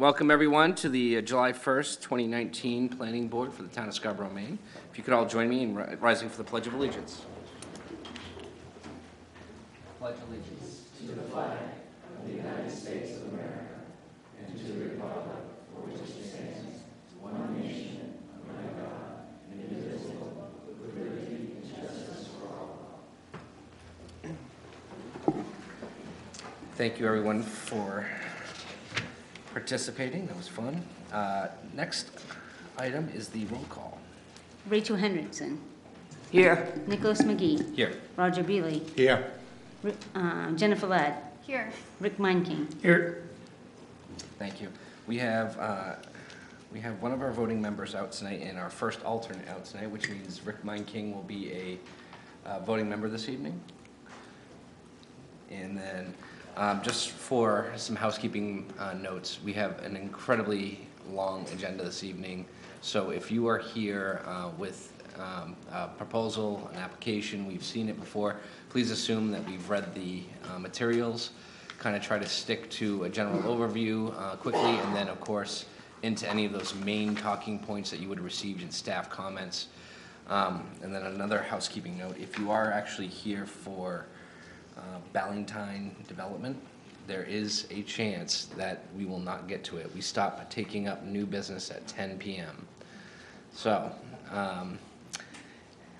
Welcome, everyone, to the uh, July 1st, 2019 Planning Board for the Town of Scarborough, Maine. If you could all join me in ri- rising for the Pledge of Allegiance. Pledge allegiance. To the flag of the United States of America and to the republic for which it stands, one nation, under God, indivisible, with liberty and justice for all. Thank you, everyone, for participating. That was fun. Uh, Next item is the roll call. Rachel Hendrickson. Here. Nicholas McGee. Here. Roger Beely. Here. Ri- uh, Jennifer Ladd. Here. Rick Meinking. Here. Thank you. We have, uh, we have one of our voting members out tonight and our first alternate out tonight, which means Rick Meinking will be a uh, voting member this evening. And then, um, just for some housekeeping uh, notes, we have an incredibly long agenda this evening. So if you are here uh, with um, a proposal, an application, we've seen it before, please assume that we've read the uh, materials, kind of try to stick to a general overview uh, quickly, and then, of course, into any of those main talking points that you would have received in staff comments. Um, And then another housekeeping note, if you are actually here for uh, Development, there is a chance that we will not get to it. We stop taking up new business at 10 PM. So, um,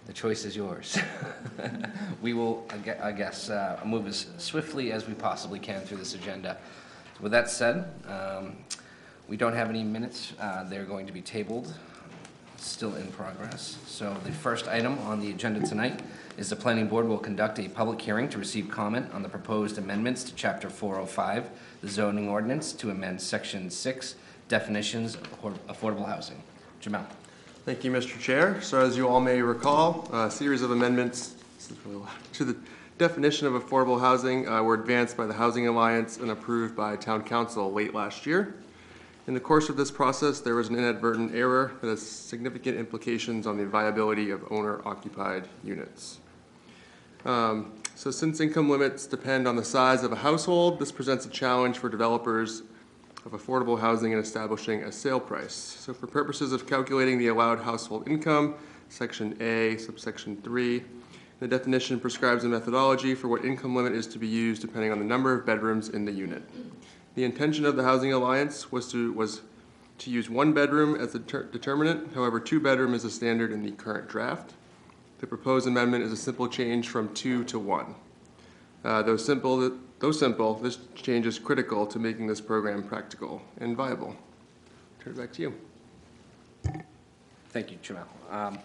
the choice is yours. We will, I I guess, uh, move as swiftly as we possibly can through this agenda. With that said, um, we don't have any minutes. Uh, They're going to be tabled, still in progress. So the first item on the agenda tonight is the planning board will conduct a public hearing to receive comment on the proposed amendments to chapter 405, the zoning ordinance to amend section 6, definitions of affordable housing. Jamel. Thank you, Mr. Chair. So as you all may recall, a series of amendments to the definition of affordable housing uh, were advanced by the Housing Alliance and approved by Town Council late last year. In the course of this process, there was an inadvertent error that has significant implications on the viability of owner-occupied units. Um, So since income limits depend on the size of a household, this presents a challenge for developers of affordable housing and establishing a sale price. So for purposes of calculating the allowed household income, section A, subsection three, the definition prescribes a methodology for what income limit is to be used depending on the number of bedrooms in the unit. The intention of the Housing Alliance was to, was to use one bedroom as the ter- determinant, however, two bedroom is the standard in the current draft. The proposed amendment is a simple change from two to one. Uh, Though simple, though simple, this change is critical to making this program practical and viable. Turn it back to you. Thank you, Jamel. Um,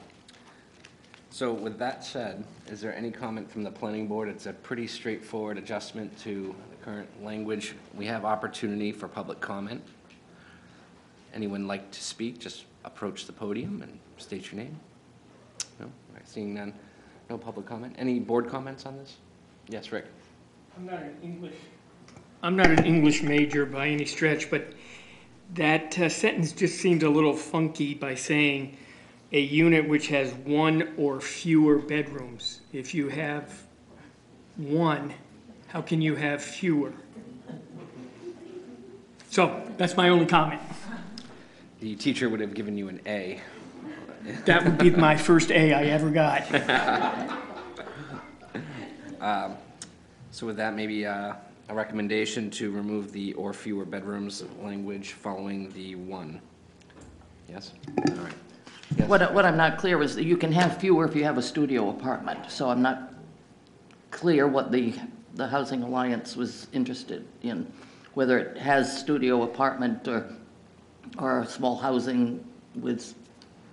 So with that said, is there any comment from the planning board? It's a pretty straightforward adjustment to current language. We have opportunity for public comment. Anyone like to speak, just approach the podium and state your name. No? Seeing none, no public comment. Any board comments on this? Yes, Rick? I'm not an English, I'm not an English major by any stretch, but that uh, sentence just seemed a little funky by saying a unit which has one or fewer bedrooms. If you have one, how can you have fewer? So, that's my only comment. The teacher would have given you an A. That would be my first A I ever got. So with that, maybe uh, a recommendation to remove the or fewer bedrooms language following the one. Yes? All right. Yes. What, what I'm not clear is that you can have fewer if you have a studio apartment, so I'm not clear what the, the Housing Alliance was interested in, whether it has studio apartment or, or small housing with,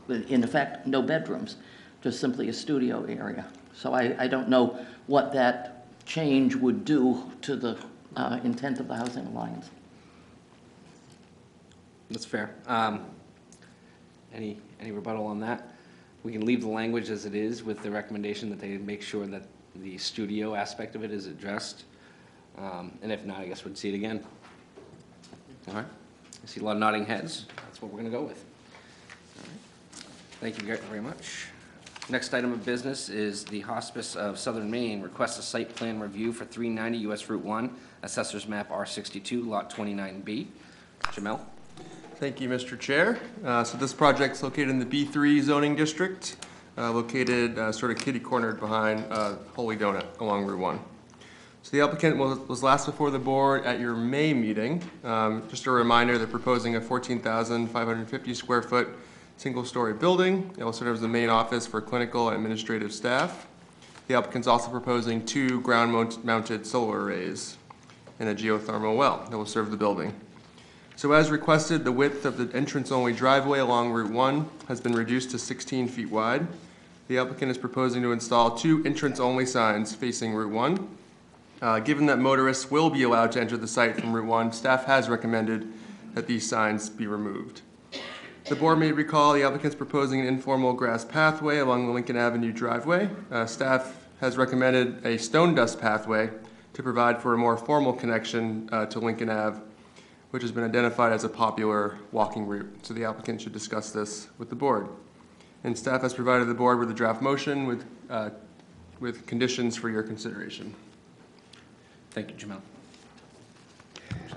with, in effect, no bedrooms, just simply a studio area. So I, I don't know what that change would do to the uh, intent of the Housing Alliance. That's fair. Um, Any, any rebuttal on that? We can leave the language as it is with the recommendation that they make sure that the studio aspect of it is addressed. Um, And if not, I guess we'd see it again. All right? I see a lot of nodding heads. That's what we're going to go with. Thank you very much. Next item of business is the Hospice of Southern Maine requests a site plan review for 390 US Route 1, Assessors Map R62, Lot 29B. Jamel? Thank you, Mr. Chair. Uh, So this project's located in the B3 zoning district, uh, located uh, sort of kitty-cornered behind uh, Holy Donut along Route 1. So the applicant was was last before the board at your May meeting. Um, Just a reminder, they're proposing a 14,550 square foot, single-story building. It will serve as the main office for clinical and administrative staff. The applicant's also proposing two ground-mounted solar arrays and a geothermal well that will serve the building. So as requested, the width of the entrance-only driveway along Route 1 has been reduced to 16 feet wide. The applicant is proposing to install two entrance-only signs facing Route 1. Uh, Given that motorists will be allowed to enter the site from Route 1, staff has recommended that these signs be removed. The board may recall the applicant's proposing an informal grass pathway along the Lincoln Avenue driveway. Uh, Staff has recommended a stone dust pathway to provide for a more formal connection uh, to Lincoln Ave which has been identified as a popular walking route. So the applicant should discuss this with the board. And staff has provided the board with a draft motion with, uh, with conditions for your consideration. Thank you, Jamel.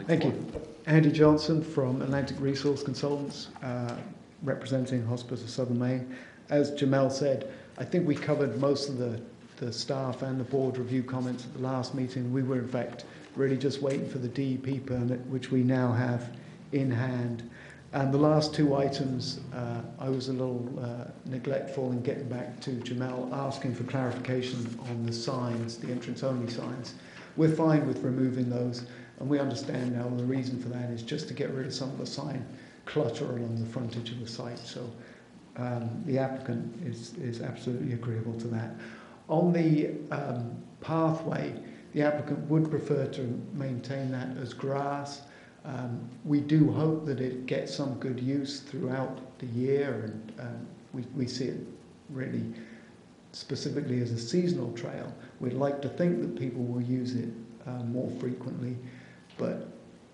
Thank you. Andy Johnson from Atlantic Resource Consultants, uh, representing Hospice of Southern Maine. As Jamel said, I think we covered most of the, the staff and the board review comments at the last meeting. We were in fact really just waiting for the DEP permit, which we now have in hand. And the last two items, uh, I was a little uh, neglectful in getting back to Jamel, asking for clarification on the signs, the entrance-only signs. We're fine with removing those, and we understand now the reason for that is just to get rid of some of the sign clutter along the frontage of the site. So um, the applicant is, is absolutely agreeable to that. On the um, pathway, the applicant would prefer to maintain that as grass. Um, we do hope that it gets some good use throughout the year, and um, we, we see it really specifically as a seasonal trail. We'd like to think that people will use it uh, more frequently, but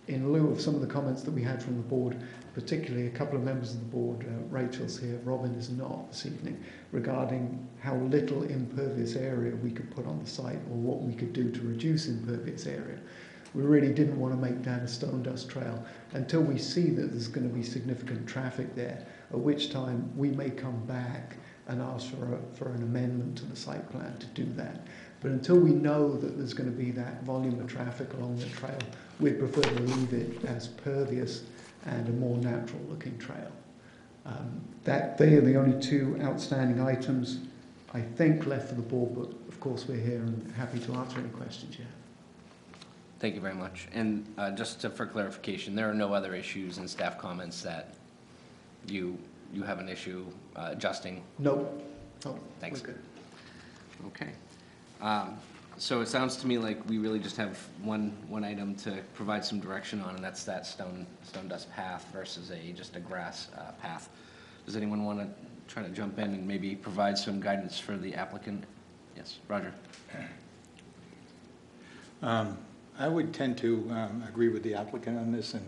in lieu of some of the comments that we had from the board, particularly a couple of members of the board, uh, Rachel's here, Robin is not this evening, regarding how little impervious area we could put on the site or what we could do to reduce impervious area. We really didn't want to make that a stone dust trail until we see that there's going to be significant traffic there, at which time we may come back and ask for, a, for an amendment to the site plan to do that. But until we know that there's going to be that volume of traffic along the trail, we'd prefer to leave it as pervious and a more natural looking trail. Um, that they are the only two outstanding items I think left for the board, but of course we're here and happy to answer any questions you have. Thank you very much. And uh, just to- for clarification, there are no other issues in staff comments that you, you have an issue uh, adjusting? No, no, Thanks. good. Okay. Um, So it sounds to me like we really just have one, one item to provide some direction on, and that's that stone, stone dust path versus a, just a grass uh, path. Does anyone want to try to jump in and maybe provide some guidance for the applicant? Yes, Roger? Um, I would tend to um, agree with the applicant on this and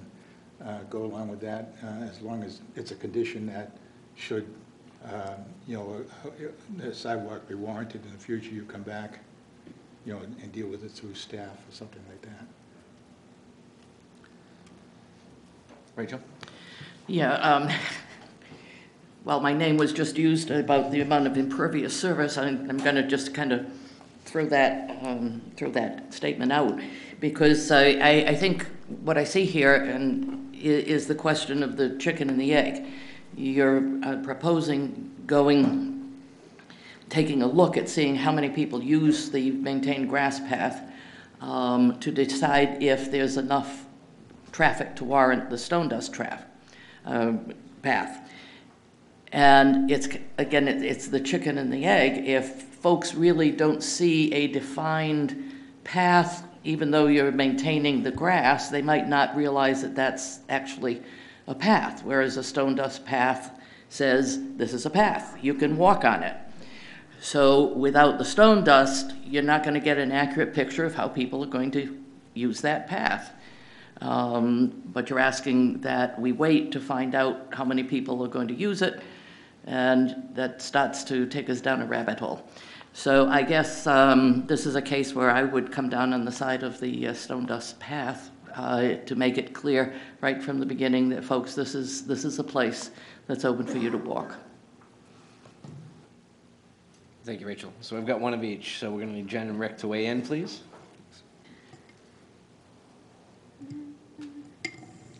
uh, go along with that, uh, as long as it's a condition that should, um, you know, uh, the sidewalk be warranted in the future, you come back, you know, and deal with it through staff or something like that. Rachel? Yeah, um, well, my name was just used about the amount of impervious service. I'm, I'm gonna just kind of throw that, um, throw that statement out. Because I, I, I think what I see here and i- is the question of the chicken and the egg. You're uh, proposing going, taking a look at seeing how many people use the maintained grass path um, to decide if there's enough traffic to warrant the stone dust uh, path. And it's, again, it- it's the chicken and the egg. If folks really don't see a defined path, even though you're maintaining the grass, they might not realize that that's actually a path, whereas a stone dust path says, this is a path, you can walk on it. So without the stone dust, you're not going to get an accurate picture of how people are going to use that path. Um, But you're asking that we wait to find out how many people are going to use it, and that starts to take us down a rabbit hole. So I guess um, this is a case where I would come down on the side of the uh, stone dust path uh, to make it clear right from the beginning that, folks, this is, this is a place that's open for you to walk. Thank you, Rachel. So we've got one of each, so we're gonna need Jen and Rick to weigh in, please.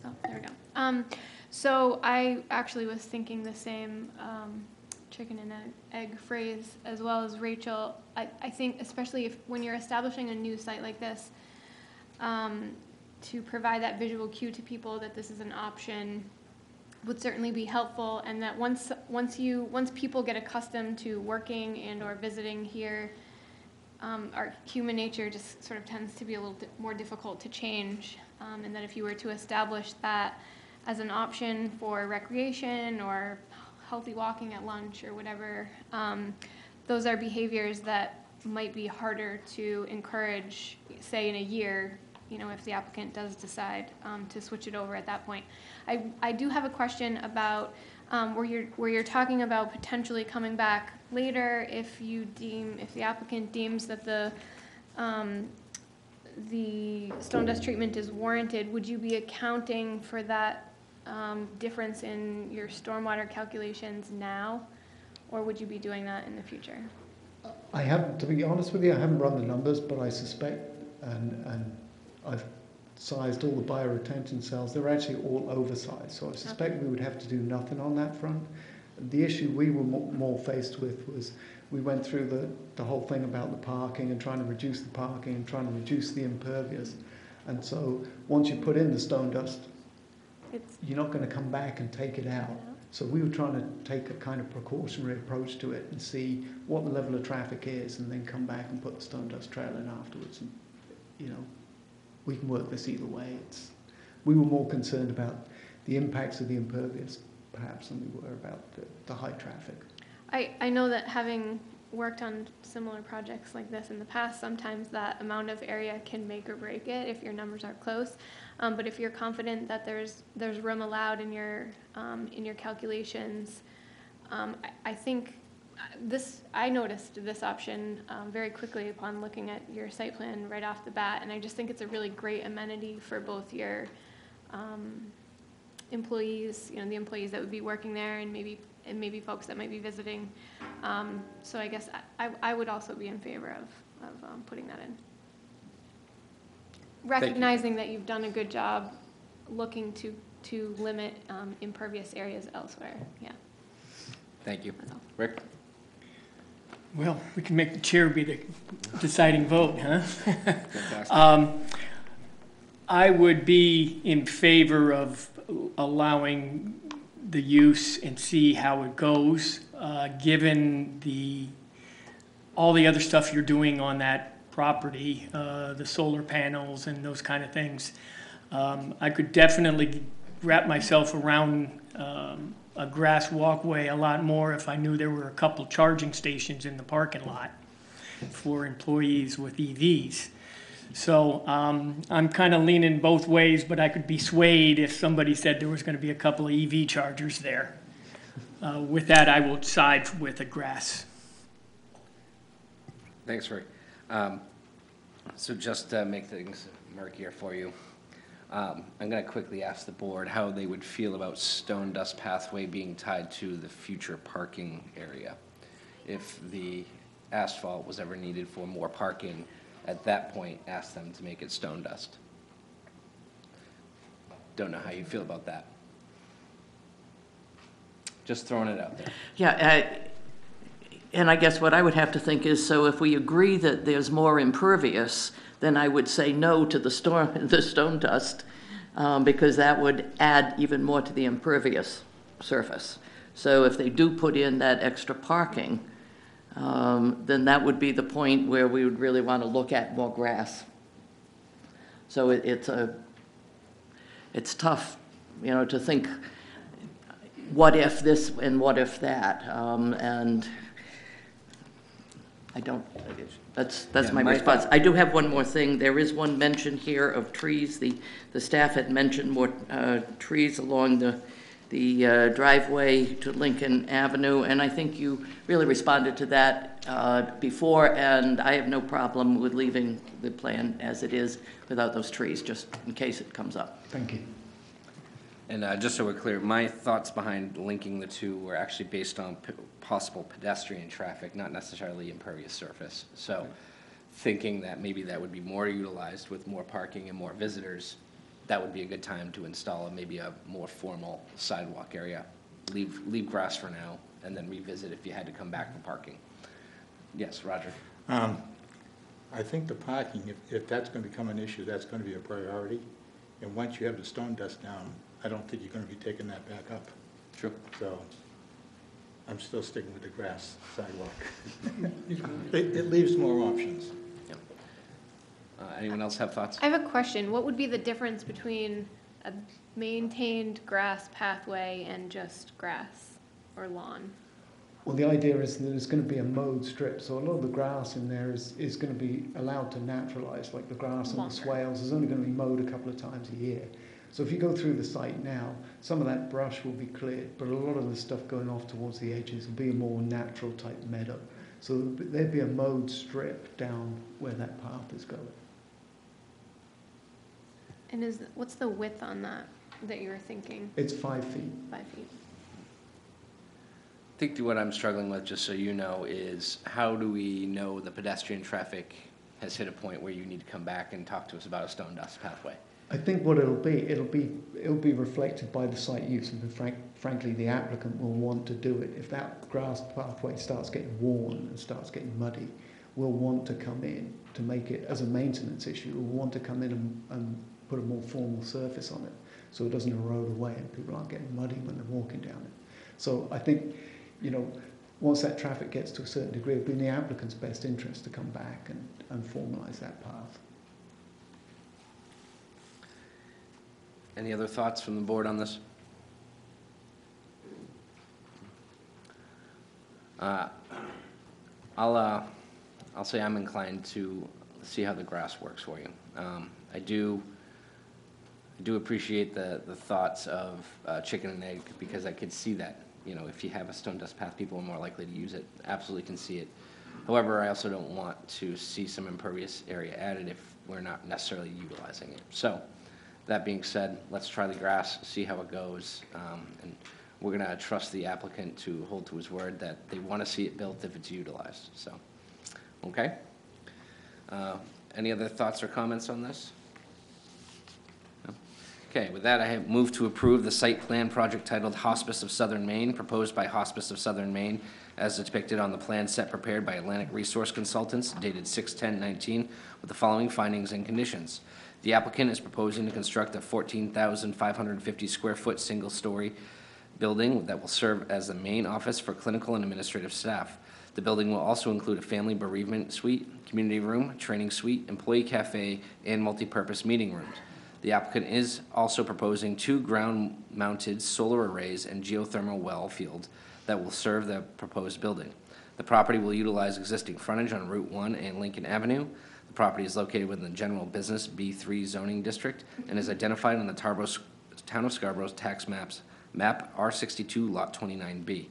Oh, there we go. Um, so I actually was thinking the same um, chicken and egg, egg phrase as well as Rachel. I, I think especially if when you're establishing a new site like this, um, to provide that visual cue to people that this is an option would certainly be helpful and that once once you once people get accustomed to working and or visiting here um, our human nature just sort of tends to be a little bit more difficult to change. Um, and that if you were to establish that as an option for recreation or healthy walking at lunch or whatever um, those are behaviors that might be harder to encourage say in a year you know if the applicant does decide um, to switch it over at that point I, I do have a question about um, where you're where you're talking about potentially coming back later if you deem if the applicant deems that the um, the stone dust treatment is warranted. Would you be accounting for that um, difference in your stormwater calculations now, or would you be doing that in the future? I haven't, to be honest with you, I haven't run the numbers, but I suspect, and, and I've sized all the bioretention cells, they're actually all oversized, so I suspect we would have to do nothing on that front. The issue we were more faced with was, we went through the, the whole thing about the parking and trying to reduce the parking and trying to reduce the impervious. And so, once you put in the stone dust, It's you're not going to come back and take it out. So we were trying to take a kind of precautionary approach to it and see what the level of traffic is, and then come back and put the stone dust trail in afterwards. And you know, we can work this either way. It's we were more concerned about the impacts of the impervious, perhaps, than we were about the, the high traffic. I, I know that having worked on similar projects like this in the past, sometimes that amount of area can make or break it if your numbers are close. Um, but if you're confident that there's there's room allowed in your um, in your calculations, um, I, I think this I noticed this option um, very quickly upon looking at your site plan right off the bat, and I just think it's a really great amenity for both your um, employees, you know, the employees that would be working there, and maybe and maybe folks that might be visiting. Um, so I guess I, I, I would also be in favor of of um, putting that in, you. recognizing that you've done a good job looking to to limit um, impervious areas elsewhere. Yeah, Thank you. Rick? Well, we can make the chair be the deciding vote, huh? Fantastic. Um, I would be in favor of allowing the use and see how it goes, uh, given the, all the other stuff you're doing on that property, uh, the solar panels and those kind of things. Um, I could definitely wrap myself around, um, a grass walkway a lot more if I knew there were a couple charging stations in the parking lot for employees with EVs. So um, I'm kind of leaning both ways, but I could be swayed if somebody said there was going to be a couple of EV chargers there. Uh, with that, I will side with the grass. Thanks, Rick. Um, So just to make things murkier for you, um, I'm going to quickly ask the board how they would feel about stone dust pathway being tied to the future parking area. If the asphalt was ever needed for more parking, at that point, ask them to make it stone dust. Don't know how you feel about that. Just throwing it out there. Yeah, I- and I guess what I would have to think is, so if we agree that there's more impervious, then I would say no to the storm, the stone dust, um, because that would add even more to the impervious surface. So if they do put in that extra parking, um, then that would be the point where we would really want to look at more grass. So it, it's a, it's tough, you know, to think, what if this and what if that? Um, and I don't, that's, that's Yeah, my my response. I do have one more thing. There is one mention here of trees. The, the staff had mentioned more, uh, trees along the, the uh, driveway to Lincoln Avenue, and I think you really responded to that uh, before, and I have no problem with leaving the plan as it is without those trees, just in case it comes up. Thank you. And uh, just so we're clear, my thoughts behind linking the two were actually based on p- possible pedestrian traffic, not necessarily impervious surface. So thinking that maybe that would be more utilized with more parking and more visitors, that would be a good time to install maybe a more formal sidewalk area. Leave, leave grass for now, and then revisit if you had to come back for parking. Yes, Roger? Um, I think the parking, if, if that's gonna become an issue, that's gonna be a priority. And once you have the stone dust down, I don't think you're gonna be taking that back up. True. So I'm still sticking with the grass sidewalk. It, it leaves more options. Yep. Uh, Anyone else have thoughts? I have a question. What would be the difference between a maintained grass pathway and just grass or lawn? Well, the idea is that there's going to be a mowed strip, so a lot of the grass in there is, is going to be allowed to naturalise, like the grass on the Longer. swales is only going to be mowed a couple of times a year. So if you go through the site now, some of that brush will be cleared, but a lot of the stuff going off towards the edges will be a more natural type meadow. So there'd be a mowed strip down where that path is going. And is, what's the width on that, that you were thinking? It's five feet. Five feet? I think what I'm struggling with, just so you know, is how do we know the pedestrian traffic has hit a point where you need to come back and talk to us about a stone dust pathway? I think what it'll be, it'll be, it'll be reflected by the site use, and frank, frankly, the applicant will want to do it. If that grass pathway starts getting worn and starts getting muddy, we'll want to come in to make it, as a maintenance issue, we'll want to come in and, and put a more formal surface on it, so it doesn't erode away and people aren't getting muddy when they're walking down it. So I think, you know, once that traffic gets to a certain degree, it'll be in the applicant's best interest to come back and, and formalise that path. Any other thoughts from the board on this? Uh, I'll, uh, I'll say I'm inclined to see how the grass works for you. Um, I do, I do appreciate the, the thoughts of uh, chicken and egg, because I could see that. You know, if you have a stone dust path, people are more likely to use it, absolutely can see it. However, I also don't want to see some impervious area added if we're not necessarily utilizing it. So, that being said, let's try the grass, see how it goes. Um, And we're going to trust the applicant to hold to his word that they want to see it built if it's utilized, so, okay? Uh, Any other thoughts or comments on this? Okay, with that, I have moved to approve the site plan project titled Hospice of Southern Maine, proposed by Hospice of Southern Maine, as depicted on the plan set prepared by Atlantic Resource Consultants dated 6/10/19, with the following findings and conditions. The applicant is proposing to construct a 14,550 square foot single-story building that will serve as the main office for clinical and administrative staff. The building will also include a family bereavement suite, community room, training suite, employee cafe, and multipurpose meeting rooms. The applicant is also proposing two ground-mounted solar arrays and geothermal well field that will serve the proposed building. The property will utilize existing frontage on Route 1 and Lincoln Avenue. Property is located within the general business B3 zoning district and is identified on the Tarboro, Town of Scarborough's tax maps, map R62, lot 29B.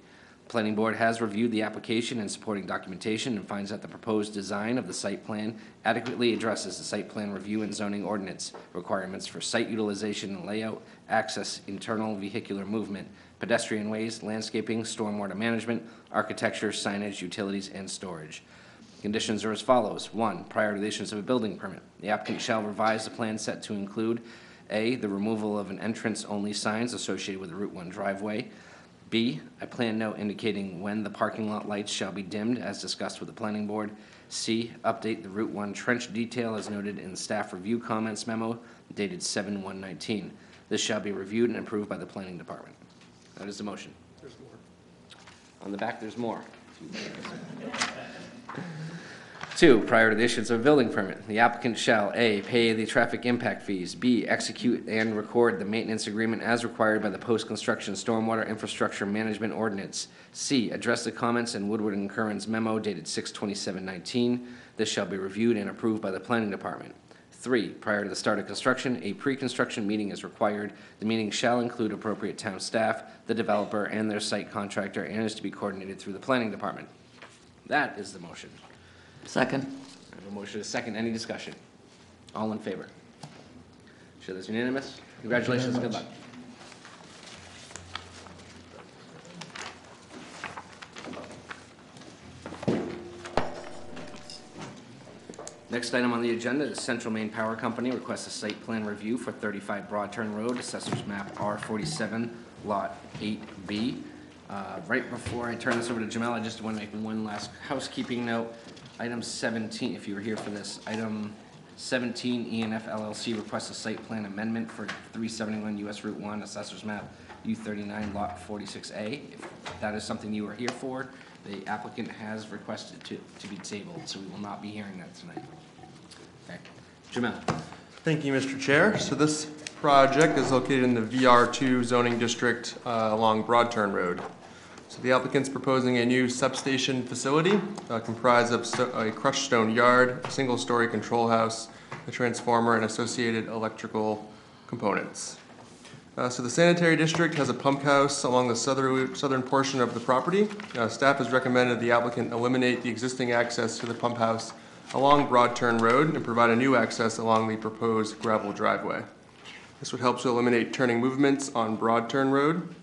Planning Board has reviewed the application and supporting documentation and finds that the proposed design of the site plan adequately addresses the site plan review and zoning ordinance requirements for site utilization and layout, access, internal vehicular movement, pedestrian ways, landscaping, stormwater management, architecture, signage, utilities, and storage. Conditions are as follows. One, prior to the issuance of a building permit, the applicant shall revise the plan set to include A, the removal of an entrance-only signs associated with the Route 1 driveway, B, a plan note indicating when the parking lot lights shall be dimmed as discussed with the planning board. C, update the Route 1 trench detail as noted in the staff review comments memo dated 7/119. This shall be reviewed and approved by the planning department. That is the motion. There's more. On the back, there's more. Two, prior to the issuance of a building permit, the applicant shall, A, pay the traffic impact fees, B, execute and record the maintenance agreement as required by the post-construction stormwater infrastructure management ordinance, C, address the comments in Woodard and Curran's memo dated 6/27/19. This shall be reviewed and approved by the planning department. Three, prior to the start of construction, a pre-construction meeting is required. The meeting shall include appropriate town staff, the developer, and their site contractor, and is to be coordinated through the planning department. That is the motion. Second? I have a motion, a second, any discussion? All in favor? Show that's unanimous. Congratulations, good luck. Next item on the agenda is Central Maine Power Company requests a site plan review for 35 Broad Turn Road, Assessors Map R47, Lot 8B. Uh, Right before I turn this over to Jamel, I just want to make one last housekeeping note. Item 17, if you were here for this, item 17, ENF LLC requests a site plan amendment for 371 US Route 1, Assessors Map U39, Lot 46A. If that is something you are here for, the applicant has requested to, to be tabled, so we will not be hearing that tonight. Okay. Jamel? Thank you, Mr. Chair. So this project is located in the VR2 zoning district uh, along Broad Turn Road. So the applicant's proposing a new substation facility uh, comprised of sto- a crushed stone yard, a single-story control house, a transformer, and associated electrical components. Uh, So the sanitary district has a pump house along the southern, southern portion of the property. Uh, Staff has recommended the applicant eliminate the existing access to the pump house along Broad Turn Road and provide a new access along the proposed gravel driveway. This would help to eliminate turning movements on Broad Turn Road.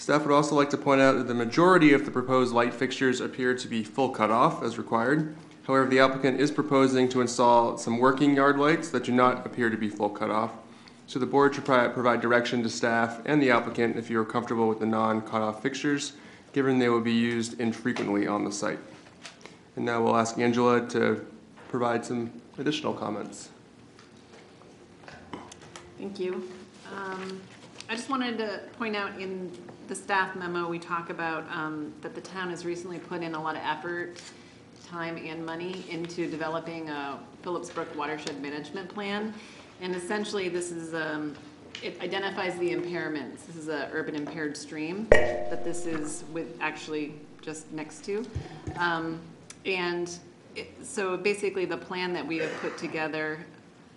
Staff would also like to point out that the majority of the proposed light fixtures appear to be full cutoff as required. However, the applicant is proposing to install some working yard lights that do not appear to be full cutoff. So the board should provide direction to staff and the applicant if you are comfortable with the non-cutoff fixtures, given they will be used infrequently on the site. And now we'll ask Angela to provide some additional comments. Thank you. Um, I just wanted to point out in the staff memo, we talk about um, that the town has recently put in a lot of effort, time and money into developing a Phillips Brook watershed management plan. And essentially, this is, um, it identifies the impairments. This is a urban impaired stream that this is with, actually just next to. Um, And it- so basically, the plan that we have put together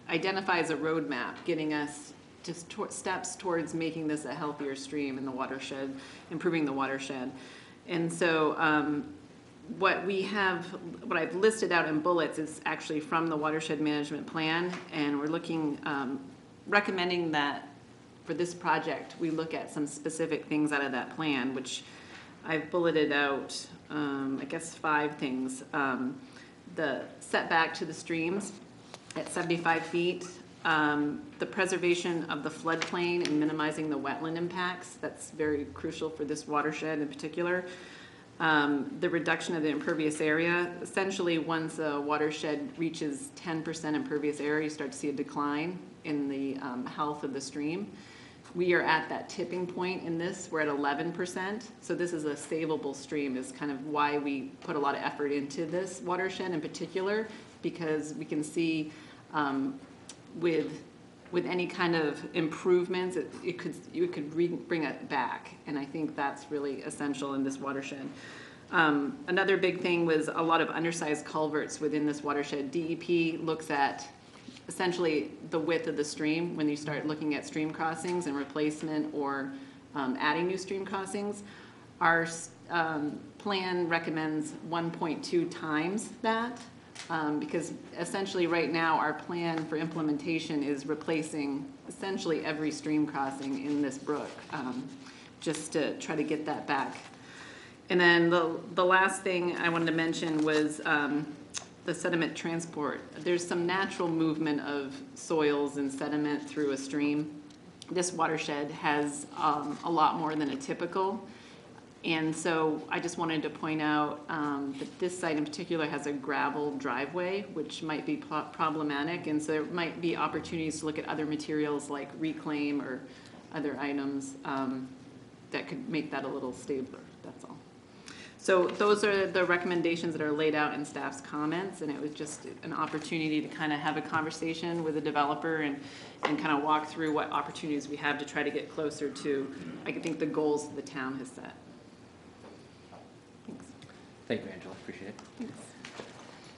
identifies a roadmap, getting us just to- steps towards making this a healthier stream in the watershed, improving the watershed. And so, um, what we have, what I've listed out in bullets is actually from the watershed management plan, and we're looking, um, recommending that for this project, we look at some specific things out of that plan, which I've bulleted out, um, I guess, five things. Um, the setback to the streams at seventy-five feet, um, the preservation of the floodplain and minimizing the wetland impacts, that's very crucial for this watershed in particular. Um, the reduction of the impervious area, essentially, once a watershed reaches ten percent impervious area, you start to see a decline in the, um, health of the stream. We are at that tipping point in this, we're at eleven percent, so this is a savable stream, is kind of why we put a lot of effort into this watershed in particular, because we can see, um, with, with any kind of improvements, it, it could, you could re, bring it back, and I think that's really essential in this watershed. Um, another big thing was a lot of undersized culverts within this watershed. DEP looks at essentially the width of the stream when you start looking at stream crossings and replacement or um, adding new stream crossings. Our um, plan recommends 1.2 times that um, because essentially right now our plan for implementation is replacing essentially every stream crossing in this brook um, just to try to get that back. And then the, the last thing I wanted to mention was um, the sediment transport. There's some natural movement of soils and sediment through a stream. This watershed has um, a lot more than a typical. And so I just wanted to point out um, that this site in particular has a gravel driveway, which might be pro- problematic. And so there might be opportunities to look at other materials like reclaim or other items um, that could make that a little stabler, that's all. So those are the recommendations that are laid out in staff's comments, and it was just an opportunity to kind of have a conversation with the developer and, and kind of walk through what opportunities we have to try to get closer to, I think, the goals the town has set. Thanks. Thank you, Angela, appreciate it.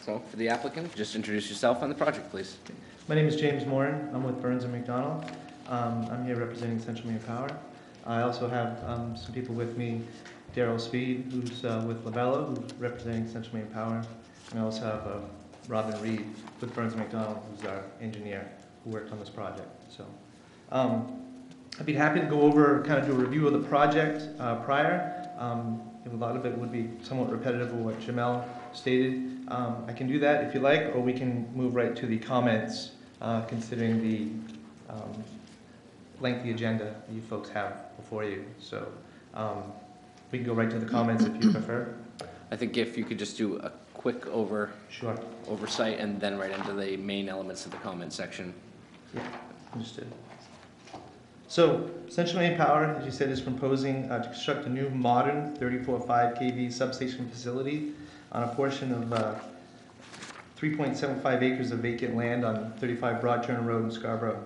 So, for the applicant, just introduce yourself on the project, please. My name is James Moran. I'm with Burns and McDonnell. Um, I'm here representing Central Maine Power. I also have um, some people with me, Daryl Speed, who's uh, with Lavella, who's representing Central Maine Power. And I also have uh, Robin Reed with Burns and McDonnell, who's our engineer who worked on this project. So um, I'd be happy to go over, kind of do a review of the project uh, prior. Um, A lot of it would be somewhat repetitive of what Jamel stated. Um, I can do that if you like, or we can move right to the comments, uh, considering the um, lengthy agenda you folks have before you. So um, we can go right to the comments if you prefer. I think if you could just do a quick over, Sure. oversight and then right into the main elements of the comment section. Yeah, Understood. So, Central Maine Power, as you said, is proposing uh, to construct a new modern 34.5 kV substation facility on a portion of uh, 3.75 acres of vacant land on 35 Broad Turn Road in Scarborough.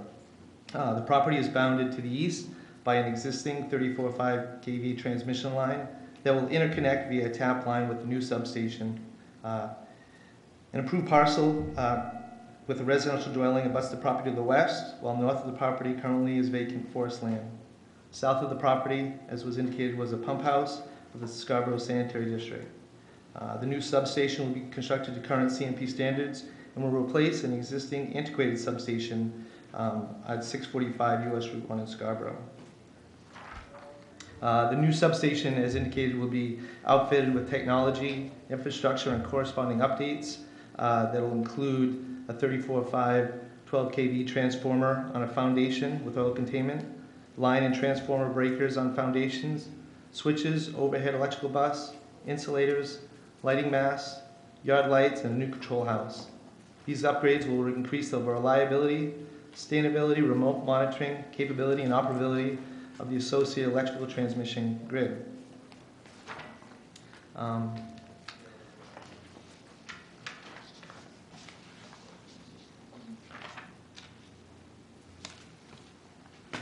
Uh, The property is bounded to the east by an existing 34.5 kV transmission line that will interconnect via a tap line with the new substation. Uh, An approved parcel uh, with a residential dwelling abuts the property to the west, while north of the property currently is vacant forest land. South of the property, as was indicated, was a pump house for the Scarborough Sanitary District. Uh, The new substation will be constructed to current CMP standards and will replace an existing antiquated substation um, at 645 US Route 1 in Scarborough. Uh, The new substation, as indicated, will be outfitted with technology, infrastructure, and corresponding updates uh, that will include a 34.5 12 kV transformer on a foundation with oil containment, line and transformer breakers on foundations, switches, overhead electrical bus, insulators, lighting masts, yard lights, and a new control house. These upgrades will increase the reliability, sustainability, remote monitoring, capability, and operability of the associated electrical transmission grid. Um,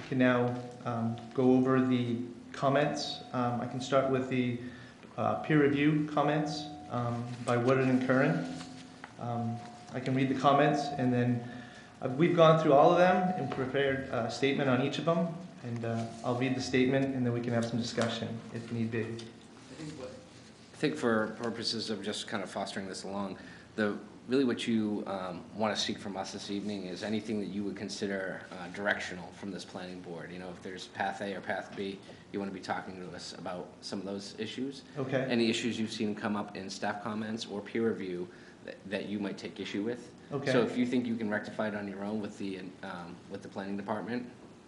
can now um, go over the comments. Um, I can start with the uh, peer review comments um, by Woodard and Curran. Um, I can read the comments and then uh, we've gone through all of them and prepared a statement on each of them. And uh, I'll read the statement and then we can have some discussion if need be. I think for purposes of just kind of fostering this along, the, really what you um, want to seek from us this evening is anything that you would consider uh, directional from this planning board. You know, if there's path A or path B, you want to be talking to us about some of those issues. Okay. Any issues you've seen come up in staff comments or peer review that, that you might take issue with. Okay. So if you think you can rectify it on your own with the, um, with the planning department,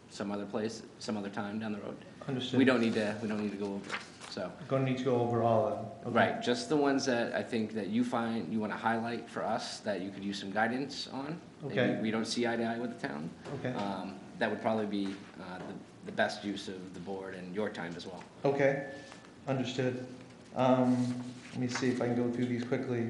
some other place, some other time down the road, Understood. we don't need to, we don't need to go over it, so. Going to need to go over all of them. Right, just the ones that I think that you find, you want to highlight for us, that you could use some guidance on. Maybe Okay. We don't see eye to eye with the town. Okay. Um, That would probably be uh, the, the best use of the board and your time as well. Okay, understood. Um, Let me see if I can go through these quickly.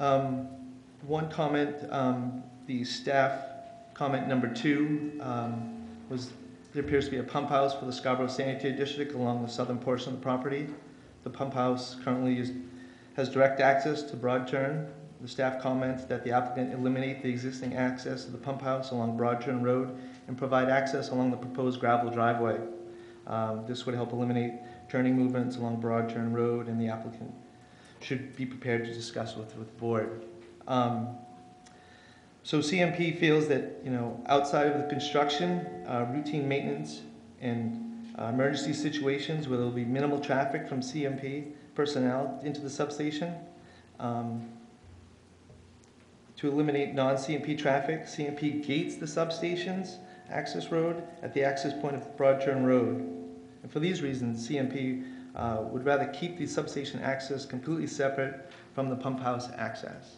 Um, One comment, um, the staff comment number two um, was, there appears to be a pump house for the Scarborough Sanitary District along the southern portion of the property. The pump house currently is, has direct access to Broad Turn. The staff comments that the applicant eliminate the existing access to the pump house along Broad Turn Road and provide access along the proposed gravel driveway. Um, This would help eliminate turning movements along Broad Turn Road, and the applicant should be prepared to discuss with, with the board. Um, So CMP feels that, you know, outside of the construction, uh, routine maintenance and uh, emergency situations where there'll be minimal traffic from CMP personnel into the substation, um, to eliminate non-CMP traffic, CMP gates the substation's access road at the access point of Broad Turn Road. And for these reasons, CMP uh, would rather keep the substation access completely separate from the pump house access.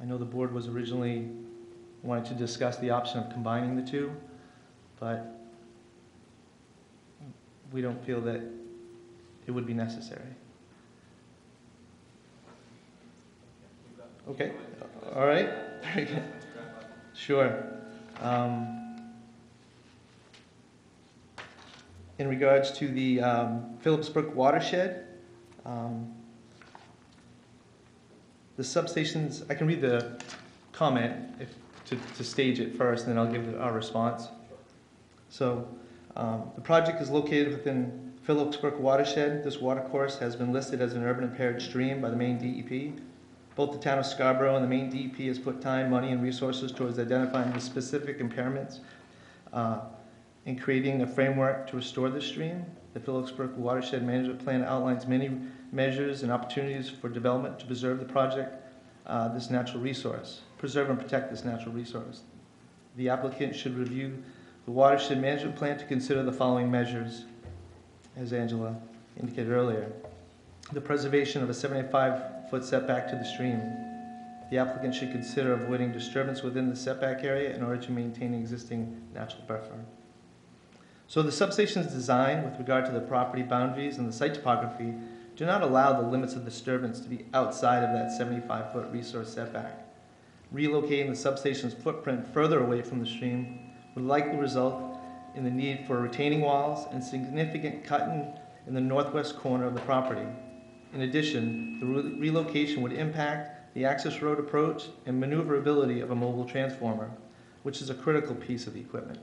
I know the board was originally wanted to discuss the option of combining the two, but we don't feel that it would be necessary. Okay, all right, very good. Sure. Um, In regards to the um, watershed, um, the substations, I can read the comment if, to, to stage it first, and then I'll give our response. So, um, the project is located within Phillips Brook watershed. This watercourse has been listed as an urban impaired stream by the Maine DEP. Both the town of Scarborough and the Maine DEP has put time, money, and resources towards identifying the specific impairments uh, in creating a framework to restore the stream. The Phillips Brook Watershed Management Plan outlines many measures and opportunities for development to preserve the project, uh, this natural resource, preserve and protect this natural resource. The applicant should review the watershed management plan to consider the following measures, as Angela indicated earlier. The preservation of a 75-foot setback to the stream. The applicant should consider avoiding disturbance within the setback area in order to maintain existing natural buffer. So the substation's design with regard to the property boundaries and the site topography do not allow the limits of disturbance to be outside of that 75-foot resource setback. Relocating the substation's footprint further away from the stream would likely result in the need for retaining walls and significant cutting in the northwest corner of the property. In addition, the re- relocation would impact the access road approach and maneuverability of a mobile transformer, which is a critical piece of the equipment.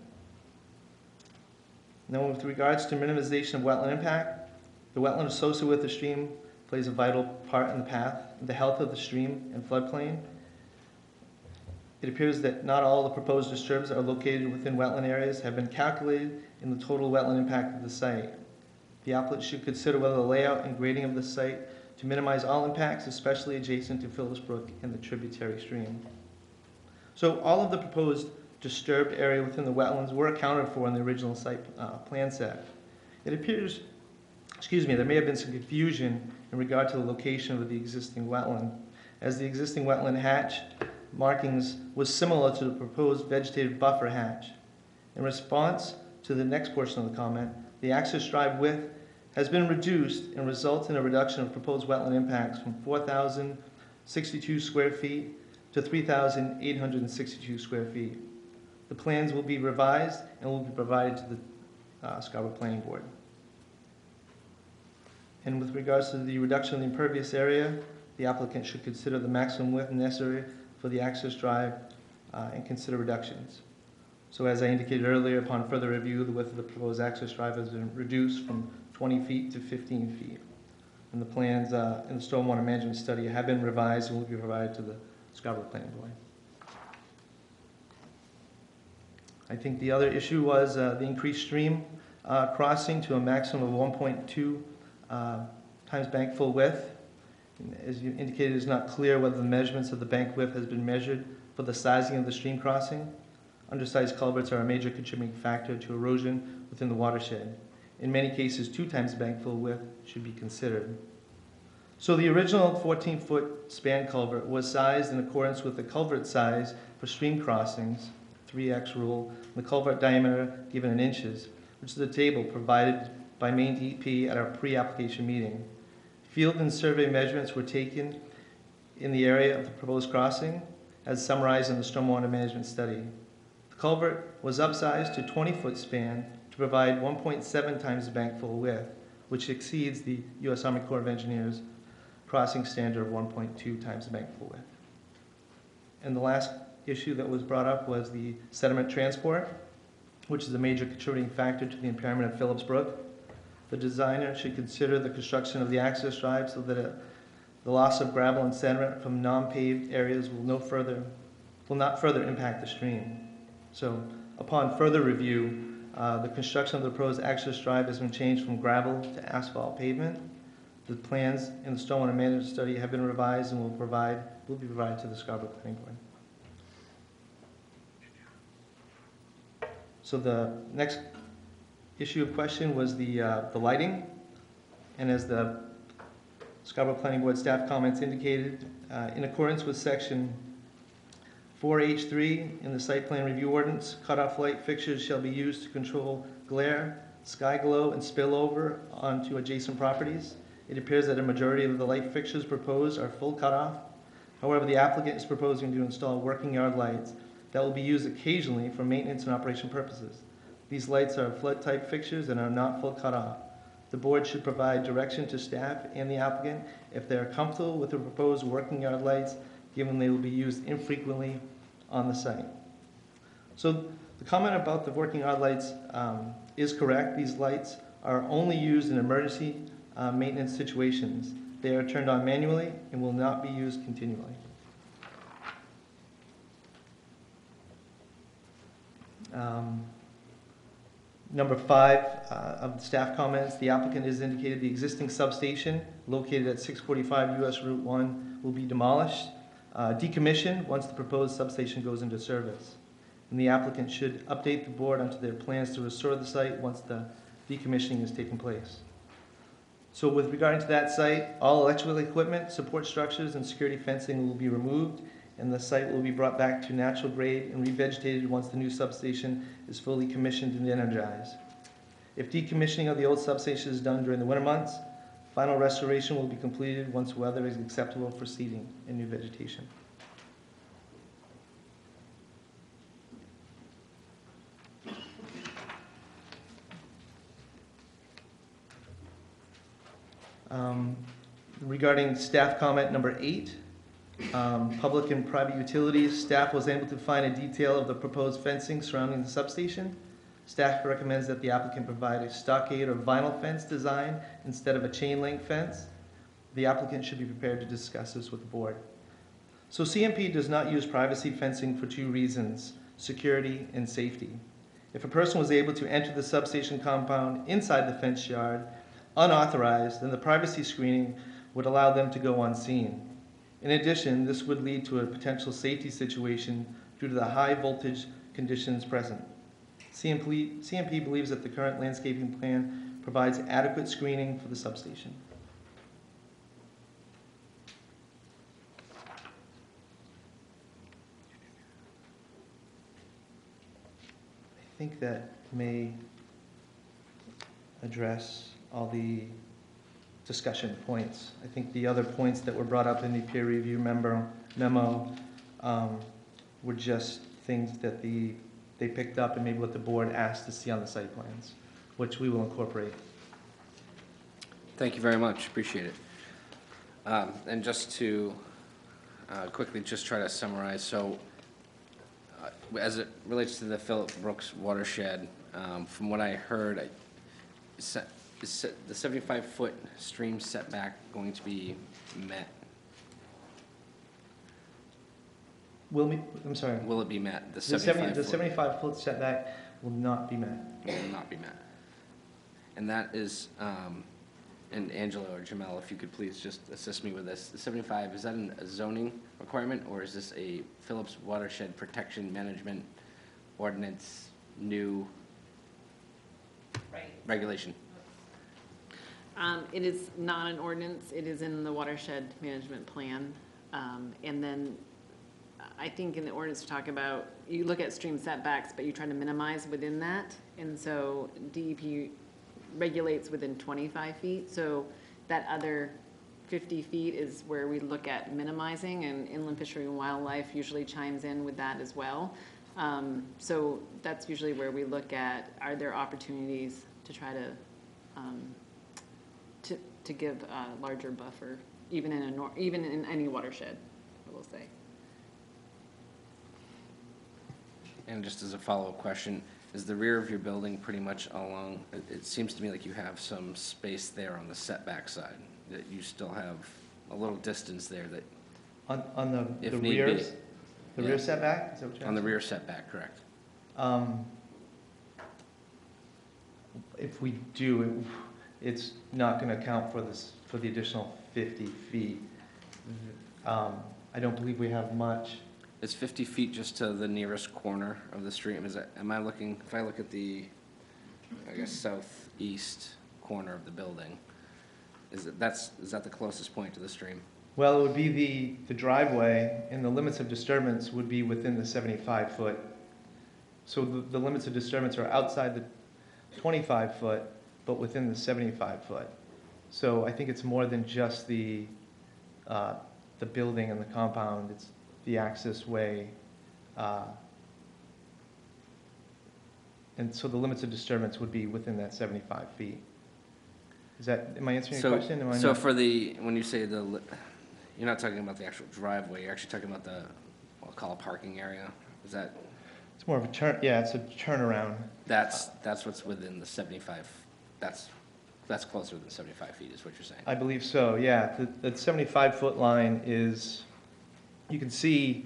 Now, with regards to minimization of wetland impact, the wetland associated with the stream plays a vital part in the path, the health of the stream and floodplain. It appears that not all the proposed disturbs are located within wetland areas have been calculated in the total wetland impact of the site. The applicant should consider whether the layout and grading of the site to minimize all impacts, especially adjacent to Phillips Brook and the tributary stream. So all of the proposed disturbed area within the wetlands were accounted for in the original site uh, plan set. It appears, excuse me, there may have been some confusion in regard to the location of the existing wetland, as the existing wetland hatch markings was similar to the proposed vegetated buffer hatch. In response to the next portion of the comment, the access drive width has been reduced and results in a reduction of proposed wetland impacts from 4,062 square feet to 3,862 square feet. The plans will be revised and will be provided to the uh, Scarborough Planning Board. And with regards to the reduction of the impervious area, the applicant should consider the maximum width necessary for the access drive uh, and consider reductions. So as I indicated earlier, upon further review, the width of the proposed access drive has been reduced from 20 feet to 15 feet. And the plans uh, in the stormwater management study have been revised and will be provided to the Scarborough Planning Board. I think the other issue was uh, the increased stream uh, crossing to a maximum of 1.2 uh, times bank full width. And As you indicated, it's not clear whether the measurements of the bank width has been measured for the sizing of the stream crossing. Undersized culverts are a major contributing factor to erosion within the watershed. In many cases, two times bank full width should be considered. So the original 14-foot span culvert was sized in accordance with the culvert size for stream crossings 3x rule, the culvert diameter given in inches, which is the table provided by Maine DEP at our pre-application meeting. Field and survey measurements were taken in the area of the proposed crossing, as summarized in the stormwater management study. The culvert was upsized to 20-foot span to provide 1.7 times the bank full width, which exceeds the U.S. Army Corps of Engineers crossing standard of 1.2 times the bank full width. And the last issue that was brought up was the sediment transport, which is a major contributing factor to the impairment of Phillips Brook. The designer should consider the construction of the access drive so that uh, the loss of gravel and sediment from non-paved areas will no further, will not further impact the stream. So upon further review, uh, the construction of the proposed access drive has been changed from gravel to asphalt pavement. The plans in the stormwater management study have been revised and will provide, will be provided to the Scarborough Planning Board. So the next issue of question was the, uh, the lighting. And as the Scarborough Planning Board staff comments indicated, uh, in accordance with section 4 H three, in the site plan review ordinance, cutoff light fixtures shall be used to control glare, sky glow, and spillover onto adjacent properties. It appears that a majority of the light fixtures proposed are full cutoff. However, the applicant is proposing to install working yard lights that will be used occasionally for maintenance and operation purposes. These lights are flood-type fixtures and are not full cutoff. The board should provide direction to staff and the applicant if they are comfortable with the proposed working yard lights, given they will be used infrequently on the site. So the comment about the working yard lights um, is correct. These lights are only used in emergency uh, maintenance situations. They are turned on manually and will not be used continually. Um, Number five uh, of the staff comments, the applicant has indicated the existing substation located at 645 US Route 1 will be demolished, uh, decommissioned once the proposed substation goes into service. And the applicant should update the board onto their plans to restore the site once the decommissioning has taken place. So with regard to that site, all electrical equipment, support structures, and security fencing will be removed, and the site will be brought back to natural grade and revegetated once the new substation is fully commissioned and energized. If decommissioning of the old substation is done during the winter months, final restoration will be completed once weather is acceptable for seeding and new vegetation. Um, Regarding staff comment number eight, um, public and private utilities, staff was able to find a detail of the proposed fencing surrounding the substation. Staff recommends that the applicant provide a stockade or vinyl fence design instead of a chain link fence. The applicant should be prepared to discuss this with the board. So CMP does not use privacy fencing for two reasons, security and safety. If a person was able to enter the substation compound inside the fence yard unauthorized, then the privacy screening would allow them to go unseen. In addition, this would lead to a potential safety situation due to the high voltage conditions present. CMP, CMP believes that the current landscaping plan provides adequate screening for the substation. I think that may address all the discussion points. I think the other points that were brought up in the peer review member memo um, were just things that the, they picked up and maybe what the board asked to see on the site plans, which we will incorporate. Thank you very much, appreciate it. Um, And just to uh, quickly just try to summarize, so uh, as it relates to the Phillips Brook watershed, um, from what I heard, I- the 75-foot stream setback going to be met? Will, me- I'm sorry. Will it be met, the The 70 The 75-foot? 75-foot setback will not be met. Will not be met. And that is, um, and Angela or Jamel, if you could please just assist me with this. The 75, is that an- a zoning requirement, or is this a Phillips Watershed Protection Management Ordinance new regulation? Um, it is not an ordinance, it is in the watershed management plan. Um, and then I think in the ordinance to talk about, you look at stream setbacks, but you try to minimize within that. And so DEP regulates within twenty-five feet, so that other fifty feet is where we look at minimizing, and inland fishery and wildlife usually chimes in with that as well. Um, so that's usually where we look at, are there opportunities to try to, um, to, to give a larger buffer, even in a, nor- even in any watershed, I will say. And just as a follow-up question, is the rear of your building pretty much along, it, it seems to me like you have some space there on the setback side, that you still have a little distance there that, On, on the, If the need be. rears, the Yeah. rear setback, is that what you're on the asking? rear setback, correct? Um, If we do, it- it's not gonna account for this, for the additional fifty feet. Um, I don't believe we have much. Is 50 feet just to the nearest corner of the stream? Is that, am I looking, if I look at the, I guess, southeast corner of the building, is it, that's, is that the closest point to the stream? Well, it would be the, the driveway, and the limits of disturbance would be within the seventy-five foot. So the, the limits of disturbance are outside the twenty-five foot, but within the seventy-five foot. So I think it's more than just the, uh, the building and the compound, it's the access way. uh, And so the limits of disturbance would be within that seventy-five feet. Is that, am I answering your So, question? Am I so not- for the, when you say the, li- you're not talking about the actual driveway, you're actually talking about the, what I'll call a parking area? Is that, It's more of a turn, yeah, it's a turnaround. that's, that's what's within the seventy-five, that's, that's closer than seventy-five feet is what you're saying? I believe so, yeah. The, the seventy-five foot line is, you can see,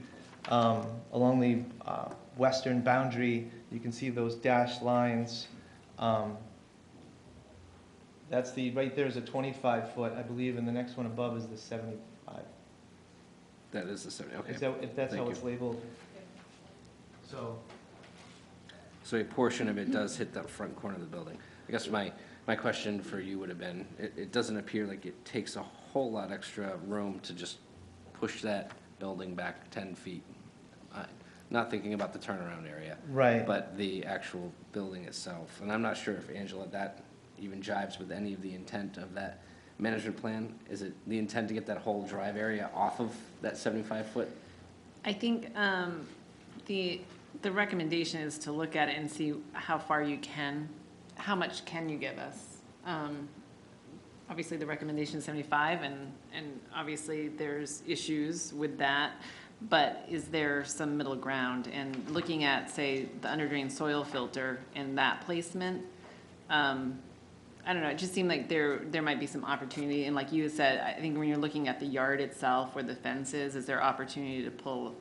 um, along the, uh, western boundary, you can see those dashed lines. Um, That's the, right there is a twenty-five foot, I believe, and the next one above is the seventy-five. That is the seventy, okay. Is that, if that's how Thank it's labeled? So, So a portion of it does hit that front corner of the building. I guess my, my question for you would have been, it, it doesn't appear like it takes a whole lot extra room to just push that building back ten feet. Uh, Not thinking about the turnaround area. right. But the actual building itself, and I'm not sure if Angela, that even jives with any of the intent of that management plan? Is it the intent to get that whole drive area off of that seventy-five foot? I think um, the, the recommendation is to look at it and see how far you can, how much can you give us? Um, Obviously, the recommendation is seventy-five, and, and obviously, there's issues with that. But is there some middle ground? And looking at, say, the underdrain soil filter and that placement, um, I don't know, it just seemed like there, there might be some opportunity, and like you said, I think when you're looking at the yard itself, where the fence is, is there opportunity to pull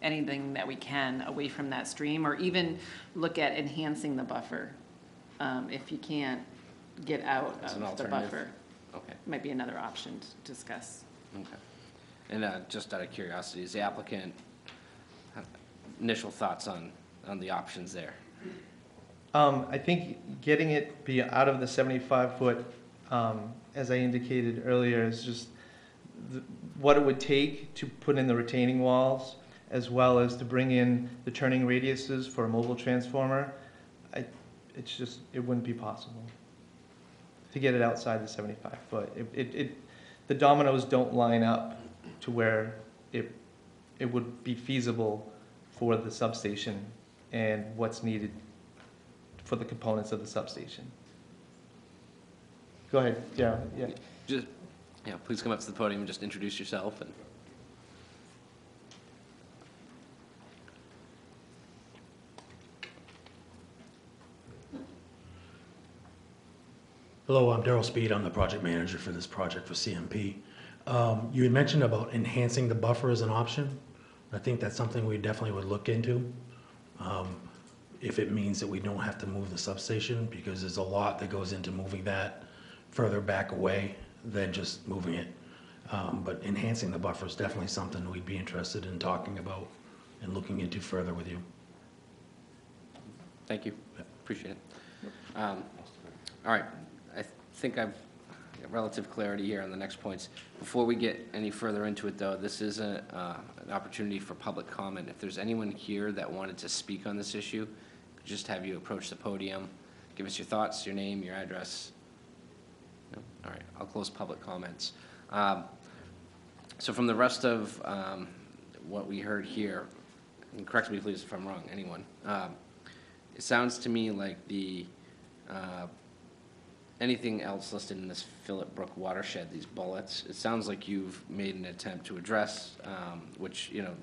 anything that we can away from that stream, or even look at enhancing the buffer, um, if you can't get out As an of the alternative? buffer, Okay, might be another option to discuss. okay. And uh, just out of curiosity, is the applicant, uh, initial thoughts on, on the options there? Um, I think getting it be out of the seventy-five foot, um, as I indicated earlier, is just the, what it would take to put in the retaining walls, as well as to bring in the turning radiuses for a mobile transformer. I, it's just, it wouldn't be possible to get it outside the seventy-five foot. It, it, it, the dominoes don't line up to where it, it would be feasible for the substation and what's needed for the components of the substation. Go ahead, yeah, yeah. Just, yeah, please come up to the podium and just introduce yourself and. Hello, I'm Daryl Speed. I'm the project manager for this project for CMP. Um, You had mentioned about enhancing the buffer as an option. I think that's something we definitely would look into. um, If it means that we don't have to move the substation, because there's a lot that goes into moving that further back away than just moving it. Um, But enhancing the buffer is definitely something we'd be interested in talking about and looking into further with you. Thank you, appreciate it. Um, All right, think I've got relative clarity here on the next points. Before we get any further into it, though, this is a, uh, an opportunity for public comment. If there's anyone here that wanted to speak on this issue, just have you approach the podium, give us your thoughts, your name, your address. No? All right, I'll close public comments. Um, So from the rest of um, what we heard here, and correct me please if I'm wrong, anyone, um, it sounds to me like the, uh, anything else listed in this Phillip Brook watershed, these bullets, it sounds like you've made an attempt to address, um, which, you know,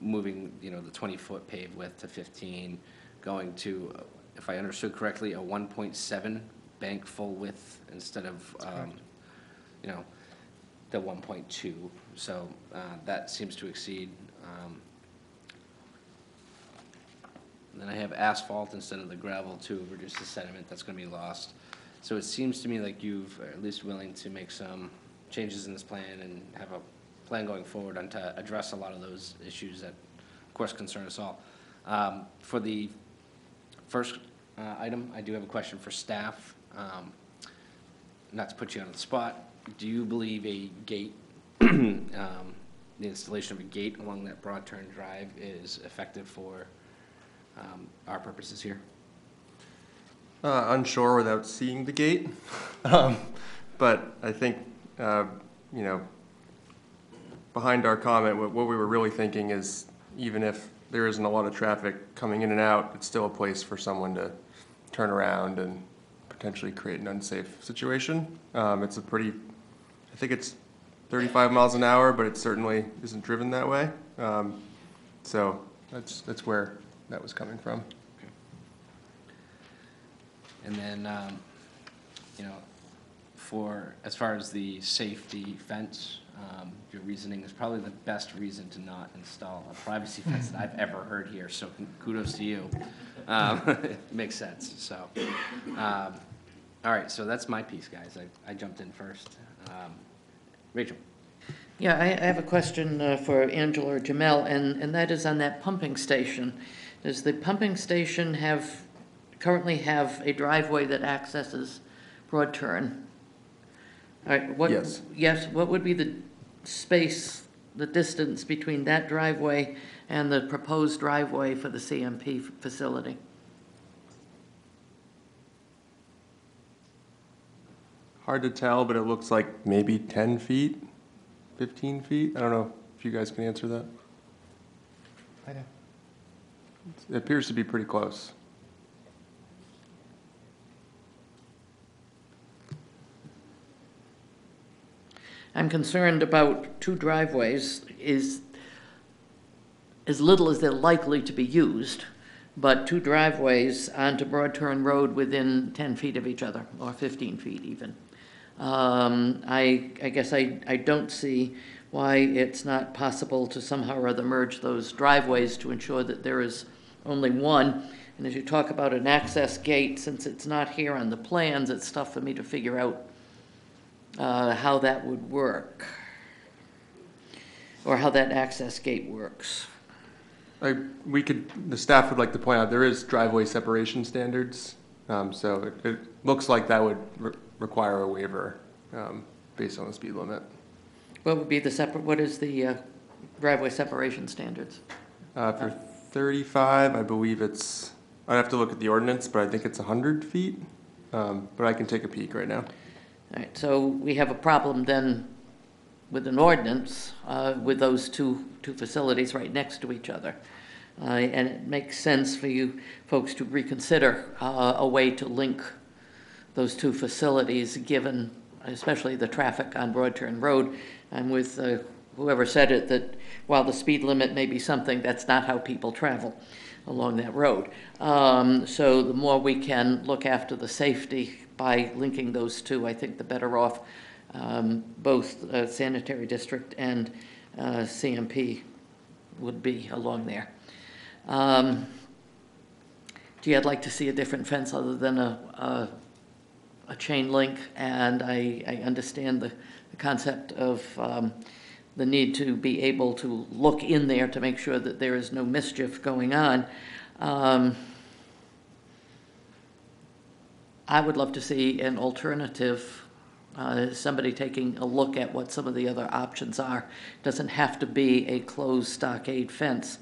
moving, you know, the 20-foot paved width to 15, going to, uh, if I understood correctly, a 1.7 bank full width instead of, um, you know, the 1.2. So uh, that seems to exceed. um, and Then I have asphalt instead of the gravel to reduce the sediment that's going to be lost. So it seems to me like you've are at least willing to make some changes in this plan and have a plan going forward on to address a lot of those issues that, of course, concern us all. Um, For the first uh, item, I do have a question for staff. Um, Not to put you on the spot, do you believe a gate um, the installation of a gate along that Broad Turn Drive is effective for um, our purposes here? Uh, unsure without seeing the gate. Um, But I think, uh, you know, behind our comment, what what we were really thinking is even if there isn't a lot of traffic coming in and out, it's still a place for someone to turn around and potentially create an unsafe situation. Um, It's a pretty, I think it's 35 miles an hour, but it certainly isn't driven that way. Um, So that's, that's where that was coming from. And then, um, you know, for, as far as the safety fence, um, your reasoning is probably the best reason to not install a privacy fence that I've ever heard here, so kudos to you. Um, Makes sense, so. um, All right, so that's my piece, guys. I, I jumped in first. Um, Rachel? Yeah, I, I have a question uh, for Angela or Jamel, and, and that is on that pumping station. Does the pumping station have, currently have a driveway that accesses Broad Turn? All right, what? Yes. Yes, what would be the space, the distance between that driveway and the proposed driveway for the CMP f- facility? Hard to tell, but it looks like maybe 10 feet, 15 feet. I don't know if you guys can answer that. I know. It appears to be pretty close. I'm concerned about two driveways is as little as they're likely to be used, but two driveways onto Broad Turn Road within 10 feet of each other, or 15 feet even. Um, I, I guess I, I don't see why it's not possible to somehow or other merge those driveways to ensure that there is only one. And as you talk about an access gate, since it's not here on the plans, it's tough for me to figure out uh, how that would work, or how that access gate works. I, we could, the staff would like to point out, there is driveway separation standards. Um, so it, it looks like that would re- require a waiver, um, based on the speed limit. What would be the separate, what is the uh, driveway separation standards? Uh, for 35, I believe it's, I'd have to look at the ordinance, but I think it's 100 feet. Um, but I can take a peek right now. All right, so we have a problem then with an ordinance, uh, with those two, two facilities right next to each other. Uh, And it makes sense for you folks to reconsider uh, a way to link those two facilities, given especially the traffic on Broad Turn Road. I'm with uh, whoever said it, that while the speed limit may be something, that's not how people travel along that road. Um, So the more we can look after the safety by linking those two, I think the better off um, both uh, sanitary district and uh, CMP would be along there. Um, Gee, I'd like to see a different fence other than a, a, a chain link, and I, I understand the, the concept of um, the need to be able to look in there to make sure that there is no mischief going on. Um, I would love to see an alternative, uh, somebody taking a look at what some of the other options are. Doesn't have to be a closed stockade fence,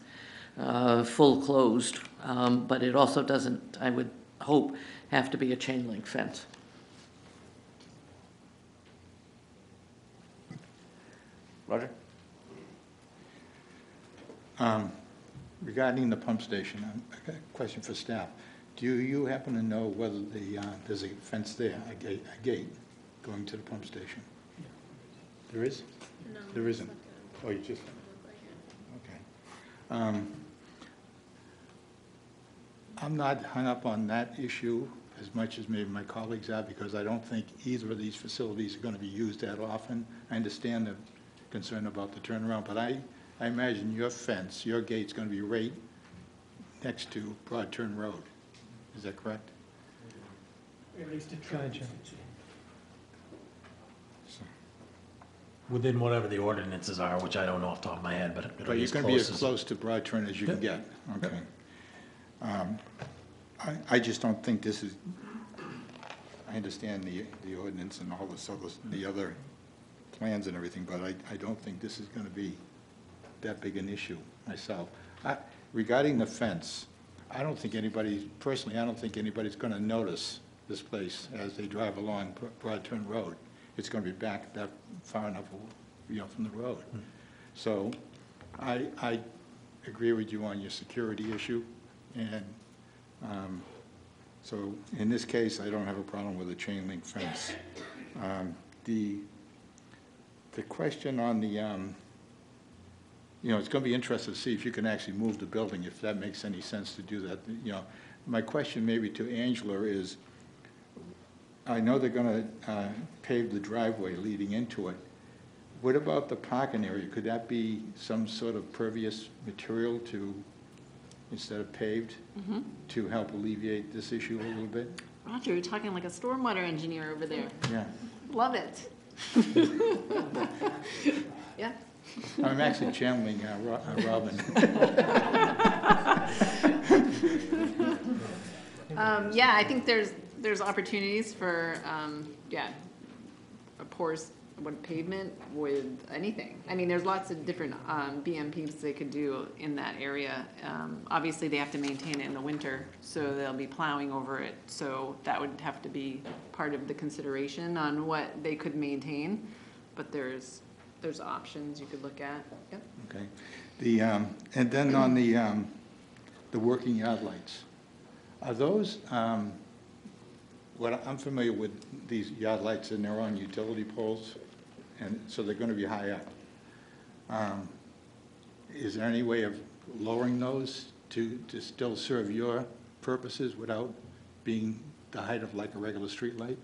uh, full closed, um, but it also doesn't, I would hope, have to be a chain link fence. Roger? Um, Regarding the pump station, um, I got a question for staff. Do you happen to know whether the, uh, there's a fence there, a gate, a gate going to the pump station? There is? No. There isn't? Oh, you just, okay. Um, I'm not hung up on that issue as much as maybe my colleagues are, because I don't think either of these facilities are going to be used that often. I understand the concern about the turnaround, but I, I imagine your fence, your gate's going to be right next to Broad Turn Road. Is that correct? At least a Gotcha. So- Within whatever the ordinances are, which I don't know off the top of my head, but it'll But be you're as going to be as close as. close to Broad Turn as you can get, okay. Um, I, I just don't think this is, I understand the, the ordinance and all this other, the other plans and everything, but I, I don't think this is gonna be that big an issue myself. I- Regarding the fence, I don't think anybody, personally, I don't think anybody's gonna notice this place as they drive along Broad Turn Road. It's gonna be back that far enough, you know, from the road. So I, I agree with you on your security issue, and um, so in this case, I don't have a problem with a chain link fence. Um, The, the question on the, um, you know, it's going to be interesting to see if you can actually move the building, if that makes any sense to do that, you know. My question maybe to Angela is, I know they're going to uh, pave the driveway leading into it. What about the parking area? Could that be some sort of pervious material to, instead of paved, mm-hmm. to help alleviate this issue a little bit? Roger, you're talking like a stormwater engineer over there. Yeah. Love it. Yeah. I'm actually channeling uh, Ro- uh, Robin. Um, yeah, I think there's, there's opportunities for, um, yeah, a porous, what, pavement with anything. I mean, there's lots of different, um, BMPs they could do in that area. Um, obviously, they have to maintain it in the winter, so they'll be plowing over it. So that would have to be part of the consideration on what they could maintain. But there's, there's options you could look at, yep. Okay. The, um, and then on the, um, the working yard lights, are those, um, what, I'm familiar with these yard lights and they're on utility poles, and so they're gonna be high up. Um, Is there any way of lowering those to, to still serve your purposes without being the height of like a regular street light?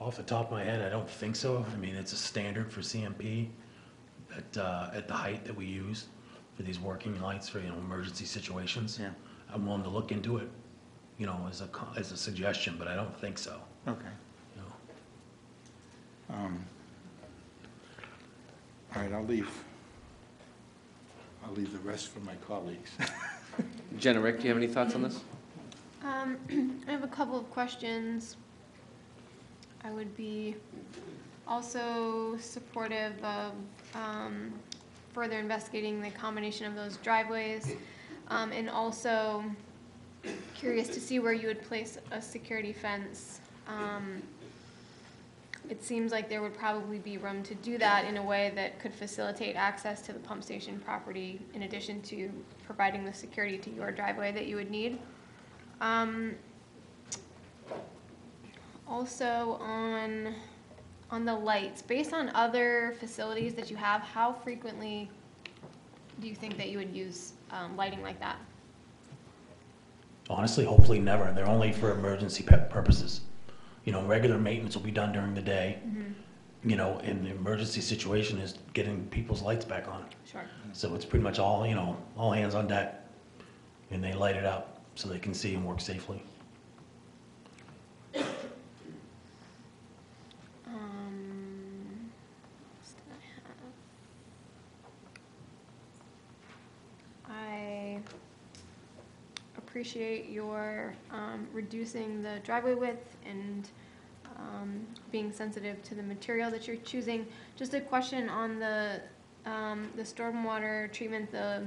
Off the top of my head, I don't think so. I mean, it's a standard for CMP at, uh, at the height that we use for these working lights for, you know, emergency situations. Yeah. I'm willing to look into it, you know, as a, co- as a suggestion, but I don't think so, Okay. you know. Um, All right, I'll leave, I'll leave the rest for my colleagues. Jenna, Rick, do you have any thoughts on this? Um, I have a couple of questions. I would be also supportive of, um, further investigating the combination of those driveways. Um, and also curious to see where you would place a security fence. Um, it seems like there would probably be room to do that in a way that could facilitate access to the pump station property in addition to providing the security to your driveway that you would need. Um, also on, on the lights, based on other facilities that you have, how frequently do you think that you would use, um, lighting like that? Honestly, hopefully never. They're only for emergency pe- purposes. You know, regular maintenance will be done during the day. You know, and the emergency situation is getting people's lights back on. Sure. So it's pretty much all, you know, all hands on deck. And they light it up so they can see and work safely. Um, what else did I have? I appreciate your, um, reducing the driveway width and, um, being sensitive to the material that you're choosing. Just a question on the, um, the stormwater treatment, the,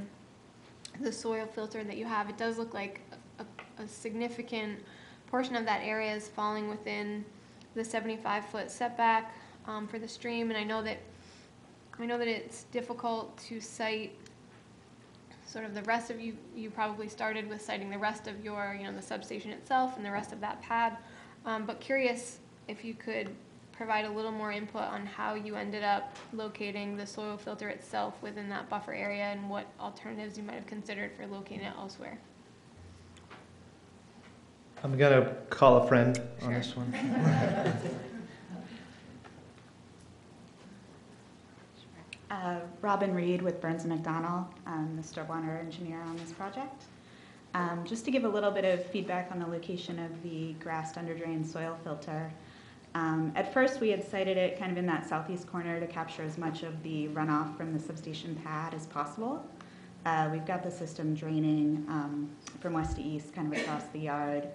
the soil filter that you have. It does look like a, a significant portion of that area is falling within the seventy-five foot setback, um, for the stream, and I know that, I know that it's difficult to site sort of the rest of you, you probably started with siting the rest of your, you know, the substation itself and the rest of that pad. Um, but curious if you could provide a little more input on how you ended up locating the soil filter itself within that buffer area and what alternatives you might have considered for locating it elsewhere. I'm gonna call a friend on this one. Uh, Robin Reed with Burns and McDonnell. I'm the stormwater engineer on this project. Um, Just to give a little bit of feedback on the location of the grassed underdrain soil filter. um, At first, we had sited it kind of in that southeast corner to capture as much of the runoff from the substation pad as possible. Uh, We've got the system draining um, from west to east, kind of across the yard.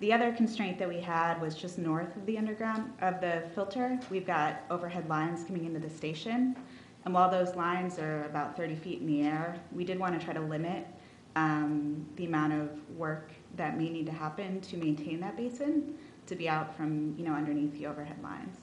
The other constraint that we had was just north of the underground, of the filter, we've got overhead lines coming into the station. And while those lines are about 30 feet in the air, we did want to try to limit um, the amount of work that may need to happen to maintain that basin, to be out from, you know, underneath the overhead lines.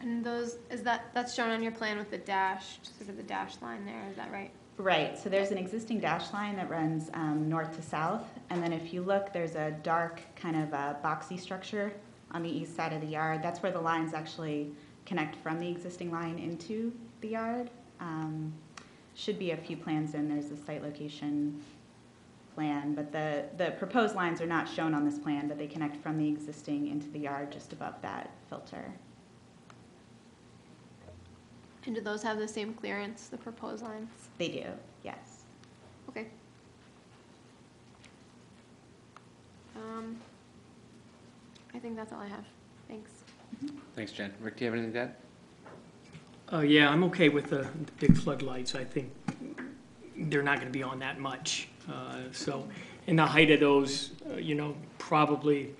And those, is that, that's shown on your plan with the dashed, sort of the dashed line there, is that right? Right, so there's an existing dash line that runs um, north to south, and then if you look, there's a dark kind of uh, boxy structure on the east side of the yard. That's where the lines actually connect from the existing line into the yard. Um, Should be a few plans in, there's a site location plan, but the, the proposed lines are not shown on this plan, but they connect from the existing into the yard just above that filter. And do those have the same clearance, the proposed lines? They do, yes. Okay. Um, I think that's all I have. Thanks. Thanks, Jen. Rick, do you have anything to add? Uh, yeah, I'm okay with the the big floodlights. I think they're not gonna be on that much. Uh, so, and the height of those, uh, you know, probably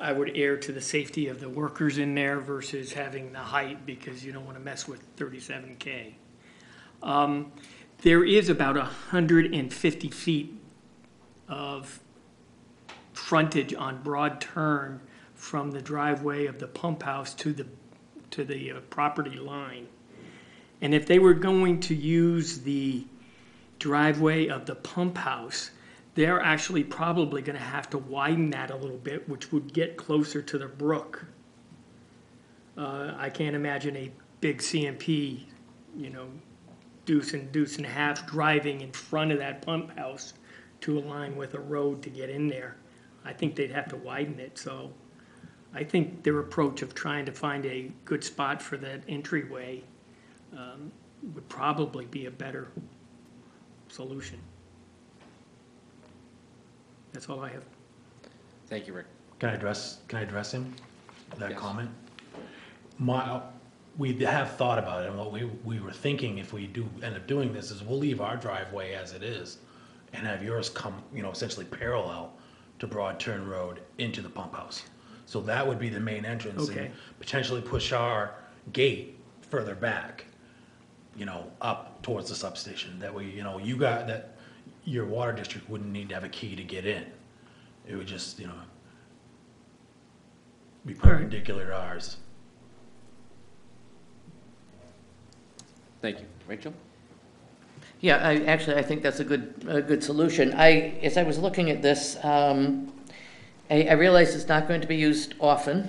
I would err to the safety of the workers in there versus having the height because you don't wanna mess with thirty-seven K. Um, there is about hundred and fifty feet of frontage on Broad Turn from the driveway of the pump house to the, to the uh, property line. And if they were going to use the driveway of the pump house, they're actually probably gonna have to widen that a little bit, which would get closer to the brook. Uh, I can't imagine a big CMP, you know, deuce and deuce and a half driving in front of that pump house to align with a road to get in there. I think they'd have to widen it, so I think their approach of trying to find a good spot for that entryway um, would probably be a better solution. That's all I have. Thank you, Rick. Can I address, can I address him, that Yes. comment? My, we have thought about it, and what we, we were thinking if we do end up doing this is we'll leave our driveway as it is and have yours come, you know, essentially parallel to Broad Turn Road into the pump house. So that would be the main entrance Okay. and potentially push our gate further back, you know, up towards the substation. That way, you know, you got, that, your water district wouldn't need to have a key to get in. It would just, you know, be All right. perpendicular to ours. Thank you. Rachel? Yeah, I, actually, I think that's a good, a good solution. I, as I was looking at this, um, I, I it's not going to be used often,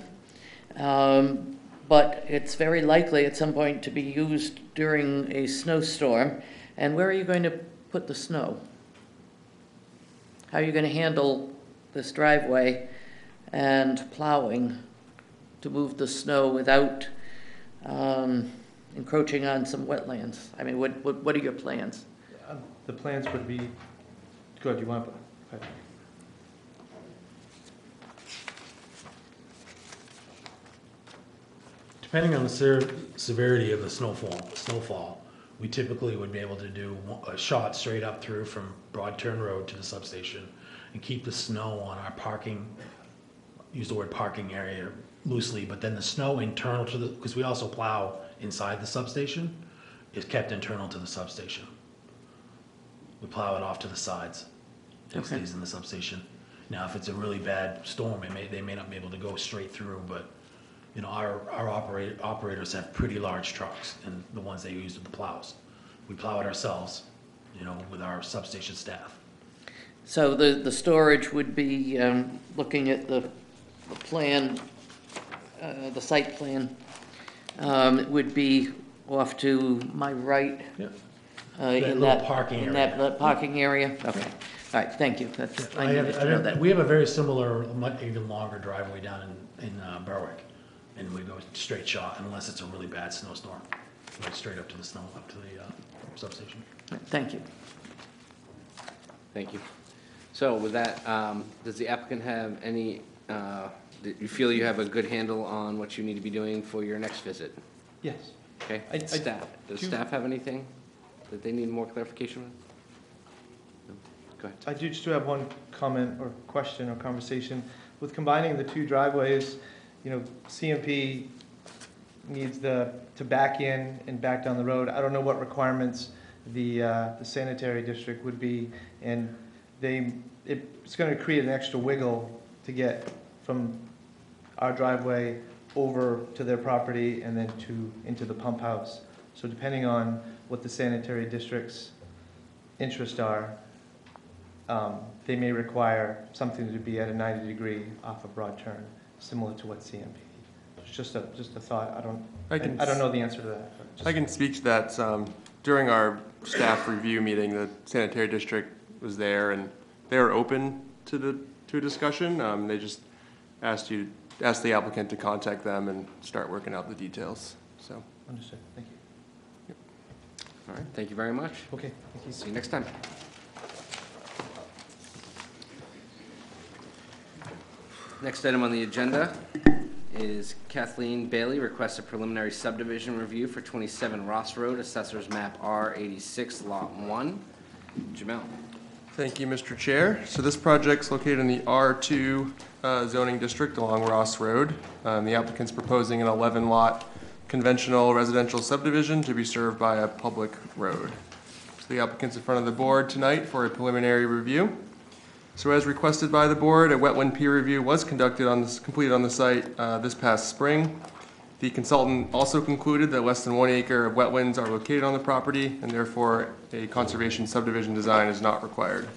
um, but it's very likely at some point to be used during a snowstorm. And where are you going to put the snow? How are you going to handle this driveway and plowing to move the snow without, um, encroaching on some wetlands? I mean, what, what, what are your plans? Um, The plans would be, good, you want, okay. Depending on the ser- severity of the snowfall, snowfall, we typically would be able to do a shot straight up through from Broad Turn Road to the substation and keep the snow on our parking, use the word parking area loosely, but then the snow internal to the, because we also plow inside the substation, is kept internal to the substation. We plow it off to the sides. It Okay. stays in the substation. Now, if it's a really bad storm, it may, they may not be able to go straight through, but, you know, our, our operate, operators have pretty large trucks and the ones they use with the plows. We plow it ourselves, you know, with our substation staff. So the, the storage would be, um, looking at the, the plan, uh, the site plan, um, it would be off to my right? Yeah. Uh, That in little that, parking in area. that, that parking area? Okay, all right, thank you, that's, I I have, needed I to know have, that. we have a very similar, much even longer driveway down in, in uh, Berwick. And we go straight shot unless it's a really bad snowstorm. Right straight up to the snow, up to the, uh, substation. Thank you. Thank you. So with that, um, does the applicant have any, uh, do you feel you have a good handle on what you need to be doing for your next visit? Yes. Okay? I- I- Staff, does do- staff have anything that they need more clarification with? Go ahead. I do just do have one comment or question or conversation. With combining the two driveways, you know, CMP needs the, to back in and back down the road. I don't know what requirements the, uh, the sanitary district would be, and they, it's gonna create an extra wiggle to get from our driveway over to their property and then to, into the pump house. So depending on what the sanitary district's interests are, um, they may require something to be at a 90 degree off a broad turn, similar to what CMP. It's just a, just a thought, I don't, I can I don't know the answer to that. but just- I can speak to that. Um, During our staff review meeting, the sanitary district was there, and they were open to the, to a discussion. Um, They just asked you, asked the applicant to contact them and start working out the details, so. Understood, thank you. All right, thank you very much. Okay, thank you. See you next time. Next item on the agenda is Kathleen Bailey requests a preliminary subdivision review for 27 Ross Road, Assessor's Map R86, Lot 1. Jamel. Thank you, Mr. Chair. So this project's located in the R2 uh, zoning district along Ross Road. Um, The applicant's proposing an 11-lot conventional residential subdivision to be served by a public road. So the applicant's in front of the board tonight for a preliminary review. So as requested by the board, a wetland peer review was conducted on this, completed on the site uh, this past spring. The consultant also concluded that less than one acre of wetlands are located on the property, and therefore a conservation subdivision design is not required.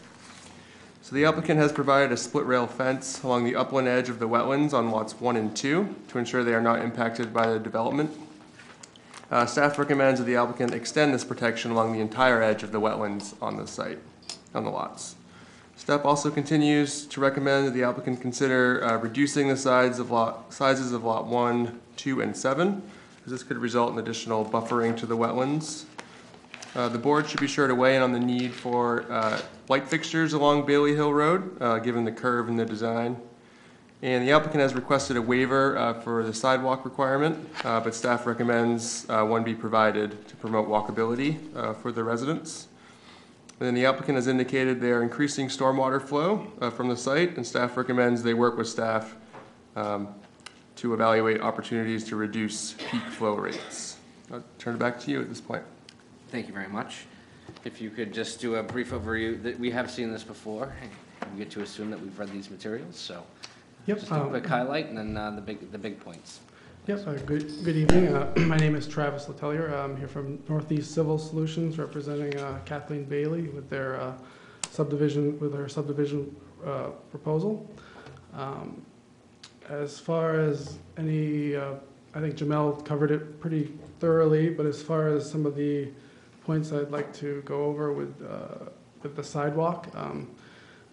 So the applicant has provided a split rail fence along the upland edge of the wetlands on lots one and two to ensure they are not impacted by the development. Uh, Staff recommends that the applicant extend this protection along the entire edge of the wetlands on the site, on the lots. Staff also continues to recommend that the applicant consider uh, reducing the of lot, sizes of lot one, two, and seven, as this could result in additional buffering to the wetlands. Uh, The board should be sure to weigh in on the need for uh, light fixtures along Bailey Hill Road, uh, given the curve in the design. And the applicant has requested a waiver uh, for the sidewalk requirement, uh, but staff recommends one be provided to promote walkability for the residents. And then the applicant has indicated they are increasing stormwater flow uh, from the site, and staff recommends they work with staff um, to evaluate opportunities to reduce peak flow rates. I'll turn it back to you at this point. Thank you very much. If you could just do a brief overview, that we have seen this before. We get to assume that we've read these materials, so Yep, just a um, quick highlight and then uh, the big, the big points. Yes, uh, good, good evening. Uh, My name is Travis Letelier. I'm here from Northeast Civil Solutions, representing uh, Kathleen Bailey with their uh, subdivision, with her subdivision uh, proposal. Um, As far as any, uh, I think Jamel covered it pretty thoroughly, but as far as some of the points I'd like to go over with, with the sidewalk, um,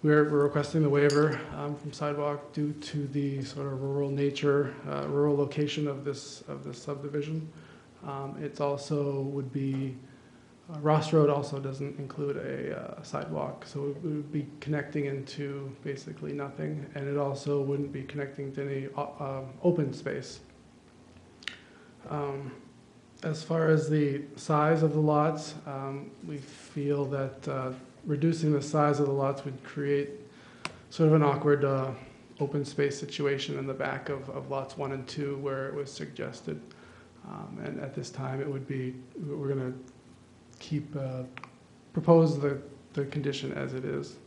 we're we're requesting the waiver um, from sidewalk due to the sort of rural nature, uh, rural location of this, of this subdivision. Um, It's also would be, uh, Ross Road also doesn't include a uh, sidewalk, so it would be connecting into basically nothing, and it also wouldn't be connecting to any o- um, open space. Um, As far as the size of the lots, um, we feel that uh, reducing the size of the lots would create sort of an awkward uh, open space situation in the back of, of lots one and two where it was suggested. Um, And at this time, it would be, we're going to keep, uh, propose the, the condition as it is.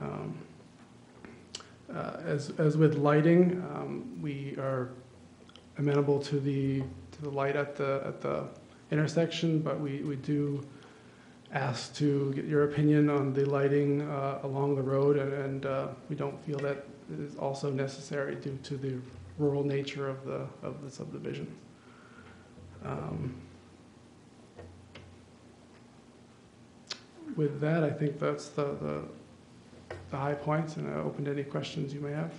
Um, uh, As, as with lighting, um, we are amenable to the, to the light at the, at the intersection, but we, we do ask to get your opinion on the lighting uh, along the road, and, and uh, we don't feel that is also necessary due to the rural nature of the, of the subdivision. Um, With that, I think that's the, the, the high points, and I open to any questions you may have.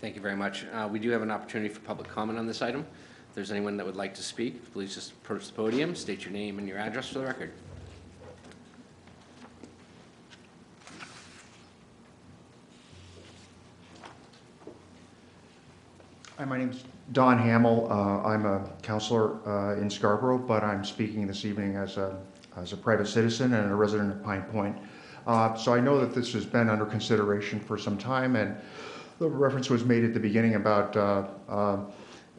Thank you very much. Uh, We do have an opportunity for public comment on this item. If there's anyone that would like to speak, please just approach the podium, state your name and your address for the record. Hi, my name's Don Hamill. Uh, I'm a counselor uh, in Scarborough, but I'm speaking this evening as a as a private citizen and a resident of Pine Point. Uh, So I know that this has been under consideration for some time, and the reference was made at the beginning about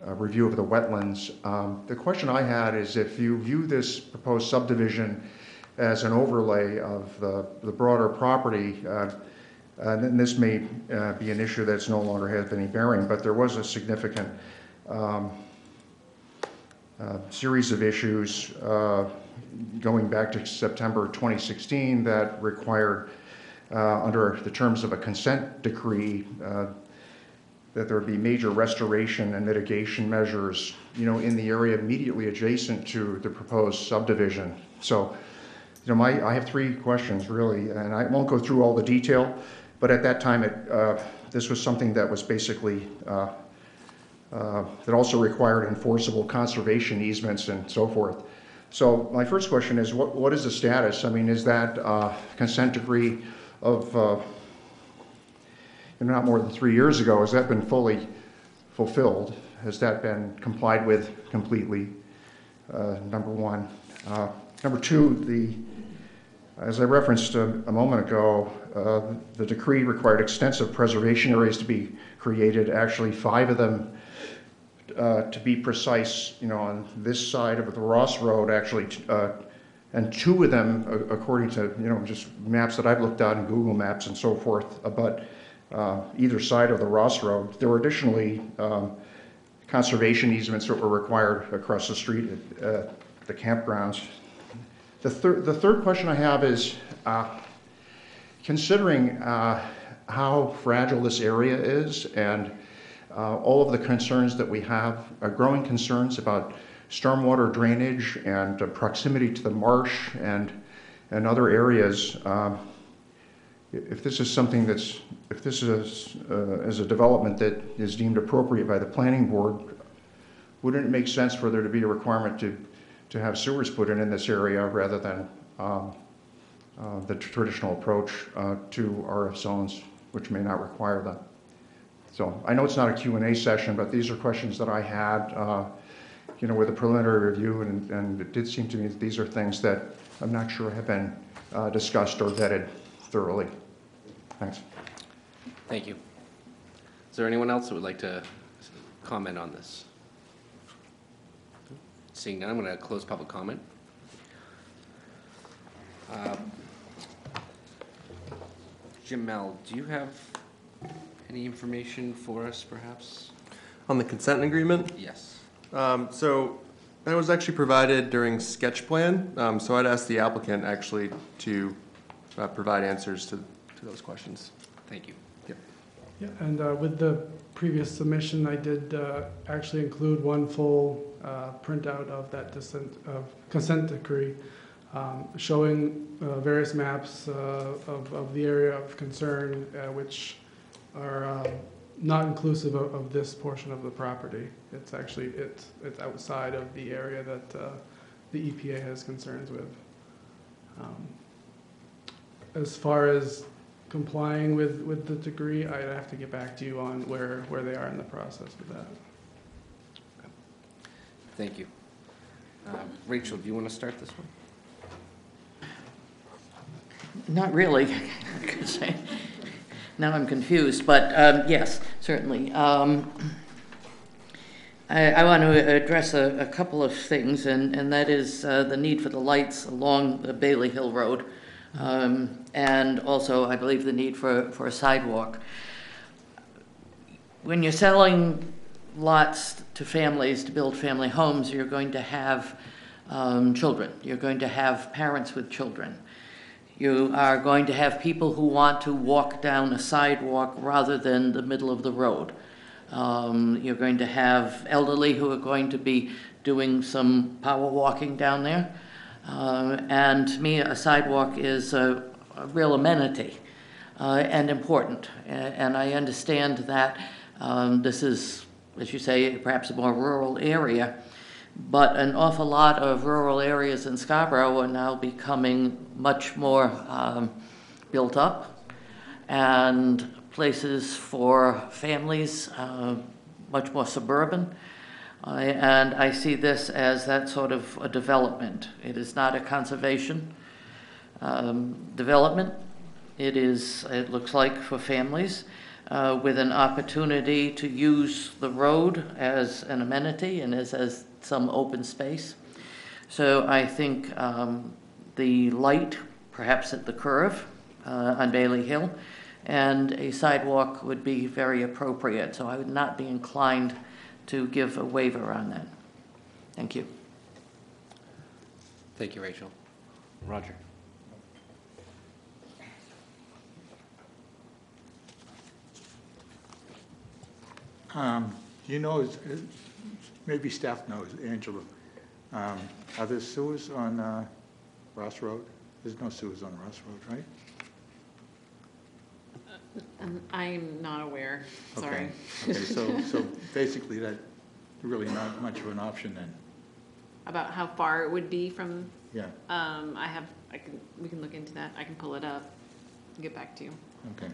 uh, review of the wetlands. Um, The question I had is if you view this proposed subdivision as an overlay of the the broader property, uh, uh, then this may uh, be an issue that's no longer has any bearing, but there was a significant um, uh, series of issues going back to September 2016 that required, under the terms of a consent decree, that there would be major restoration and mitigation measures, you know, in the area immediately adjacent to the proposed subdivision. So, you know, my, I have three questions really, and I won't go through all the detail, but at that time, it, uh, this was something that was basically, uh, uh, that also required enforceable conservation easements and so forth. So my first question is, what, what is the status? I mean, is that uh, consent decree of, know, not more than three years ago, has that been fully fulfilled? Has that been complied with completely? Uh, Number one. Uh, Number two, the, as I referenced a, a moment ago, uh, the decree required extensive preservation areas to be created, actually five of them uh, to be precise, you know, on this side of the Ross Road, actually, uh, and two of them, according to, you know, just maps that I've looked at in Google Maps and so forth, uh, but uh, either side of the Ross Road. There were additionally um, conservation easements that were required across the street at uh, the campgrounds. The third, the third question I have is, uh, considering uh, how fragile this area is and uh, all of the concerns that we have, uh, growing concerns about stormwater drainage and proximity to the marsh and, and other areas. Um, if this is something that's, if this is, uh, is a development that is deemed appropriate by the planning board, wouldn't it make sense for there to be a requirement to, to have sewers put in in this area rather than um, uh, the traditional approach uh, to RF zones, which may not require that? So I know it's not a Q and A session, but these are questions that I had, uh, you know, with a preliminary review, and, and it did seem to me that these are things that I'm not sure have been uh, discussed or vetted thoroughly. Thanks. Thank you. Is there anyone else that would like to comment on this? Seeing none, I'm going to close public comment. Um, Jamel, do you have any information for us, perhaps? On the consent agreement? Yes. Um, So that was actually provided during sketch plan, Um, so I'd ask the applicant actually to uh, provide answers to, to those questions. Thank you. Yeah, and uh, with the previous submission, I did uh, actually include one full uh, printout of that dissent, of consent decree, um, showing uh, various maps uh, of, of the area of concern, uh, which are um, not inclusive of, of this portion of the property. It's actually, it's, it's outside of the area that uh, the EPA has concerns with. Um, As far as complying with, with the degree, I'd have to get back to you on where, where they are in the process with that. Thank you. Uh, Rachel, do you want to start this one? Not really. 'cause I- Now I'm confused, but um, yes, certainly. Um, I, I want to address a, a couple of things, and, and that is uh, the need for the lights along the Bailey Hill Road, um, and also, I believe, the need for, for a sidewalk. When you're selling lots to families to build family homes, you're going to have um, children. You're going to have parents with children. You are going to have people who want to walk down a sidewalk rather than the middle of the road. Um, you're going to have elderly who are going to be doing some power walking down there. Uh, and to me, a sidewalk is a, a real amenity uh, and important. A- And I understand that um, this is, as you say, perhaps a more rural area. But an awful lot of rural areas in Scarborough are now becoming much more um, built up and places for families, uh, much more suburban. I- And I see this as that sort of a development. It is not a conservation um, development. It is, it looks like for families, uh, with an opportunity to use the road as an amenity and as, as some open space. So I think um, the light, perhaps at the curve uh, on Bailey Hill, and a sidewalk would be very appropriate. So I would not be inclined to give a waiver on that. Thank you. Thank you, Rachel. Roger? Um, You know, is- is- maybe staff knows, Angela, um, are there sewers on uh, Ross Road? There's no sewers on Ross Road, right? Um, I'm not aware, sorry. Okay, Okay, so, so basically that, really not much of an option then, About how far it would be from, yeah, um, I have, I can, we can look into that, I can pull it up, and get back to you. okay.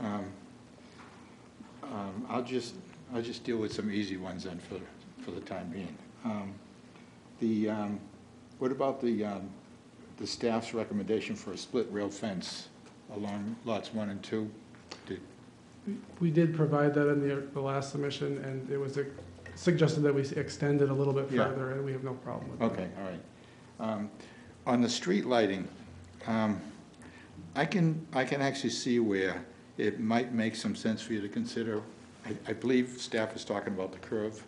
Um, um, I'll just, I'll just deal with some easy ones then for, for the time being. Um, The, um, what about the, um, the staff's recommendation for a split rail fence along lots one and two? We did provide that in the, the last submission, and it was uh, suggested that we extend it a little bit Yeah. further, and we have no problem with that. Okay, all right. Um, On the street lighting, um, I can, I can actually see where it might make some sense for you to consider, I, I believe staff is talking about the curve,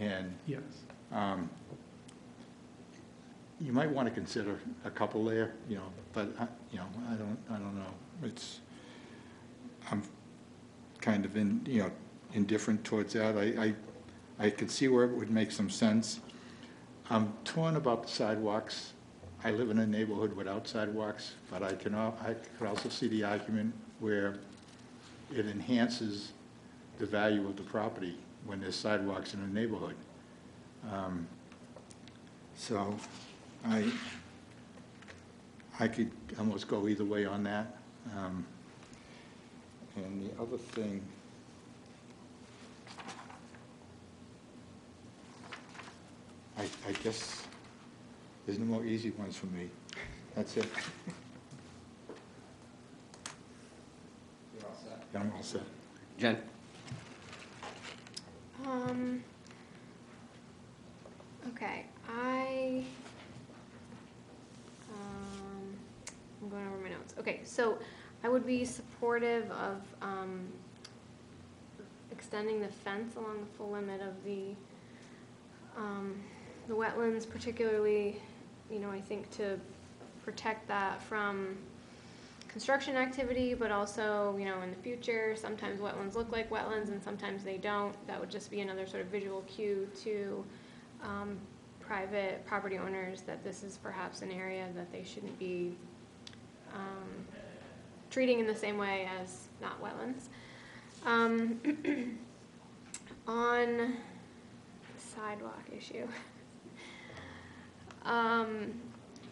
and Yes. um, you might want to consider a couple there, you know, but, I- you know, I don't, I don't know. It's, I'm kind of in, you know, indifferent towards that. I, I, I could see where it would make some sense. I'm torn about the sidewalks. I live in a neighborhood without sidewalks, but I can, I could also see the argument where it enhances the value of the property when there's sidewalks in a neighborhood. Um, So I, I could almost go either way on that. Um, And the other thing, I, I guess there's no more easy ones for me. That's it. You're all set. Yeah, I'm all set. Jen? Um, okay, I, um, I'm going over my notes. Okay, so I would be supportive of, um, extending the fence along the full limit of the, um, the wetlands, particularly, you know, I think to protect that from construction activity, but also, you know, in the future, sometimes wetlands look like wetlands and sometimes they don't. That would just be another sort of visual cue to um, private property owners that this is perhaps an area that they shouldn't be um, treating in the same way as not wetlands. Um, on sidewalk issue. Um,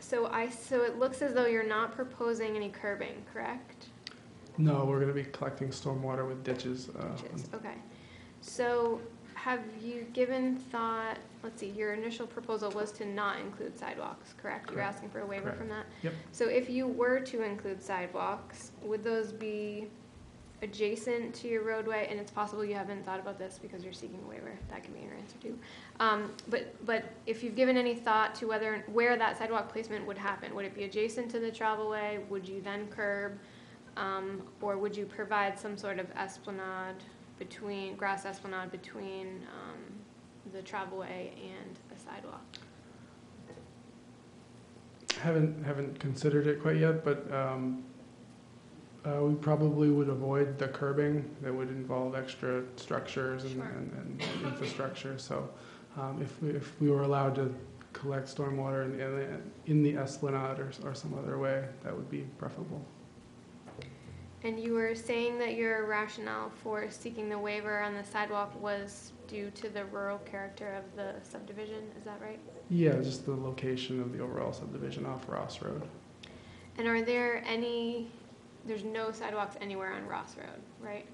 so I, so it looks as though you're not proposing any curbing, correct? No, we're gonna be collecting stormwater with ditches. uh, Ditches, okay. So have you given thought, let's see, your initial proposal was to not include sidewalks, correct? You were Correct. asking for a waiver Correct. from that? Yep. So if you were to include sidewalks, would those be adjacent to your roadway? And it's possible you haven't thought about this because you're seeking a waiver, that can be your answer too. Um, but, but if you've given any thought to whether, where that sidewalk placement would happen, would it be adjacent to the travelway? Would you then curb? Um, or would you provide some sort of esplanade between, grass esplanade between, um, the travelway and a sidewalk? Haven't, haven't considered it quite yet, but um, uh, we probably would avoid the curbing that would involve extra structures and, Sure. and and infrastructure. So um, if, we- if we were allowed to collect stormwater in, in the- in the esplanade or, or some other way, that would be preferable. And you were saying that your rationale for seeking the waiver on the sidewalk was due to the rural character of the subdivision, is that right? Yeah, just the location of the overall subdivision off Ross Road. And are there any, there's no sidewalks anywhere on Ross Road, right?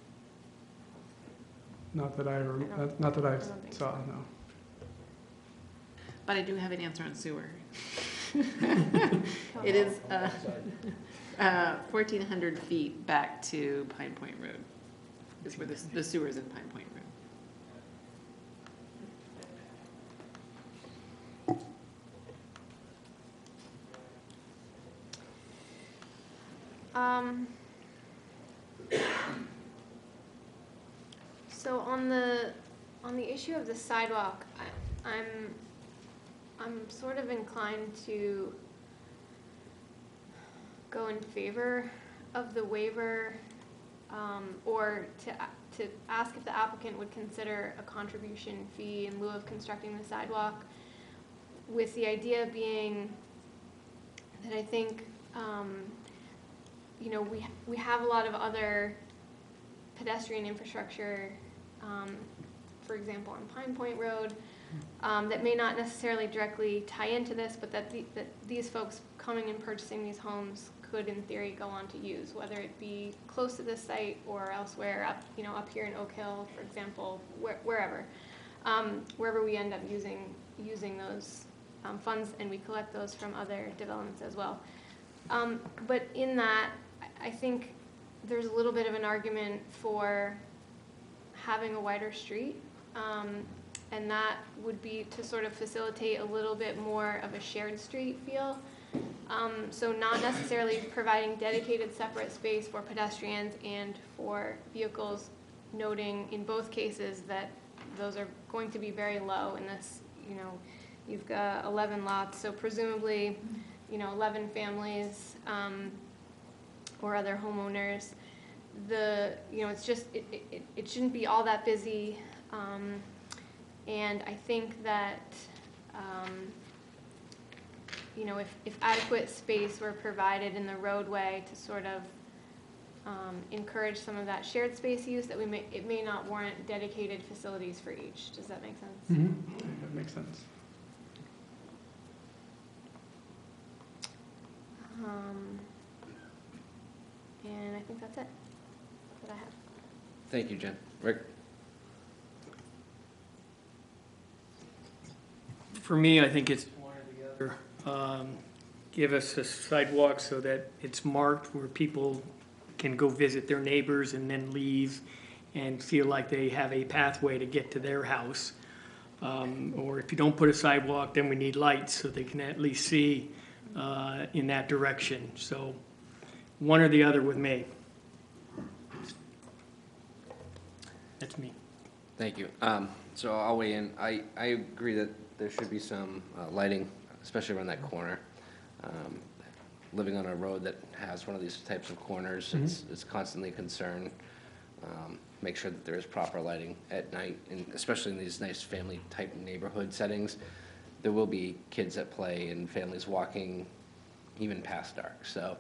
Not that I, rem- I don't- not that I I don't think saw, so. no. But I do have an answer on sewer. It is uh, uh, 1,400 feet back to Pine Point Road, is where the the sewer is in Pine Point Road. Um, so on the, on the issue of the sidewalk, I, I'm, I'm sort of inclined to go in favor of the waiver, um, or to, to ask if the applicant would consider a contribution fee in lieu of constructing the sidewalk, with the idea being that I think, um, you know, we, we have a lot of other pedestrian infrastructure, um, for example, on Pine Point Road, um, that may not necessarily directly tie into this, but that, the, that these folks coming and purchasing these homes could in theory go on to use, whether it be close to this site or elsewhere, up, you know, up here in Oak Hill, for example, where, wherever. Um, wherever we end up using, using those, um, funds, and we collect those from other developments as well. Um, but in that, I- I think there's a little bit of an argument for having a wider street. Um, and that would be to sort of facilitate a little bit more of a shared street feel. Um, so not necessarily providing dedicated separate space for pedestrians and for vehicles, noting in both cases that those are going to be very low in this, you know, you've got eleven lots, so presumably, you know, eleven families, um, or other homeowners. The, you know, it's just, it, it- it, it shouldn't be all that busy. Um, and I think that, um, you know, if, if adequate space were provided in the roadway to sort of, um, encourage some of that shared space use, that we may, it may not warrant dedicated facilities for each. Does that make sense? Mhm. That makes sense. Um, and I think that's it, that I have. Thank you, Jen. Rick? For me, I think it's Um, Give us a sidewalk so that it's marked where people can go visit their neighbors and then leave and feel like they have a pathway to get to their house. Um, Or if you don't put a sidewalk, then we need lights so they can at least see uh, in that direction. So one or the other with me. That's me. Thank you. Um, So I'll weigh in. I, I agree that there should be some uh, lighting, especially around that corner. Um, Living on a road that has one of these types of corners, it's, it's constantly a concern. Um, Make sure that there is proper lighting at night, and especially in these nice family-type neighborhood settings. There will be kids at play and families walking even past dark. So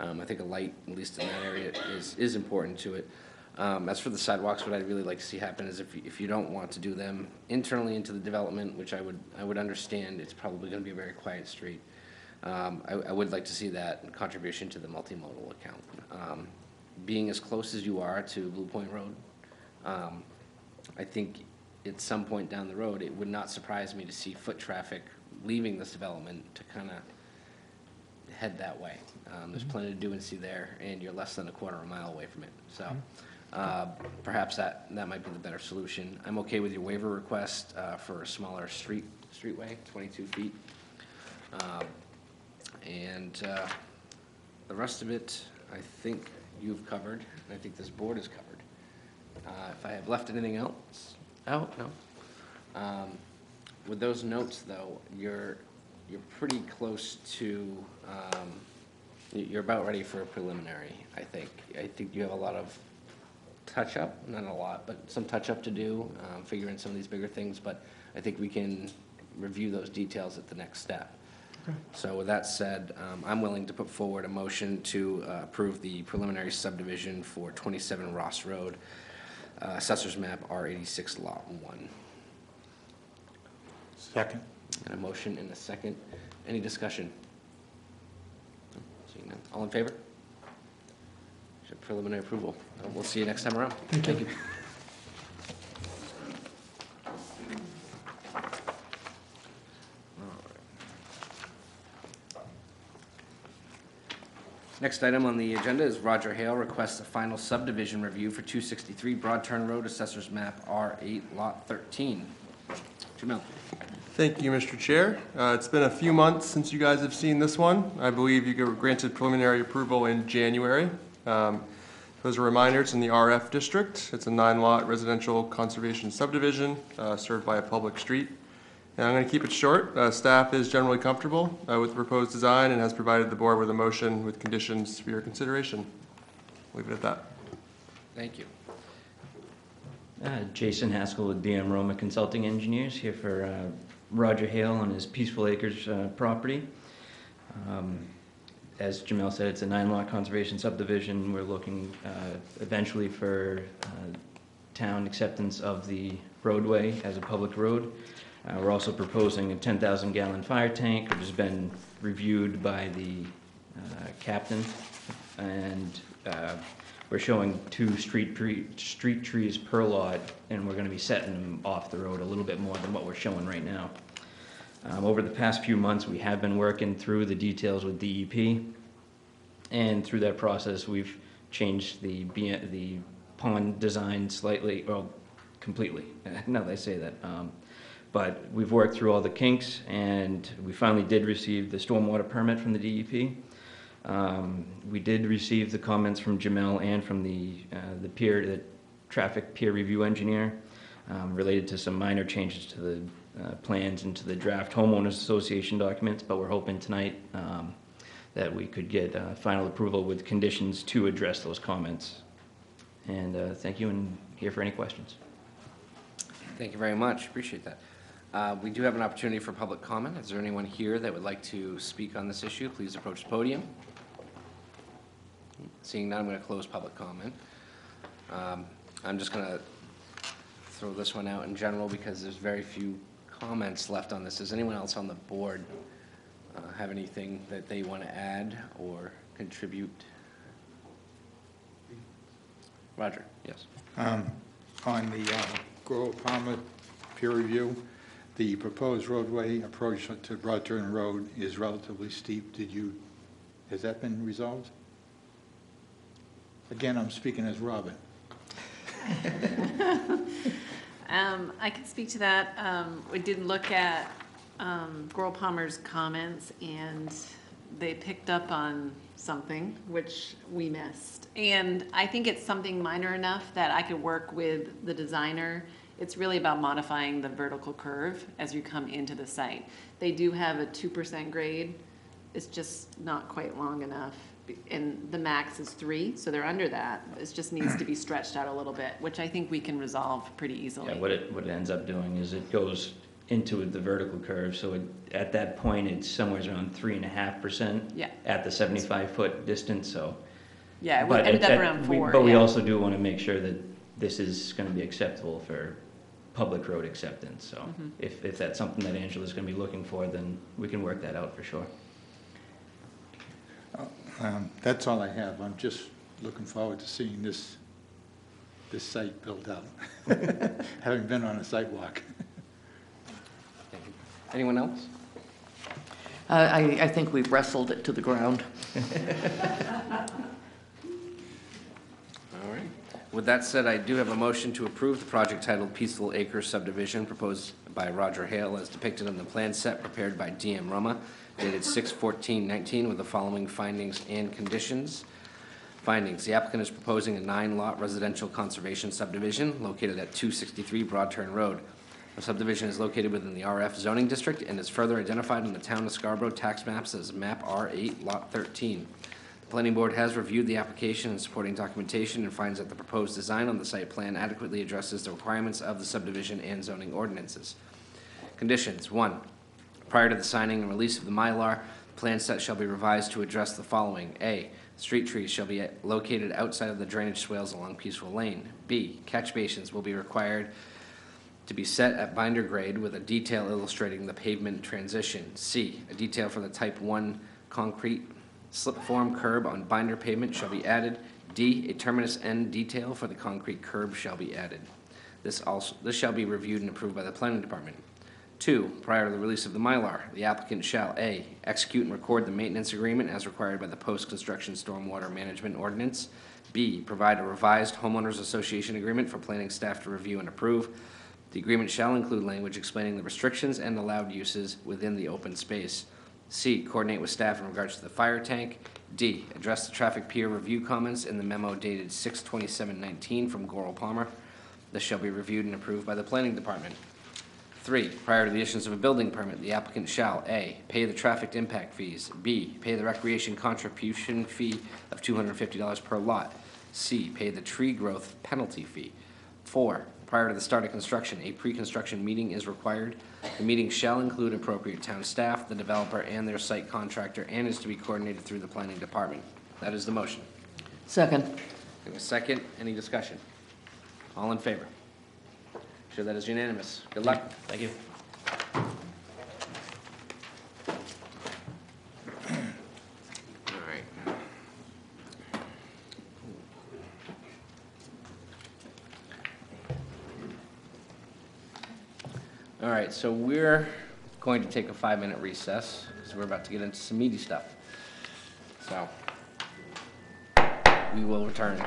um, I think a light, at least in that area, is, is important to it. Um, As for the sidewalks, what I'd really like to see happen is if, you- if you don't want to do them internally into the development, which I would, I would understand, it's probably gonna be a very quiet street. Um, I, I would like to see that contribution to the multimodal account. Um, Being as close as you are to Blue Point Road, um, I think at some point down the road, it would not surprise me to see foot traffic leaving this development to kind of head that way. Um, There's plenty to do and see there, and you're less than a quarter of a mile away from it. So uh, perhaps that, that might be the better solution. I'm okay with your waiver request uh, for a smaller street, streetway, 22 feet. Um, And uh, the rest of it, I think you've covered, and I think this board has covered. Uh, If I have left anything else out, no? Um, With those notes, though, you're, you're pretty close to, um, you- you're about ready for a preliminary, I think. I think you have a lot of touch-up, not a lot, but some touch-up to do, um, figure in some of these bigger things, but I think we can review those details at the next step. So with that said, um, I'm willing to put forward a motion to uh, approve the preliminary subdivision for 27 Ross Road, uh, Assessor's Map R86 Lot 1. Second. And a motion and a second. Any discussion? Seeing none. All in favor? preliminary approval. Uh, we'll see you next time around. Thank you. Next item on the agenda is Roger Hale requests a final subdivision review for 263 Broad Turn Road, Assessors Map R8, Lot 13. Jamel. Thank you, Mr. Chair. Uh, It's been a few months since you guys have seen this one. I believe you were granted preliminary approval in January. Um, As a reminder, it's in the RF district. It's a nine-lot residential conservation subdivision uh, served by a public street. And I'm going to keep it short. Uh, Staff is generally comfortable uh, with the proposed design and has provided the board with a motion with conditions for your consideration. Leave it at that. Thank you. Uh, Jason Haskell with DM Roma Consulting Engineers, here for uh, Roger Hale on his Peaceful Acres uh, property. Um, As Jamel said, it's a nine-lot conservation subdivision. We're looking uh, eventually for uh, town acceptance of the roadway as a public road. Uh, We're also proposing a 10,000-gallon fire tank, which has been reviewed by the uh, captain. And uh, we're showing two street tree, street trees per lot, and we're gonna be setting them off the road a little bit more than what we're showing right now. Um, over the past few months, we have been working through the details with DEP. And through that process, we've changed the, the pond design slightly, well, completely, now that I say that. Um, But we've worked through all the kinks, and we finally did receive the stormwater permit from the DEP. Um, We did receive the comments from Jamel and from the, uh, the peer, the traffic peer review engineer um, related to some minor changes to the uh, plans into the draft homeowners association documents, but we're hoping tonight um, that we could get uh, final approval with conditions to address those comments. And uh, thank you, and here for any questions. Thank you very much, appreciate that. Uh, We do have an opportunity for public comment. Is there anyone here that would like to speak on this issue? Please approach the podium. Seeing none, I'm going to close public comment. Um, I'm just going to throw this one out in general because there's very few comments left on this. Does anyone else on the board uh, have anything that they want to add or contribute? Roger, yes. Um, On the uh, Gorrill Palmer peer review, the proposed roadway approach to Broad Turn Road is relatively steep. Did you, has that been resolved? Again, I'm speaking as Robin. Um, I can speak to that. Um, we did look at, um, Gorrill Palmer's comments and they picked up on something which we missed. And I think it's something minor enough that I could work with the designer. It's really about modifying the vertical curve as you come into the site. They do have a two percent grade. It's just not quite long enough. And the max is three, so they're under that. It just needs to be stretched out a little bit, which I think we can resolve pretty easily. Yeah, what it, what it ends up doing is it goes into the vertical curve, so it, at that point, it's somewhere around three and a half percent Yeah. at the seventy-five foot distance, so. Yeah, it But ended at- up at- around we- four, But we yeah. also do want to make sure that this is going to be acceptable for public road acceptance, so Mhm. if, if that's something that Angela's going to be looking for, then we can work that out for sure. Um, That's all I have. I'm just looking forward to seeing this, this site built out, having been on a site walk. Thank you. Anyone else? Uh, I, I think we've wrestled it to the ground. All right. With that said, I do have a motion to approve the project titled Peaceful Acres subdivision proposed by Roger Hale as depicted on the plan set prepared by DM Roma dated 6/14/19 with the following findings and conditions. Findings, the applicant is proposing a nine-lot residential conservation subdivision located at 263 Broad Turn Road. The subdivision is located within the RF zoning district and is further identified in the town of Scarborough tax maps as map R8, lot 13. The planning board has reviewed the application and supporting documentation and finds that the proposed design on the site plan adequately addresses the requirements of the subdivision and zoning ordinances. Conditions, one, prior to the signing and release of the Mylar, the plan set shall be revised to address the following. A, street trees shall be located outside of the drainage swales along Peaceful Lane. B, catch basins will be required to be set at binder grade with a detail illustrating the pavement transition. C, a detail for the type one concrete slip form curb on binder pavement shall be added. D, a terminus end detail for the concrete curb shall be added. This also, this shall be reviewed and approved by the planning department. Two, prior to the release of the Mylar, the applicant shall A, execute and record the maintenance agreement as required by the post-construction stormwater management ordinance. B, provide a revised homeowners association agreement for planning staff to review and approve. The agreement shall include language explaining the restrictions and allowed uses within the open space. C, coordinate with staff in regards to the fire tank. D, address the traffic peer review comments in the memo dated 6/27/19 from Gorrill Palmer. This shall be reviewed and approved by the planning department. Three, prior to the issuance of a building permit, the applicant shall, A, pay the traffic impact fees, B, pay the recreation contribution fee of $250 per lot, C, pay the tree growth penalty fee. Four, prior to the start of construction, a pre-construction meeting is required. The meeting shall include appropriate town staff, the developer, and their site contractor, and is to be coordinated through the planning department. That is the motion. Second. A second, any discussion? All in favor? Sure that is unanimous. Good luck. Thank you. All right. All right, so we're going to take a five-minute recess, because we're about to get into some meaty stuff. So, we will return.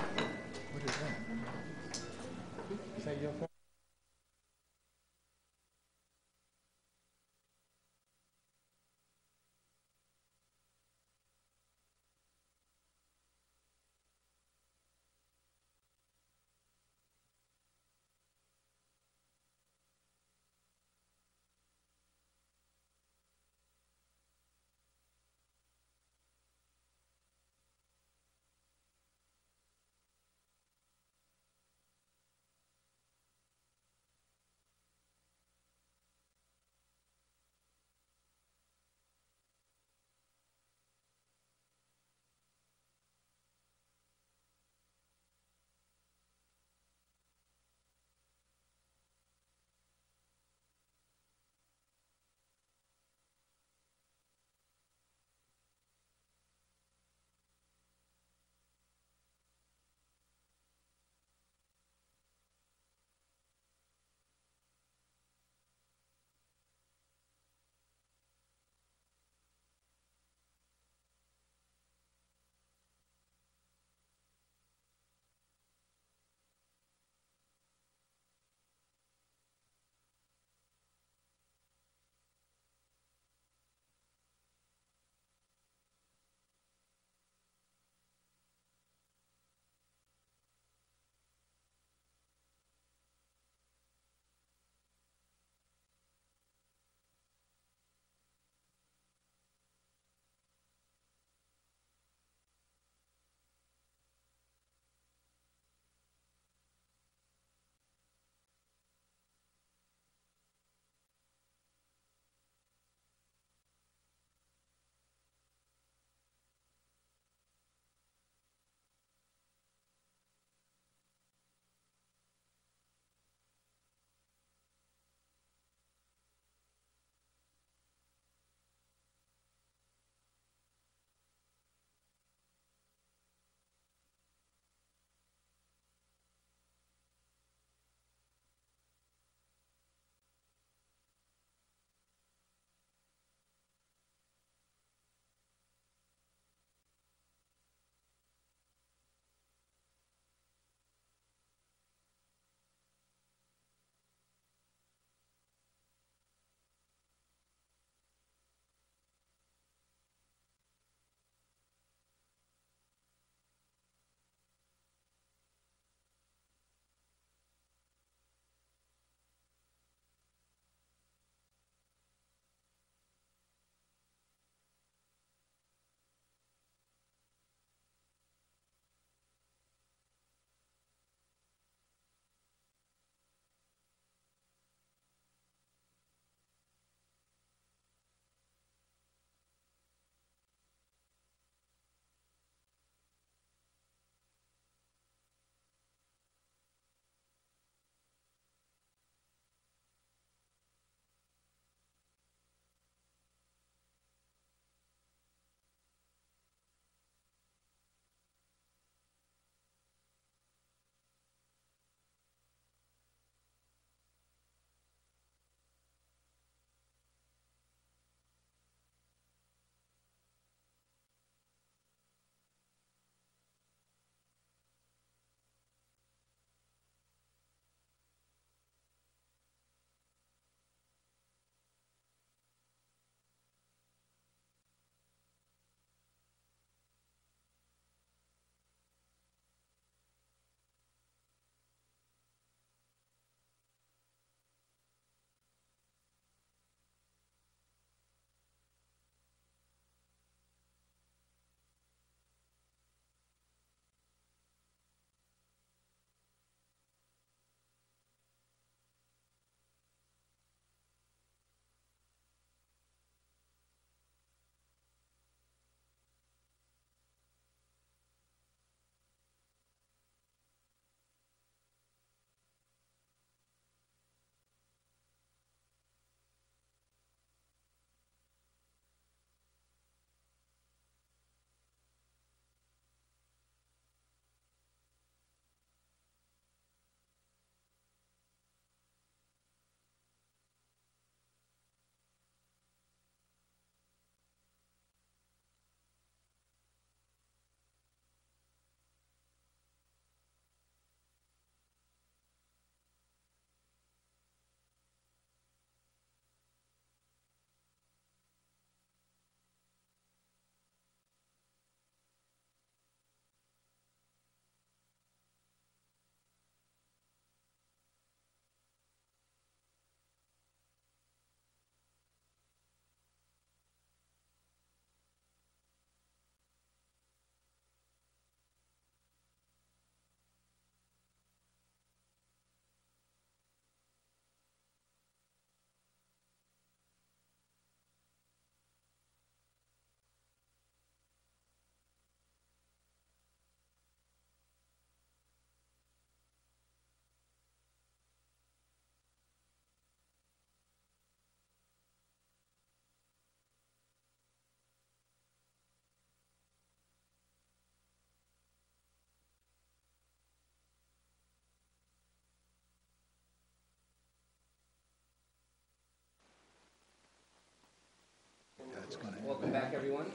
Welcome back, everyone.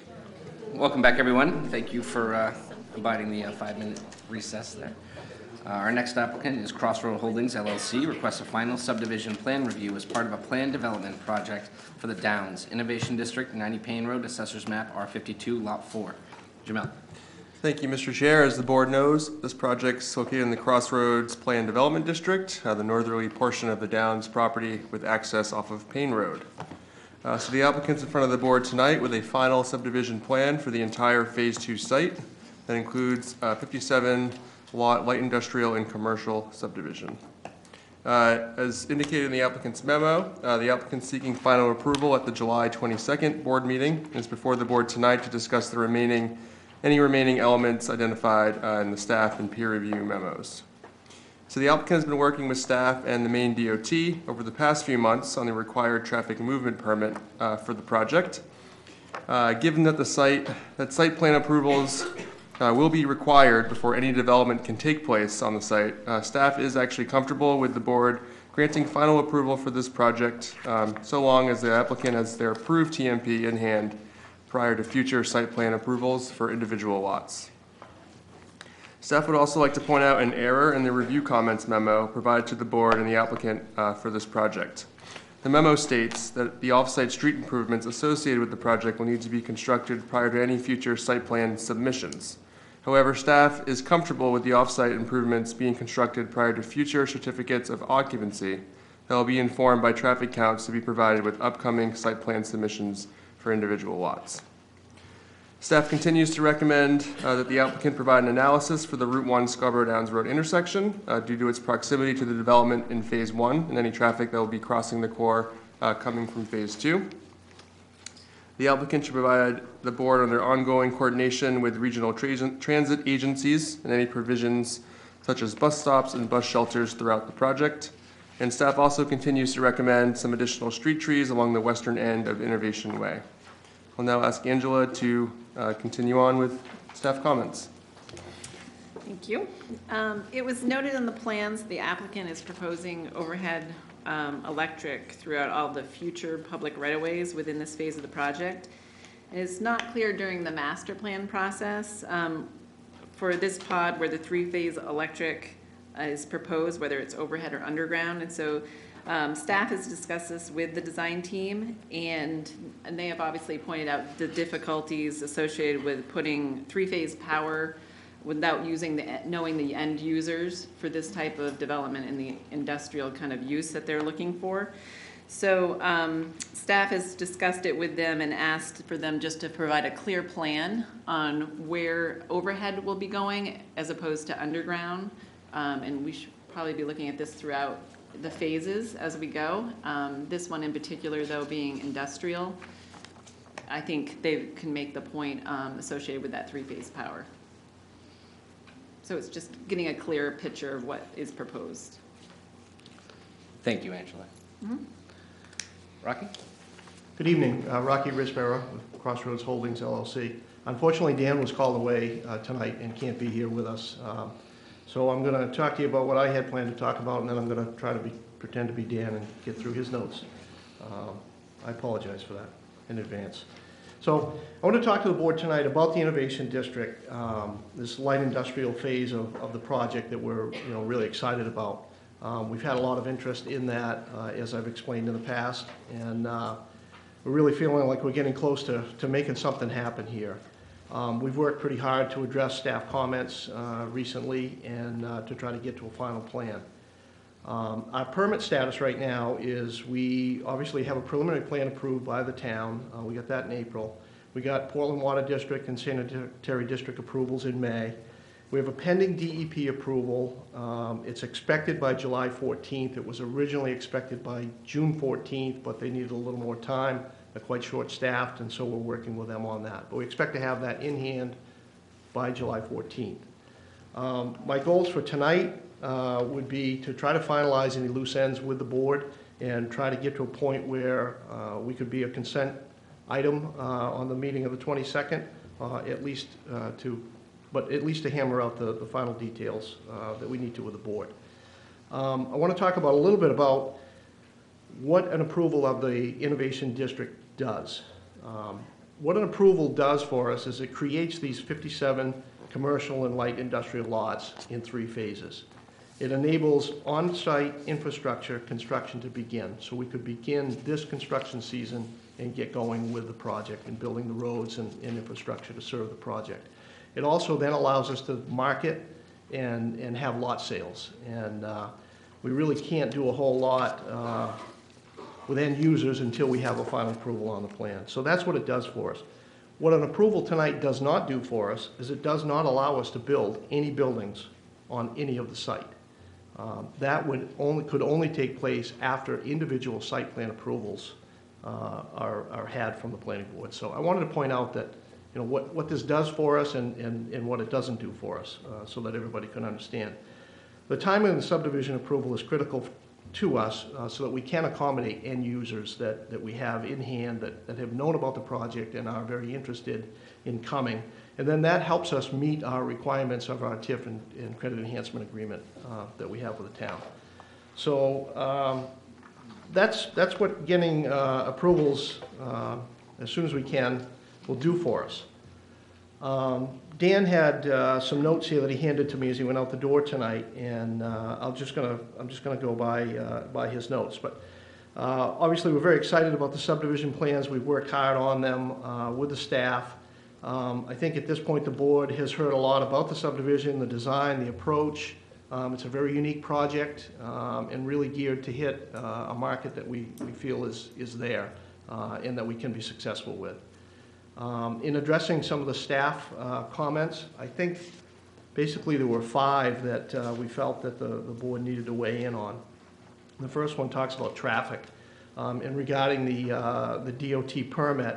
Welcome back, everyone. Thank you for uh, abiding the uh, five-minute recess there. Uh, Our next applicant is Crossroad Holdings LLC, requests a final subdivision plan review as part of a planned development project for the Downs Innovation District, 90 Payne Road, Assessors Map, R52, Lot 4. Jamel. Thank you, Mr. Chair. As the board knows, this project's located in the Crossroads Plan Development District, uh, the northerly portion of the Downs property with access off of Payne Road. Uh, So the applicant's in front of the board tonight with a final subdivision plan for the entire Phase Two site that includes uh, 57 lot light industrial and commercial subdivision. Uh, As indicated in the applicant's memo, uh, the applicant's seeking final approval at the July 22nd board meeting is before the board tonight to discuss the remaining, any remaining elements identified uh, in the staff and peer review memos. So the applicant has been working with staff and the Maine DOT over the past few months on the required traffic movement permit uh, for the project. Uh, Given that the site, that site plan approvals uh, will be required before any development can take place on the site, uh, staff is actually comfortable with the board granting final approval for this project, um, so long as the applicant has their approved TMP in hand prior to future site plan approvals for individual lots. Staff would also like to point out an error in the review comments memo provided to the board and the applicant uh, for this project. The memo states that the off-site street improvements associated with the project will need to be constructed prior to any future site plan submissions. However, staff is comfortable with the off-site improvements being constructed prior to future certificates of occupancy that will be informed by traffic counts to be provided with upcoming site plan submissions for individual lots. Staff continues to recommend uh, that the applicant provide an analysis for the Route 1 Scarborough Downs Road intersection uh, due to its proximity to the development in Phase 1 and any traffic that will be crossing the core uh, coming from Phase 2. The applicant should provide the board on their ongoing coordination with regional tra- transit agencies and any provisions such as bus stops and bus shelters throughout the project. And staff also continues to recommend some additional street trees along the western end of Innovation Way. I'll now ask Angela to uh, continue on with staff comments. Thank you. Um, It was noted in the plans, the applicant is proposing overhead um, electric throughout all the future public right-of-ways within this phase of the project. It's not clear during the master plan process um, for this pod where the three-phase electric uh, is proposed, whether it's overhead or underground. And so um, staff has discussed this with the design team, and, and they have obviously pointed out the difficulties associated with putting three-phase power without using the, knowing the end users for this type of development in the industrial kind of use that they're looking for. So um, staff has discussed it with them and asked for them just to provide a clear plan on where overhead will be going as opposed to underground. Um, And we should probably be looking at this throughout the phases as we go. Um, This one in particular, though, being industrial, I think they can make the point um, associated with that three-phase power. So it's just getting a clearer picture of what is proposed. Thank you, Angela. Rocky? Good evening, Uh, Rocky Risbara with Crossroads Holdings LLC. Unfortunately, Dan was called away uh, tonight and can't be here with us. Um, So I'm going to talk to you about what I had planned to talk about, and then I'm going to try to be, pretend to be Dan and get through his notes. Um, I apologize for that in advance. So I want to talk to the board tonight about the Innovation District, um, this light industrial phase of, of the project that we're, you know, really excited about. Um, We've had a lot of interest in that, uh, as I've explained in the past, and uh, we're really feeling like we're getting close to, to making something happen here. Um, We've worked pretty hard to address staff comments uh, recently and uh, to try to get to a final plan. Um, Our permit status right now is we obviously have a preliminary plan approved by the town. Uh, We got that in April. We got Portland Water District and Sanitary District approvals in May. We have a pending DEP approval. Um, It's expected by July 14th. It was originally expected by June 14th, but they needed a little more time. They're quite short-staffed, and so we're working with them on that. But we expect to have that in hand by July 14th. Um, My goals for tonight uh, would be to try to finalize any loose ends with the board and try to get to a point where uh, we could be a consent item uh, on the meeting of the 22nd, uh, at least uh, to, but at least to hammer out the, the final details uh, that we need to with the board. Um, I want to talk about a little bit about what an approval of the Innovation District does. Um, What an approval does for us is it creates these 57 commercial and light industrial lots in three phases. It enables on-site infrastructure construction to begin, so we could begin this construction season and get going with the project and building the roads and, and infrastructure to serve the project. It also then allows us to market and, and have lot sales. And uh, we really can't do a whole lot uh, with end users until we have a final approval on the plan. So that's what it does for us. What an approval tonight does not do for us is it does not allow us to build any buildings on any of the site. Um, That would only, could only take place after individual site plan approvals uh, are, are had from the planning board. So I wanted to point out that, you know, what, what this does for us and, and, and what it doesn't do for us, uh, so that everybody can understand. The timing of the subdivision approval is critical to us, uh, so that we can accommodate end users that, that we have in hand, that, that have known about the project and are very interested in coming. And then that helps us meet our requirements of our TIF and, and credit enhancement agreement uh, that we have with the town. So um, that's, that's what getting uh, approvals uh, as soon as we can will do for us. Um, Dan had uh, some notes here that he handed to me as he went out the door tonight, and uh, I'll just gonna, I'm just gonna go by, uh, by his notes. But uh, obviously, we're very excited about the subdivision plans. We've worked hard on them uh, with the staff. Um, I think at this point, the board has heard a lot about the subdivision, the design, the approach. Um, It's a very unique project um, and really geared to hit a market that we, we feel is, is there and that we can be successful with. Um, In addressing some of the staff uh, comments, I think basically there were five that uh, we felt that the, the board needed to weigh in on. The first one talks about traffic. Um, And regarding the, uh, the DOT permit,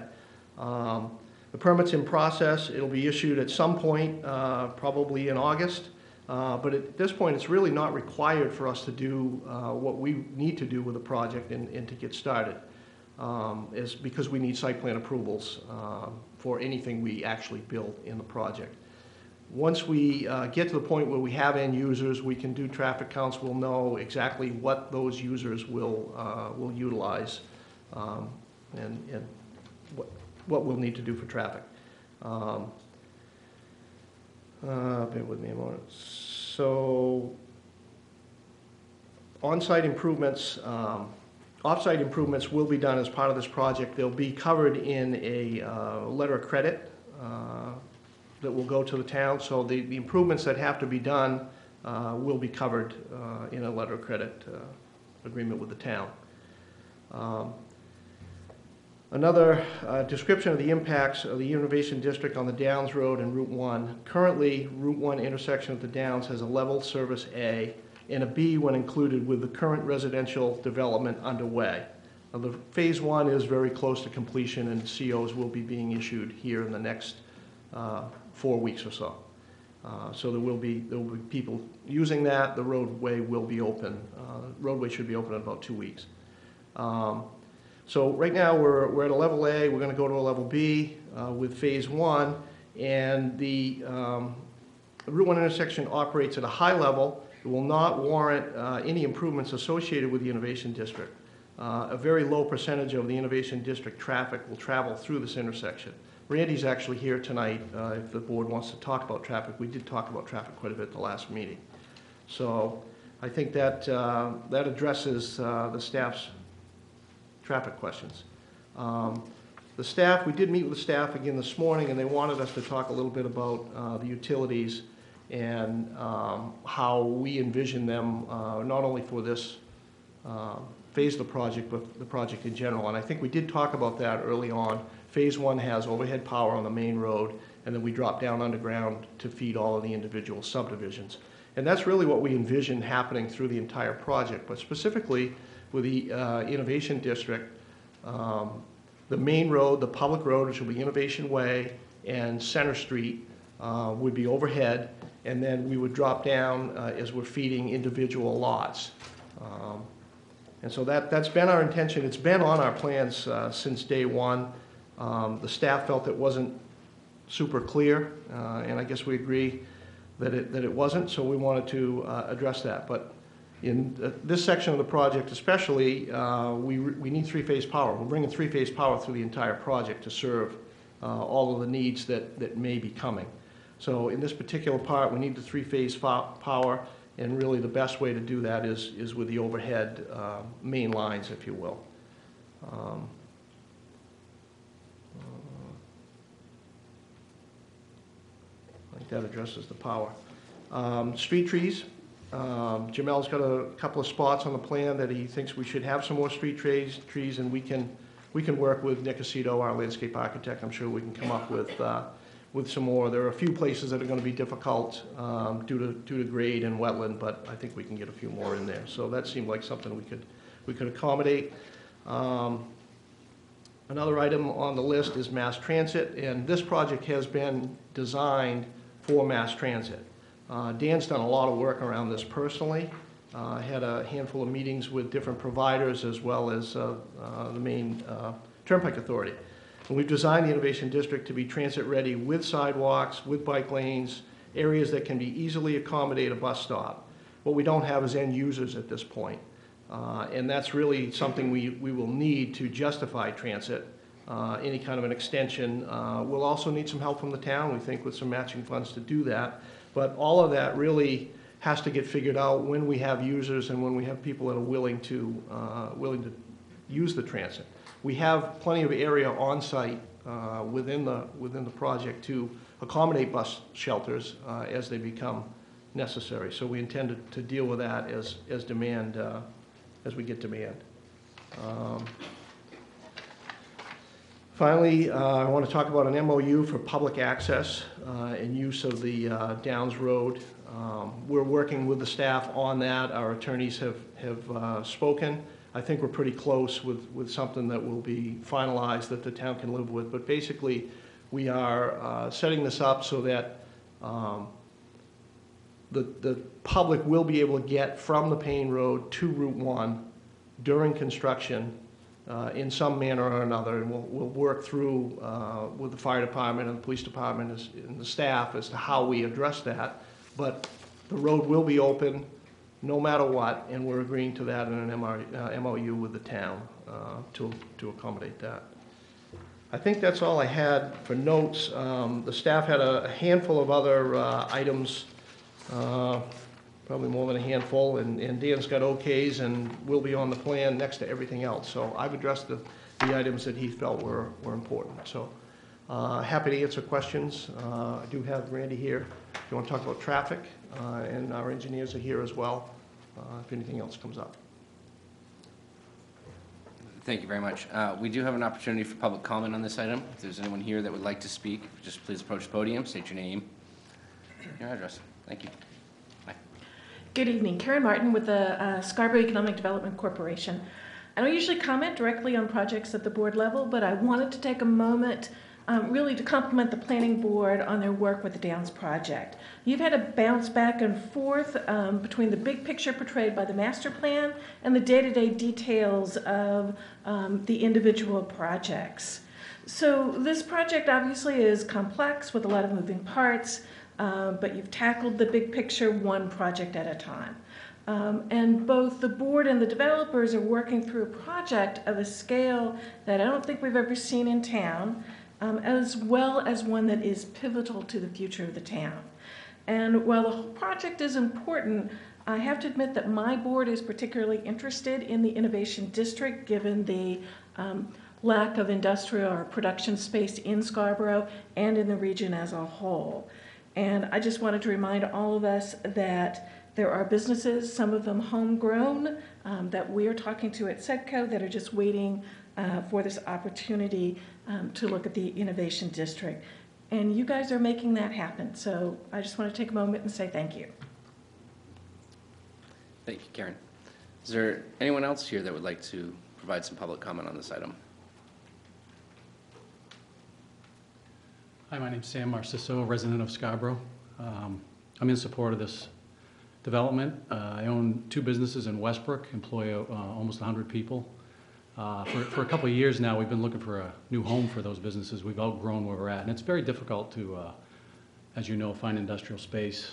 um, the permit's in process. It'll be issued at some point, uh, probably in August. Uh, But at this point, it's really not required for us to do uh, what we need to do with the project and, and to get started um, is because we need site plan approvals um, for anything we actually build in the project. Once we uh, get to the point where we have end users, we can do traffic counts, we'll know exactly what those users will, uh, will utilize um, and, and what, what we'll need to do for traffic. Um, uh, Bear with me a moment. So, on-site improvements, um, off-site improvements will be done as part of this project. They'll be covered in a uh, letter of credit uh, that will go to the town. So the, the improvements that have to be done uh, will be covered uh, in a letter of credit uh, agreement with the town. Um, Another uh, description of the impacts of the Innovation District on the Downs Road and Route 1. Currently, Route 1 intersection of the Downs has a level service A and a B when included with the current residential development underway. Now, the Phase 1 is very close to completion, and COs will be being issued here in the next uh, four weeks or so. Uh, So there will be, there will be people using that. The roadway will be open. Uh, Roadway should be open in about two weeks. Um, so right now, we're, we're at a level A, we're gonna go to a level B uh, with phase one, and the um, Route 1 intersection operates at a high level. It will not warrant uh, any improvements associated with the Innovation District. Uh, A very low percentage of the Innovation District traffic will travel through this intersection. Randy's actually here tonight, uh, if the board wants to talk about traffic. We did talk about traffic quite a bit at the last meeting. So I think that, uh, that addresses uh, the staff's traffic questions. Um, The staff, we did meet with the staff again this morning, and they wanted us to talk a little bit about uh, the utilities and um, how we envision them, uh, not only for this uh, phase of the project, but the project in general. And I think we did talk about that early on. Phase one has overhead power on the main road, and then we drop down underground to feed all of the individual subdivisions. And that's really what we envision happening through the entire project, but specifically with the uh, Innovation District, um, the main road, the public road, which will be Innovation Way, and Center Street uh, would be overhead, and then we would drop down uh, as we're feeding individual lots. Um, And so that, that's been our intention. It's been on our plans uh, since day one. Um, The staff felt it wasn't super clear, uh, and I guess we agree that it, that it wasn't, so we wanted to uh, address that. But In uh, this section of the project especially, uh, we, we need three-phase power. We're bringing three-phase power through the entire project to serve all of the needs that, that may be coming. So in this particular part, we need the three-phase power, and really the best way to do that is, is with the overhead uh, main lines, if you will. Um, I think that addresses the power. Um, Street trees, um, Jamel's got a couple of spots on the plan that he thinks we should have some more street trees, trees, and we can, we can work with Nick Aceto, our landscape architect, I'm sure we can come up with, uh, with some more. There are a few places that are gonna be difficult, um, due to, due to grade and wetland, but I think we can get a few more in there. So that seemed like something we could, we could accommodate. Um, Another item on the list is mass transit, and this project has been designed for mass transit. Uh, Dan's done a lot of work around this personally. Uh, Had a handful of meetings with different providers as well as uh, uh, the Maine uh, Turnpike Authority. And we've designed the Innovation District to be transit-ready with sidewalks, with bike lanes, areas that can be easily accommodate a bus stop. What we don't have is end users at this point. Uh, And that's really something we, we will need to justify transit, uh, any kind of an extension. Uh, We'll also need some help from the town, we think, with some matching funds to do that. But all of that really has to get figured out when we have users and when we have people that are willing to, uh, willing to use the transit. We have plenty of area on-site uh, within the, within the project to accommodate bus shelters uh, as they become necessary. So we intend to, to deal with that as, as demand, uh, as we get demand. Um, Finally, uh, I want to talk about an MOU for public access uh, and use of the uh, Downs Road. Um, We're working with the staff on that. Our attorneys have, have spoken. I think we're pretty close with, with something that will be finalized that the town can live with. But basically, we are uh, setting this up so that um, the, the public will be able to get from the Payne Road to Route 1 during construction uh, in some manner or another, and we'll, we'll work through uh, with the fire department and the police department as- and the staff as to how we address that. But the road will be open no matter what, and we're agreeing to that in an MR uh, MOU with the town uh, to, to accommodate that. I think that's all I had for notes. Um, The staff had a handful of other uh, items, uh, probably more than a handful, and and Dan's got okays and will be on the plan next to everything else. So I've addressed the, the items that he felt were, were important. So uh, happy to answer questions. Uh, I do have Randy here. If you want to talk about traffic, and our engineers are here as well, uh, if anything else comes up. Thank you very much. Uh, We do have an opportunity for public comment on this item. If there's anyone here that would like to speak, just please approach the podium, state your name, your address. Thank you. Good evening. Karen Martin with the uh, Scarborough Economic Development Corporation. I don't usually comment directly on projects at the board level, but I wanted to take a moment um, really to compliment the planning board on their work with the Downs project. You've had a bounce back and forth um, between the big picture portrayed by the master plan and the day-to-day details of um, the individual projects. So this project obviously is complex with a lot of moving parts, uh, but you've tackled the big picture one project at a time. Um, and both the board and the developers are working through a project of a scale that I don't think we've ever seen in town, um, as well as one that is pivotal to the future of the town. And while the whole project is important, I have to admit that my board is particularly interested in the Innovation District, given the um, lack of industrial or production space in Scarborough and in the region as a whole. And I just wanted to remind all of us that there are businesses, some of them homegrown, um, that we are talking to at SEDCO that are just waiting uh, for this opportunity um, to look at the Innovation District. And you guys are making that happen. So I just want to take a moment and say thank you. Thank you, Karen. Is there anyone else here that would like to provide some public comment on this item? Hi, my name's Sam Marciso, a resident of Scarborough. Um, I'm in support of this development. Uh, I own two businesses in Westbrook, employ uh, almost 100 people. Uh, For for a couple of years now, we've been looking for a new home for those businesses. We've outgrown where we're at, and it's very difficult to, uh, as you know, find industrial space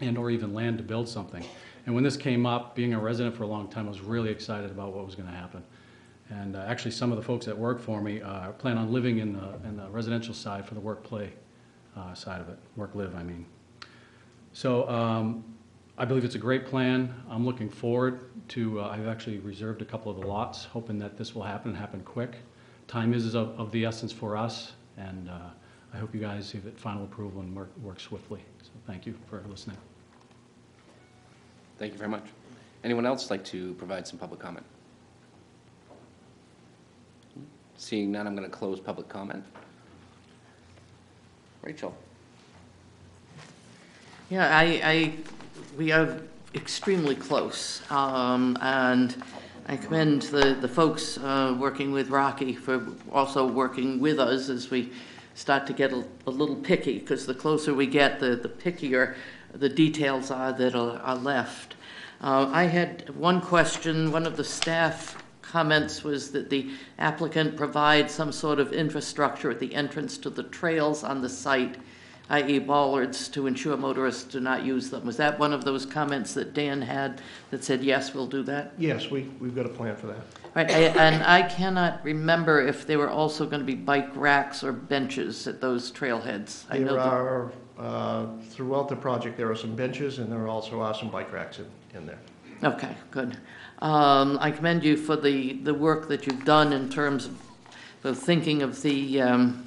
and/or even land to build something. And when this came up, being a resident for a long time, I was really excited about what was going to happen. And uh, actually, some of the folks that work for me uh, plan on living in the, in the residential side for the work-play uh, side of it, work-live, I mean. So um, I believe it's a great plan. I'm looking forward to, uh, I've actually reserved a couple of the lots, hoping that this will happen and happen quick. Time is of, of the essence for us, and uh, I hope you guys give it final approval and work, work swiftly. So thank you for listening. Thank you very much. Anyone else like to provide some public comment? Seeing none, I'm going to close public comment. Rachel? Yeah, I, I, we are extremely close. Um, and I commend the, the folks uh, working with Rocky for also working with us as we start to get a, a little picky, because the closer we get, the, the pickier the details are that are, are left. Uh, I had one question. One of the staff comments was that the applicant provide some sort of infrastructure at the entrance to the trails on the site, i.e. bollards, to ensure motorists do not use them. Was that one of those comments that Dan had that said, yes, we'll do that? Yes, we, we've got a plan for that. Right, I- and I cannot remember if there were also going to be bike racks or benches at those trailheads. I know There that- are, uh, throughout the project, there are some benches, and there also are some bike racks in, in there. Okay, good. Um, I commend you for the, the work that you've done in terms of, of thinking of the, um,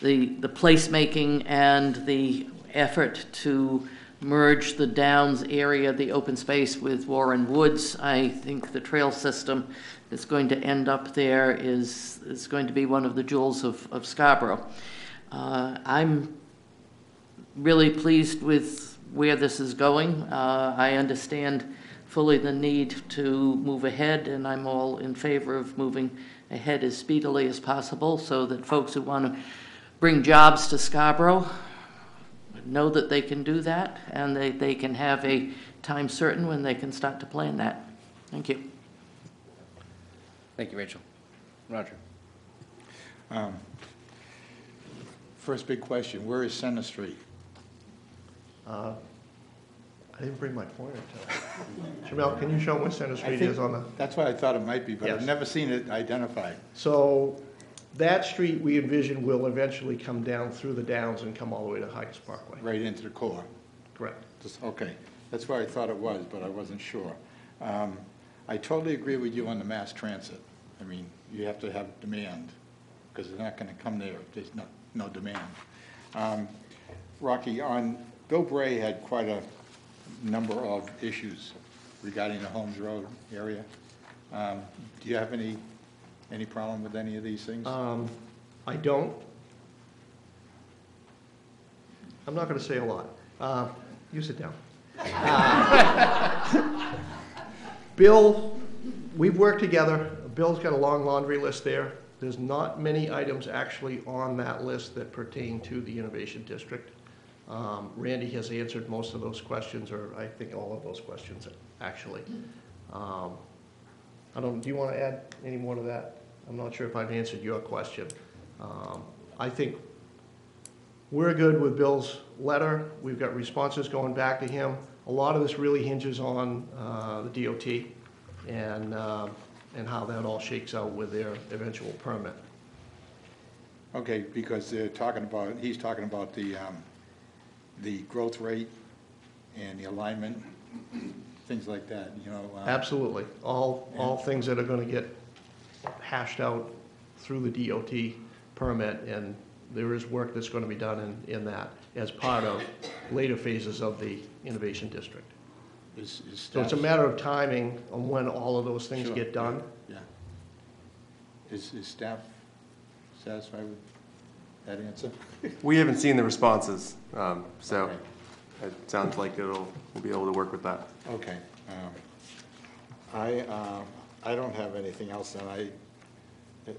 the, the placemaking and the effort to merge the Downs area, the open space with Warren Woods. I think the trail system that's going to end up there is, is going to be one of the jewels of, of Scarborough. Uh, I'm really pleased with where this is going. Uh, I understand fully the need to move ahead, and I'm all in favor of moving ahead as speedily as possible so that folks who want to bring jobs to Scarborough know that they can do that and they, they can have a time certain when they can start to plan that. Thank you. Thank you, Rachel. Roger? Um, First big question, where is Center Street? Uh, I didn't bring my pointer to Jamel, can you show where Center Street think- is on the? That's what I thought it might be, but I've never seen it identified. So that street, we envision, will eventually come down through the downs and come all the way to Haigis Parkway. Right into the core. Correct. Just- Okay, that's where I thought it was, but I wasn't sure. Um, I totally agree with you on the mass transit. I mean, you have to have demand, because they're not gonna come there if there's no, no demand. Um, Rocky, on, Bill Bray had quite a number of issues regarding the Holmes Road area. Um, Do you have any, any problem with any of these things? Um, I don't. I'm not gonna say a lot. Uh, you sit down. Uh, Bill, we've worked together. Bill's got a long laundry list there. There's not many items actually on that list that pertain to the Innovation District. Um, Randy has answered most of those questions, or I think all of those questions, actually. Um, I don't, do you want to add any more to that? I'm not sure if I've answered your question. Um, I think we're good with Bill's letter. We've got responses going back to him. A lot of this really hinges on uh, the DOT and, uh, and how that all shakes out with their eventual permit. Okay, because they're talking about, he's talking about the, um, the growth rate and the alignment, things like that, you know. um, Absolutely. All, all things that are going to get hashed out through the DOT permit, and there is work that's going to be done in, in that as part of later phases of the Innovation District. Is, is So it's a staff- matter of timing on when all of those things Sure. get done. Yeah. Is, is staff satisfied with that answer? We haven't seen the responses, um, so it sounds like it'll, we'll be able to work with that. Okay. um, I, um, I don't have anything else, and I, as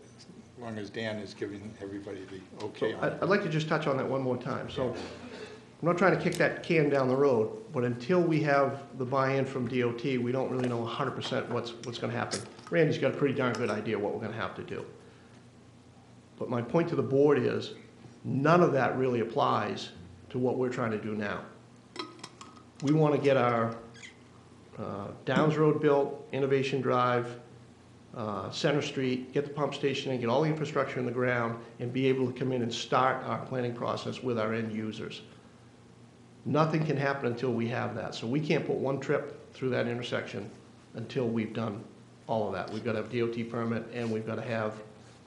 long as Dan is giving everybody the okay on I'd. I'd like to just touch on that one more time. So I'm not trying to kick that can down the road, but until we have the buy-in from DOT, we don't really know hundred percent what's, what's gonna happen. Randy's got a pretty darn good idea what we're gonna have to do. But my point to the board is, none of that really applies to what we're trying to do now. We wanna get our uh, Downs Road built, Innovation Drive, uh, Center Street, get the pump station and get all the infrastructure in the ground, and be able to come in and start our planning process with our end users. Nothing can happen until we have that. So we can't put one trip through that intersection until we've done all of that. We've got to have DOT permit, and we've got to have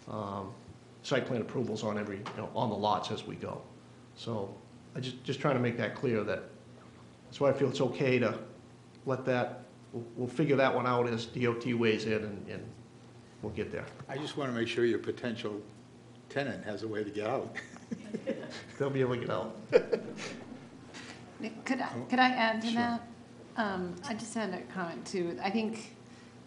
um, site plan approvals on every, you know, on the lots as we go. So I just, just trying to make that clear that, that's why I feel it's okay to let that, we'll, we'll figure that one out as DOT weighs in, and, and we'll get there. I just want to make sure your potential tenant has a way to get out. They'll be able to get out. Nick, Could I, could I add to that? Um, I just had a comment too. I think,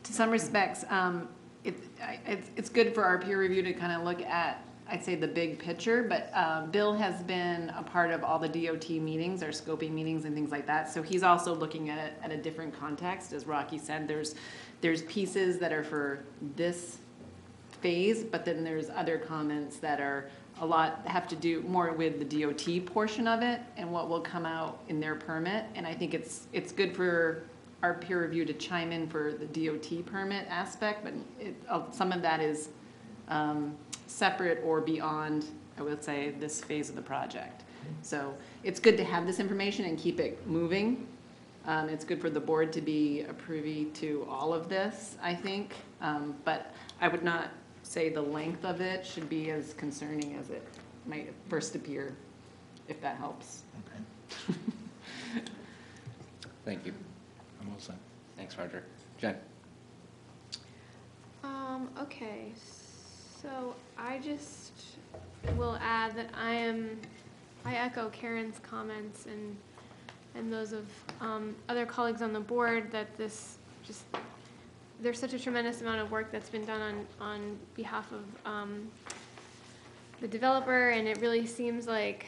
to some respects, um, it, I, it's, it's good for our peer review to kind of look at, I'd say, the big picture, but, uh, Bill has been a part of all the DOT meetings, our scoping meetings and things like that, so he's also looking at it at a different context, as Rocky said, there's, there's pieces that are for this phase, but then there's other comments that are a lot, have to do more with the DOT portion of it and what will come out in their permit. And I think it's, it's good for our peer review to chime in for the DOT permit aspect, but it, uh, some of that is, um, separate or beyond, I would say, this phase of the project. So it's good to have this information and keep it moving. Um, it's good for the board to be a privy to all of this, I think. Um, but I would not say the length of it should be as concerning as it might first appear, if that helps. Okay. Thank you. I'm all set. Thanks, Roger. Jen? Um, okay, so I just will add that I am, I echo Karen's comments and, and those of, um, other colleagues on the board that this just, there's such a tremendous amount of work that's been done on, on behalf of, um, the developer, and it really seems like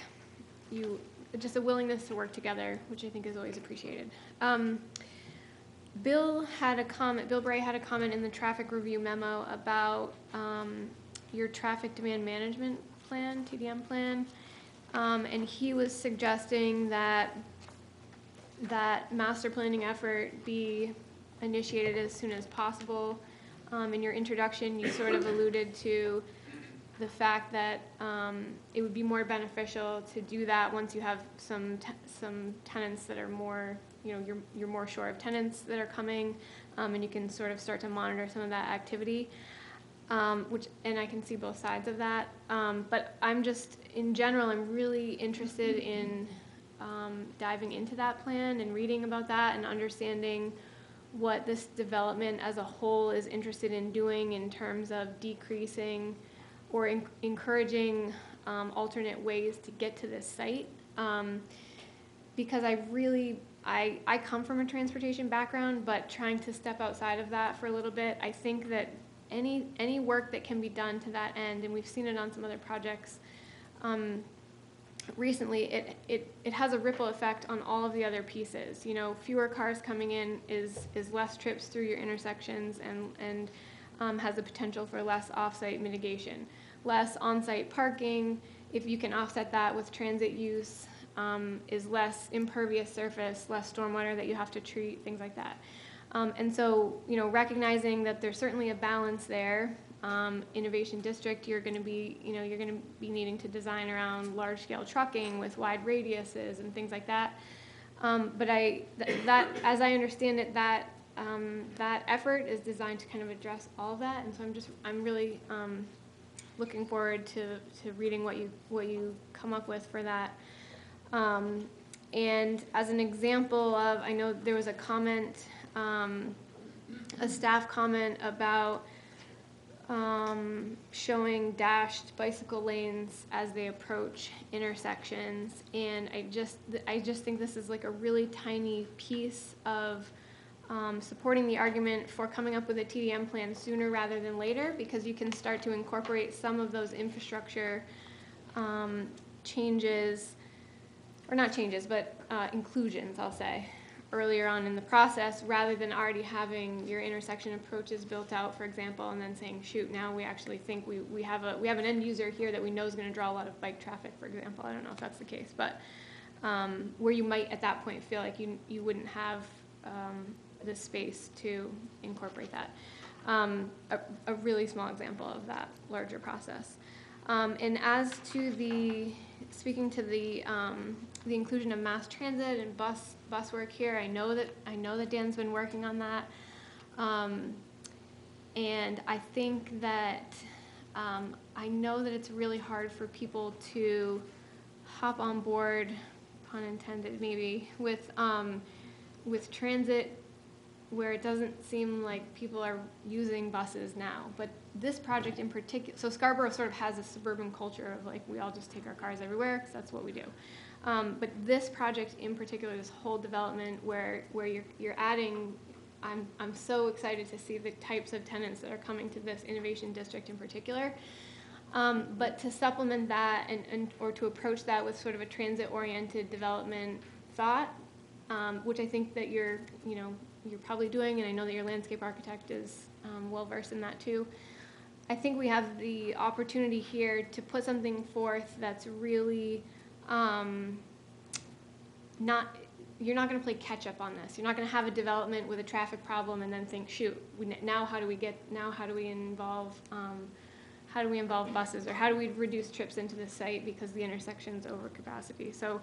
you, just a willingness to work together, which I think is always appreciated. Um, Bill had a comment, Bill Bray had a comment in the traffic review memo about um, your traffic demand management plan, TDM plan. Um, And he was suggesting that that master planning effort be initiated as soon as possible. Um, In your introduction, you sort of alluded to the fact that um, it would be more beneficial to do that once you have some, some tenants that are more, you know, you're, you're more sure of tenants that are coming, um, and you can sort of start to monitor some of that activity. Um, which, and I can see both sides of that. Um, but I'm just, in general, I'm really interested in um, diving into that plan and reading about that and understanding what this development as a whole is interested in doing in terms of decreasing or en- encouraging um, alternate ways to get to this site. Um, because I really, I, I come from a transportation background, but trying to step outside of that for a little bit, I think that any, any work that can be done to that end, and we've seen it on some other projects, um, recently, it, it, it has a ripple effect on all of the other pieces. You know, fewer cars coming in is, is less trips through your intersections and, and um, has the potential for less off-site mitigation. Less on-site parking, if you can offset that with transit use, um, is less impervious surface, less stormwater that you have to treat, things like that. Um, and so, you know, recognizing that there's certainly a balance there, um, innovation district, you're going to be, you know, you're going to be needing to design around large scale trucking with wide radiuses and things like that. Um, but I, th- that, as I understand it, that, um, that effort is designed to kind of address all of that. And so I'm just, I'm really, um, looking forward to, to reading what you, what you come up with for that. Um, and as an example of, I know there was a comment, um, a staff comment about um, showing dashed bicycle lanes as they approach intersections. And I just, I just think this is like a really tiny piece of um, supporting the argument for coming up with a TDM plan sooner rather than later, because you can start to incorporate some of those infrastructure um, changes, or not changes, but uh, inclusions, I'll say, earlier on in the process, rather than already having your intersection approaches built out, for example, and then saying, shoot, now we actually think we, we have a we have an end user here that we know is going to draw a lot of bike traffic, for example. I don't know if that's the case, but um, where you might at that point feel like you you wouldn't have um, the space to incorporate that. Um, a, a really small example of that larger process. Um, and as to the, speaking to the, um, the inclusion of mass transit and bus, bus work here, I know that, I know that Dan's been working on that. Um, and I think that, um, I know that it's really hard for people to hop on board, pun intended maybe, with, um, with transit where it doesn't seem like people are using buses now. But this project in particular, so Scarborough sort of has a suburban culture of like, we all just take our cars everywhere because that's what we do. Um, but this project in particular, this whole development where, where you're, you're adding, I'm, I'm so excited to see the types of tenants that are coming to this innovation district in particular. Um, but to supplement that and, and, or to approach that with sort of a transit-oriented development thought, um, which I think that you're, you know, you're probably doing, and I know that your landscape architect is um, well versed in that too. I think we have the opportunity here to put something forth that's really um, not. You're not going to play catch up on this. You're not going to have a development with a traffic problem and then think, shoot, we, now how do we get? Now how do we involve? Um, how do we involve buses, or how do we reduce trips into the site because the intersection's over capacity? So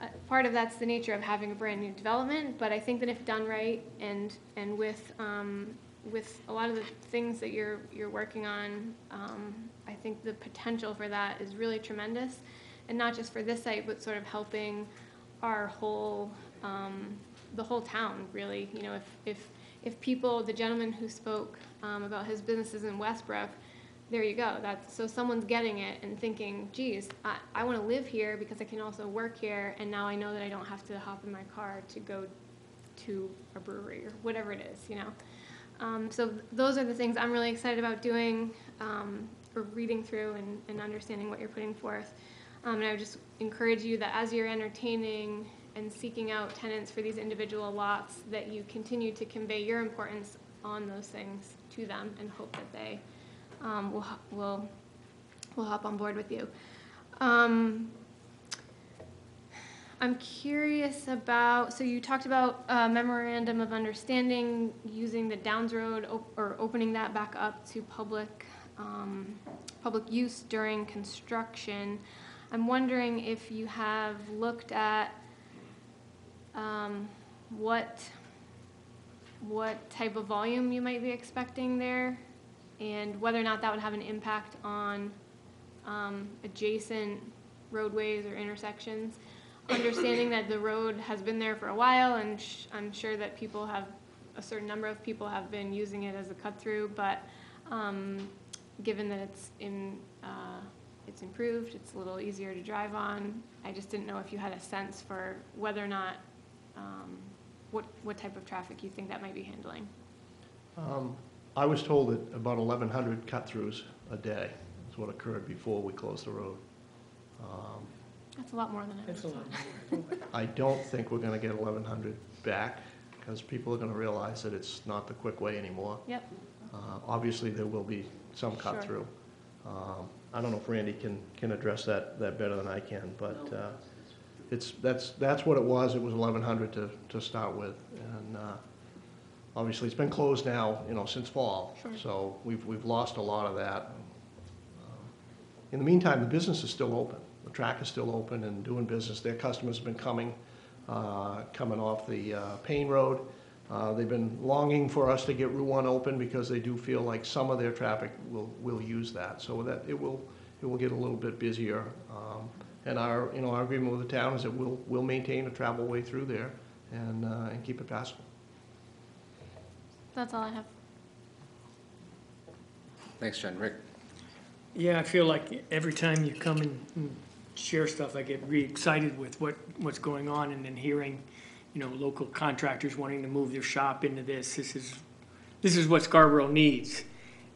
uh, part of that's the nature of having a brand new development, but I think that if done right and, and with, um, with a lot of the things that you're, you're working on, um, I think the potential for that is really tremendous. And not just for this site, but sort of helping our whole, um, the whole town, really. You know, if, if, if people, the gentleman who spoke um, about his businesses in Westbrook, there you go. That's so someone's getting it and thinking, geez, I, I want to live here because I can also work here, and now I know that I don't have to hop in my car to go to a brewery or whatever it is, you know. Um, so th- those are the things I'm really excited about doing, um, or reading through and, and understanding what you're putting forth. Um, and I would just encourage you that as you're entertaining and seeking out tenants for these individual lots, that you continue to convey your importance on those things to them and hope that they um, will will will hop on board with you. Um, I'm curious about. So you talked about a memorandum of understanding using the Downs Road op- or opening that back up to public um, public use during construction. I'm wondering if you have looked at um, what what type of volume you might be expecting there and whether or not that would have an impact on um, adjacent roadways or intersections. Understanding that the road has been there for a while, and sh- I'm sure that people have, a certain number of people have been using it as a cut-through, but um, given that it's in, uh, it's improved, it's a little easier to drive on, I just didn't know if you had a sense for whether or not, um, what, what type of traffic you think that might be handling. Um, I was told that about 1,100 cut-throughs a day is what occurred before we closed the road. Um, That's a lot more than I That's a lot. I don't think we're going to get 1,100 back, because people are going to realize that it's not the quick way anymore. Yep. Uh, Obviously, there will be some Sure. cut-through. Um, I don't know if Randy can, can address that, that better than I can, but uh, it's, that's, that's what it was. It was 1,100 to, to start with. And uh, obviously, it's been closed now, you know, since fall. Sure. So we've, we've lost a lot of that. In the meantime, the business is still open. The track is still open and doing business. Their customers have been coming, uh, coming off the uh, Payne Road. Uh, They've been longing for us to get Route 1 open because they do feel like some of their traffic will, will use that. So that, it will, it will get a little bit busier. Um, And our, you know, our agreement with the town is that we'll, we'll maintain a travel way through there and, uh, and keep it passable. That's all I have. Thanks, Jen. Rick? Yeah, I feel like every time you come and and share stuff, I get really excited with what, what's going on and then hearing, you know, local contractors wanting to move their shop into this. This is, this is what Scarborough needs.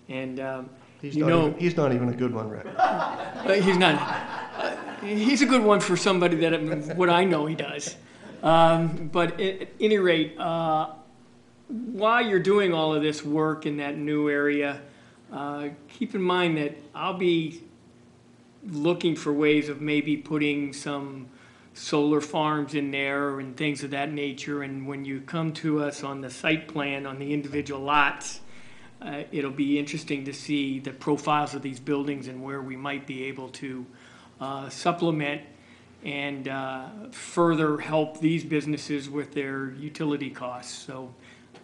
And, um, He's you not know. even, he's not even a good one, Rick. Uh, he's not. Uh, he's a good one for somebody that what I know he does. Um, but at, at any rate, uh, while you're doing all of this work in that new area, uh, keep in mind that I'll be looking for ways of maybe putting some solar farms in there and things of that nature. And when you come to us on the site plan on the individual lots, uh, it'll be interesting to see the profiles of these buildings and where we might be able to uh, supplement and uh, further help these businesses with their utility costs. So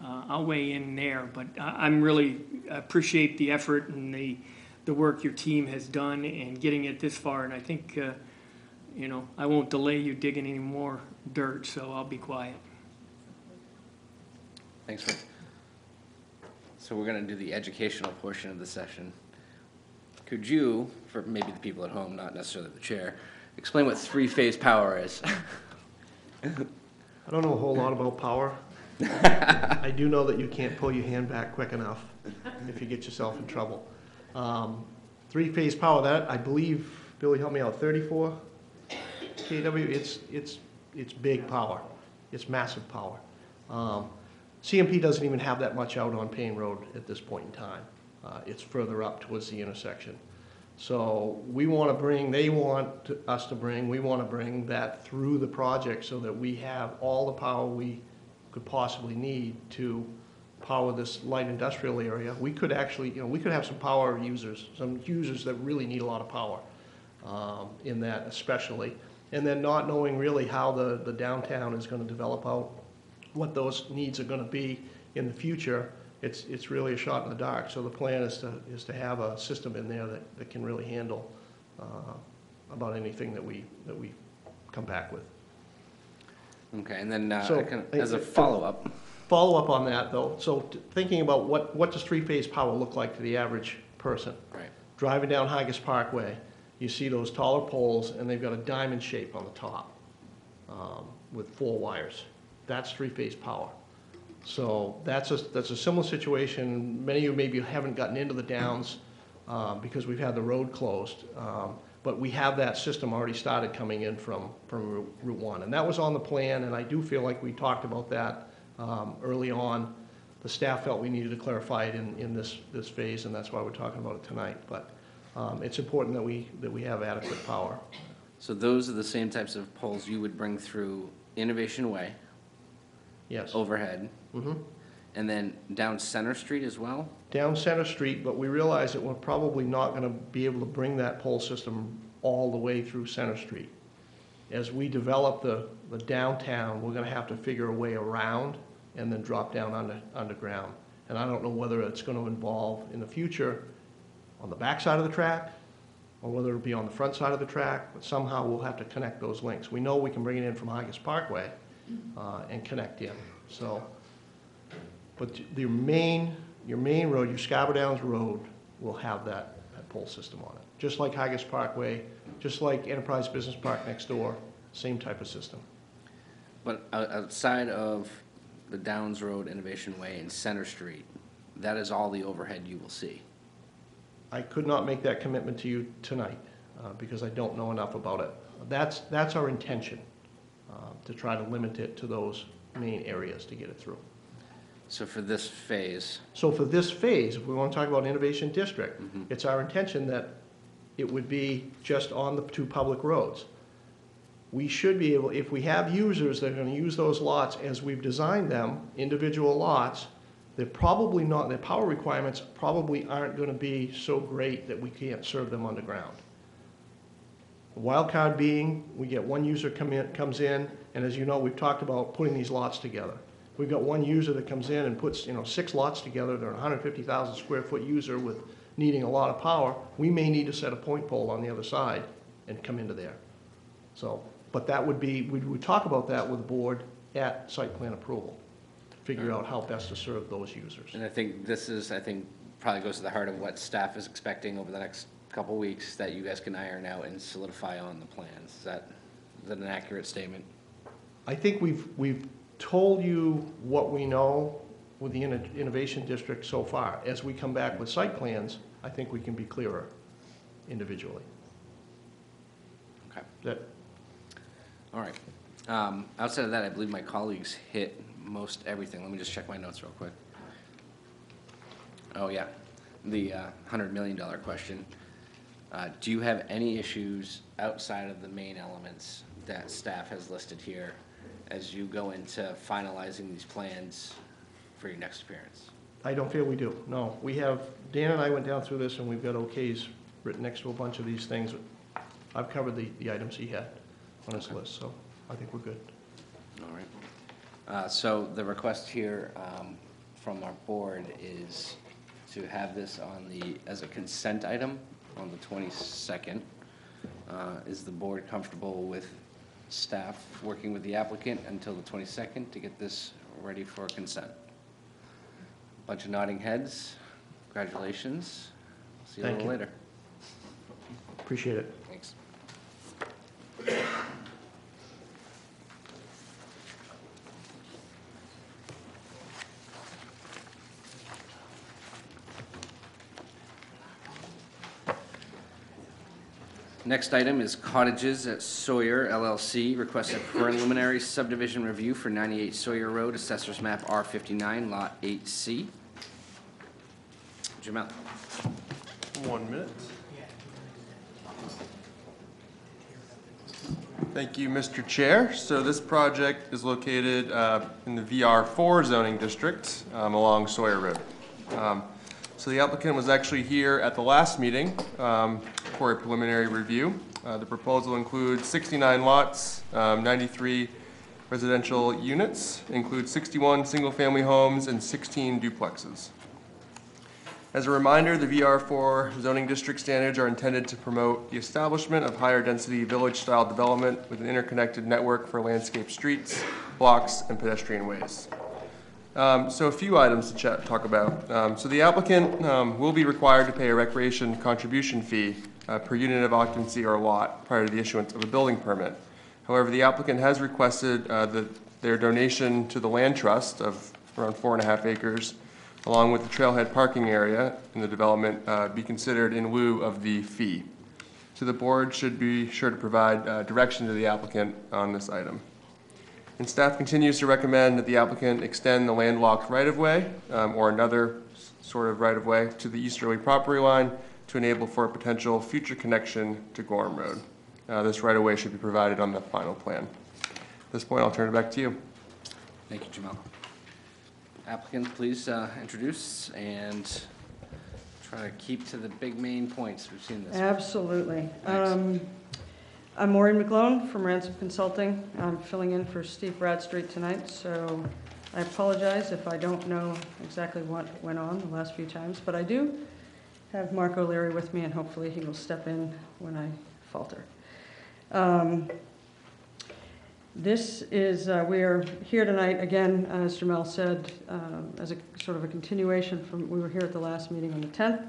uh, I'll weigh in there, but I- I'm really appreciate the effort and the, the work your team has done and getting it this far. And I think, uh, you know, I won't delay you digging any more dirt, so I'll be quiet. Thanks, Rick. So we're gonna do the educational portion of the session. Could you, for maybe the people at home, not necessarily the chair, explain what three-phase power is? I don't know a whole lot about power. I do know that you can't pull your hand back quick enough if you get yourself in trouble. Um, Three-phase power, that, I believe, Billy, help me out, 34 KW, it's, it's, it's big power. It's massive power. Um, CMP doesn't even have that much out on Payne Road at this point in time. Uh, It's further up towards the intersection. So we want to bring, they want to- us to bring, we want to bring that through the project so that we have all the power we could possibly need to power this light industrial area. We could actually, you know, we could have some power users, some users that really need a lot of power um, in that especially. And then not knowing really how the, the downtown is going to develop out, what those needs are going to be in the future, it's, it's really a shot in the dark. So the plan is to, is to have a system in there that, that can really handle uh, about anything that we, that we come back with. Okay, and then, uh, So, kind of as a uh, follow-up, Follow up on that, though, so t- thinking about what, what does three-phase power look like to the average person? Right. Driving down Haigis Parkway, you see those taller poles, and they've got a diamond shape on the top um, with four wires. That's three-phase power. So that's a, that's a similar situation. Many of you maybe haven't gotten into the downs um, because we've had the road closed. Um, But we have that system already started coming in from, from Route- Route 1. And that was on the plan, and I do feel like we talked about that um, early on. The staff felt we needed to clarify it in, in this, this phase, and that's why we're talking about it tonight. But um, it's important that we, that we have adequate power. so those are the same types of poles you would bring through Innovation Way, Yes. overhead, Mhm. and then down Center Street as well? down Center Street, but we realize that we're probably not going to be able to bring that pole system all the way through Center Street. As we develop the, the downtown, we're going to have to figure a way around and then drop down under, underground. And I don't know whether it's going to involve in the future on the back side of the track or whether it'll be on the front side of the track, but somehow we'll have to connect those links. We know we can bring it in from Haigis Parkway uh, and connect in, so. But your main, your main road, your Scarborough Downs Road will have that, that pole system on it. Just like Haigis Parkway, just like Enterprise Business Park next door, same type of system. But outside of the Downs Road, Innovation Way, and Center Street, that is all the overhead you will see? I could not make that commitment to you tonight, uh, because I don't know enough about it. That's, that's our intention, uh, to try to limit it to those main areas to get it through. So for this phase, So for this phase, if we want to talk about Innovation District, it's our intention that it would be just on the two public roads. We should be able, if we have users that are going to use those lots as we've designed them, individual lots, they're probably not, their power requirements probably aren't going to be so great that we can't serve them underground. The Wild card being, we get one user come in, comes in, and as you know, we've talked about putting these lots together. We've got one user that comes in and puts, you know, six lots together, they're a hundred fifty thousand square foot user with needing a lot of power. We may need to set a point pole on the other side and come into there. So, but that would be, we would talk about that with the board at site plan approval, figure out how best to serve those users. and I think this is, I think, probably goes to the heart of what staff is expecting over the next couple weeks, that you guys can iron out and solidify on the plans. Is that, is that an accurate statement? I think we've, we've told you what we know with the inno- innovation district so far. As we come back with site plans, I think we can be clearer individually. Okay. That, All right. Um, Outside of that, I believe my colleagues hit most everything. Let me just check my notes real quick. Oh, yeah, the uh, $100 million question. Uh, Do you have any issues outside of the main elements that staff has listed here as you go into finalizing these plans for your next appearance? I don't feel we do, no. We have, Dan and I went down through this, and we've got okays written next to a bunch of these things. I've covered the, the items he had on his list, so I think we're good. All right. Uh, So the request here um, from our board is to have this on the, as a consent item on the 22nd. Uh, Is the board comfortable with staff working with the applicant until the 22nd to get this ready for consent? Bunch of nodding heads. Congratulations. See you a Thank little you. later. Appreciate it. Thanks. Next item is Cottages at Sawyer LLC, requested preliminary subdivision review for 98 Sawyer Road, Assessors Map R59, Lot 8C. Jamel. One minute. Thank you, Mr. Chair. So this project is located uh, in the VR4 zoning district um, along Sawyer Road. Um, So the applicant was actually here at the last meeting um, for a preliminary review. Uh, The proposal includes 69 lots, um, 93 residential units, includes 61 single-family homes and 16 duplexes. As a reminder, the VR4 zoning district standards are intended to promote the establishment of higher-density village-style development with an interconnected network for landscape streets, blocks, and pedestrian ways. Um, So a few items to talk about. Um, So the applicant um, will be required to pay a recreation contribution fee uh, per unit of occupancy or lot prior to the issuance of a building permit. However, the applicant has requested uh, that their donation to the land trust of around four and a half acres, along with the trailhead parking area in the development, uh, be considered in lieu of the fee. So the board should be sure to provide uh, direction to the applicant on this item. And staff continues to recommend that the applicant extend the landlocked right-of-way um, or another sort of right-of-way to the easterly property line to enable for a potential future connection to Gorham Road. Uh, This right-of-way should be provided on the final plan. At this point, I'll turn it back to you. Thank you, Jamel. Applicant, please uh, introduce and try to keep to the big main points. We've seen this. Absolutely. Thanks. Um, I'm Maureen McGlone from Ransom Consulting. I'm filling in for Steve Bradstreet tonight, so I apologize if I don't know exactly what went on the last few times, but I do have Mark O'Leary with me, and hopefully he will step in when I falter. Um, This is, uh, we are here tonight, again, as Jamel said, um, as a sort of a continuation from, we were here at the last meeting on the 10th.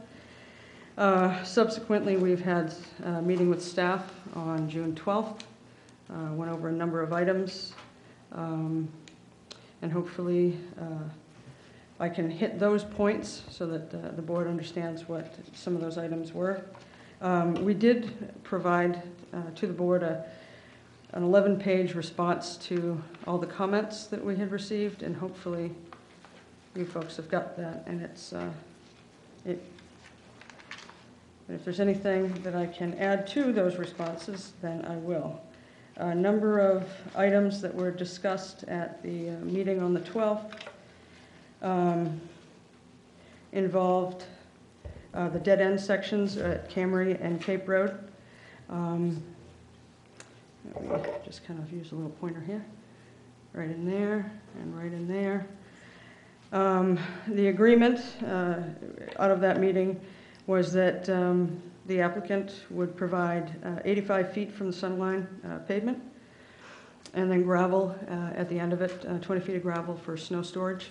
Uh, Subsequently, we've had a meeting with staff on June 12th, uh, went over a number of items, um, and hopefully uh, I can hit those points so that uh, the board understands what some of those items were. Um, We did provide uh, to the board a an 11-page response to all the comments that we had received, and hopefully you folks have got that, and it's, uh, it, if there's anything that I can add to those responses, then I will. A number of items that were discussed at the uh, meeting on the 12th um, involved uh, the dead-end sections at Camry and Cape Road. Um, Just kind of use a little pointer here, right in there and right in there. Um, The agreement uh, out of that meeting was that um, the applicant would provide uh, 85 feet from the sunline uh, pavement, and then gravel uh, at the end of it, uh, 20 feet of gravel for snow storage.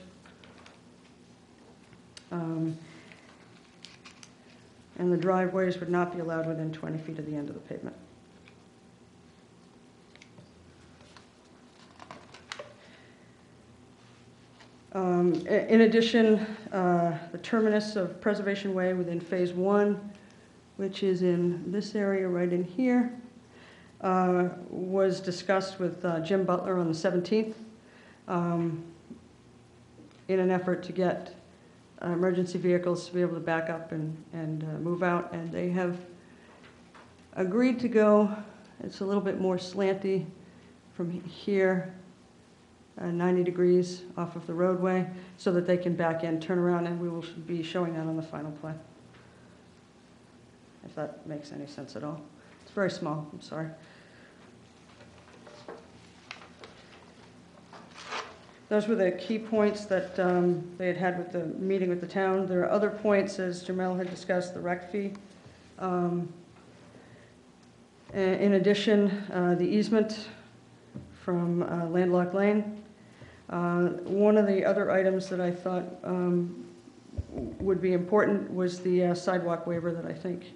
Um, And the driveways would not be allowed within 20 feet of the end of the pavement. Um, In addition, uh, the terminus of Preservation Way within Phase One, which is in this area right in here, uh, was discussed with uh, Jim Butler on the 17th um, in an effort to get emergency vehicles to be able to back up and, and uh, move out. And they have agreed to go It's a little bit more slanty from here, uh, 90 degrees off of the roadway, so that they can back in, turn around, and we will be showing that on the final plan. If that makes any sense at all. It's very small, I'm sorry. Those were the key points that um, they had had with the meeting with the town. There are other points, as Jamel had discussed, the rec fee. Um, In addition, uh, the easement from uh, Landlocked Lane. Uh, One of the other items that I thought um, would be important was the uh, sidewalk waiver that I think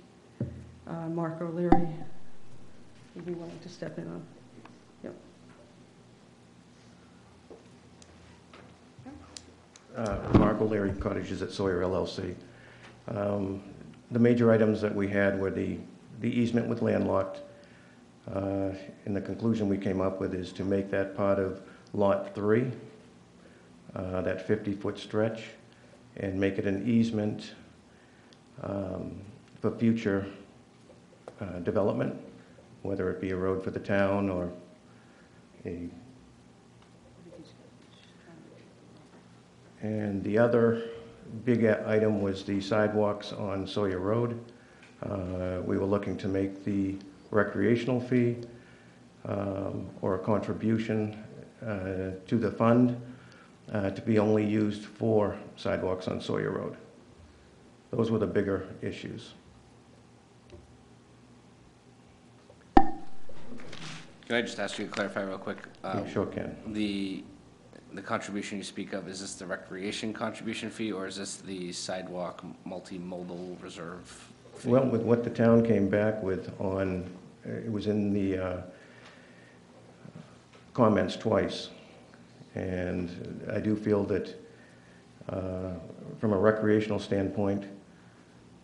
uh, Mark O'Leary would be willing to step in on. Yep. Uh, Mark O'Leary, Cottages at Sawyer LLC. Um, The major items that we had were the the easement with landlocked. Uh, And the conclusion we came up with is to make that part of Lot 3, uh, that 50-foot stretch, and make it an easement um, for future uh, development, whether it be a road for the town or a And the other big item was the sidewalks on Sawyer Road. Uh, We were looking to make the recreational fee um, or a contribution uh, to the fund uh, to be only used for sidewalks on Sawyer Road. Those were the bigger issues. Can I just ask you to clarify real quick? Uh, You sure can. The, the contribution you speak of, is this the recreation contribution fee, or is this the sidewalk multimodal reserve? fee? Well, with what the town came back with on, it was in the uh, comments twice. And I do feel that, uh, from a recreational standpoint,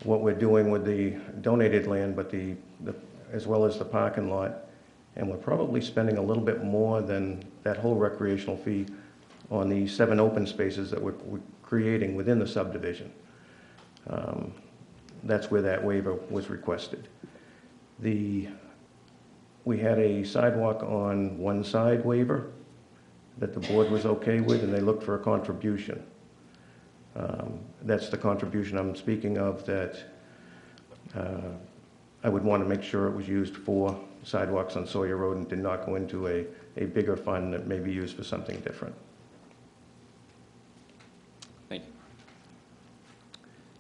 what we're doing with the donated land, but the, the- as well as the parking lot, and we're probably spending a little bit more than that whole recreational fee on the seven open spaces that we're we're creating within the subdivision. Um, That's where that waiver was requested. The, we had a sidewalk on one side waiver that the board was okay with, and they looked for a contribution. Um, That's the contribution I'm speaking of, that uh, I would want to make sure it was used for sidewalks on Sawyer Road and did not go into a, a bigger fund that may be used for something different. Thank you.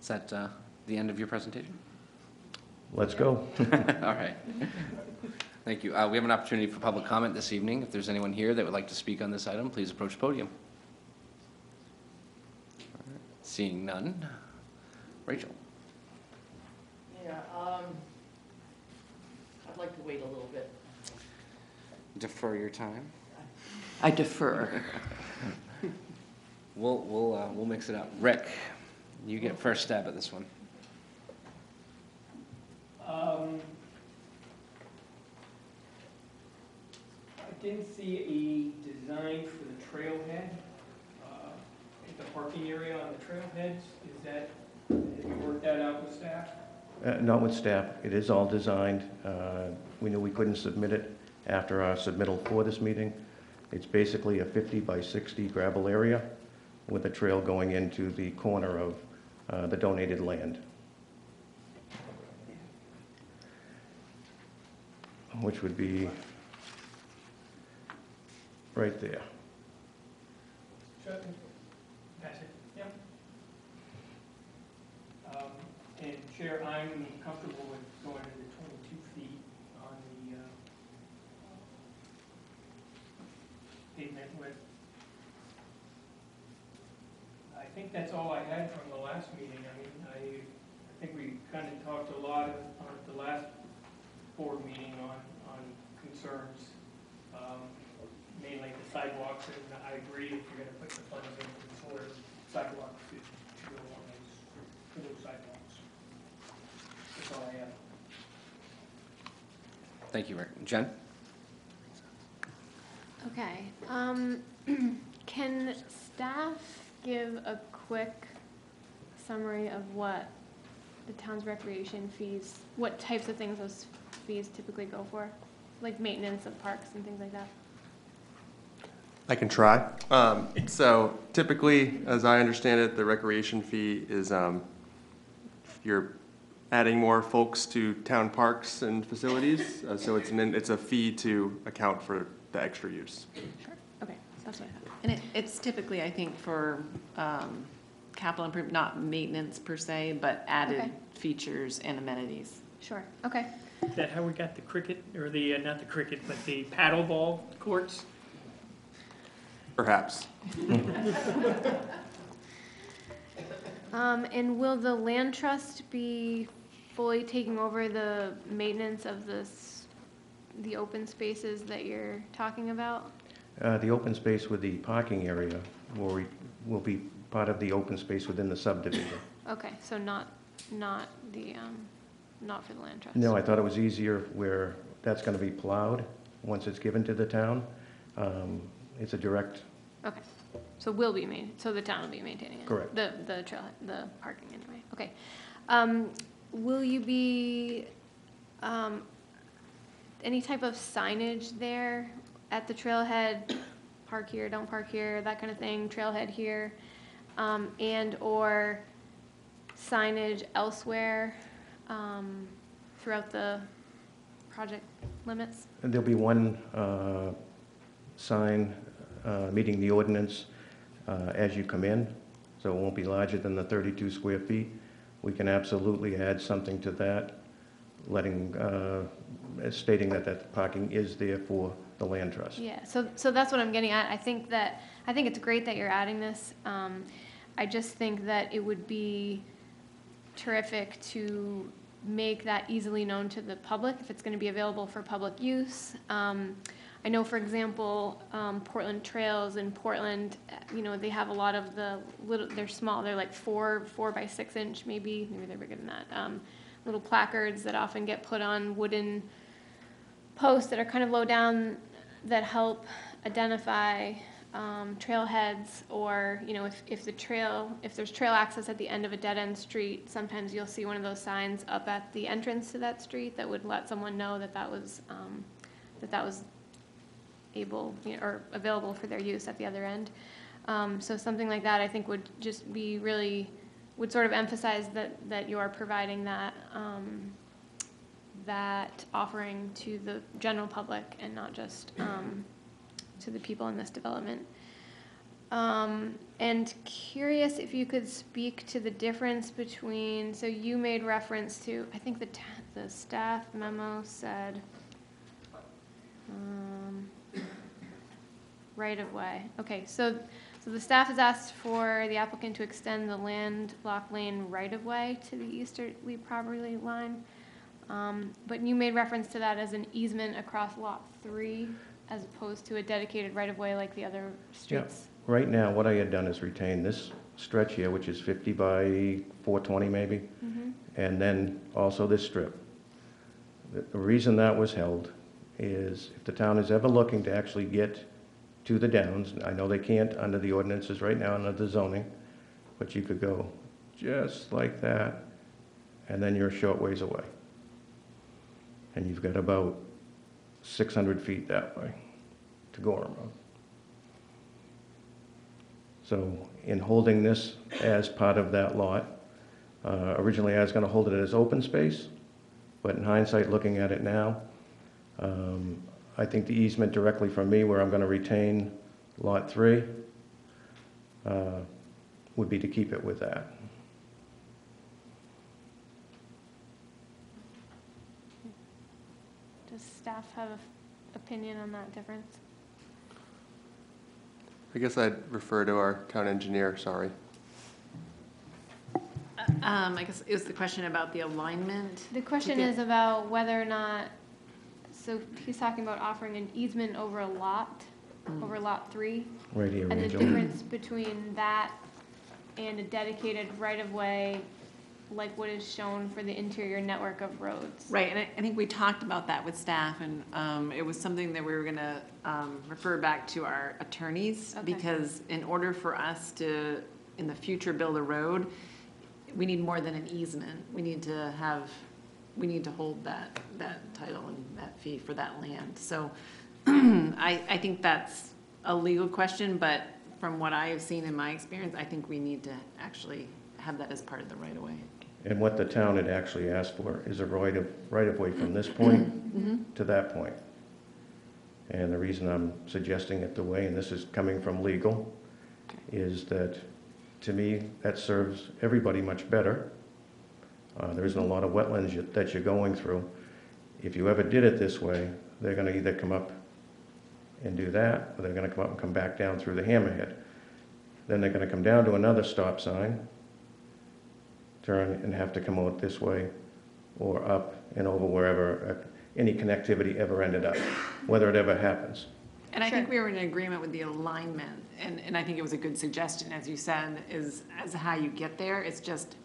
Is that uh, the end of your presentation? Let's go. All right. Thank you. Uh, We have an opportunity for public comment this evening. If there's anyone here that would like to speak on this item, please approach the podium. Seeing none. Rachel? Yeah, um, I'd like to wait a little bit. Defer your time. I defer. We'll, we'll, uh, we'll mix it up. Rick, you get first stab at this one. Um, I didn't see a design for the trailhead, uh, the parking area on the trailheads. Is that, have you worked that out with staff? Uh, Not with staff, it is all designed. Uh, We knew we couldn't submit it after our submittal for this meeting. It's basically a 50 by 60 gravel area with a trail going into the corner of uh, the donated land. Which would be right there. Um, And Chair, I'm comfortable with going to the 22 feet on the uh, pavement width. I think that's all I had from the last meeting. I mean, I, I think we kind of talked a lot on the last board meeting on, on concerns, um, mainly the sidewalks, and I agree if you're gonna put the funds in for sidewalks to, to go on those, for those sidewalks. That's all I have. Thank you, Rick. Jen? Okay, um, can staff give a quick summary of what the town's recreation fees, what types of things those fees typically go for? like maintenance of parks and things like that? I can try. Um, so typically, as I understand it, the recreation fee is, um, you're adding more folks to town parks and facilities. Uh, so it's an, it's a fee to account for the extra use. Sure, okay, that's what I thought. And it, it's typically, I think, for, um, capital improvement, not maintenance per se, but added Okay. features and amenities. Sure, okay. Is that how we got the cricket, or the, uh, not the cricket, but the paddle ball courts? Perhaps. Um, and will the land trust be fully taking over the maintenance of this, the open spaces that you're talking about? Uh, The open space with the parking area will, re- will be part of the open space within the subdivision. Okay, so not, not the, um, not for the land trust? No, I thought it was easier where that's going to be plowed once it's given to the town. Um, It's a direct, Okay, so will be made, so the town will be maintaining it? Correct. The, the trail, the parking anyway, okay. Um, will you be, um, any type of signage there at the trailhead? Park here, don't park here, that kind of thing, trailhead here? Um, and/or signage elsewhere, um, throughout the project limits? and there'll be one uh, sign uh, meeting the ordinance uh, as you come in, so it won't be larger than the 32 square feet. We can absolutely add something to that, letting, uh, stating that that parking is there for the land trust. Yeah, so, so that's what I'm getting at. I think that, I think it's great that you're adding this. Um, I just think that it would be terrific to make that easily known to the public, if it's gonna be available for public use. Um, I know, for example, um, Portland Trails in Portland, you know, they have a lot of the little, they're small, they're like four, four by six inch maybe, maybe they're bigger than that. Um, little placards that often get put on wooden posts that are kind of low down that help identify um, trailheads or, you know, if, if the trail, if there's trail access at the end of a dead-end street, sometimes you'll see one of those signs up at the entrance to that street that would let someone know that that was, um, that that was able, you know, or available for their use at the other end. Um, so something like that, I think, would just be really, would sort of emphasize that, that you are providing that, um, that offering to the general public and not just um, to the people in this development. Um, and curious if you could speak to the difference between, so you made reference to, I think the, the staff memo said, um, right of way. Okay, so, so the staff has asked for the applicant to extend the landlocked lane right of way to the easterly property line. Um, but you made reference to that as an easement across lot three as opposed to a dedicated right of way like the other streets. Right now, what I had done is retain this stretch here, which is 50 by 420 maybe, Mhm. and then also this strip. The the reason that was held is if the town is ever looking to actually get to the downs, I know they can't under the ordinances right now, under the zoning, but you could go just like that, and then you're a short ways away. And you've got about 600 feet that way to Gorham Road. So in holding this as part of that lot, uh, originally I was going to hold it as open space, but in hindsight, looking at it now, um, I think the easement directly from me, where I'm going to retain Lot 3, uh, would be to keep it with that. Does staff have an opinion on that difference? I guess I'd refer to our town engineer, sorry. Um, I guess it was the question about the alignment. The question is about whether or not, so he's talking about offering an easement over a lot, over lot three. Right here, And the Rachel. difference between that and a dedicated right-of-way, like what is shown for the interior network of roads. Right, and I, I think we talked about that with staff, and, um, it was something that we were gonna, um, refer back to our attorneys, Okay. because in order for us to, in the future, build a road, we need more than an easement. We need to have we need to hold that, that title and that fee for that land. So I, I think that's a legal question, but from what I have seen in my experience, I think we need to actually have that as part of the right of way. And what the town had actually asked for is a right of, right of way from this point Mhm. to that point. And the reason I'm suggesting it the way, and this is coming from legal, is that, to me, that serves everybody much better. Uh, there isn't a lot of wetlands you- that you're going through. If you ever did it this way, they're gonna either come up and do that, or they're gonna come up and come back down through the hammerhead. Then they're gonna come down to another stop sign, turn and have to come out this way, or up and over wherever uh, any connectivity ever ended up, whether it ever happens. And I think we were in agreement with the alignment, and, and I think it was a good suggestion, as you said, is, as how you get there, it's just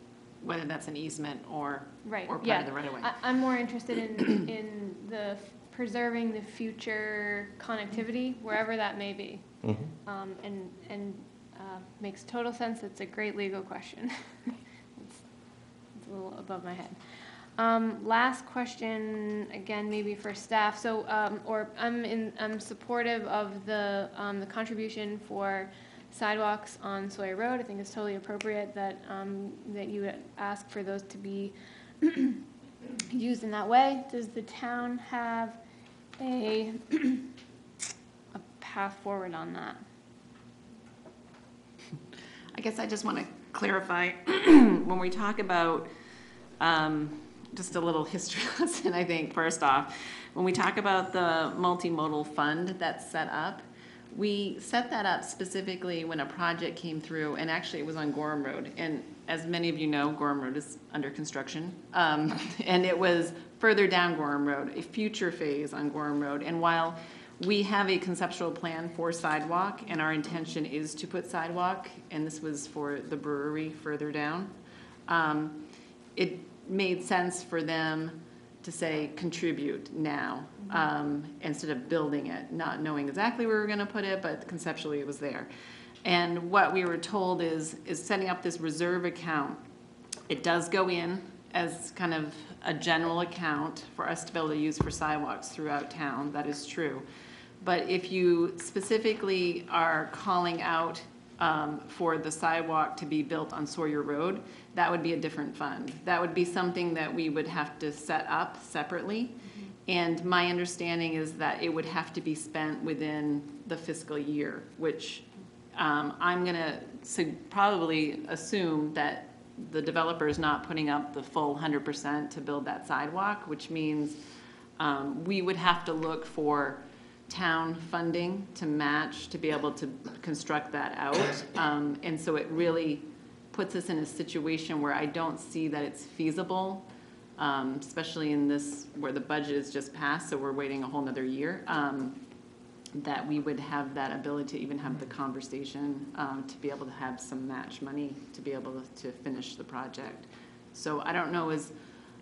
whether that's an easement or, Right, or part yeah. of the right of way. I, I'm more interested in, in the, f- preserving the future connectivity, wherever that may be. Mhm. Um, and, and, uh, makes total sense, it's a great legal question. A little above my head. Um, last question, again, maybe for staff, so, um, or I'm in, I'm supportive of the, um, the contribution for sidewalks on Sawyer Road. I think it's totally appropriate that, um, that you ask for those to be used in that way. Does the town have a, a path forward on that? I guess I just want to clarify, when we talk about, um, just a little history lesson, I think, first off. When we talk about the multimodal fund that's set up, we set that up specifically when a project came through, and actually it was on Gorham Road. And as many of you know, Gorham Road is under construction. Um, and it was further down Gorham Road, a future phase on Gorham Road. And while we have a conceptual plan for sidewalk, and our intention is to put sidewalk, and this was for the brewery further down, um, it made sense for them to say contribute now, um, instead of building it, not knowing exactly where we were gonna put it, but conceptually it was there. And what we were told is, is setting up this reserve account. It does go in as kind of a general account for us to be able to use for sidewalks throughout town, that is true. But if you specifically are calling out um, for the sidewalk to be built on Sawyer Road, that would be a different fund. That would be something that we would have to set up separately. And my understanding is that it would have to be spent within the fiscal year, which um, I'm gonna su- probably assume that the developer is not putting up the full hundred percent to build that sidewalk, which means um, we would have to look for town funding to match, to be able to construct that out. Um, And so it really puts us in a situation where I don't see that it's feasible, um, especially in this, where the budget is just passed, so we're waiting a whole nother year, um, that we would have that ability to even have the conversation, um, to be able to have some match money to be able to- finish the project. So I don't know, is,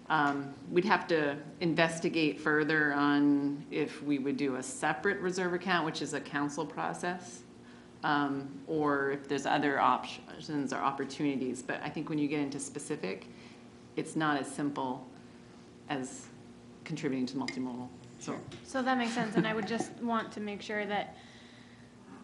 um, we'd have to investigate further on if we would do a separate reserve account, which is a council process, um, or if there's other options or opportunities. But I think when you get into specific, it's not as simple as contributing to multimodal, so. So that makes sense, and I would just want to make sure that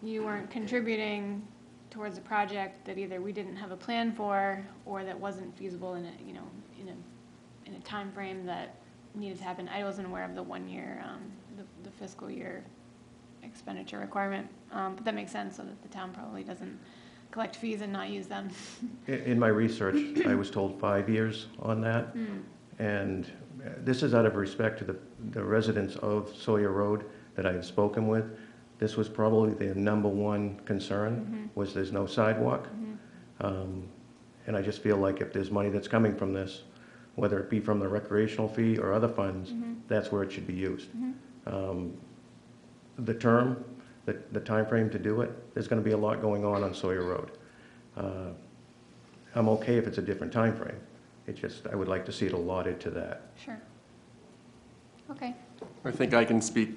you weren't contributing towards a project that either we didn't have a plan for, or that wasn't feasible in a, you know, in a, in a timeframe that needed to happen. I wasn't aware of the one-year, um, the the fiscal year expenditure requirement, um, but that makes sense, so that the town probably doesn't collect fees and not use them. In, in my research, I was told five years on that. Hmm. And uh, this is out of respect to the, the residents of Sawyer Road that I've spoken with. This was probably their number one concern, Mhm. was there's no sidewalk. Mhm. Um, And I just feel like if there's money that's coming from this, whether it be from the recreational fee or other funds, Mhm. that's where it should be used. Mhm. Um, The term, the, the timeframe to do it, there's gonna be a lot going on on Sawyer Road. Uh, I'm okay if it's a different timeframe. It just, I would like to see it allotted to that. Sure. Okay. I think I can speak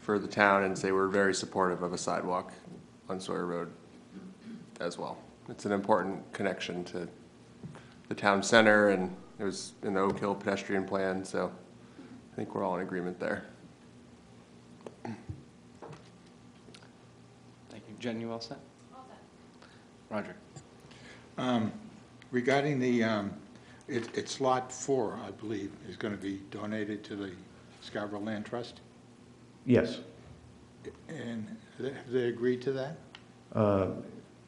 for the town and say we're very supportive of a sidewalk on Sawyer Road as well. It's an important connection to the town center and It was in the Oak Hill pedestrian plan, so I think we're all in agreement there. Thank you. Jen, you all set? Roger? Um, Regarding the, um, it- it's Lot 4, I believe, is going to be donated to the Scarborough Land Trust, Yes. and have they agreed to that? Uh,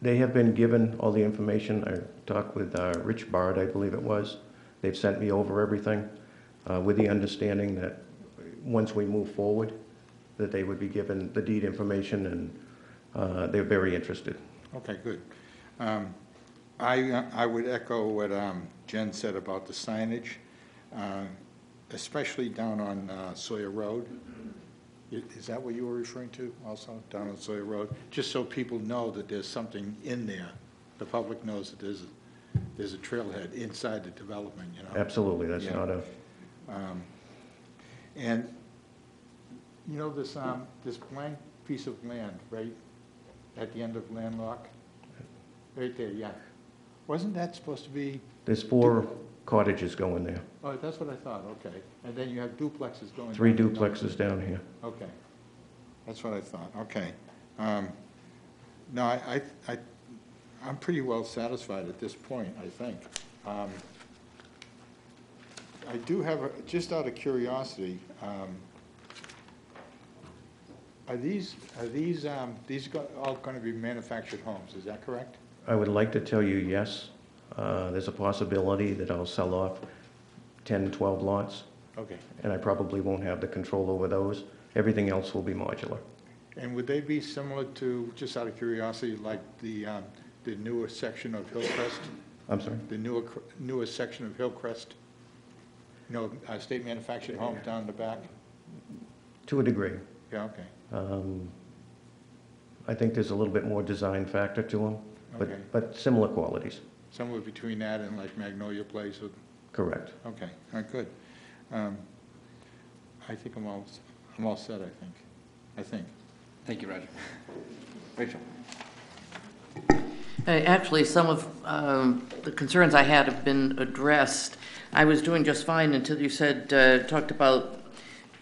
They have been given all the information. I talked with uh, Rich Bard, I believe it was. They've sent me over everything uh, with the understanding that once we move forward, that they would be given the deed information, and uh, they're very interested. Okay, good. Um, I, uh, I would echo what um, Jen said about the signage, uh, especially down on uh, Sawyer Road. I- Is that what you were referring to also, down on Sawyer Road? Just so people know that there's something in there. The public knows that there's, a- there's a trailhead inside the development, you know? Absolutely, that's Yeah. not a, Um, And, you know, this, um, this blank piece of land, right at the end of Landlock? Right there, yeah. Wasn't that supposed to be, there's four cottages going there, oh, that's what I thought, okay. And then you have duplexes going. three down duplexes down here. Okay. That's what I thought, okay. Um, No, I, I, I- I'm pretty well satisfied at this point, I think. Um, I do have, a just out of curiosity, um, are these, are these, um, these go- all going to be manufactured homes, is that correct? I would like to tell you yes. Uh, There's a possibility that I'll sell off 10, 12 lots, Okay. and I probably won't have the control over those. Everything else will be modular. And would they be similar to, just out of curiosity, like the, um, the newer section of Hillcrest? I'm sorry? The newer, cr- newer section of Hillcrest? You know, uh, state manufactured homes down the back? To a degree. Yeah, okay. Um, I think there's a little bit more design factor to them, Okay. but, but similar qualities. Somewhere between that and like Magnolia Place or, Correct. okay, all right, good. Um, I think I'm all, I'm all set, I think, I think. Thank you, Roger. Rachel? Uh, Actually, some of um, the concerns I had have been addressed. I was doing just fine until you said, uh, talked about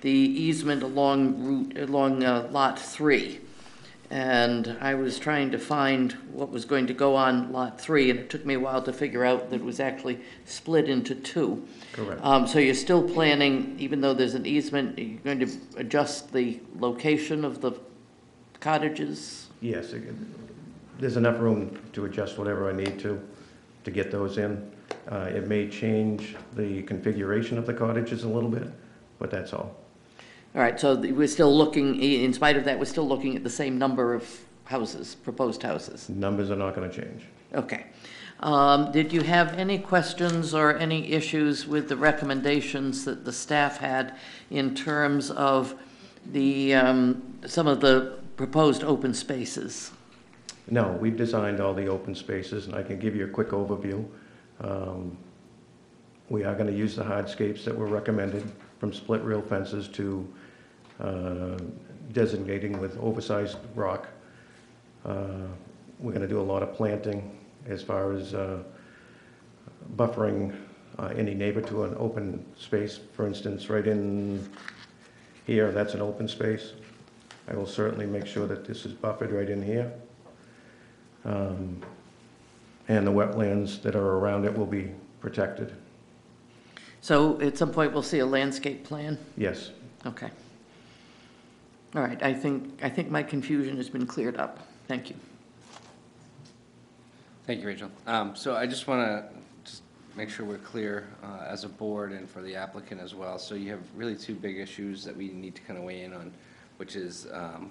the easement along route, along uh, Lot 3. And I was trying to find what was going to go on Lot 3, and it took me a while to figure out that it was actually split into two. Correct. Um, So you're still planning, even though there's an easement, you're going to adjust the location of the cottages? Yes, it- there's enough room to adjust whatever I need to, to get those in. Uh, It may change the configuration of the cottages a little bit, but that's all. All right, so we're still looking, i- in spite of that, we're still looking at the same number of houses, proposed houses? Numbers are not going to change. Okay. Um, Did you have any questions or any issues with the recommendations that the staff had in terms of the, um, some of the proposed open spaces? No, we've designed all the open spaces, and I can give you a quick overview. Um, We are going to use the hardscapes that were recommended, from split rail fences to uh, designating with oversized rock. Uh, We're going to do a lot of planting as far as uh, buffering uh, any neighbor to an open space. For instance, right in here, that's an open space. I will certainly make sure that this is buffered right in here. Um, And the wetlands that are around it will be protected. So at some point, we'll see a landscape plan? Yes. Okay. All right, I think, I think my confusion has been cleared up. Thank you. Thank you, Rachel. Um, So I just want to just make sure we're clear uh, as a board and for the applicant as well. So you have really two big issues that we need to kind of weigh in on, which is um,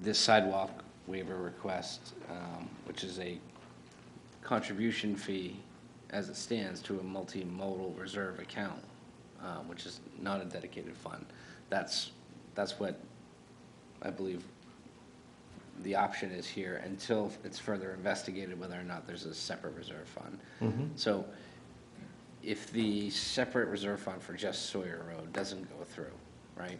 this sidewalk waiver request, um, which is a contribution fee as it stands to a multimodal reserve account, uh, which is not a dedicated fund. That's, that's what I believe the option is here until it's further investigated whether or not there's a separate reserve fund. Mhm. So if the separate reserve fund for just Sawyer Road doesn't go through, right?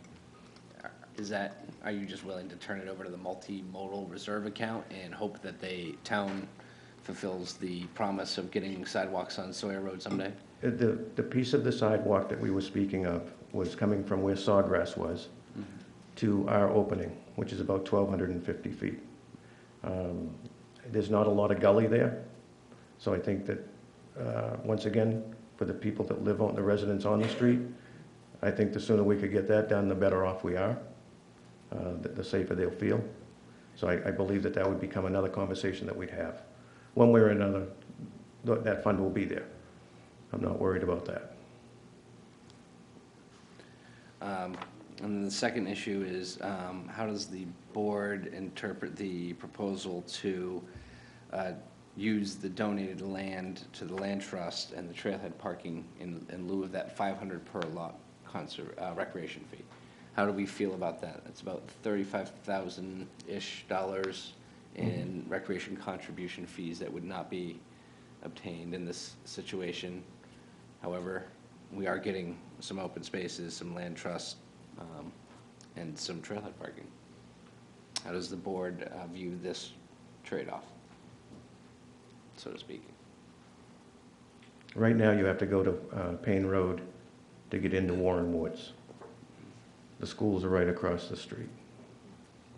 Is that, are you just willing to turn it over to the multimodal reserve account and hope that they, town fulfills the promise of getting sidewalks on Sawyer Road someday? Uh, The, the piece of the sidewalk that we were speaking of was coming from where Sawgrass was to our opening, which is about 1,250 feet. Um, There's not a lot of gully there, so I think that, uh, once again, for the people that live on, the residents on the street, I think the sooner we could get that done, the better off we are, uh, the the safer they'll feel. So I, I believe that that would become another conversation that we'd have. One way or another, th- that fund will be there. I'm not worried about that. Um, And then the second issue is, um, how does the board interpret the proposal to uh, use the donated land to the land trust and the trailhead parking in in lieu of that 500 per lot conser- uh, recreation fee? How do we feel about that? It's about 35,000-ish dollars in recreation contribution fees that would not be obtained in this situation. However, we are getting some open spaces, some land trust, um, and some trailhead parking. How does the board uh, view this trade-off, so to speak? Right now, you have to go to uh, Payne Road to get into Warren Woods. The schools are right across the street,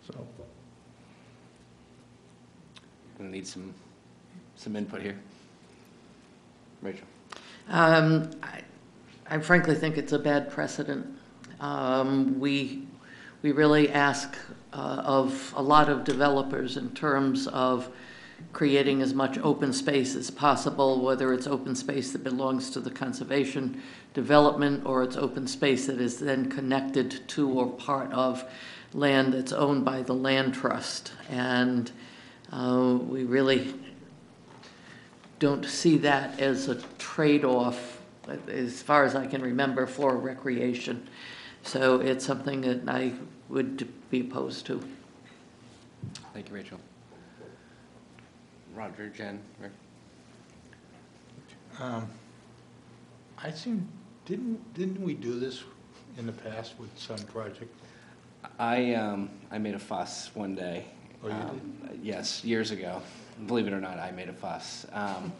so. Gonna need some, some input here. Rachel? Um, I I frankly think it's a bad precedent. Um, We, we really ask uh, of a lot of developers in terms of creating as much open space as possible, whether it's open space that belongs to the conservation development or it's open space that is then connected to or part of land that's owned by the land trust. And uh, we really don't see that as a trade-off, as far as I can remember, for recreation. So it's something that I would be opposed to. Thank you, Rachel. Roger, Jen, Rick? Um, I seem, didn't, didn't we do this in the past with some project? I, um, I made a fuss one day. Oh, you Um, Yes, years ago. Believe it or not, I made a fuss. Um,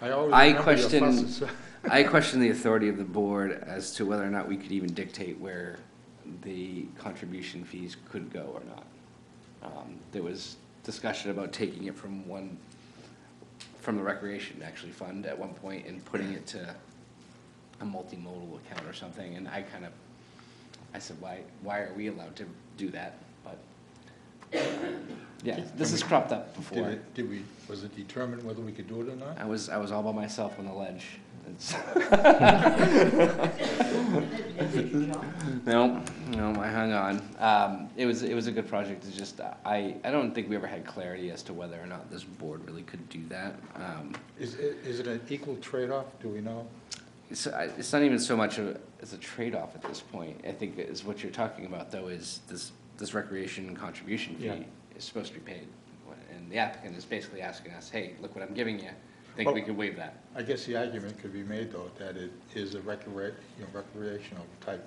I always I remember your question, fusses. I question the authority of the board as to whether or not we could even dictate where the contribution fees could go or not. Um, There was discussion about taking it from one, from the recreation actually fund at one point and putting it to a multimodal account or something, and I kind of, I said, why, why are we allowed to do that? But, yeah, this has cropped up Did before. it, did we, was it determined whether we could do it or not? I was, I was all by myself on the ledge. It's- No, no, I hung on. Um, it was, it was a good project, it's just, I, I don't think we ever had clarity as to whether or not this board really could do that. Um, Is it, is it an equal trade-off, do we know? It's, I- it's not even so much a, as a trade-off at this point. I think is what you're talking about, though, is this, this recreation contribution Yeah. fee is supposed to be paid. And the applicant is basically asking us, hey, look what I'm giving you, think Well- we could waive that? I guess the argument could be made, though, that it is a recre, you know, recreational type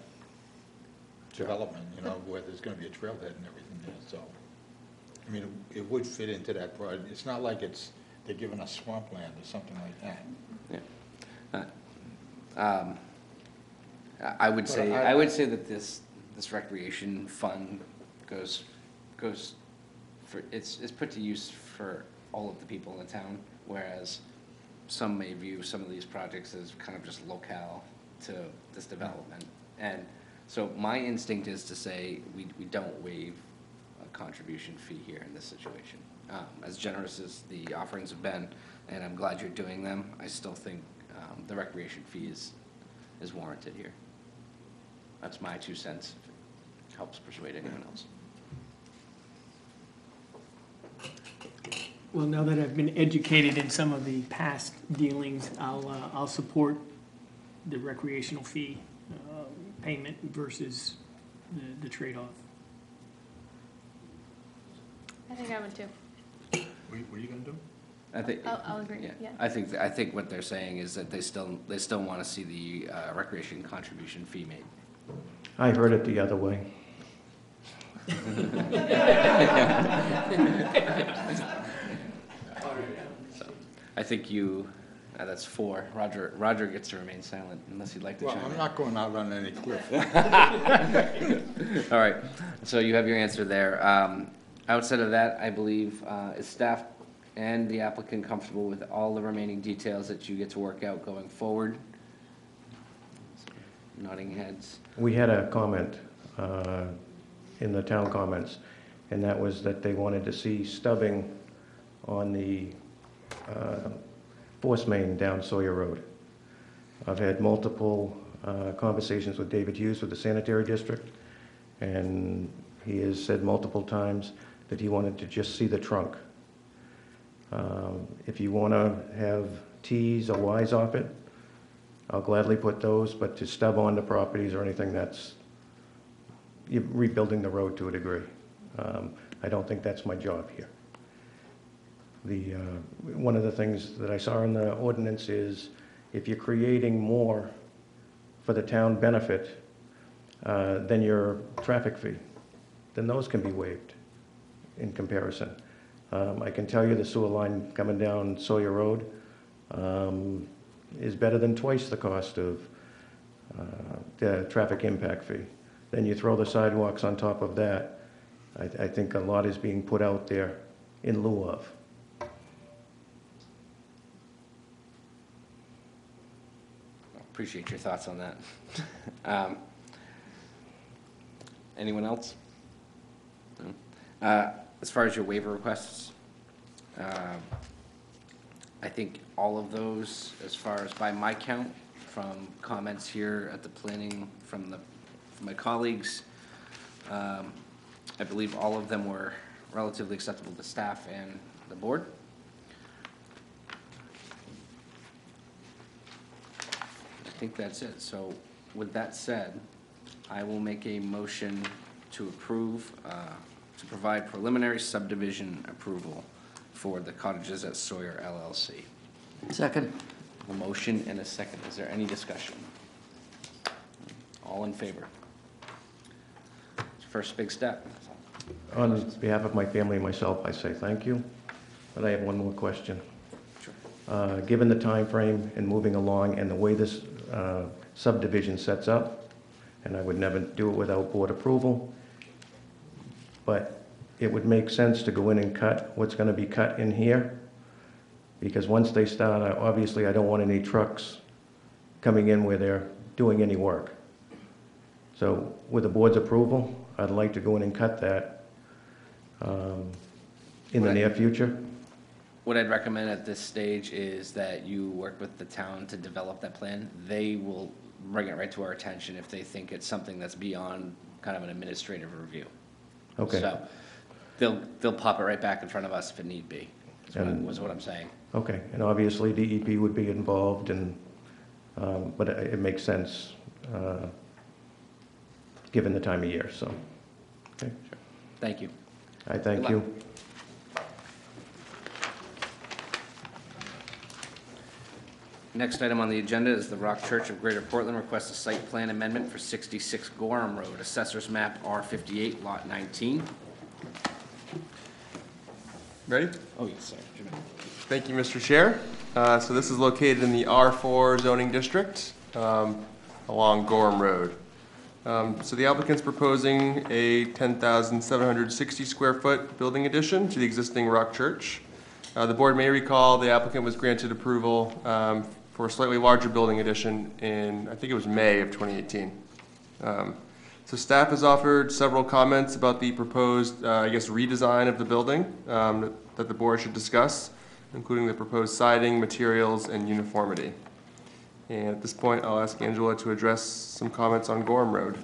development, you know, where there's gonna be a trailhead and everything there, so. I mean, it- it would fit into that broad, it's not like it's, they're giving us swampland or something like that. Yeah. Uh, um, I I would But say, I- I would say that this, this recreation fund goes, goes for, it's, it's put to use for all of the people in the town, whereas some may view some of these projects as kind of just locale to this development. And so my instinct is to say, we, we don't waive a contribution fee here in this situation. Um, As generous as the offerings have been, and I'm glad you're doing them, I still think um, the recreation fee is, is warranted here. That's my two cents, if it helps persuade anyone else. Well, now that I've been educated in some of the past dealings, I'll, uh, I'll support the recreational fee uh, payment versus the, the trade-off. I think I would too. What what are you gonna do? I think. I'll- I'll agree, yeah. I think, I think what they're saying is that they still, they still want to see the uh, recreation contribution fee made. I heard it the other way. So, think you, uh, that's four. Roger, Roger gets to remain silent unless he'd like to Well, chime. I'm not going out on any cliff. All right, so you have your answer there. Um, Outside of that, I believe, uh, is staff and the applicant comfortable with all the remaining details that you get to work out going forward? Nodding heads. We had a comment uh, in the town comments, and that was that they wanted to see stubbing on the uh, force main down Sawyer Road. I've had multiple uh, conversations with David Hughes with the sanitary district, and he has said multiple times that he wanted to just see the trunk. Um, If you want to have Ts or Ys off it, I'll gladly put those, but to stub on the properties or anything, that's, rebuilding the road to a degree. Um, I don't think that's my job here. The, uh, one of the things that I saw in the ordinance is if you're creating more for the town benefit uh, than your traffic fee, then those can be waived in comparison. Um, I can tell you the sewer line coming down Sawyer Road um, is better than twice the cost of uh, the traffic impact fee. Then you throw the sidewalks on top of that, I, I think a lot is being put out there in lieu of. Appreciate your thoughts on that. Um, Anyone else? No? Uh, As far as your waiver requests, um, I think all of those, as far as by my count, from comments here at the planning, from the, my colleagues, um, I believe all of them were relatively acceptable to staff and the board. I think that's it. So with that said, I will make a motion to approve, uh, to provide preliminary subdivision approval for the cottages at Sawyer LLC. Second. A motion and a second. Is there any discussion? All in favor? First big step. On behalf of my family and myself, I say thank you, but I have one more question. Sure. Uh, Given the time frame and moving along and the way this uh, subdivision sets up, and I would never do it without board approval, but it would make sense to go in and cut what's going to be cut in here, because once they start, I- obviously, I don't want any trucks coming in where they're doing any work. So with the board's approval, I'd like to go in and cut that um, in the Right. near future. What I'd recommend at this stage is that you work with the town to develop that plan. They will bring it right to our attention if they think it's something that's beyond kind of an administrative review. Okay. So they'll, they'll pop it right back in front of us if it need be, is what And- was what I'm saying. Okay, and obviously DEP would be involved and, um, but it it makes sense, uh, given the time of year, so. Okay, Thank you. I thank Good luck. you. Next item on the agenda is the Rock Church of Greater Portland requests a site plan amendment for 66 Gorham Road, Assessors Map R58, Lot 19. Ready? Oh, yes, sorry. Jim. Thank you, Mr. Chair. Uh, So this is located in the R4 zoning district um, along Gorham Road. Um, So the applicant's proposing a 10,760 square foot building addition to the existing Rock Church. Uh, The board may recall the applicant was granted approval um, for a slightly larger building addition in, I think it was May of 2018. Um, So staff has offered several comments about the proposed, uh, I guess, redesign of the building um, that- that the board should discuss, including the proposed siding, materials, and uniformity. And at this point, I'll ask Angela to address some comments on Gorham Road.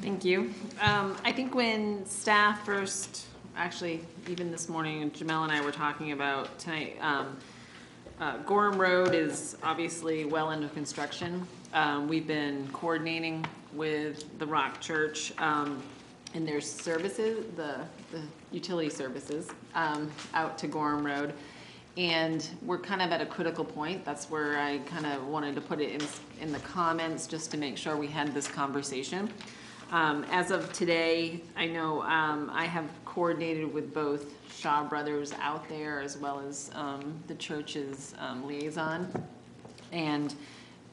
Thank you. Um, I think when staff first, actually, even this morning, Jamel and I were talking about tonight, um, uh, Gorham Road is obviously well into construction. Um, we've been coordinating with the Rock Church, um, and their services, the, the utility services, um, out to Gorham Road. And we're kind of at a critical point. That's where I kind of wanted to put it in, in the comments, just to make sure we had this conversation. Um, as of today, I know, um, I have coordinated with both Shaw Brothers out there as well as um, the church's um, liaison. And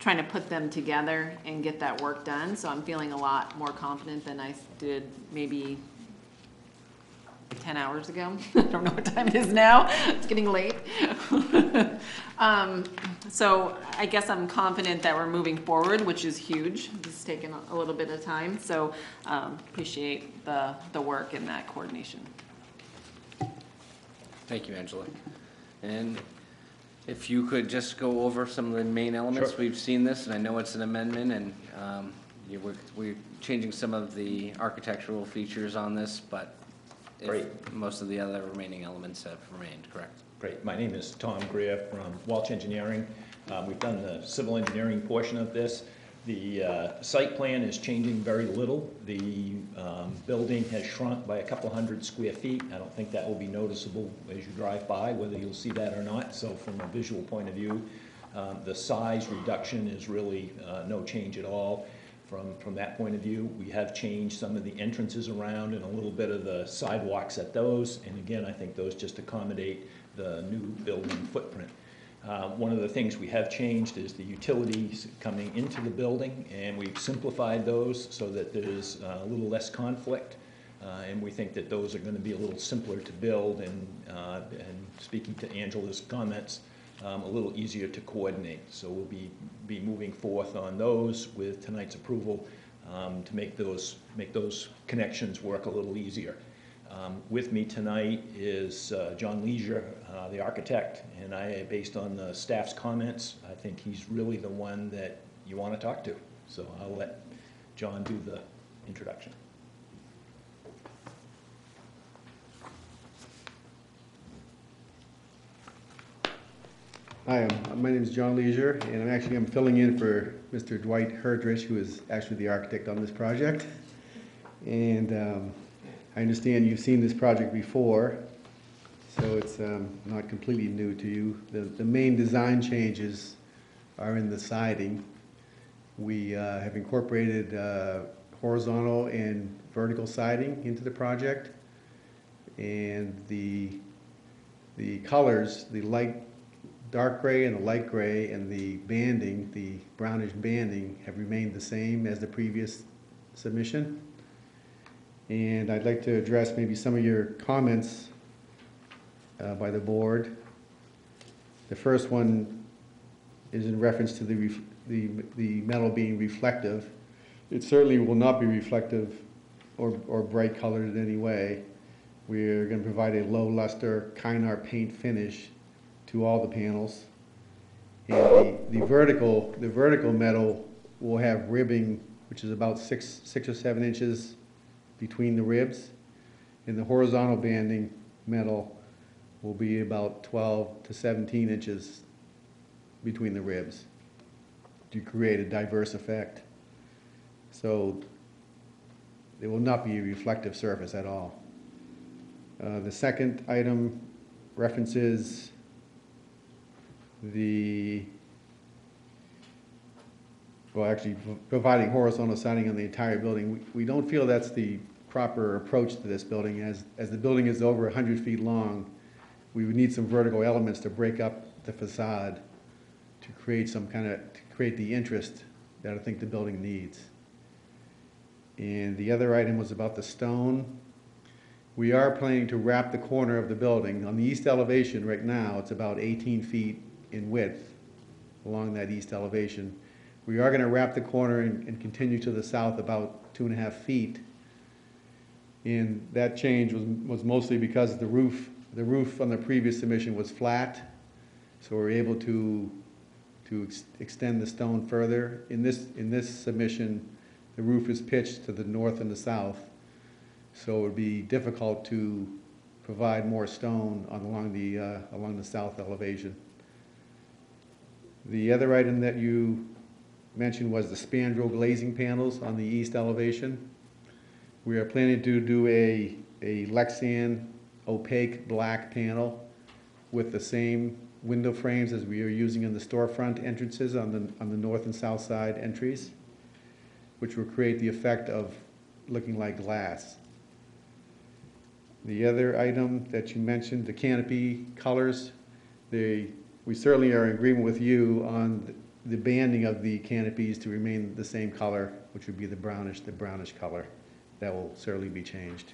trying to put them together and get that work done. So I'm feeling a lot more confident than I did maybe 10 hours ago. I don't know what time it is now. It's getting late. um, so I guess I'm confident that we're moving forward, which is huge. It's taken a little bit of time. So um, appreciate the, the work and that coordination. Thank you, Angela. And if you could just go over some of the main elements, Sure. we've seen this, and I know it's an amendment, and um, you were- we're changing some of the architectural features on this, but if Great. most of the other remaining elements have remained, correct? Great. My name is Tom Greer from Walsh Engineering. Um, We've done the civil engineering portion of this. The uh, site plan is changing very little. The um, building has shrunk by a couple hundred square feet. I don't think that will be noticeable as you drive by, whether you'll see that or not. So from a visual point of view, um, the size reduction is really uh, no change at all from, from that point of view. We have changed some of the entrances around and a little bit of the sidewalks at those. And again, I think those just accommodate the new building footprint. Uh, One of the things we have changed is the utilities coming into the building, and we've simplified those so that there's uh, a little less conflict. Uh, And we think that those are going to be a little simpler to build, and, uh, and speaking to Angela's comments, um, a little easier to coordinate. So we'll be, be moving forth on those with tonight's approval um, to make those, make those connections work a little easier. Um, With me tonight is uh, John Leisure, uh, the architect, and I, based on the staff's comments, I think he's really the one that you want to talk to. So I'll let John do the introduction. Hi, um, my name is John Leisure, and I'm actually, I'm filling in for Mr. Dwight Herdrich, who is actually the architect on this project. And um, I understand you've seen this project before, so it's um, not completely new to you. The, the main design changes are in the siding. We uh, have incorporated uh, horizontal and vertical siding into the project. And the, the colors, the light dark gray and the light gray and the banding, the brownish banding, have remained the same as the previous submission. And I'd like to address maybe some of your comments uh, by the board. The first one is in reference to the, the, the metal being reflective. It certainly will not be reflective or, or bright colored in any way. We're going to provide a low luster Kynar paint finish to all the panels. And the, the vertical, the vertical metal will have ribbing, which is about six, six or seven inches between the ribs. And the horizontal banding metal will be about 12 to 17 inches between the ribs to create a diverse effect. So it will not be a reflective surface at all. Uh, the second item references the, well, actually, providing horizontal siding on the entire building. We- We don't feel that's the proper approach to this building. As, as the building is over 100 feet long, we would need some vertical elements to break up the facade to create some kind of, to create the interest that I think the building needs. And the other item was about the stone. We are planning to wrap the corner of the building. On the east elevation right now, it's about 18 feet in width along that east elevation. We are going to wrap the corner and, and continue to the south about two and a half feet. And that change was, was mostly because the roof, the roof on the previous submission was flat. So we're able to, to ex- extend the stone further. In this, in this submission, the roof is pitched to the north and the south. So it would be difficult to provide more stone on, along the, uh, along the south elevation. The other item that you mentioned was the spandrel glazing panels on the east elevation. We are planning to do a, a Lexan opaque black panel with the same window frames as we are using in the storefront entrances on the, on the north and south side entries, which will create the effect of looking like glass. The other item that you mentioned, the canopy colors, they, we certainly are in agreement with you on the banding of the canopies to remain the same color, which would be the brownish, the brownish color. That will certainly be changed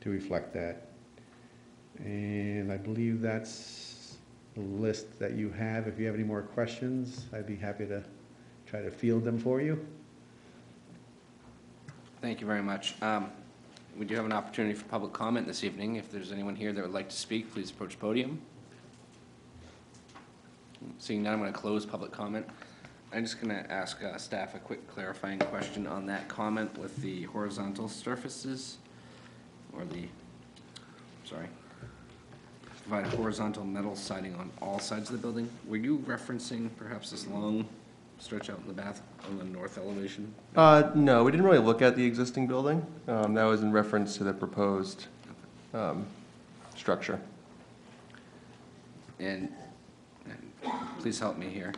to reflect that. And I believe that's the list that you have. If you have any more questions, I'd be happy to try to field them for you. Thank you very much. Um, We do have an opportunity for public comment this evening. If there's anyone here that would like to speak, please approach podium. Seeing none, I'm going to close public comment. I'm just going to ask uh, staff a quick clarifying question on that comment with the horizontal surfaces, or the, sorry, provide horizontal metal siding on all sides of the building. Were you referencing perhaps this long stretch out in the bath on the north elevation? Uh, no, we didn't really look at the existing building. Um, that was in reference to the proposed, um, structure. And, and please help me here.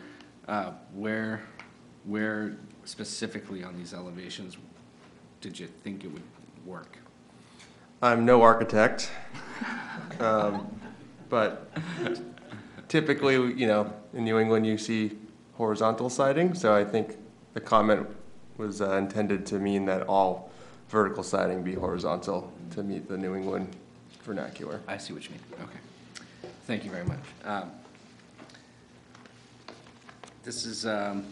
Uh, Where, where specifically on these elevations did you think it would work? I'm no architect, um, but typically, you know, in New England, you see horizontal siding, so I think the comment was uh, intended to mean that all vertical siding be horizontal to meet the New England vernacular. I see what you mean, okay. Thank you very much. Um, This is, um,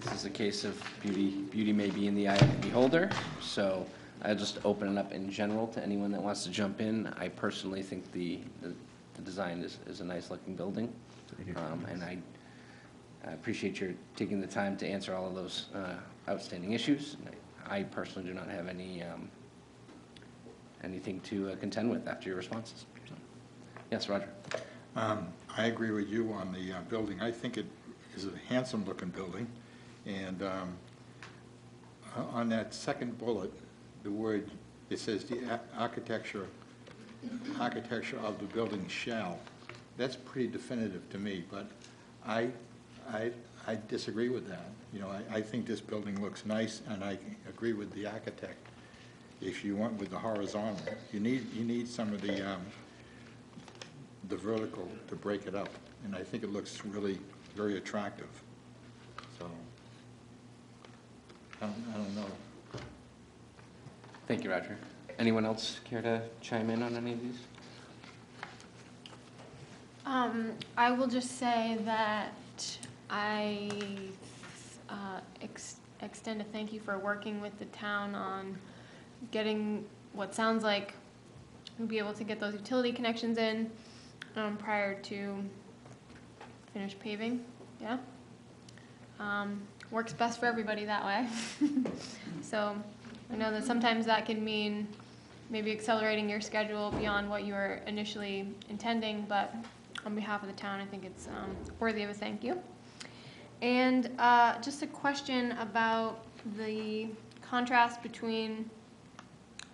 this is a case of beauty, beauty may be in the eye of the beholder, so I'll just open it up in general to anyone that wants to jump in. I personally think the, the the design is, is a nice-looking building, Um, and I I appreciate your taking the time to answer all of those uh, outstanding issues. And I I personally do not have any, um, anything to uh, contend with after your responses. So, Yes, Roger? Um, I agree with you on the uh, building. I think it is a handsome-looking building. And um, on that second bullet, the word, it says the architecture, architecture of the building shall. That's pretty definitive to me, but I, I, I disagree with that. You know, I, I think this building looks nice, and I agree with the architect. If you went with the horizontal, you need, you need some of the, um, the vertical to break it up, and I think it looks really very attractive. So, I don't, I don't know. Thank you, Roger. Anyone else care to chime in on any of these? Um, I will just say that I uh, ex- extend a thank you for working with the town on getting what sounds like we'll be able to get those utility connections in um, prior to finished paving. Yeah. Um, works best for everybody that way. so I know that sometimes that can mean maybe accelerating your schedule beyond what you were initially intending, but on behalf of the town, I think it's um, worthy of a thank you. And uh, just a question about the contrast between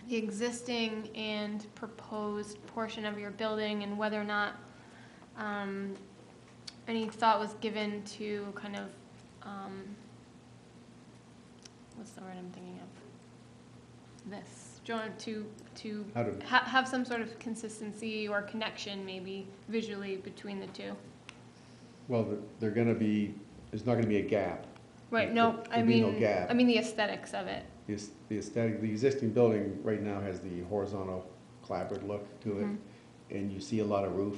the existing and proposed portion of your building and whether or not um, any thought was given to kind of, um, what's the word I'm thinking of? This, join, to, to How to- ha- have some sort of consistency or connection maybe visually between the two. Well, they're- they're gonna be, there's not gonna be a gap. Right, no, I be no mean, gap. I mean the aesthetics of it. The aes- the aesthetic, the existing building right now has the horizontal clapboard look to it, Mhm. and you see a lot of roof.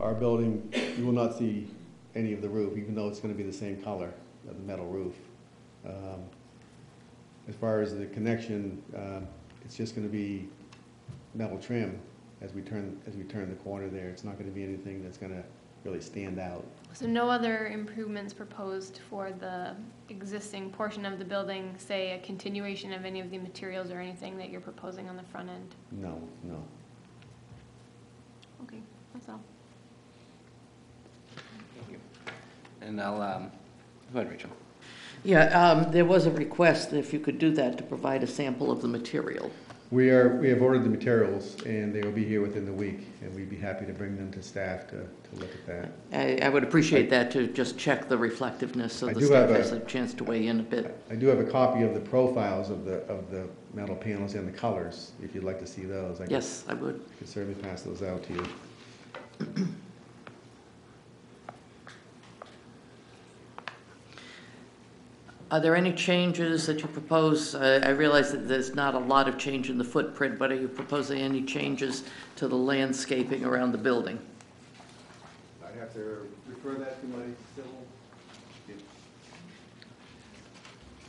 Our building, you will not see any of the roof, even though it's gonna be the same color, of the metal roof. Um, As far as the connection, um, it's just gonna be metal trim as we turn, as we turn the corner there. It's not gonna be anything that's gonna really stand out. So no other improvements proposed for the existing portion of the building, say a continuation of any of the materials or anything that you're proposing on the front end? No, no. Okay, that's all. Thank you. And I'll, um, go ahead, Rachel. Yeah, um, there was a request, if you could do that, to provide a sample of the material. We are, we have ordered the materials, and they will be here within the week, and we'd be happy to bring them to staff to, to look at that. I, I would appreciate that to just check the reflectiveness so I the do staff have a- has a chance to weigh in a bit. I do have a copy of the profiles of the, of the metal panels and the colors, if you'd like to see those. I could- Yes, I would. Could certainly pass those out to you. Are there any changes that you propose? I I realize that there's not a lot of change in the footprint, but are you proposing any changes to the landscaping around the building? I'd have to refer that to my civil.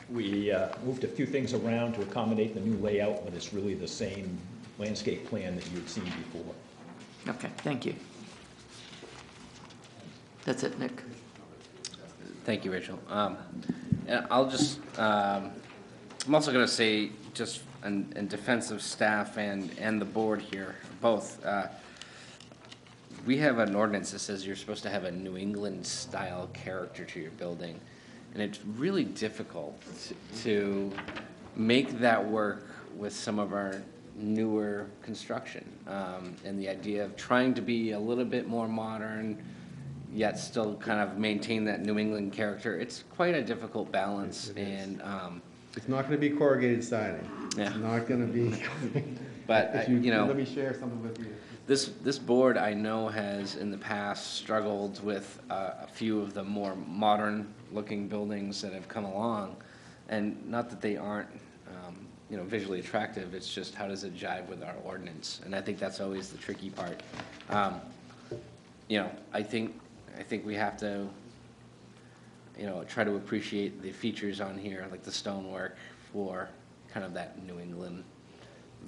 We uh, moved a few things around to accommodate the new layout, but it's really the same landscape plan that you had seen before. Okay, thank you. That's it, Nick. Thank you, Rachel. Um, I'll just, um, I'm also gonna say, just in, in defense of staff and, and the board here, both, uh, we have an ordinance that says you're supposed to have a New England style character to your building. And it's really difficult to- to make that work with some of our newer construction. Um, and the idea of trying to be a little bit more modern, yet still kind of maintain that New England character. It's quite a difficult balance and, um, It's not gonna be corrugated siding. Yeah. It's not gonna be. But, If I- you know- Let me share something with you. This, this board, I know, has in the past struggled with uh, a few of the more modern-looking buildings that have come along. And not that they aren't, um, you know, visually attractive, it's just how does it jive with our ordinance? And I think that's always the tricky part. Um, You know, I think, I think we have to, you know, try to appreciate the features on here, like the stonework, for kind of that New England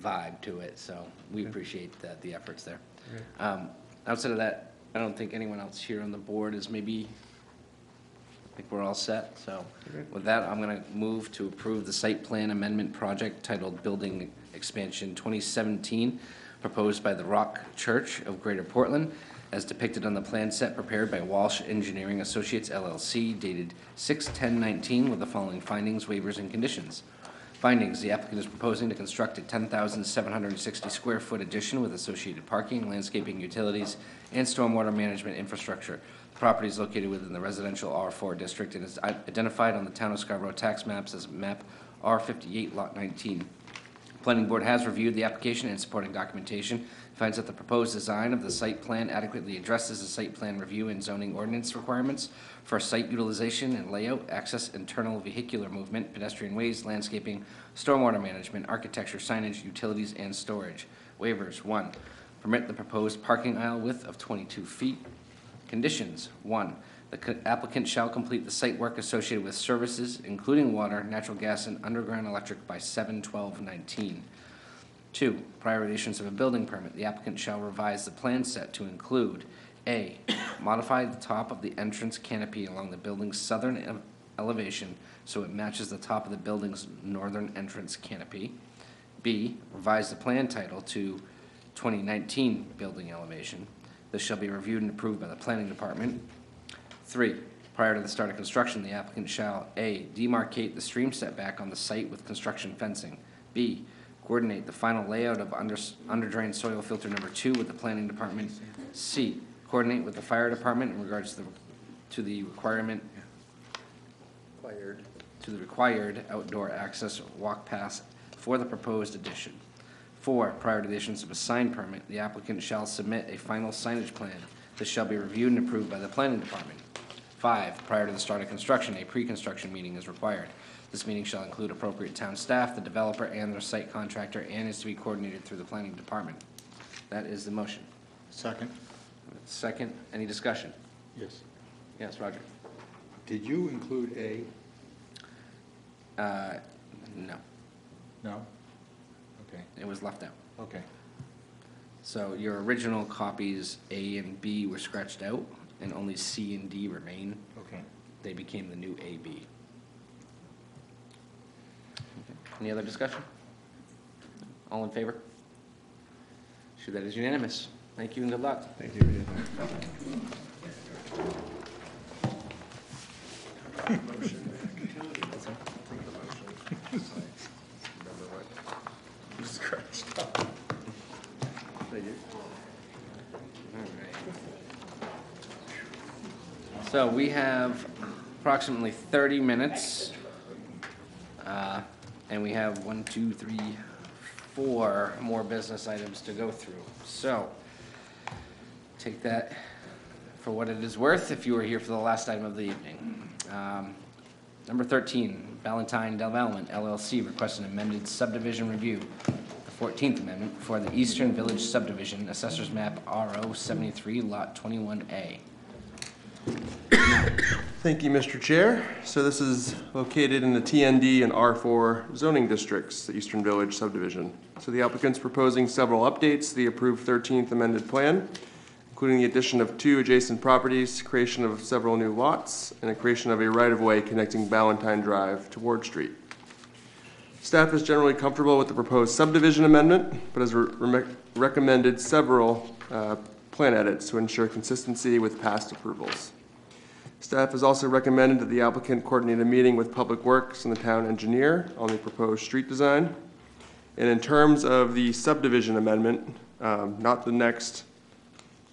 vibe to it, so we appreciate the, the efforts there. Um, outside of that, I don't think anyone else here on the board is maybe, I think we're all set, so with that, I'm gonna move to approve the site plan amendment project titled Building Expansion twenty seventeen, proposed by the Rock Church of Greater Portland, as depicted on the plan set prepared by Walsh Engineering Associates LLC dated 6/10/19 with the following findings, waivers, and conditions. Findings, the applicant is proposing to construct a 10,760 square foot addition with associated parking, landscaping, utilities, and stormwater management infrastructure. The property is located within the residential R4 district and is identified on the Town of Scarborough tax maps as map R58 Lot 19. Planning Board has reviewed the application and supporting documentation, finds that the proposed design of the site plan adequately addresses the site plan review and zoning ordinance requirements for site utilization and layout, access, internal vehicular movement, pedestrian ways, landscaping, stormwater management, architecture, signage, utilities, and storage. Waivers, one, permit the proposed parking aisle width of twenty-two feet. Conditions, one, the applicant shall complete the site work associated with services, including water, natural gas, and underground electric by seven twelve nineteen. Two, prior issuance of a building permit, the applicant shall revise the plan set to include, A, modify the top of the entrance canopy along the building's southern ele- elevation so it matches the top of the building's northern entrance canopy. B, revise the plan title to 2019 building elevation. This shall be reviewed and approved by the planning department. Three, prior to the start of construction, the applicant shall, A, demarcate the stream setback on the site with construction fencing. B, coordinate the final layout of under, under drain soil filter number two with the planning department. C, coordinate with the fire department in regards to the, to the requirement. Required. To the required outdoor access walk pass for the proposed addition. Four, prior to the issuance of a sign permit, the applicant shall submit a final signage plan. This shall be reviewed and approved by the planning department. Five, prior to the start of construction, a pre-construction meeting is required. This meeting shall include appropriate town staff, the developer, and their site contractor, and is to be coordinated through the planning department. That is the motion. Second? Second, any discussion? Yes. Yes, Roger? Did you include A? Uh, no, No? Okay, it was left out. okay. So your original copies, A and B were scratched out, and only C and D remain. Okay. They became the new AB. Any other discussion? All in favor? Sure, that is unanimous. Thank you and good luck. Thank you for your time. Jesus Christ. So we have approximately 30 minutes. uh, And we have one, two, three, four more business items to go through. So take that for what it is worth if you were here for the last item of the evening. Um, Number 13, Valentine Development LLC requests an amended subdivision review, the 14th Amendment for the Eastern Village subdivision, Assessors Map RO 73, Lot 21A. Thank you, Mr. Chair. So this is located in the TND and R4 zoning districts, the Eastern Village subdivision. So the applicant's proposing several updates to the approved 13th amended plan, including the addition of two adjacent properties, creation of several new lots, and a creation of a right-of-way connecting Ballantyne Drive to Ward Street. Staff is generally comfortable with the proposed subdivision amendment, but has re- recommended several uh, plan edits to ensure consistency with past approvals. Staff has also recommended that the applicant coordinate a meeting with Public Works and the town engineer on the proposed street design. And in terms of the subdivision amendment, um, not the next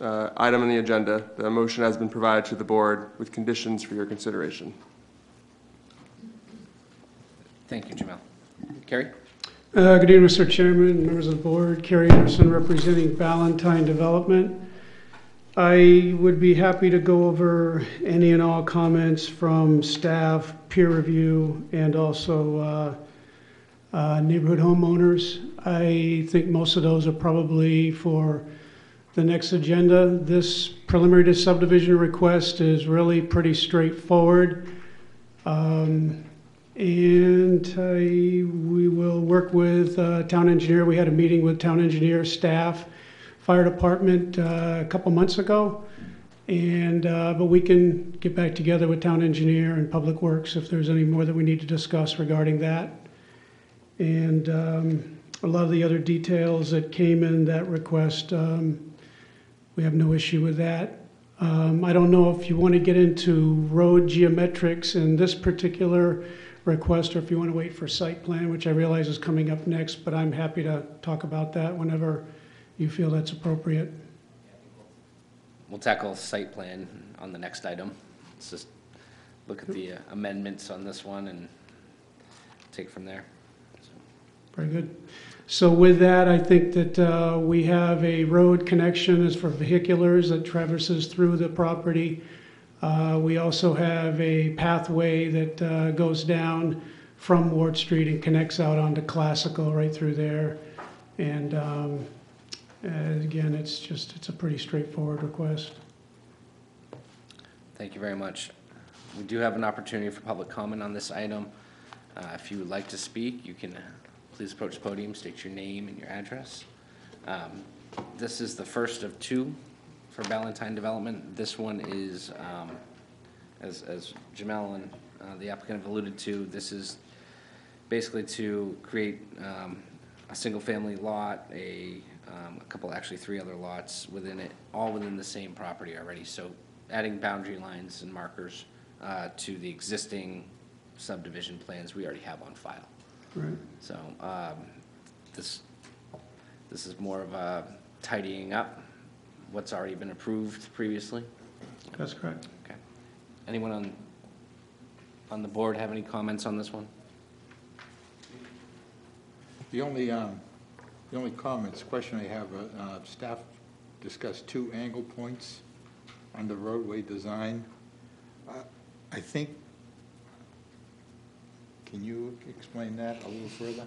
uh, item on the agenda, the motion has been provided to the board with conditions for your consideration. Thank you, Jamel. Kerry? Uh, Good evening, Mr. Chairman, members of the board. Kerry Anderson representing Ballantyne Development. I would be happy to go over any and all comments from staff, peer review, and also uh, uh, neighborhood homeowners. I think most of those are probably for the next agenda. This preliminary to subdivision request is really pretty straightforward. Um, and I, we will work with uh, town engineer. We had a meeting with town engineer, staff, fire department uh, a couple months ago. And, uh, but we can get back together with town engineer and public works if there's any more that we need to discuss regarding that. And um, a lot of the other details that came in that request, um, we have no issue with that. Um, I don't know if you want to get into road geometrics in this particular request or if you want to wait for site plan, which I realize is coming up next, but I'm happy to talk about that whenever you feel that's appropriate. We'll tackle site plan on the next item. Let's just look at the uh, amendments on this one and take from there. Very good. So with that, I think that uh, we have a road connection as for vehiculars that traverses through the property. Uh, We also have a pathway that uh, goes down from Ward Street and connects out onto Classical right through there. And um, uh, again, it's just, it's a pretty straightforward request. Thank you very much. We do have an opportunity for public comment on this item. Uh, If you would like to speak, you can uh, please approach the podium, state your name and your address. Um, This is the first of two for Ballantyne Development. This one is, um, as as Jamel and uh, the applicant have alluded to, this is basically to create um, a single-family lot, a um, a couple, actually three other lots within it, all within the same property already. So adding boundary lines and markers uh, to the existing subdivision plans we already have on file. Right. So um, this, this is more of a tidying up what's already been approved previously. That's correct. Okay. Anyone on, on the board have any comments on this one? The only, um, the only comments, question I have, uh, uh, staff discussed two angle points on the roadway design. Uh, I think, can you explain that a little further?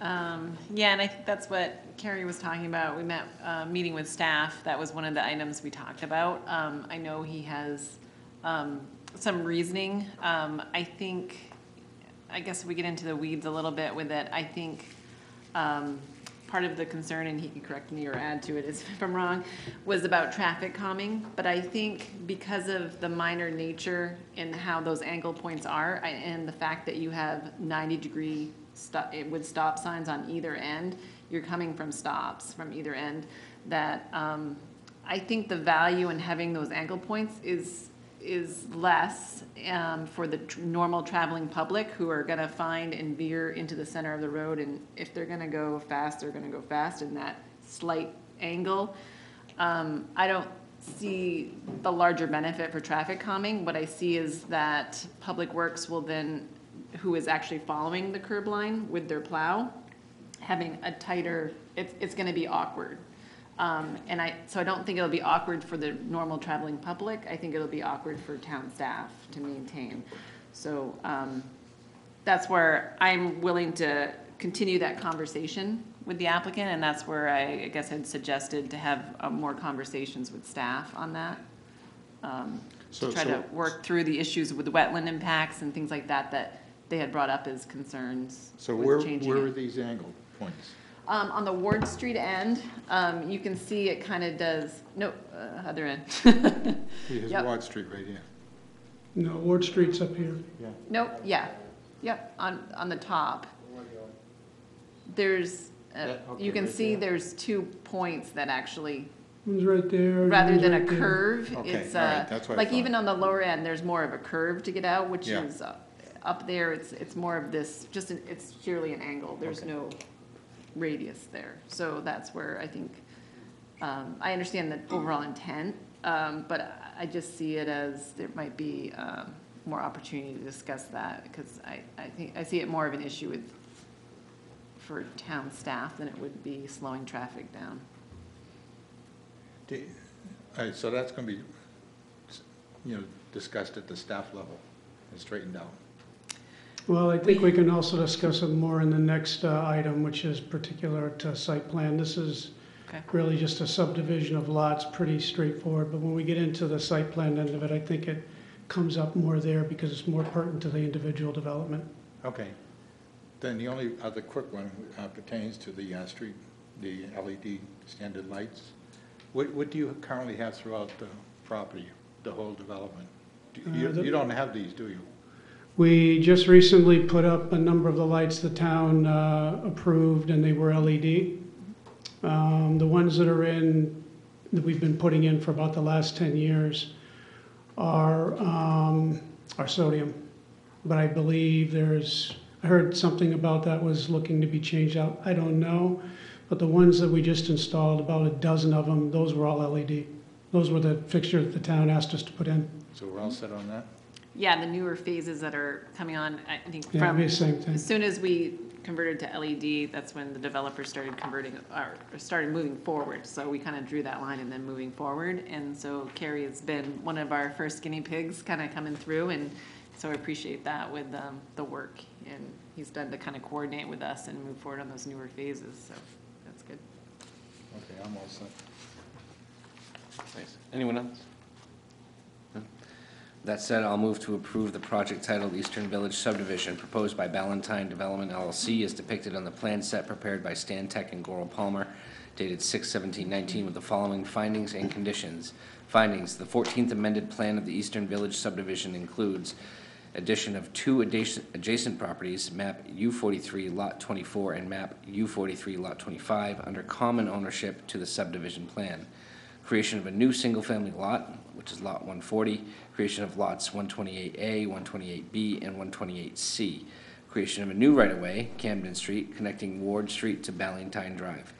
Um, yeah, and I think that's what Kerry was talking about. We met, uh, meeting with staff. That was one of the items we talked about. Um, I know he has, um, some reasoning. Um, I think, I guess we get into the weeds a little bit with it, I think, um, part of the concern, and he can correct me or add to it if I'm wrong, was about traffic calming. But I think because of the minor nature and how those angle points are, I- and the fact that you have ninety degree stop, with stop signs on either end, you're coming from stops from either end, that, um, I think the value in having those angle points is, is less um, for the tr- normal traveling public who are gonna find and veer into the center of the road, and if they're gonna go fast, they're gonna go fast in that slight angle. Um, I don't see the larger benefit for traffic calming. What I see is that Public Works will then, who is actually following the curb line with their plow, having a tighter, it's, it's gonna be awkward. Um, and I, so I don't think it'll be awkward for the normal traveling public. I think it'll be awkward for town staff to maintain. So, um, that's where I'm willing to continue that conversation with the applicant, and that's where I, I guess had suggested to have uh, more conversations with staff on that. Um, So- to try so- to work through the issues with the wetland impacts and things like that, that they had brought up as concerns So where, where it. are these angled points? Um, on the Ward Street end, um, you can see it kind of does, no, uh, other end. Here's Yep. Ward Street right here. No, Ward Street's up here. Nope, yeah, yep, on, on the top. There's, uh, Yeah, okay, you can right see there. there's two points that actually, One's right there. and rather one's than a right there. curve, Okay, it's, all right, uh, that's what I like thought. even on the lower end, there's more of a curve to get out, which Yeah. is, uh, up there, it's, it's more of this, just, an- it's purely an angle, there's Okay. no radius there. So that's where I think, um, I understand the overall intent, um, but I- just see it as there might be, um, more opportunity to discuss that, because I, I think, I see it more of an issue with, for town staff than it would be slowing traffic down. The- All right, so that's gonna be, you know, discussed at the staff level and straightened out. Well, I think we can also discuss it more in the next uh, item, which is particular to site plan. This is Okay. really just a subdivision of lots, pretty straightforward, but when we get into the site plan end of it, I think it comes up more there because it's more pertinent to the individual development. Okay. Then the only other quick one uh, pertains to the uh, street, the LED standard lights. What, what do you currently have throughout the property, the whole development? Do Uh, You, the- you don't have these, do you? We just recently put up a number of the lights the town uh, approved, and they were LED. Um, The ones that are in, that we've been putting in for about the last 10 years are, um, are sodium. But I believe there's, I heard something about that was looking to be changed out. I don't know. But the ones that we just installed, about a dozen of them, those were all LED. Those were the fixtures that the town asked us to put in. So we're all set on that? Yeah, the newer phases that are coming on, I think Yeah, it'd from, be the same thing. as soon as we converted to LED, that's when the developers started converting, or or started moving forward. So we kind of drew that line and then moving forward. And so Kerry has been one of our first guinea pigs kind of coming through. And so I appreciate that with um, the work. And he's done to kind of coordinate with us and move forward on those newer phases. So that's good. Okay, I'm all set. Nice. Anyone else? That said, I'll move to approve the project titled Eastern Village subdivision proposed by Ballantyne Development LLC as depicted on the plan set prepared by Stantec and Gorrill Palmer dated 6/17/19 with the following findings and conditions. Findings, the 14th amended plan of the Eastern Village subdivision includes addition of two adjacent adjacent properties, map U43 Lot 24 and map U43 Lot 25, under common ownership to the subdivision plan creation of a new single-family lot, which is Lot 140, creation of lots 128A, 128B, and 128C, creation of a new right-of-way, Camden Street, connecting Ward Street to Ballantyne Drive.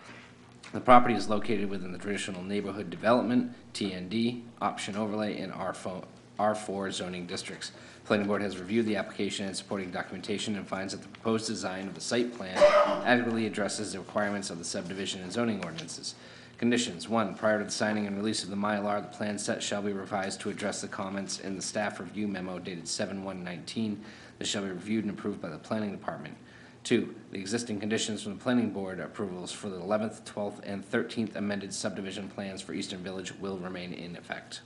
The property is located within the traditional neighborhood development, TND, option overlay, and R4 R4 zoning districts. Planning Board has reviewed the application and supporting documentation and finds that the proposed design of the site plan adequately addresses the requirements of the subdivision and zoning ordinances. Conditions, one, prior to the signing and release of the Mylar, the plan set shall be revised to address the comments in the staff review memo dated seven one nineteen. This shall be reviewed and approved by the planning department. Two, the existing conditions from the planning board approvals for the eleventh, twelfth, and thirteenth amended subdivision plans for Eastern Village will remain in effect.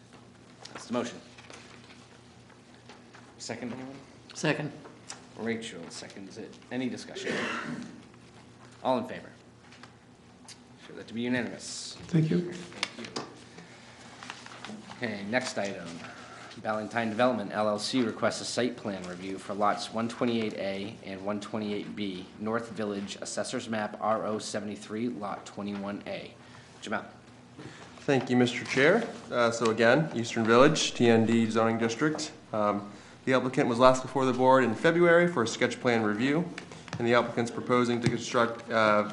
That's the motion. Second, anyone? Second. Rachel seconds it. Any discussion? All in favor? Show that to be unanimous. Thank you. Thank you. Okay, next item. Ballantyne Development LLC requests a site plan review for lots 128A and 128B, North Village Assessors Map RO 73, Lot 21A. Jamel? Thank you, Mr. Chair. Uh, So again, Eastern Village, TND zoning district. Um, The applicant was last before the board in February for a sketch plan review, and the applicant's proposing to construct uh,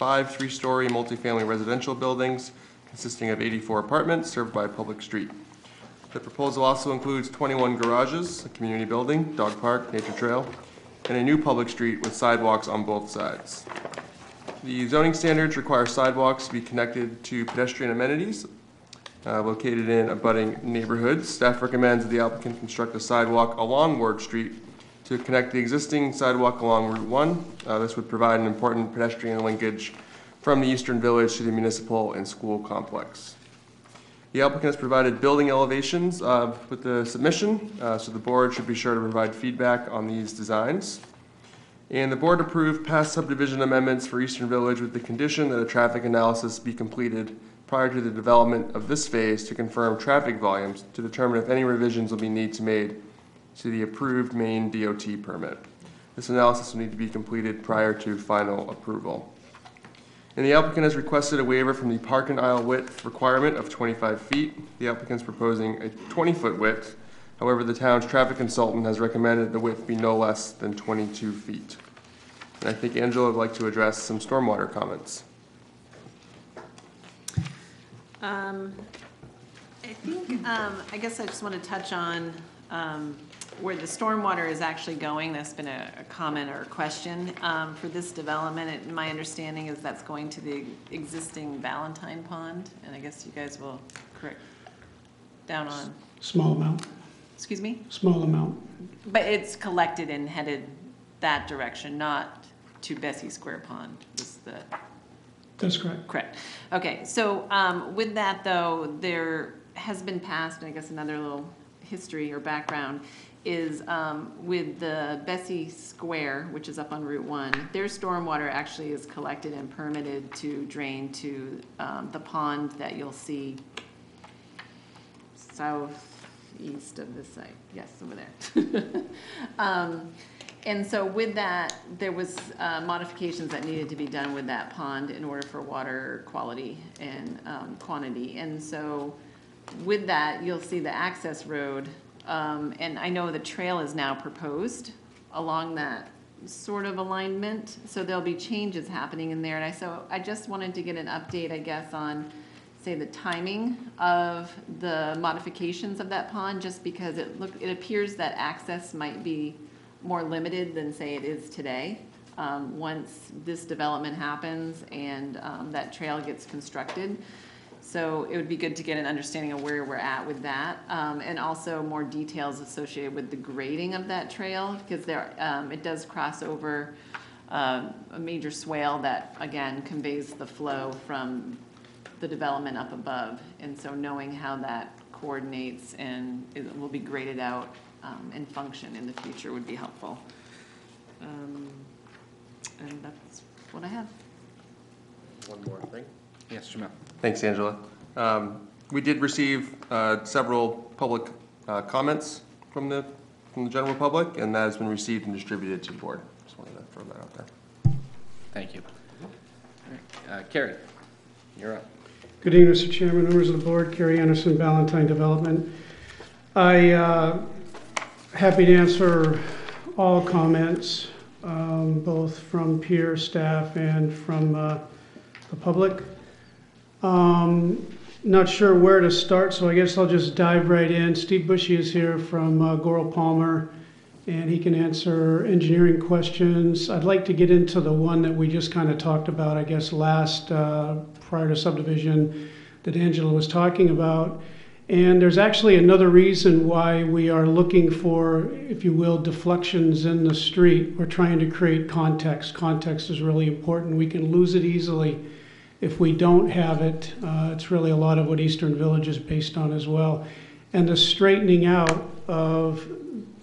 five three-story multifamily residential buildings consisting of 84 apartments served by a public street. The proposal also includes 21 garages, a community building, dog park, nature trail, and a new public street with sidewalks on both sides. The zoning standards require sidewalks to be connected to pedestrian amenities uh, located in abutting neighborhoods. Staff recommends that the applicant construct a sidewalk along Ward Street to connect the existing sidewalk along Route 1. Uh, This would provide an important pedestrian linkage from the Eastern Village to the municipal and school complex. The applicant has provided building elevations uh, with the submission, uh, so the board should be sure to provide feedback on these designs. And the board approved past subdivision amendments for Eastern Village with the condition that a traffic analysis be completed prior to the development of this phase to confirm traffic volumes to determine if any revisions will be need to made to the approved Maine DOT permit. This analysis will need to be completed prior to final approval. And the applicant has requested a waiver from the park and aisle width requirement of 25 feet. The applicant's proposing a 20-foot width. However, the town's traffic consultant has recommended the width be no less than 22 feet. And I think Angela would like to address some stormwater comments. Um, I think, um, I guess I just want to touch on, um, where the stormwater is actually going. That's been a, a comment or a question, um, for this development. And my understanding is that's going to the existing Ballantyne Pond, and I guess you guys will correct down on, Small amount, excuse me? small amount. But it's collected and headed that direction, not to Bessie Square Pond, is the, That's correct. Correct. Okay, so um, with that, though, there has been passed, and I guess another little history or background, is um, with the Bessie Square, which is up on Route 1, their stormwater actually is collected and permitted to drain to um, the pond that you'll see southeast of this site, yes, over there. Um, And so with that, there was uh, modifications that needed to be done with that pond in order for water quality and um, quantity. And so with that, you'll see the access road, um, and I know the trail is now proposed along that sort of alignment, so there'll be changes happening in there. And I, so I just wanted to get an update, I guess, on, say, the timing of the modifications of that pond, just because it look, it appears that access might be more limited than, say, it is today. Um, once this development happens and, um, that trail gets constructed. So it would be good to get an understanding of where we're at with that, um, and also more details associated with the grading of that trail, because there, um, it does cross over, um, a major swale that, again, conveys the flow from the development up above. And so knowing how that coordinates and it will be graded out um, and function in the future would be helpful. Um, And that's what I have. One more thing. Yes, Jamel. Thanks, Angela. Um, We did receive uh, several public uh, comments from the, from the general public, and that has been received and distributed to the board. Just wanted to throw that out there. Thank you. All right, uh, Kerry, you're up. Good evening, Mr. Chairman, members of the board, Kerry Anderson, Ballantyne Development. I, uh, happy to answer all comments, um, both from peer staff and from uh, the public. Um, Not sure where to start, so I guess I'll just dive right in. Steve Bushey is here from uh, Gorrill Palmer, and he can answer engineering questions. I'd like to get into the one that we just kind of talked about, I guess, last, uh, prior to subdivision, that Angela was talking about. And there's actually another reason why we are looking for, if you will, deflections in the street. We're trying to create context. Context is really important. We can lose it easily if we don't have it. Uh, it's really a lot of what Eastern Village is based on as well. And the straightening out of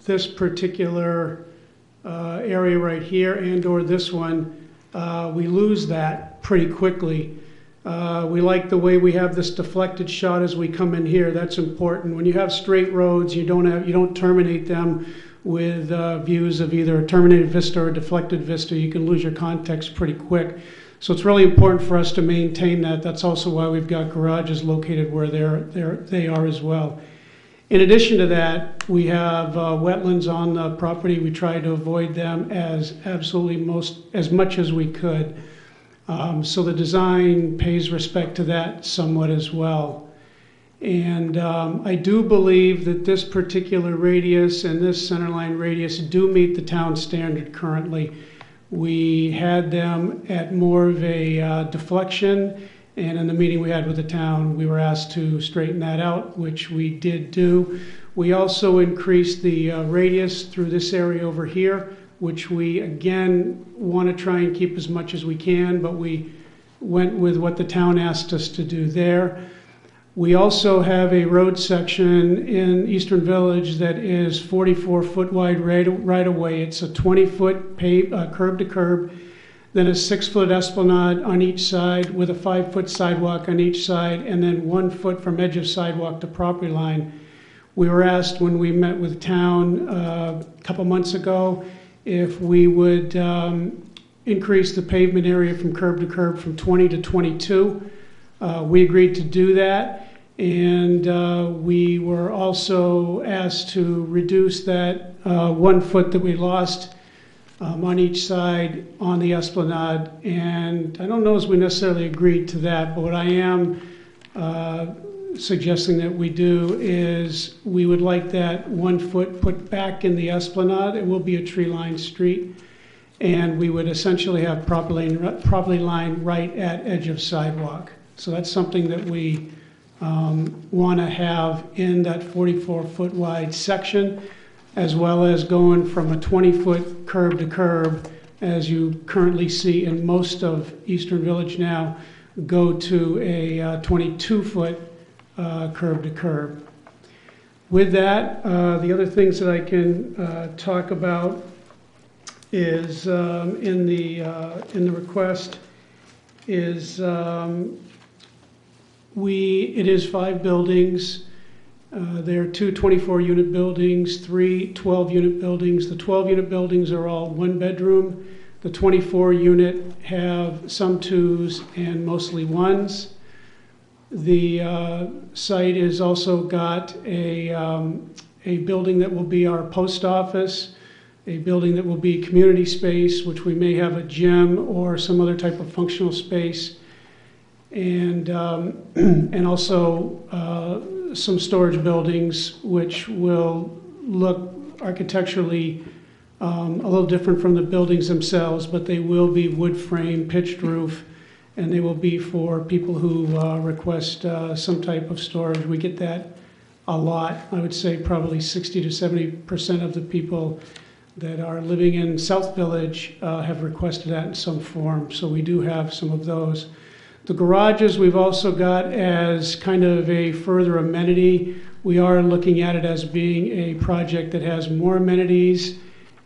this particular uh, area right here and/or this one, uh, we lose that pretty quickly. Uh, we like the way we have this deflected shot as we come in here. That's important. When you have straight roads, you don't have you don't terminate them with uh, views of either a terminated vista or a deflected vista. You can lose your context pretty quick. So it's really important for us to maintain that. That's also why we've got garages located where they're, they're, they are as well. In addition to that, we have uh, wetlands on the property. We try to avoid them as absolutely most, as much as we could. Um, so the design pays respect to that somewhat as well. And um, I do believe that this particular radius and this centerline radius do meet the town standard currently. We had them at more of a uh, deflection, and in the meeting we had with the town, we were asked to straighten that out, which we did do. We also increased the uh, radius through this area over here, which we again want to try and keep as much as we can, but we went with what the town asked us to do there. We also have a road section in Eastern Village that is 44 foot wide right, away. It's a 20 foot uh, curb to curb, then a six foot esplanade on each side with a five foot sidewalk on each side, and then one foot from edge of sidewalk to property line. We were asked when we met with town uh, a couple months ago if we would um, increase the pavement area from curb to curb from 20 to 22. Uh, we agreed to do that. And uh, we were also asked to reduce that uh, one foot that we lost um, on each side on the esplanade. And I don't know if we necessarily agreed to that, but what I am uh, suggesting that we do is we would like that one foot put back in the esplanade. It will be a tree-lined street. And we would essentially have properly, properly lined right at edge of sidewalk. So that's something that we um, want to have in that 44 foot wide section, as well as going from a 20 foot curb to curb, as you currently see in most of Eastern Village now, go to a uh, 22 foot uh, curb to curb. With that, uh, the other things that I can uh, talk about is um, in the uh, in the request is um, we, it is five buildings. Uh, there are two 24 unit buildings, three 12 unit buildings. The 12 unit buildings are all one bedroom. The 24 unit have some twos and mostly ones. The uh, site has also got a, um, a building that will be our post office, a building that will be community space, which we may have a gym or some other type of functional space and, um, and also uh, some storage buildings which will look architecturally um, a little different from the buildings themselves, but they will be wood frame, pitched roof, and they will be for people who uh, request uh, some type of storage. We get that a lot. I would say probably 60 to 70 percent of the people that are living in South Village uh, have requested that in some form. So we do have some of those. The garages we've also got as kind of a further amenity. We are looking at it as being a project that has more amenities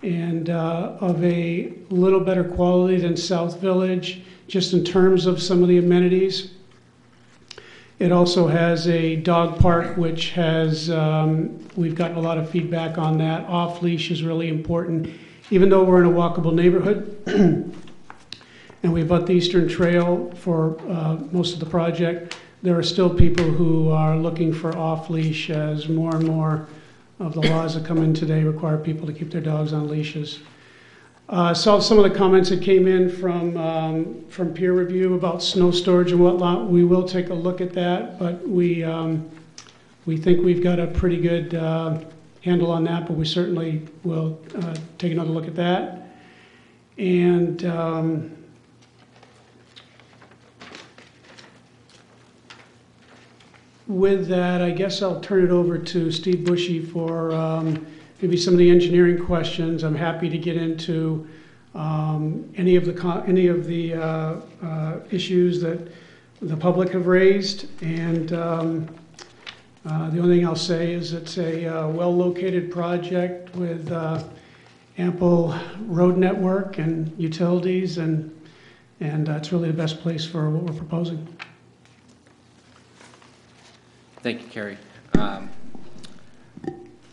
and uh, of a little better quality than South Village, just in terms of some of the amenities. It also has a dog park, which has, um, we've gotten a lot of feedback on that. Off leash is really important. Even though we're in a walkable neighborhood, and we abut the Eastern Trail for uh, most of the project, there are still people who are looking for off-leash as more and more of the laws that come in today require people to keep their dogs on leashes. Uh, saw some of the comments that came in from um, from peer review about snow storage and whatnot. We will take a look at that, but we um, we think we've got a pretty good uh, handle on that. But we certainly will uh, take another look at that. And um, with that, I guess I'll turn it over to Steve Bushey for um, maybe some of the engineering questions. I'm happy to get into um, any of the any of the uh, uh, issues that the public have raised. And um, uh, the only thing I'll say is it's a uh, well-located project with uh, ample road network and utilities, and and uh, it's really the best place for what we're proposing. Thank you, Kerry. Um,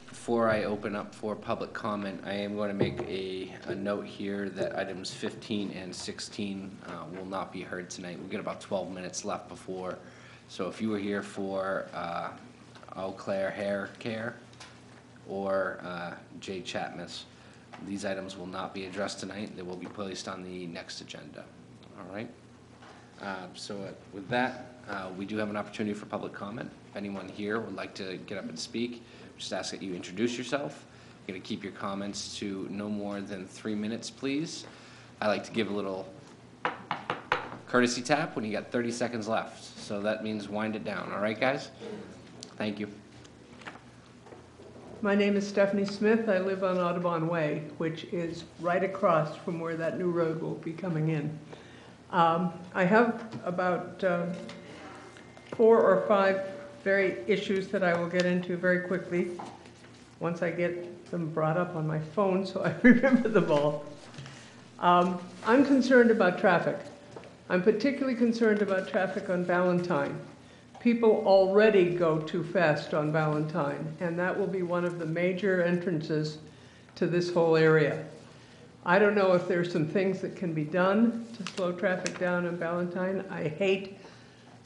before I open up for public comment, I am going to make a, a note here that items 15 and 16 uh, will not be heard tonight. We've got about 12 minutes left before, so if you were here for uh, Eau Claire Hair Care or uh, Jay Chapmas, these items will not be addressed tonight. They will be placed on the next agenda. All right? Uh, So uh, with that, uh, we do have an opportunity for public comment. If anyone here would like to get up and speak, just ask that you introduce yourself. You're going to keep your comments to no more than three minutes, please. I like to give a little courtesy tap when you got 30 seconds left. So that means wind it down. All right, guys? Thank you. My name is Stephanie Smith. I live on Audubon Way, which is right across from where that new road will be coming in. Um, I have about uh, four or five very issues that I will get into very quickly once I get them brought up on my phone so I remember them all. Um, I'm concerned about traffic. I'm particularly concerned about traffic on Valentine. People already go too fast on Valentine, and that will be one of the major entrances to this whole area. I don't know if there's some things that can be done to slow traffic down on Valentine. I hate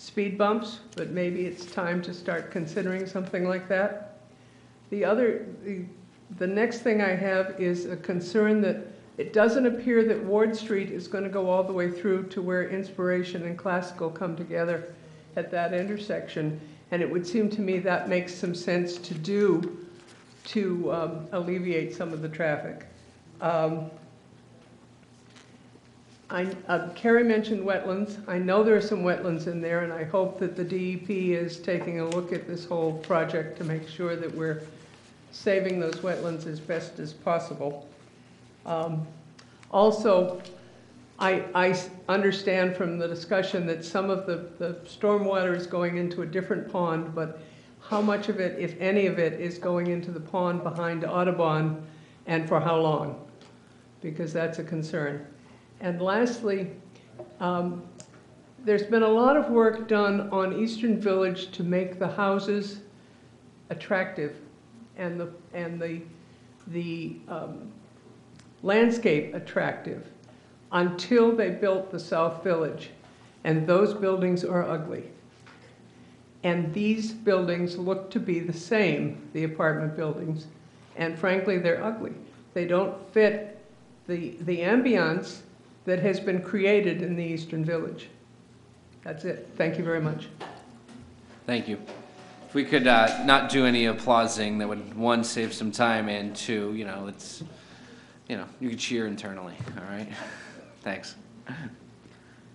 speed bumps, but maybe it's time to start considering something like that. The other, the, the next thing I have is a concern that it doesn't appear that Ward Street is going to go all the way through to where Inspiration and Classical come together at that intersection. And it would seem to me that makes some sense to do to um, alleviate some of the traffic. Um, I, uh, Kerry mentioned wetlands. I know there are some wetlands in there, and I hope that the DEP is taking a look at this whole project to make sure that we're saving those wetlands as best as possible. Um, also, I, I understand from the discussion that some of the, the stormwater is going into a different pond, but how much of it, if any of it, is going into the pond behind Audubon, and for how long? Because that's a concern. And lastly, um, there's been a lot of work done on Eastern Village to make the houses attractive and the, and the, the um, landscape attractive until they built the South Village. And those buildings are ugly. And these buildings look to be the same, the apartment buildings, and frankly, they're ugly. They don't fit the, the ambiance that has been created in the Eastern Village. That's it. Thank you very much. Thank you. If we could uh, not do any applauding, that would, one, save some time, and two, you know, it's, you know, you could cheer internally, all right? Thanks.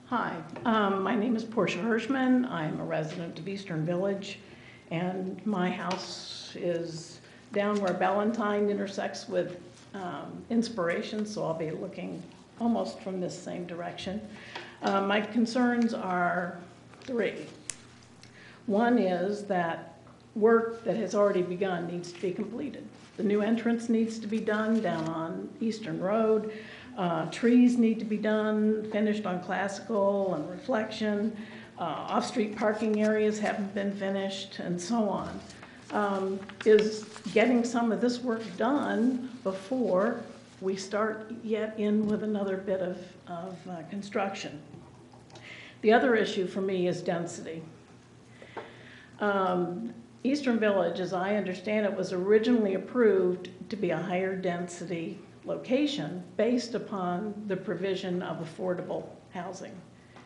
Hi, um, my name is Portia Hirschman. I'm a resident of Eastern Village, and my house is down where Ballantyne intersects with um, Inspiration, so I'll be looking almost from this same direction. Uh, my concerns are three. One is that work that has already begun needs to be completed. The new entrance needs to be done down on Eastern Road. Uh, trees need to be done, finished on classical and reflection. Uh, off-street parking areas haven't been finished, and so on. Um, is getting some of this work done before we start yet in with another bit of, of uh, construction. The other issue for me is density. Um, Eastern Village, as I understand it, was originally approved to be a higher density location based upon the provision of affordable housing.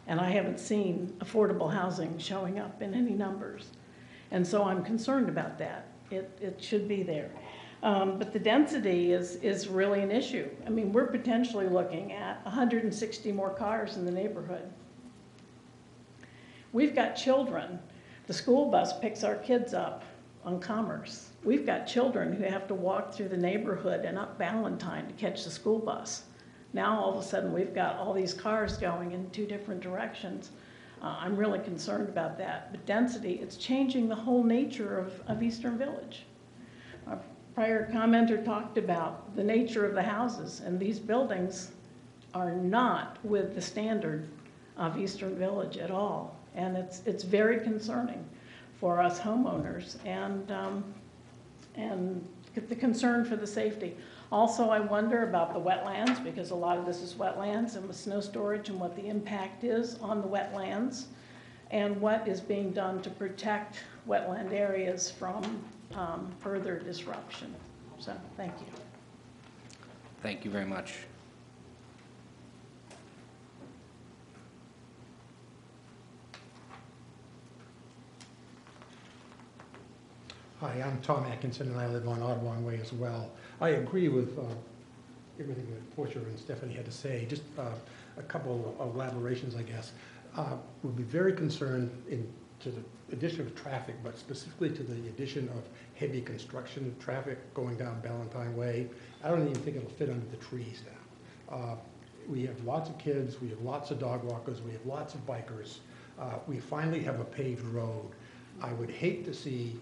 And I haven't seen affordable housing showing up in any numbers. And so I'm concerned about that. It, it should be there. Um, but the density is, is really an issue. I mean, we're potentially looking at 160 more cars in the neighborhood. We've got children. The school bus picks our kids up on Commerce. We've got children who have to walk through the neighborhood and up Valentine to catch the school bus. Now all of a sudden we've got all these cars going in two different directions. Uh, I'm really concerned about that. But density, it's changing the whole nature of, of Eastern Village prior commenter talked about the nature of the houses, and these buildings are not with the standard of Eastern Village at all. And it's, it's very concerning for us homeowners. And, um, and the concern for the safety. Also, I wonder about the wetlands, because a lot of this is wetlands and with snow storage and what the impact is on the wetlands and what is being done to protect wetland areas from um, further disruption. So, thank you. Thank you very much. Hi, I'm Tom Atkinson, and I live on Audubon Way as well. I agree with uh, everything that Portia and Stephanie had to say, just uh, a couple of elaborations, I guess. Uh, Would be very concerned in, to the addition of traffic, but specifically to the addition of heavy construction of traffic going down Ballantyne Way. I don't even think it'll fit under the trees now. Uh, We have lots of kids, we have lots of dog walkers, we have lots of bikers. Uh, We finally have a paved road. I would hate to see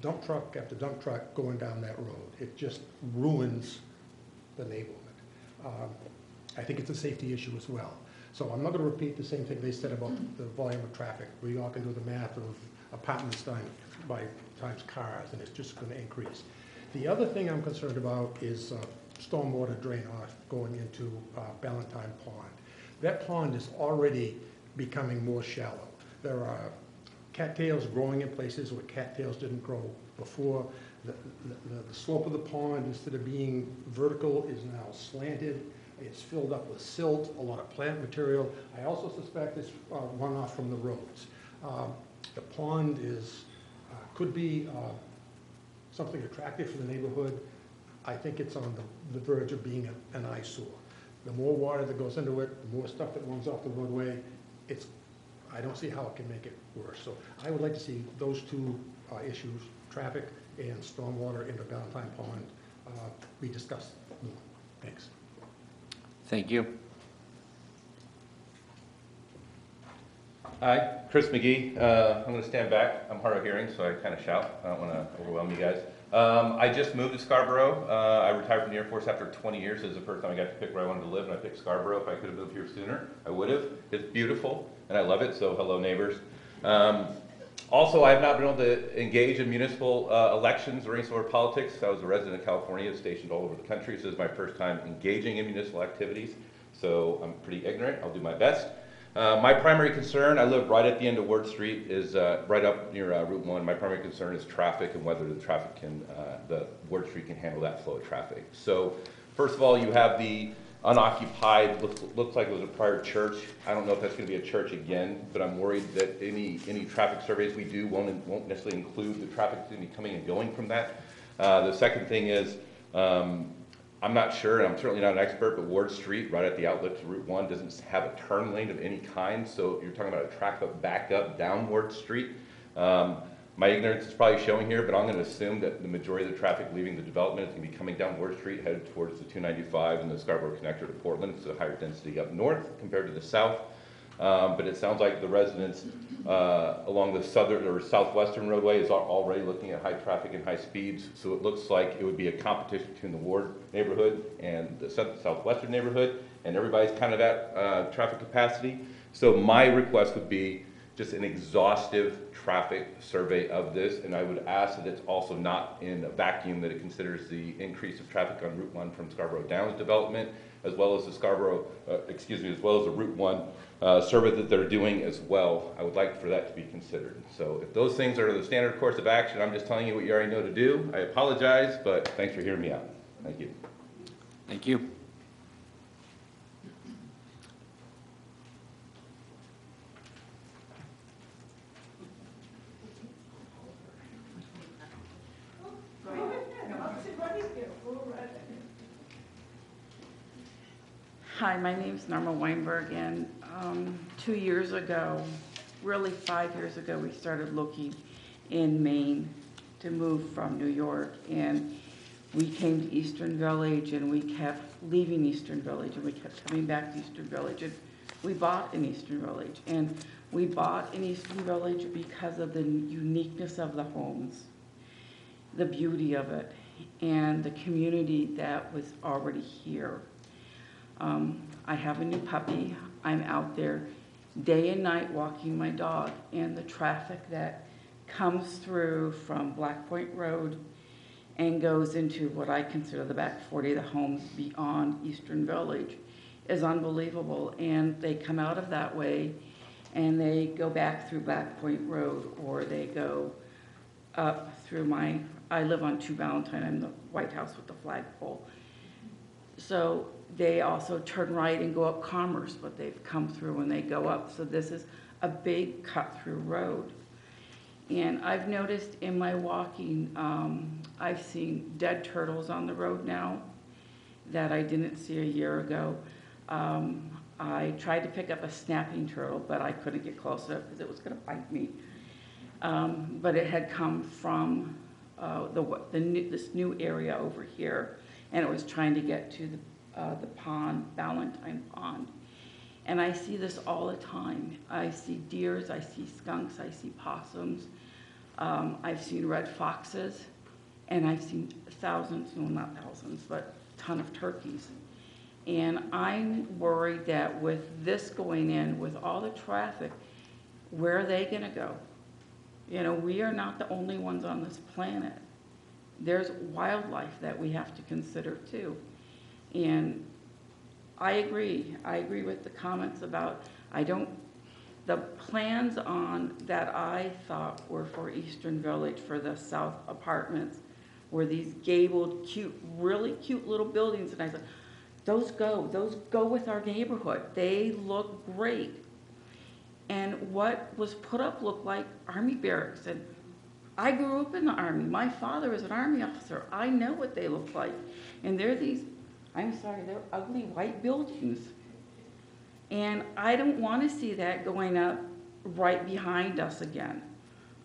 dump truck after dump truck going down that road. It just ruins the neighborhood. Um, I think it's a safety issue as well. So I'm not gonna repeat the same thing they said about the volume of traffic. We all can do the math of apartments by times cars, and it's just gonna increase. The other thing I'm concerned about is uh, stormwater drain off going into uh, Ballantyne Pond. That pond is already becoming more shallow. There are cattails growing in places where cattails didn't grow before. The, the, the slope of the pond, instead of being vertical, is now slanted. It's filled up with silt, a lot of plant material. I also suspect it's uh, runoff from the roads. Um, The pond is, could be uh, something attractive for the neighborhood. I think it's on the, the verge of being a- an eyesore. The more water that goes into it, the more stuff that runs off the roadway, it's, I don't see how it can make it worse. So I would like to see those two uh, issues, traffic and stormwater into Ballantyne Pond, uh, be discussed more. Thanks. Thank you. Hi, Chris McGee. Uh, I'm going to stand back. I'm hard of hearing, so I kind of shout. I don't want to overwhelm you guys. Um, I just moved to Scarborough. Uh, I retired from the Air Force after 20 years. This is the first time I got to pick where I wanted to live, and I picked Scarborough. If I could have moved here sooner, I would have. It's beautiful, and I love it, so hello, neighbors. Um, also, I have not been able to engage in municipal uh, elections or any sort of politics. I was a resident of California, stationed all over the country. So this is my first time engaging in municipal activities, so I'm pretty ignorant. I'll do my best. Uh, my primary concern, I live right at the end of Ward Street, is uh, right up near uh, Route 1. My primary concern is traffic and whether the traffic can, uh, the Ward Street can handle that flow of traffic. So, first of all, you have the unoccupied, looks, looks like it was a prior church. I don't know if that's going to be a church again, but I'm worried that any, any traffic surveys we do won't, won't necessarily include the traffic that's going to be coming and going from that. Uh, the second thing is, um, I'm not sure, and I'm certainly not an expert, but Ward Street, right at the outlet to Route 1, doesn't have a turn lane of any kind, so you're talking about a traffic backup down Ward Street. Um, my ignorance is probably showing here, but I'm going to assume that the majority of the traffic leaving the development is going to be coming down Ward Street, headed towards the 295 and the Scarborough connector to Portland. It's a higher density up north compared to the south. Um, but it sounds like the residents uh, along the southern or southwestern roadway is already looking at high traffic and high speeds. So it looks like it would be a competition between the Ward neighborhood and the south- southwestern neighborhood, and everybody's kind of at uh, traffic capacity. So my request would be just an exhaustive traffic survey of this, and I would ask that it's also not in a vacuum, that it considers the increase of traffic on Route 1 from Scarborough Downs development, as well as the Scarborough, uh, excuse me, as well as the Route 1 uh, survey that they're doing as well. I would like for that to be considered. So if those things are the standard course of action, I'm just telling you what you already know to do. I apologize, but thanks for hearing me out. Thank you. Thank you. Hi, my name is Norma Weinberg, and um, two years ago, really five years ago, we started looking in Maine to move from New York. And we came to Eastern Village, and we kept leaving Eastern Village, and we kept coming back to Eastern Village. And we bought in Eastern Village, and we bought in Eastern Village because of the uniqueness of the homes, the beauty of it, and the community that was already here. Um, I have a new puppy. I'm out there day and night walking my dog, and the traffic that comes through from Black Point Road and goes into what I consider the back 40 of the homes beyond Eastern Village is unbelievable. And they come out of that way and they go back through Black Point Road or they go up through my, I live on Two Valentine, I'm the White House with the flagpole. So they also turn right and go up Commerce, but they've come through when they go up. So this is a big cut-through road. And I've noticed in my walking, um, I've seen dead turtles on the road now that I didn't see a year ago. Um, I tried to pick up a snapping turtle, but I couldn't get close enough because it was going to bite me. Um, but it had come from uh, the, the new, this new area over here, and it was trying to get to the, uh, the pond, Ballantyne Pond. And I see this all the time. I see deers, I see skunks, I see possums. Um, I've seen red foxes, and I've seen thousands, well, not thousands, but a ton of turkeys. And I'm worried that with this going in, with all the traffic, where are they gonna go? You know, we are not the only ones on this planet. There's wildlife that we have to consider too. And I agree, I agree with the comments about, I don't, the plans on, that I thought were for Eastern Village, for the south apartments, were these gabled, cute, really cute little buildings, and I said, those go, those go with our neighborhood, they look great. And what was put up looked like army barracks, and I grew up in the army, my father was an army officer, I know what they look like. And they're these, I'm sorry, they're ugly white buildings. And I don't want to see that going up right behind us again.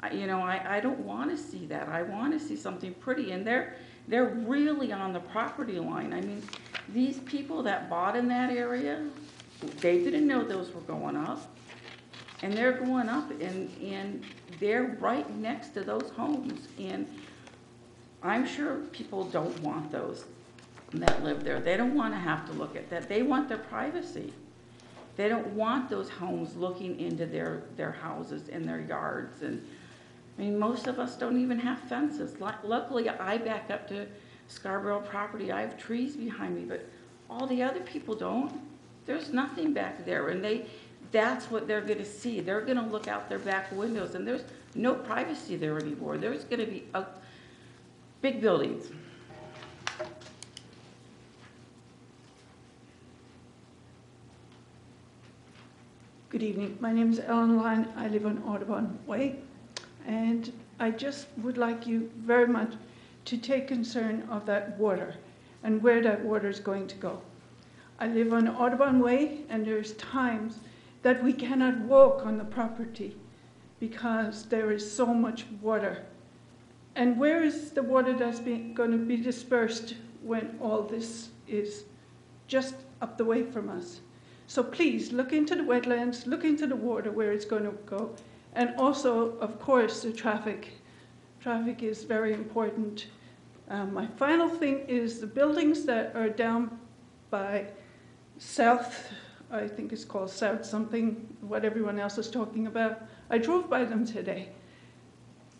I, you know, I, I don't want to see that. I want to see something pretty. And they're, they're really on the property line. I mean, these people that bought in that area, they didn't know those were going up. And they're going up and, and they're right next to those homes. And I'm sure people don't want those that live there. They don't want to have to look at that. They want their privacy. They don't want those homes looking into their, their houses and their yards. And I mean, most of us don't even have fences. Lu- Luckily, I back up to Scarborough property. I have trees behind me, but all the other people don't. There's nothing back there. And they, that's what they're going to see. They're going to look out their back windows, and there's no privacy there anymore. There's going to be uh, big buildings. Good evening. My name is Ellen Lyon. I live on Audubon Way. And I just would like you very much to take concern of that water and where that water is going to go. I live on Audubon Way, and there's times that we cannot walk on the property because there is so much water. And where is the water that's being, going to be dispersed when all this is just up the way from us? So please look into the wetlands, look into the water where it's going to go, and also, of course, the traffic. Traffic is very important. Um, my final thing is the buildings that are down by South, I think it's called South something, what everyone else is talking about. I drove by them today.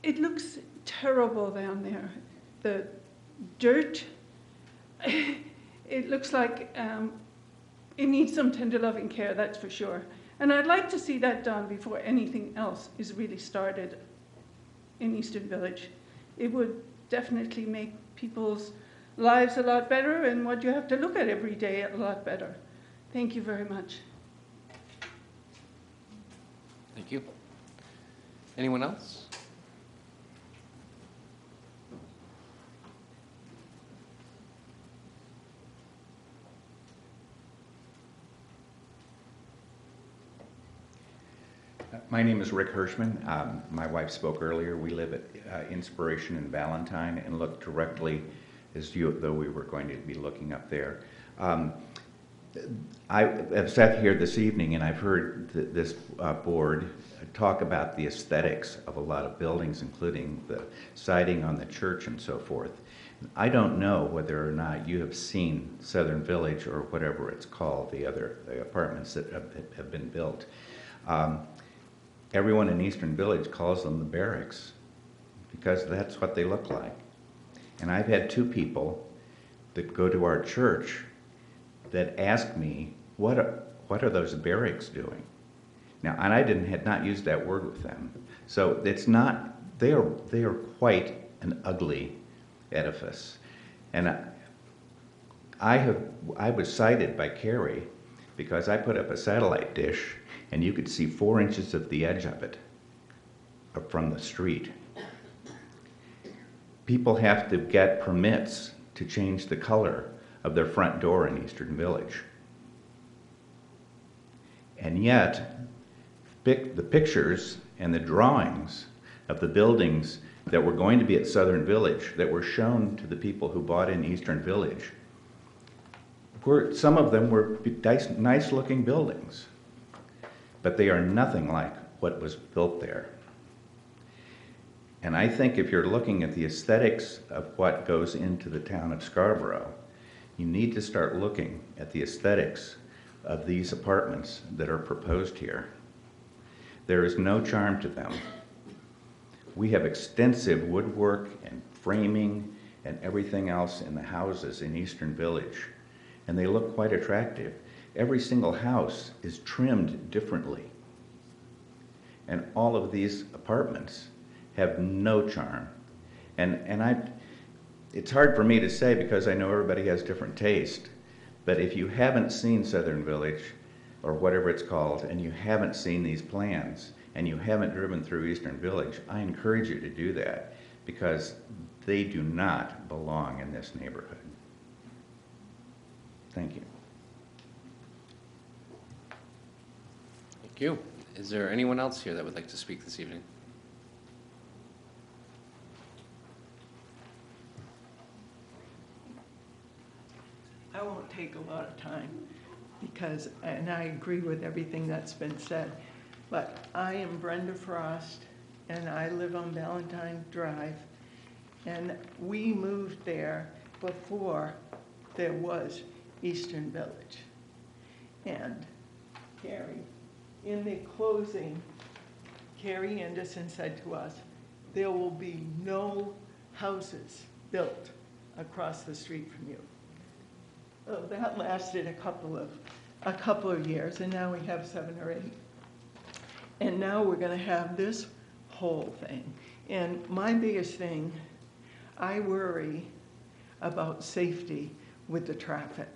It looks terrible down there. The dirt, it looks like um, it needs some tender loving care, that's for sure. And I'd like to see that done before anything else is really started in Eastern Village. It would definitely make people's lives a lot better and what you have to look at every day a lot better. Thank you very much. Thank you. Anyone else? My name is Rick Hirschman. Um, my wife spoke earlier. We live at uh, Inspiration and Ballantyne and look directly as you, though we were going to be looking up there. Um, I have sat here this evening and I've heard th this uh, board talk about the aesthetics of a lot of buildings, including the siding on the church and so forth. I don't know whether or not you have seen Southern Village or whatever it's called, the other the apartments that have, have been built. Um, everyone in Eastern Village calls them the barracks because that's what they look like. And I've had two people that go to our church that ask me, what are, what are those barracks doing? Now, and I didn't, had not used that word with them. So it's not, they are, they are quite an ugly edifice. And I, I have, I was cited by Kerry because I put up a satellite dish and you could see four inches of the edge of it uh, from the street. People have to get permits to change the color of their front door in Eastern Village. And yet, the pictures and the drawings of the buildings that were going to be at Southern Village that were shown to the people who bought in Eastern Village were, some of them were nice, nice looking buildings, but they are nothing like what was built there. And I think if you're looking at the aesthetics of what goes into the town of Scarborough, you need to start looking at the aesthetics of these apartments that are proposed here. There is no charm to them. We have extensive woodwork and framing and everything else in the houses in Eastern Village, and they look quite attractive. Every single house is trimmed differently. And all of these apartments have no charm. And, and I, it's hard for me to say because I know everybody has different taste, but if you haven't seen Southern Village, or whatever it's called, and you haven't seen these plans, and you haven't driven through Eastern Village, I encourage you to do that because they do not belong in this neighborhood. Thank you. Thank you. Is there anyone else here that would like to speak this evening? I won't take a lot of time because, and I agree with everything that's been said, but I am Brenda Frost and I live on Ballantyne Drive. And we moved there before there was Eastern Village. And Kerry, in the closing, Kerry Anderson said to us, there will be no houses built across the street from you. Oh, that lasted a couple of, a couple of years, and now we have seven or eight. And now we're gonna have this whole thing. And my biggest thing, I worry about safety with the traffic.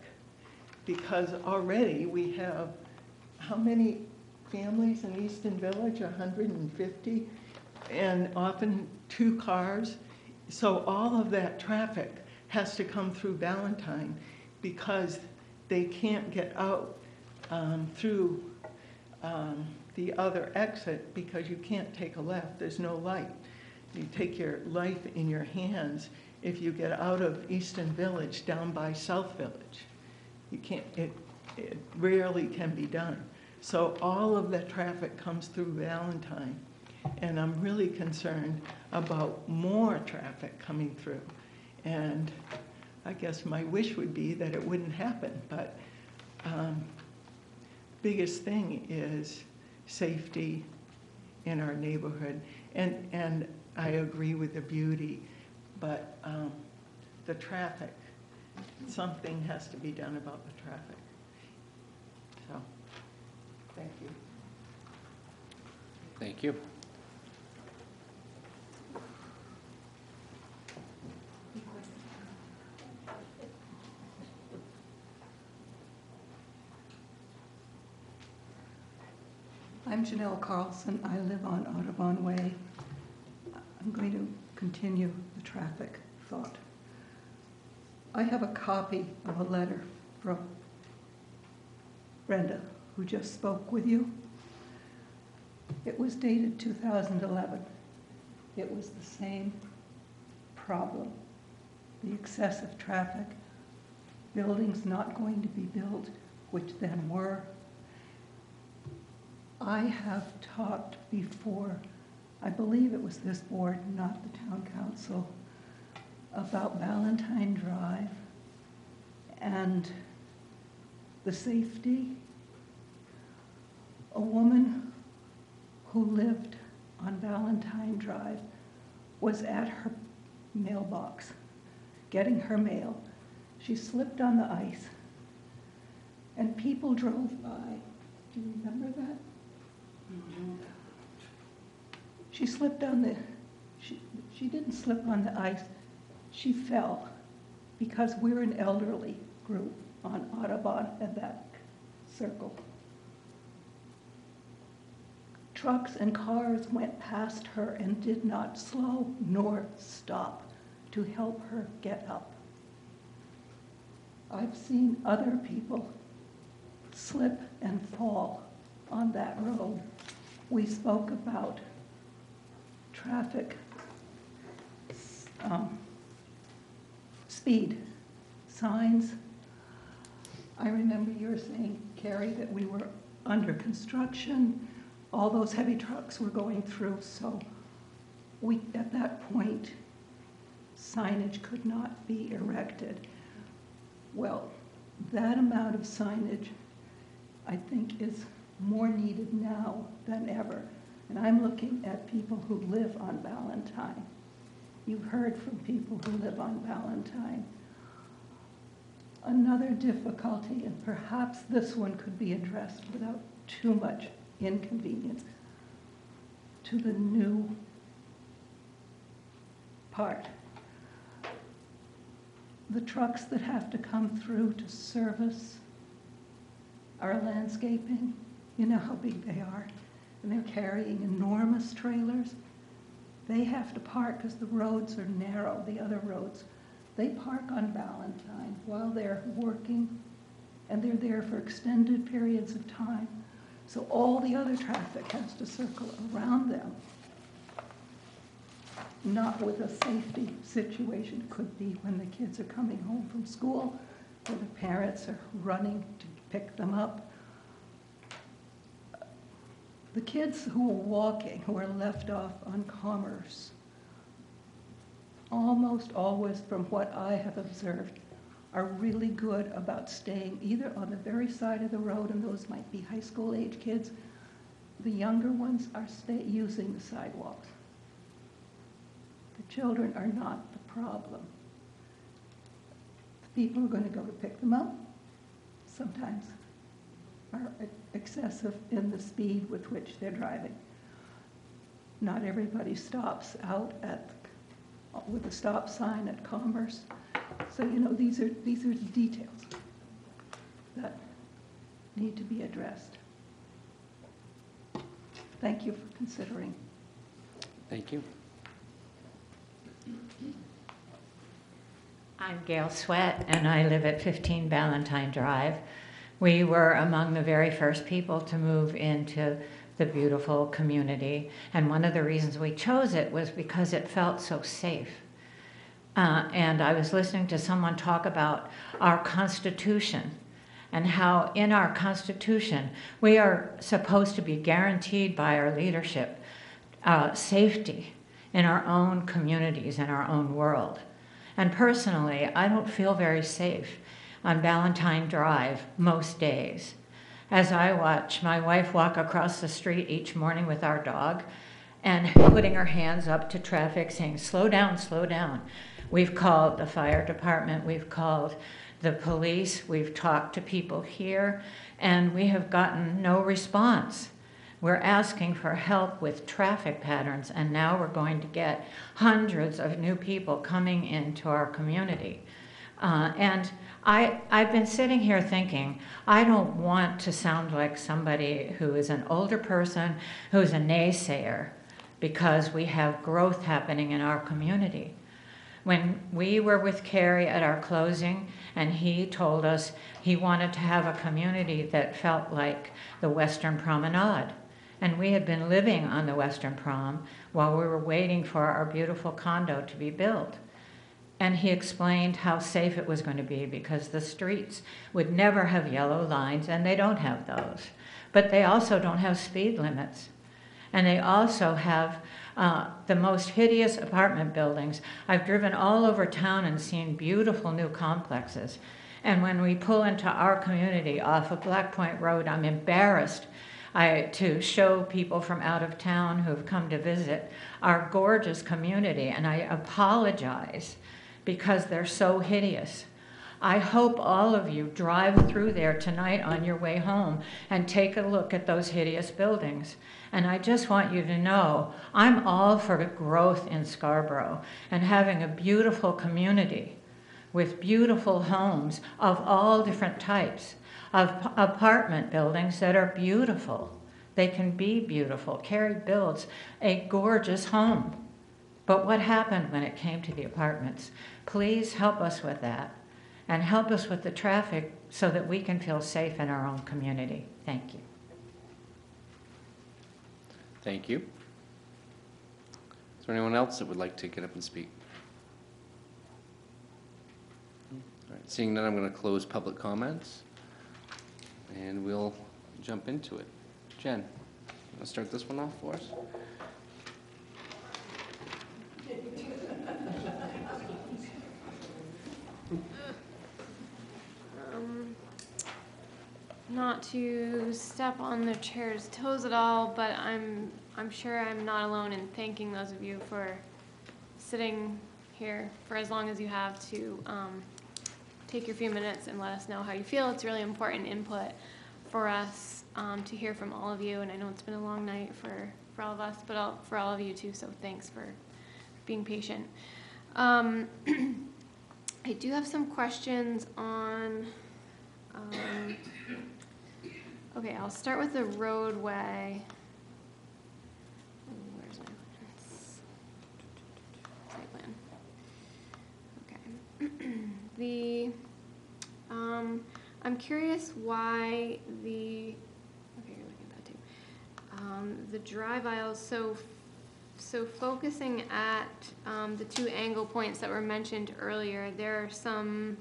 Because already we have, how many families in Eastern Village? hundred and fifty? And often two cars. So all of that traffic has to come through Ballantyne because they can't get out um, through um, the other exit because you can't take a left. There's no light. You take your life in your hands if you get out of Eastern Village down by South Village. You can't, it, it rarely can be done. So all of that traffic comes through Ballantyne. And I'm really concerned about more traffic coming through. And I guess my wish would be that it wouldn't happen, but um, biggest thing is safety in our neighborhood. And, and I agree with the beauty, but um, the traffic, something has to be done about the traffic. Thank you. Thank you. I'm Janelle Carlson. I live on Audubon Way. I'm going to continue the traffic thought. I have a copy of a letter from Brenda, who just spoke with you. It was dated 2011. It was the same problem, the excessive traffic, buildings not going to be built, which then were. I have talked before, I believe it was this board, not the town council, about Ballantyne Drive and the safety. A woman who lived on Ballantyne Drive was at her mailbox getting her mail. She slipped on the ice, and people drove by. Do you remember that? She slipped on the, she, she didn't slip on the ice, she fell because we're an elderly group on Audubon at that circle. Trucks and cars went past her and did not slow nor stop to help her get up. I've seen other people slip and fall on that road. We spoke about traffic um, speed signs. I remember you were saying, Kerry, that we were under construction. All those heavy trucks were going through, so we, at that point, signage could not be erected. Well, that amount of signage, I think, is more needed now than ever. And I'm looking at people who live on Ballantyne. You've heard from people who live on Ballantyne. Another difficulty, and perhaps this one could be addressed without too much inconvenience, to the new part. The trucks that have to come through to service our landscaping, you know how big they are, and they're carrying enormous trailers. They have to park because the roads are narrow, the other roads. They park on Ballantyne while they're working, and they're there for extended periods of time. So all the other traffic has to circle around them. Not with a safety situation, could be when the kids are coming home from school, or the parents are running to pick them up. The kids who are walking, who are left off on Commerce, almost always, from what I have observed, are really good about staying either on the very side of the road, and those might be high school age kids. The younger ones are stay, using the sidewalks. The children are not the problem. The people who are going to go to pick them up sometimes are excessive in the speed with which they're driving. Not everybody stops out at, with a stop sign at Commerce. So, you know, these are, these are the details that need to be addressed. Thank you for considering. Thank you. I'm Gail Sweat, and I live at 15 Ballantyne Drive. We were among the very first people to move into the beautiful community, and one of the reasons we chose it was because it felt so safe. Uh, and I was listening to someone talk about our Constitution and how in our Constitution we are supposed to be guaranteed by our leadership uh, safety in our own communities, in our own world. And personally, I don't feel very safe on Ballantyne Drive most days. As I watch my wife walk across the street each morning with our dog and putting her hands up to traffic saying, slow down, slow down. We've called the fire department, we've called the police, we've talked to people here, and we have gotten no response. We're asking for help with traffic patterns, and now we're going to get hundreds of new people coming into our community. Uh, and I, I've been sitting here thinking, I don't want to sound like somebody who is an older person who's a naysayer because we have growth happening in our community. When we were with Kerry at our closing, and he told us he wanted to have a community that felt like the Western Promenade. And we had been living on the Western Prom while we were waiting for our beautiful condo to be built. And he explained how safe it was going to be because the streets would never have yellow lines, and they don't have those. But they also don't have speed limits. And they also have uh, the most hideous apartment buildings. I've driven all over town and seen beautiful new complexes. And when we pull into our community off of Black Point Road, I'm embarrassed I, to show people from out of town who've come to visit our gorgeous community. And I apologize because they're so hideous. I hope all of you drive through there tonight on your way home and take a look at those hideous buildings. And I just want you to know I'm all for growth in Scarborough and having a beautiful community with beautiful homes of all different types, of apartment buildings that are beautiful. They can be beautiful. Kerry builds a gorgeous home. But what happened when it came to the apartments? Please help us with that and help us with the traffic so that we can feel safe in our own community. Thank you. Thank you. Is there anyone else that would like to get up and speak? All right, Seeing none, I'm going to close public comments, and we'll jump into it. Jen, want to start this one off for us? Not to step on the chair's toes at all, but I'm, I'm sure I'm not alone in thanking those of you for sitting here for as long as you have to um, take your few minutes and let us know how you feel. It's really important input for us um, to hear from all of you, and I know it's been a long night for, for all of us, but all, for all of you too, so thanks for being patient. Um, I do have some questions on, um, okay, I'll start with the roadway. Where's my? Site plan. Okay. The, um, I'm curious why the, okay, you're looking at that too. Um, the drive aisles, so so focusing at um, the two angle points that were mentioned earlier, there are some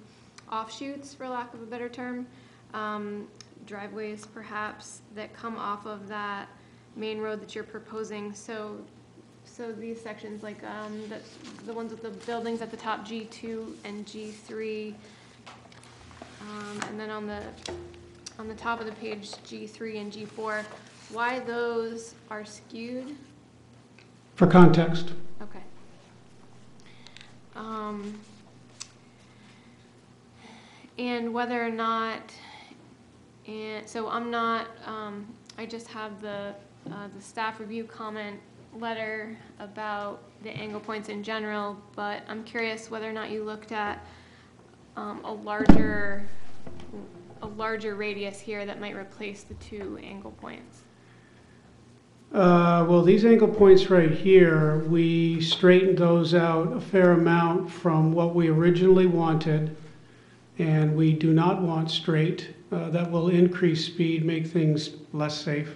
offshoots, for lack of a better term, um, driveways perhaps, that come off of that main road that you're proposing. So, so these sections, like um, the, the ones with the buildings at the top, G2 and G3, um, and then on the on the top of the page, G3 and G4, why those are skewed? For context, Okay. Um, and whether or not, and so I'm not, um, I just have the, uh, the staff review comment letter about the angle points in general, but I'm curious whether or not you looked at, um, a larger, a larger radius here that might replace the two angle points. Uh, Well, these angle points right here, we straightened those out a fair amount from what we originally wanted, and we do not want straight. Uh, That will increase speed, make things less safe.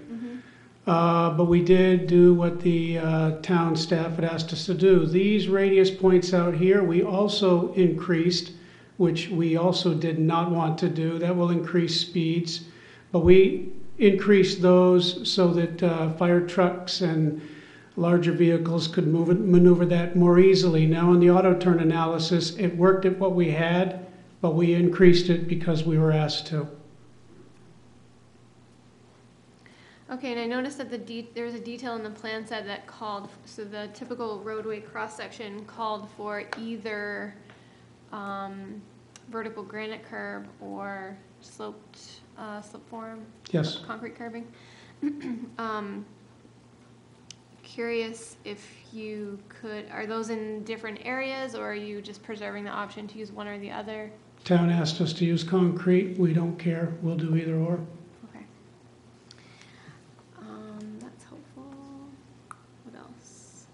Uh, But we did do what the uh, town staff had asked us to do. These radius points out here, we also increased, which we also did not want to do. That will increase speeds. But we increased those so that uh, fire trucks and larger vehicles could move it, maneuver that more easily. Now, in the auto turn analysis, it worked at what we had, but we increased it because we were asked to. Okay, and I noticed that the de- there was a detail in the plan set that called, so the typical roadway cross-section called for either, um, vertical granite curb or sloped, uh, slip form. Yes. Concrete curbing. Um, curious if you could, are those in different areas or are you just preserving the option to use one or the other? Town asked us to use concrete, we don't care, we'll do either or. Okay. Um, that's helpful. What else?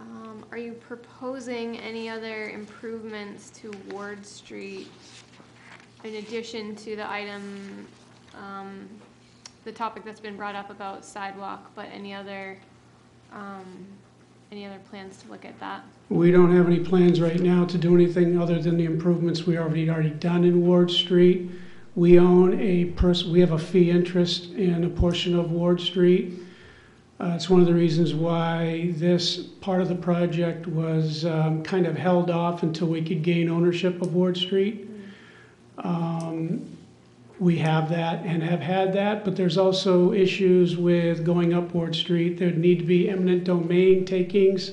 Um, are you proposing any other improvements to Ward Street in addition to the item, um, the topic that's been brought up about sidewalk, but any other, um, any other plans to look at that? We don't have any plans right now to do anything other than the improvements we already, already done in Ward Street. We own a pers, we have a fee interest in a portion of Ward Street. Uh, it's one of the reasons why this part of the project was, um, kind of held off until we could gain ownership of Ward Street. Um, we have that and have had that, but there's also issues with going up Ward Street. There'd need to be eminent domain takings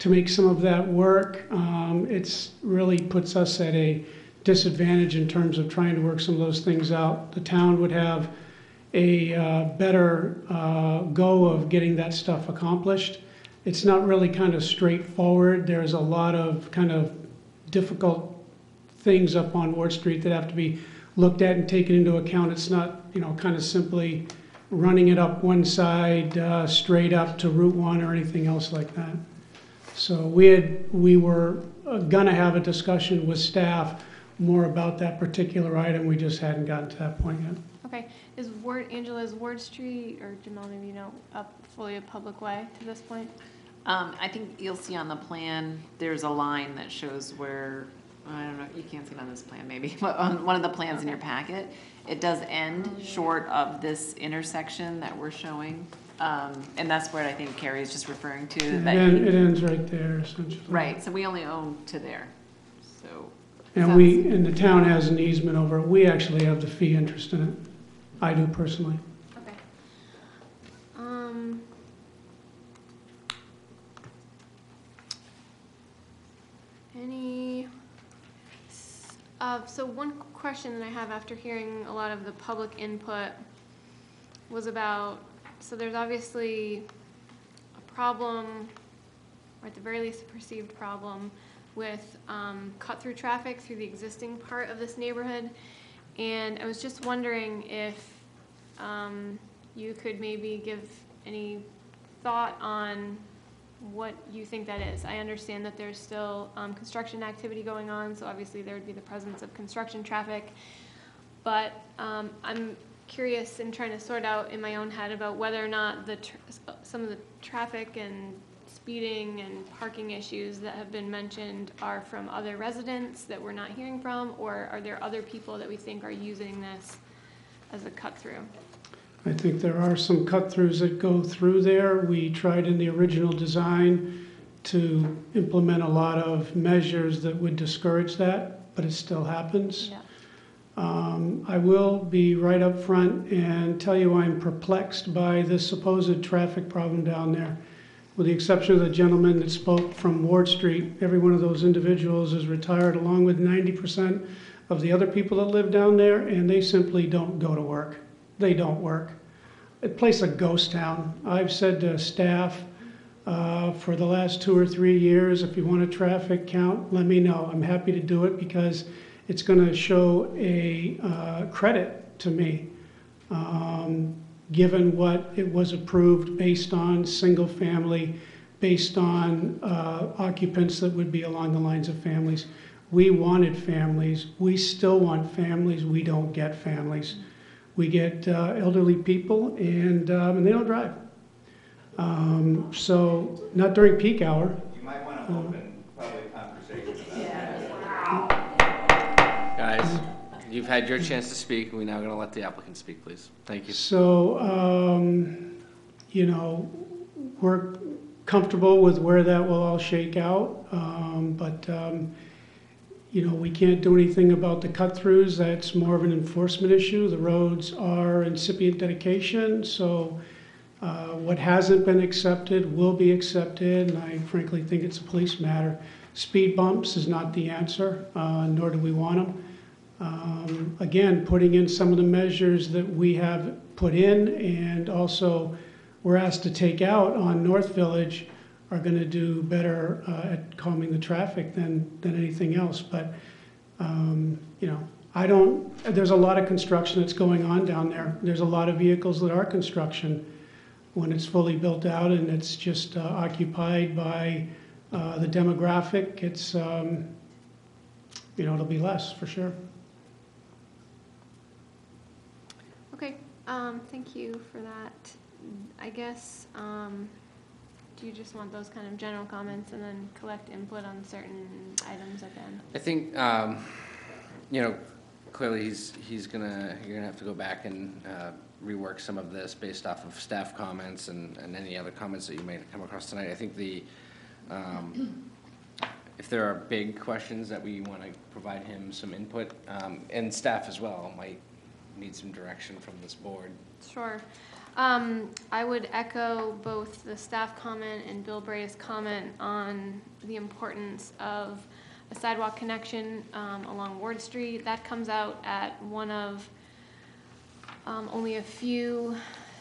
to make some of that work. Um, It's really puts us at a disadvantage in terms of trying to work some of those things out. The town would have a uh, better uh, go of getting that stuff accomplished. It's not really kind of straightforward. There's a lot of kind of difficult things up on Ward Street that have to be looked at and taken into account. It's not, you know, kind of simply running it up one side, uh, straight up to Route One or anything else like that. So we had, we were uh, gonna have a discussion with staff more about that particular item. We just hadn't gotten to that point yet. Okay, is Ward, Angela, is Ward Street, or Jamel, maybe you know, up fully a public way to this point? Um, I think you'll see on the plan, there's a line that shows where, I don't know, you can't see it on this plan maybe, but on one of the plans in your packet, it does end short of this intersection that we're showing. Um, and that's what I think Kerry is just referring to, It that, en- it ends right there essentially. right, so we only own to there, so. And we, and the town has an easement over it. We actually have the fee interest in it. I do personally. Okay. Um. Any, uh, so one question that I have after hearing a lot of the public input was about, so there's obviously a problem, or at the very least a perceived problem, with um, cut-through traffic through the existing part of this neighborhood. And I was just wondering if um, you could maybe give any thought on what you think that is. I understand that there's still um, construction activity going on, so obviously there would be the presence of construction traffic. But um, I'm curious and trying to sort out in my own head about whether or not the, tr- some of the traffic and speeding and parking issues that have been mentioned are from other residents that we're not hearing from, or are there other people that we think are using this as a cut-through? I think there are some cut-throughs that go through there. We tried in the original design to implement a lot of measures that would discourage that, but it still happens. Yeah. Um, I will be right up front and tell you I'm perplexed by this supposed traffic problem down there. With the exception of the gentleman that spoke from Ward Street, every one of those individuals is retired along with 90% of the other people that live down there, and they simply don't go to work. They don't work. It plays a ghost town. I've said to staff uh, for the last two or three years, if you want a traffic count, let me know. I'm happy to do it because it's going to show a uh, credit to me, um, given what it was approved based on single family, based on uh, occupants that would be along the lines of families. We wanted families. We still want families. We don't get families. We get uh, elderly people, and, um, and they don't drive. Um, so, not during peak hour. You might want to open public conversation Guys, you've had your chance to speak, we're now going to let the applicant speak, please. Thank you. So, um, you know, we're comfortable with where that will all shake out, um, but, um, you know, we can't do anything about the cut-throughs. That's more of an enforcement issue. The roads are incipient dedication, so uh, what hasn't been accepted will be accepted, and I frankly think it's a police matter. Speed bumps is not the answer, uh, nor do we want them. Um, Again, putting in some of the measures that we have put in, and also we're asked to take out on North Village, are going to do better uh, at calming the traffic than, than anything else. But, um, you know, I don't, there's a lot of construction that's going on down there. There's a lot of vehicles that are construction when it's fully built out and it's just uh, occupied by uh, the demographic, it's, um, you know, it'll be less for sure. Okay, um, thank you for that. I guess, um, you just want those kind of general comments and then collect input on certain items at the end? I think, um, you know, clearly he's, he's gonna, you're gonna have to go back and uh, rework some of this based off of staff comments and, and any other comments that you may come across tonight. I think the, um, if there are big questions that we want to provide him some input, um, and staff as well, might need some direction from this board. Sure. Um, I would echo both the staff comment and Bill Bray's comment on the importance of a sidewalk connection, um, along Ward Street. That comes out at one of, um, only a few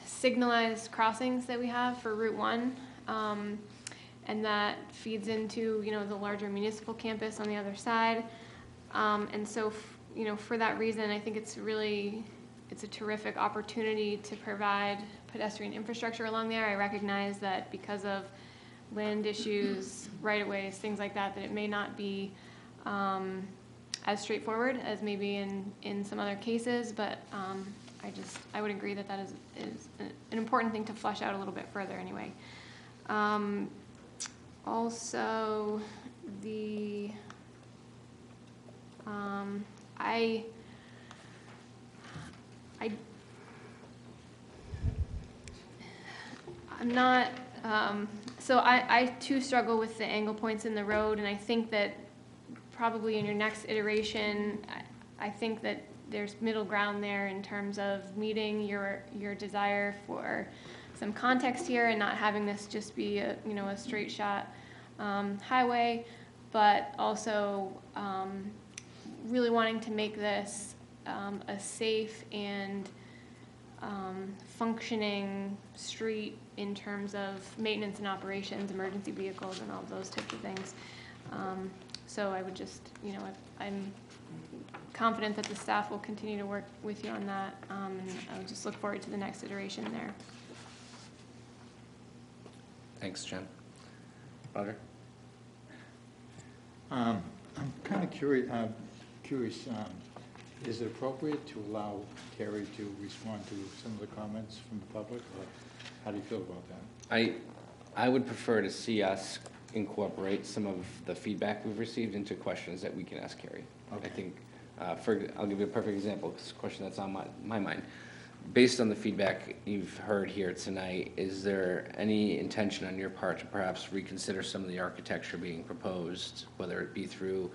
signalized crossings that we have for Route One. Um, and that feeds into, you know, the larger municipal campus on the other side. Um, and so, you know, for that reason, I think it's really, it's a terrific opportunity to provide pedestrian infrastructure along there. I recognize that because of land issues, right-of-ways, things like that, that it may not be, um, as straightforward as maybe in, in some other cases, but, um, I just, I would agree that that is, is an important thing to flesh out a little bit further anyway. Um, also, the, um, I, I'm not, um, so I, I too struggle with the angle points in the road, and I think that probably in your next iteration, I, I think that there's middle ground there in terms of meeting your, your desire for some context here and not having this just be a, you know, a straight shot, um, highway, but also, um, really wanting to make this, um, a safe and, um, functioning street in terms of maintenance and operations, emergency vehicles and all of those types of things. Um, so I would just, you know, I- I'm confident that the staff will continue to work with you on that, um, and I would just look forward to the next iteration there. Thanks, Jen. Roger? Um, I'm kind of curious, uh, curious, um, is it appropriate to allow Kerry to respond to some of the comments from the public, or how do you feel about that? I, I would prefer to see us incorporate some of the feedback we've received into questions that we can ask Kerry. I Okay. think, uh, for, I'll give you a perfect example, 'cause it's a question that's on my, my mind. Based on the feedback you've heard here tonight, is there any intention on your part to perhaps reconsider some of the architecture being proposed, whether it be through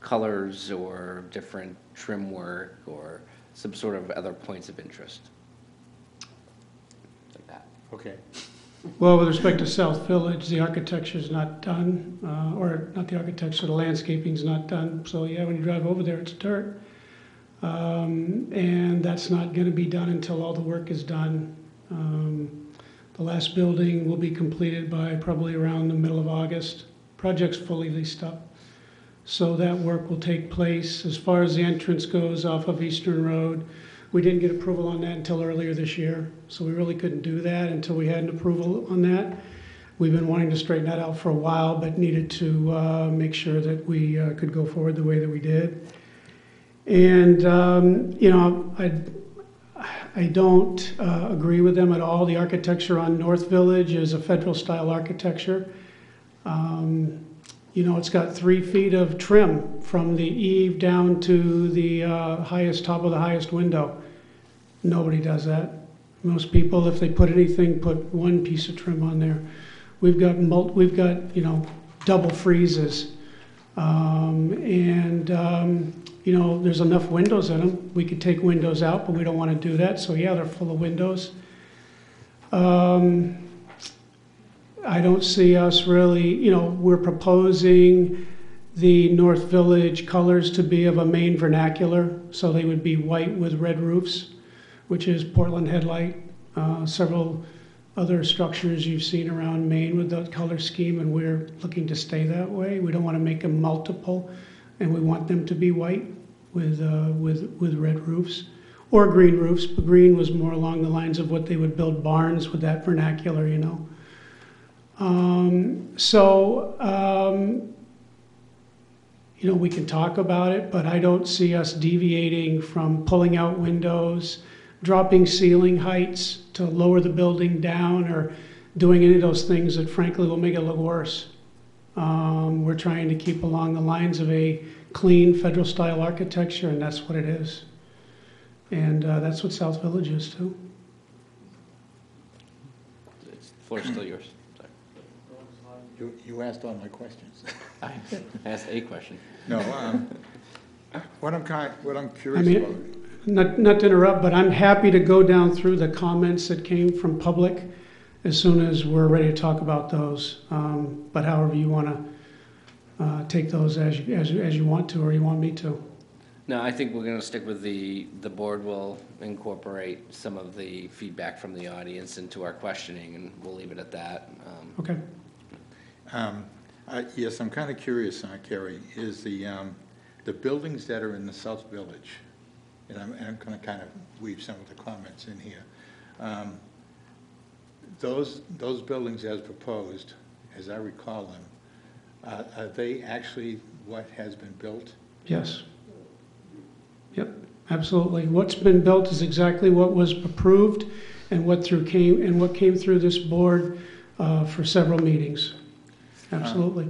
colors or different trim work or some sort of other points of interest? Okay. Well, with respect to South Village, the architecture's not done, uh, or not the architecture, the landscaping's not done. So yeah, when you drive over there, it's dirt. Um, and that's not gonna be done until all the work is done. Um, the last building will be completed by probably around the middle of August. Project's fully leased up. So that work will take place. As far as the entrance goes off of Eastern Road, we didn't get approval on that until earlier this year, so we really couldn't do that until we had an approval on that. We've been wanting to straighten that out for a while, but needed to uh, make sure that we uh, could go forward the way that we did. And, um, you know, I, I don't uh, agree with them at all. The architecture on North Village is a federal-style architecture. Um, You know, it's got three feet of trim from the eave down to the uh, highest, top of the highest window. Nobody does that. Most people, if they put anything, put one piece of trim on there. We've got we've got, you know, double friezes. Um, and, um, you know, there's enough windows in them. We could take windows out, but we don't want to do that, so yeah, they're full of windows. Um, I don't see us really, you know, we're proposing the North Village colors to be of a Maine vernacular, so they would be white with red roofs, which is Portland Head Light. Uh, several other structures you've seen around Maine with that color scheme, and we're looking to stay that way. We don't want to make them multiple, and we want them to be white with, uh, with, with red roofs. Or green roofs, but green was more along the lines of what they would build barns with that vernacular, you know. Um, so, um, you know, we can talk about it, but I don't see us deviating from pulling out windows, dropping ceiling heights to lower the building down, or doing any of those things that frankly will make it look worse. Um, we're trying to keep along the lines of a clean federal style architecture, and that's what it is. And uh, that's what South Village is too. The floor's still yours. Sorry. You, you asked all my questions. I asked a question. No, um, what I'm kind, what I'm I curious about. mean, not, not to interrupt, but I'm happy to go down through the comments that came from public as soon as we're ready to talk about those. Um, But however you want to uh, take those as, you- as, you- as you want to, or you want me to. No, I think we're gonna stick with the, the board will incorporate some of the feedback from the audience into our questioning, and we'll leave it at that. Um, Okay. Um, I- Yes, I'm kind of curious, uh, Kerry, is the, um, the buildings that are in the South Village, and I'm, I'm going to kind of weave some of the comments in here. Um, Those, those buildings as proposed, as I recall them, uh, are they actually what has been built? Yes. Yep, absolutely. What's been built is exactly what was approved and what through came, and what came through this board uh, for several meetings. Absolutely.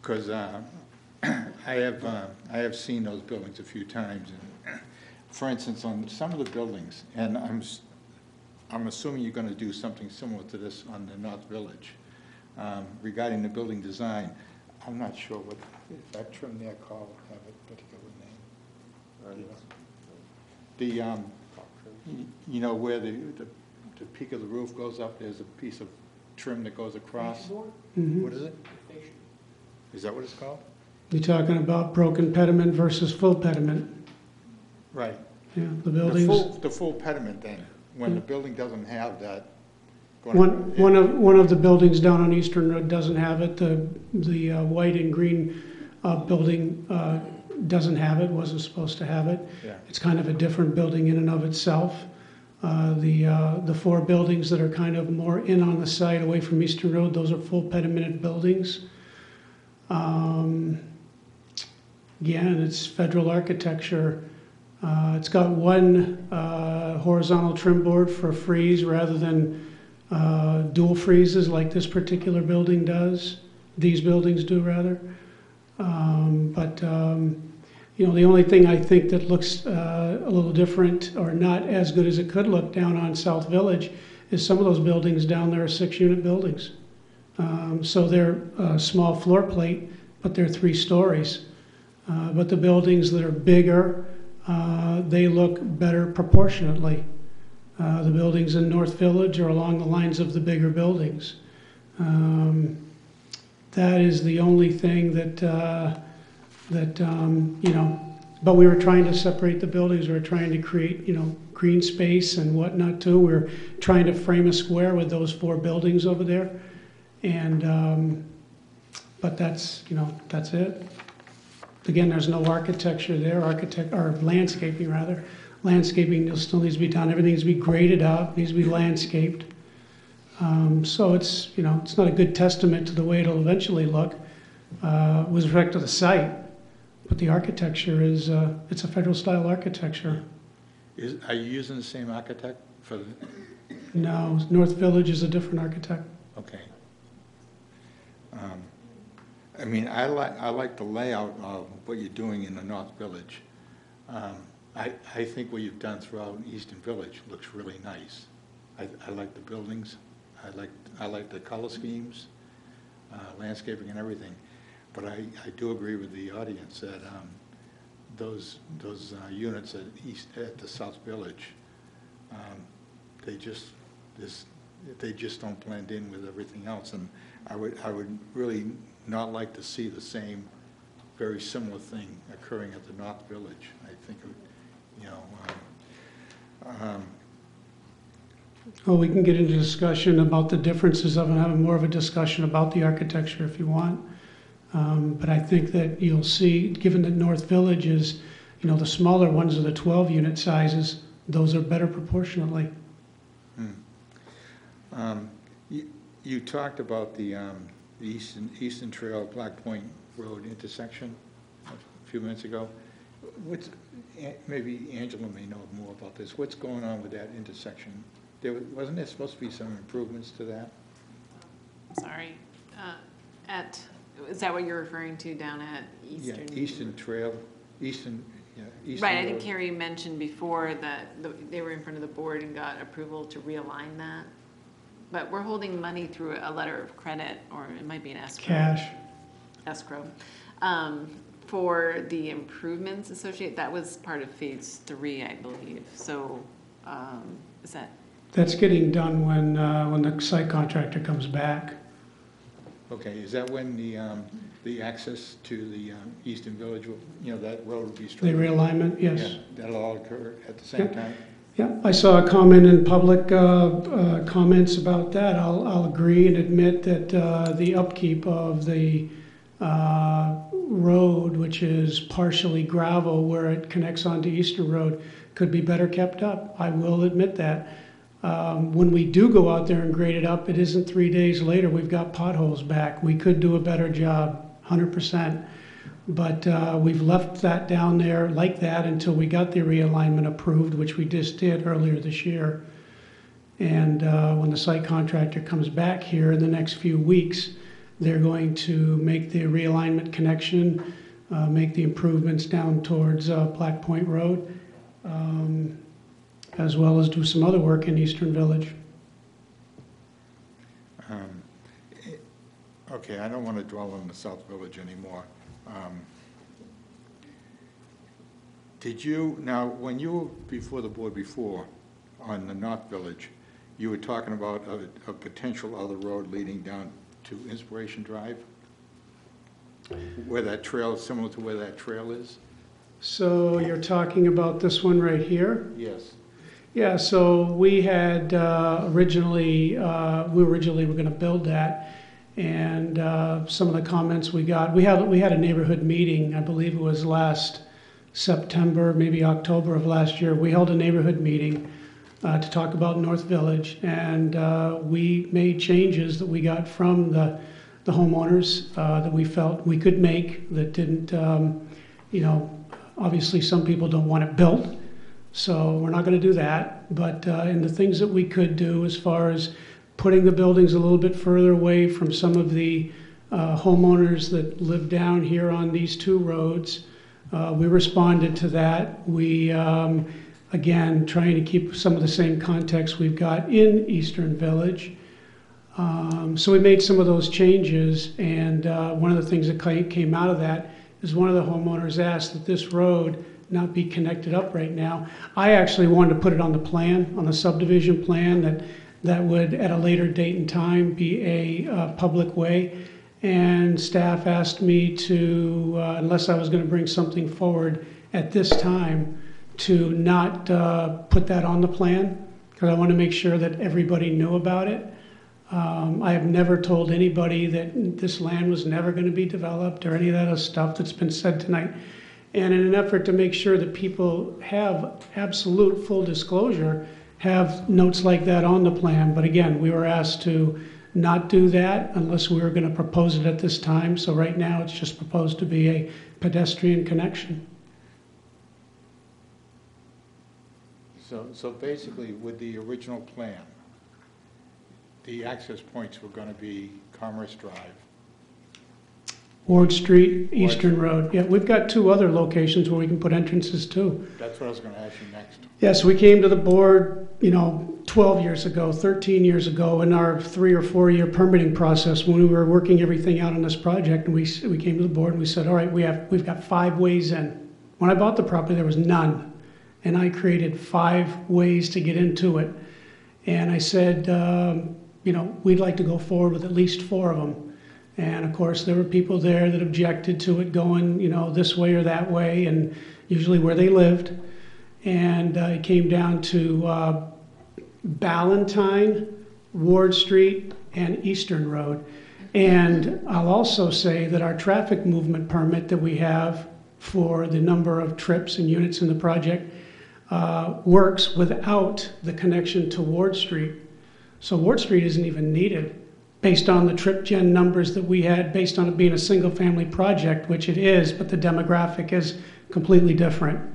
Because I have, uh, I have seen those buildings a few times. and For instance, on some of the buildings, and I'm, s- I'm assuming you're going to do something similar to this on the North Village um, regarding the building design. I'm not sure what, if that trim there call have a particular name. The, um, y- you know, where the, the the peak of the roof goes up, there's a piece of trim that goes across. Mhm. What is it? Is that what it's called? You're talking about broken pediment versus full pediment. Right. Yeah, the The buildings. full, the full pediment then, when the building doesn't have that. going- One, one of, one of the buildings down on Eastern Road doesn't have it. The, the uh, white and green uh, building uh, doesn't have it, wasn't supposed to have it. Yeah. It's kind of a different building in and of itself. Uh, The, uh, the four buildings that are kind of more in on the side away from Eastern Road, those are full pedimented buildings. Um, Again, it's federal architecture. Uh, It's got one uh, horizontal trim board for a frieze rather than uh, dual friezes like this particular building does, these buildings do rather. Um, But, um, you know, the only thing I think that looks uh, a little different or not as good as it could look down on South Village is some of those buildings down there are six-unit buildings. Um, So they're a small floor plate, but they're three stories. Uh, But the buildings that are bigger, uh, they look better proportionately. Uh, The buildings in North Village are along the lines of the bigger buildings. Um, That is the only thing that, uh, that, um, you know, but we were trying to separate the buildings, we were trying to create, you know, green space and whatnot too. We were trying to frame a square with those four buildings over there. And, um, but that's, you know, that's it. Again, there's no architecture there, architect, or landscaping rather. Landscaping still needs to be done, everything needs to be graded out, needs to be landscaped. Um, so it's, you know, it's not a good testament to the way it'll eventually look, uh, with respect to the site. But the architecture is, uh, it's a federal style architecture. Is, are you using the same architect for, the No, North Village is a different architect. okay. Um, I mean, I like, I like the layout of what you're doing in the North Village. Um, I, I think what you've done throughout Eastern Village looks really nice. I, I like the buildings, I like, I like the color schemes, uh, landscaping and everything. But I, I do agree with the audience that, um, those, those uh, units at East, at the South Village, um, they just, this, they just don't blend in with everything else. And I would, I would really not like to see the same, very similar thing occurring at the North Village. I think, it would, you know, um, um, Well, we can get into discussion about the differences of and having more of a discussion about the architecture if you want. Um, But I think that you'll see, given that North Village is, you know, the smaller ones are the 12-unit sizes, those are better proportionately. Um, You you talked about the um, the Eastern Eastern Trail, Black Point Road intersection a few minutes ago. What's, maybe Angela may know more about this. What's going on with that intersection? There, was- wasn't there supposed to be some improvements to that? Sorry, uh, at, is that what you're referring to down at Yeah, Eastern? Eastern Trail, Eastern, yeah, Eastern Right, I think Road. Kerry mentioned before that the- they were in front of the board and got approval to realign that. But we're holding money through a letter of credit, or it might be an escrow. Cash. Escrow, um, for the improvements associated, that was part of phase three, I believe. So, um, is that, That's getting done when, uh, when the site contractor comes back. Okay, is that when the, um, the access to the um, Eastern Village, will- you know, that road will be The straight? realignment, yes. Yeah, That'll all occur at the same Yeah. time? Yeah, I saw a comment in public uh, uh, comments about that. I'll, I'll agree and admit that uh, the upkeep of the uh, road, which is partially gravel where it connects onto Eastern Road, could be better kept up. I will admit that. Um, When we do go out there and grade it up, it isn't three days later, we've got potholes back. We could do a better job, 100%. But uh, we've left that down there like that until we got the realignment approved, which we just did earlier this year. And uh, when the site contractor comes back here in the next few weeks, they're going to make the realignment connection, uh, make the improvements down towards uh, Black Point Road, um, as well as do some other work in Eastern Village. Um, eh, Okay, I don't want to dwell on the South Village anymore. Um, Did you, now, when you were before the board before, on the North Village, you were talking about a, a potential other road leading down to Inspiration Drive? Where that trail, similar to where that trail is? So you're talking about this one right here? Yes. Yeah, so we had uh, originally, uh, we originally were going to build that, and uh, some of the comments we got, we had, we had a neighborhood meeting, I believe it was last September, maybe October of last year. We held a neighborhood meeting uh, to talk about North Village, and uh, we made changes that we got from the, the homeowners uh, that we felt we could make that didn't, um, you know, obviously some people don't want it built. So we're not going to do that. But uh, in the things that we could do as far as putting the buildings a little bit further away from some of the uh, homeowners that live down here on these two roads, uh, we responded to that. We, um, again, trying to keep some of the same context we've got in Eastern Village. Um, so we made some of those changes, and uh, one of the things that came out of that is one of the homeowners asked that this road not be connected up right now. I actually wanted to put it on the plan, on the subdivision plan, that that would, at a later date and time, be a uh, public way. And staff asked me to, uh, unless I was going to bring something forward at this time, to not uh, put that on the plan, because I want to make sure that everybody knew about it. Um, I have never told anybody that this land was never going to be developed or any of that stuff that's been said tonight. And in an effort to make sure that people have absolute full disclosure, have notes like that on the plan. But again, we were asked to not do that unless we were going to propose it at this time. So right now, it's just proposed to be a pedestrian connection. So, so basically, with the original plan, the access points were going to be Commerce Drive. Ward Street, Eastern Road. Yeah, we've got two other locations where we can put entrances too. That's what I was going to ask you next. Yes, we came to the board, you know, 12 years ago, 13 years ago, in our three or four year permitting process when we were working everything out on this project. And we, s- we came to the board and we said, all right, we have, we've got five ways in. When I bought the property, there was none. And I created five ways to get into it. And I said, um, you know, we'd like to go forward with at least four of them. And of course, there were people there that objected to it going, you know, this way or that way, and usually where they lived. And uh, it came down to uh, Ballantyne, Ward Street, and Eastern Road. And I'll also say that our traffic movement permit that we have for the number of trips and units in the project uh, works without the connection to Ward Street. So Ward Street isn't even needed based on the trip gen numbers that we had, based on it being a single family project, which it is, but the demographic is completely different.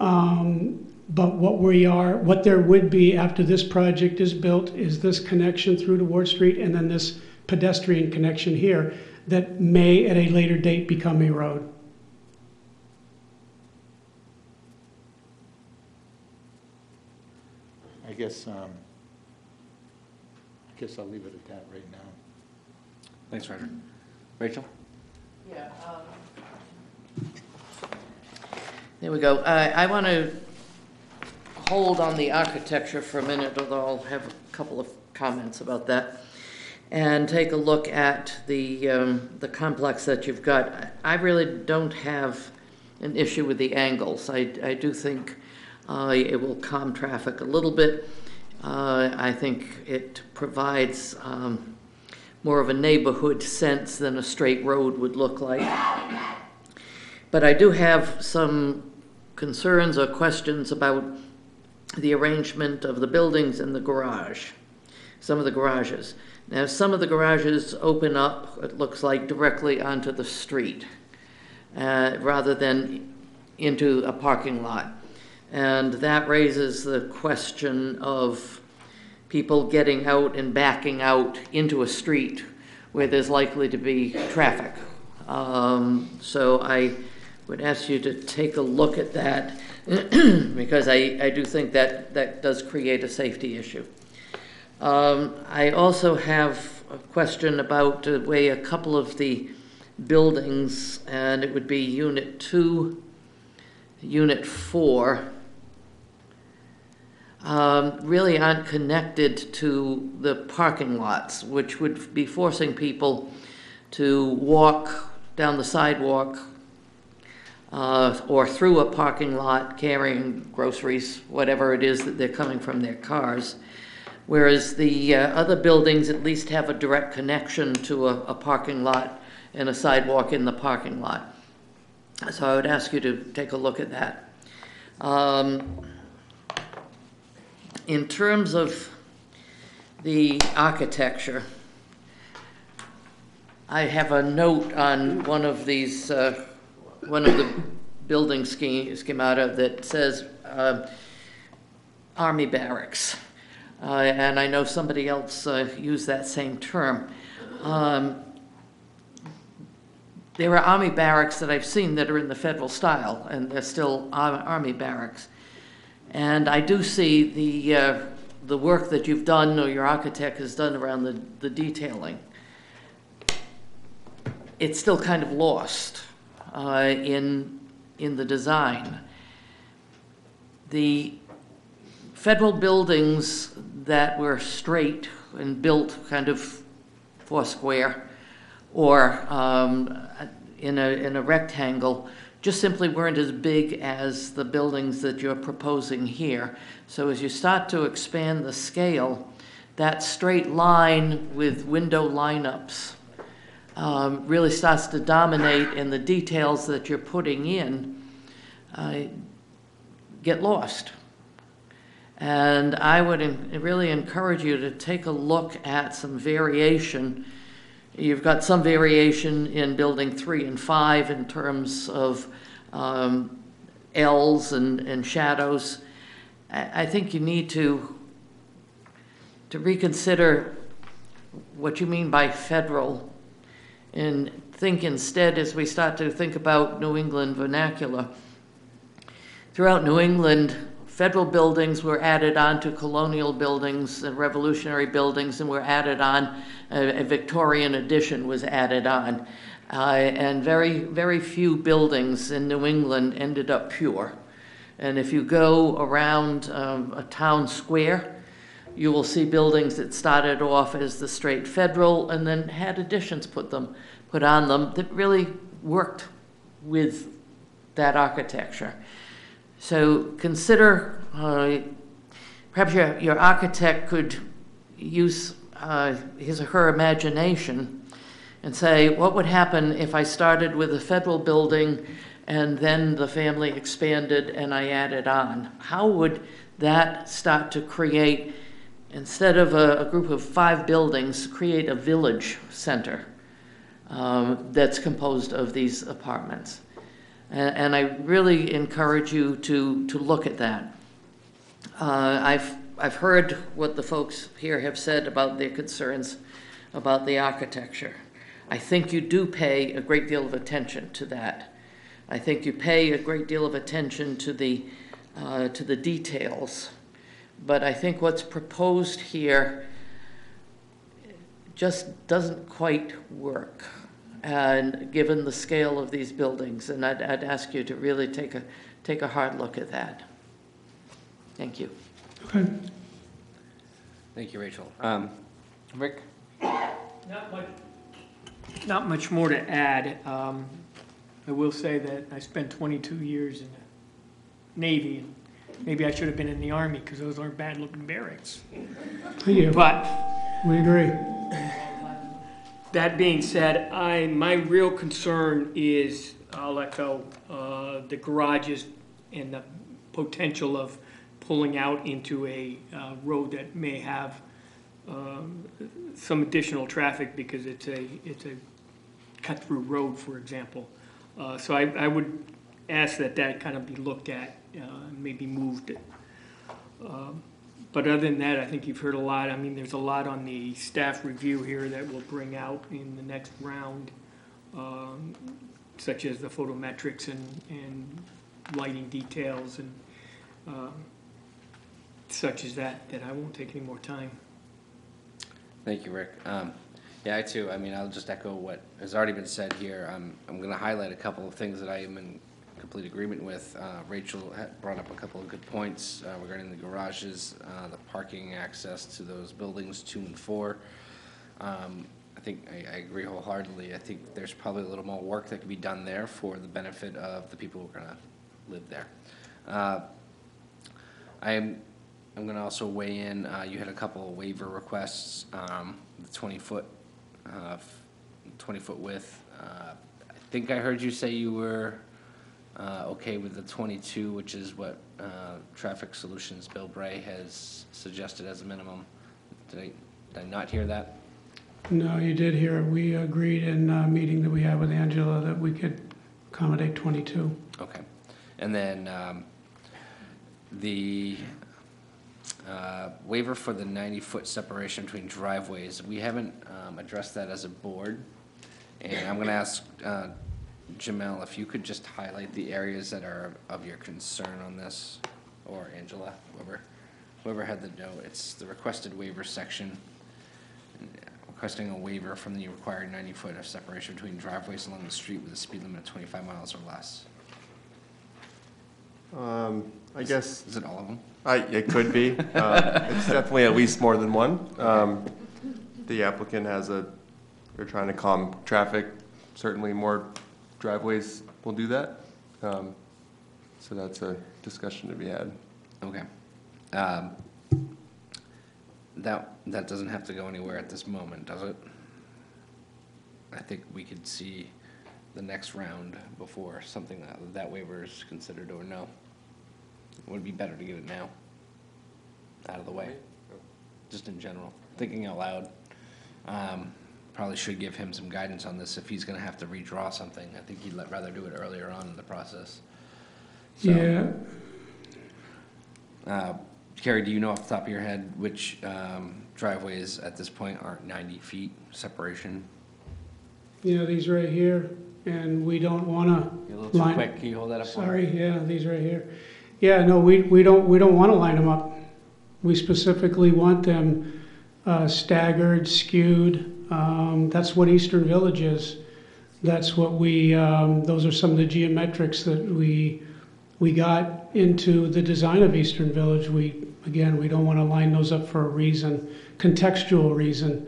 Um, but what we are, what there would be after this project is built is this connection through to Ward Street and then this pedestrian connection here that may at a later date become a road. I guess, um, I guess I'll leave it at that right now. Thanks, Roger. Rachel? Yeah, um, There we go. I, I want to hold on the architecture for a minute, although I'll have a couple of comments about that, and take a look at the, um, the complex that you've got. I really don't have an issue with the angles. I, I do think uh, it will calm traffic a little bit. Uh, I think it provides um, more of a neighborhood sense than a straight road would look like. But I do have some concerns or questions about the arrangement of the buildings and the garage, some of the garages. Now, some of the garages open up, it looks like, directly onto the street uh, rather than into a parking lot. And that raises the question of people getting out and backing out into a street where there's likely to be traffic. Um, so I would ask you to take a look at that because I, I do think that that does create a safety issue. Um, I also have a question about the way a couple of the buildings, and it would be Unit 2, Unit 4, um, really aren't connected to the parking lots, which would be forcing people to walk down the sidewalk uh, or through a parking lot carrying groceries, whatever it is that they're coming from their cars. Whereas the uh, other buildings at least have a direct connection to a, a parking lot and a sidewalk in the parking lot. So I would ask you to take a look at that. Um, in terms of the architecture, I have a note on one of these, uh, one of the building scheme, schemata that says uh, Army barracks. Uh, and I know somebody else uh, used that same term. Um, there are Army barracks that I've seen that are in the federal style, and they're still Army barracks. And I do see the, uh, the work that you've done or your architect has done around the, the detailing. It's still kind of lost uh, in, in the design. The federal buildings that were straight and built kind of four square or um, in, a, in a rectangle just simply weren't as big as the buildings that you're proposing here. So as you start to expand the scale, that straight line with window lineups um, really starts to dominate, and the details that you're putting in uh, get lost. And I would really encourage you to take a look at some variation You've got some variation in building three and five in terms of um, L's and, and shadows. I, I think you need to to reconsider what you mean by federal and think instead as we start to think about New England vernacular. Throughout New England, federal buildings were added on to colonial buildings and revolutionary buildings and were added on a, a Victorian addition was added on. Uh, and very, very few buildings in New England ended up pure. And if you go around um, a town square, you will see buildings that started off as the straight federal and then had additions put them put on them that really worked with that architecture. So consider uh, perhaps your, your architect could use uh, his or her imagination and say, what would happen if I started with a federal building and then the family expanded and I added on? How would that start to create, instead of a, a group of five buildings, create a village center um, that's composed of these apartments? And, and, I really encourage you to, to look at that. Uh, I've I've heard what the folks here have said about their concerns about the architecture. I think you do pay a great deal of attention to that. I think you pay a great deal of attention to the, uh, to the details. But I think what's proposed here just doesn't quite work, and given the scale of these buildings. And I'd, I'd ask you to really take a, take a hard look at that. Thank you. Okay. Thank you, Rachel. Um, Rick? Not much, not much more to add. Um, I will say that I spent 22 years in the Navy, and maybe I should have been in the Army, because those aren't bad-looking barracks. Thank you. But We agree. That being said, I, my real concern is, I'll echo, uh, the garages and the potential of pulling out into a uh, road that may have um, some additional traffic because it's a, it's a cut-through road, for example. Uh, So I, I would ask that that kind of be looked at, uh, maybe moved. Um, But other than that, I think you've heard a lot. I mean, there's a lot on the staff review here that we'll bring out in the next round, um, such as the photometrics and, and lighting details and um, such as that, that I won't take any more time. Thank you, Rick. Um, Yeah, I too, I mean, I'll just echo what has already been said here. Um, I'm going to highlight a couple of things that I am in complete agreement with. Uh, Rachel brought up a couple of good points uh, regarding the garages, uh, the parking access to those buildings, two and four. Um, I think, I, I agree wholeheartedly. I think there's probably a little more work that can be done there for the benefit of the people who are going to live there. Uh, I'm, I'm gonna also weigh in, uh, you had a couple of waiver requests, um, the twenty-foot, uh, twenty-foot width. Uh, I think I heard you say you were, uh, okay with the twenty-two, which is what, uh, Traffic Solutions, Bill Bray has suggested as a minimum. Did I, did I not hear that? No, you did hear, we agreed in a meeting that we had with Angela that we could accommodate 22. Okay. And then um, the uh, waiver for the 90-foot separation between driveways, we haven't um, addressed that as a board. And I'm going to ask uh, Jamel if you could just highlight the areas that are of your concern on this, or Angela, whoever, whoever had the note. It's the requested waiver section, requesting a waiver from the required 90-foot of separation between driveways along the street with a speed limit of 25 miles or less. Um, I Is- guess. Is it all of them? I, it could be. Uh, It's definitely at least more than one. Um, The applicant has a, they're trying to calm traffic. Certainly more driveways will do that. Um, So that's a discussion to be had. Okay. Um, That, that doesn't have to go anywhere at this moment, does it? I think we could see the next round before something that, that waiver is considered or no. It Would be better to get it now, out of the way, just in general, thinking out loud. Um, Probably should give him some guidance on this if he's gonna have to redraw something. I think he'd let- rather do it earlier on in the process. So- Yeah, uh, Kerry, do you know off the top of your head which um, driveways at this point aren't 90 feet separation? yeah, these right here, and we don't want to. You're a little too quick. Can you hold that up? Sorry, yeah, these right here. Yeah, no, we, we don't, we don't want to line them up. We specifically want them uh, staggered, skewed. Um, That's what Eastern Village is. That's what we, um, those are some of the geometrics that we, we got into the design of Eastern Village. We, again, we don't want to line those up for a reason, contextual reason.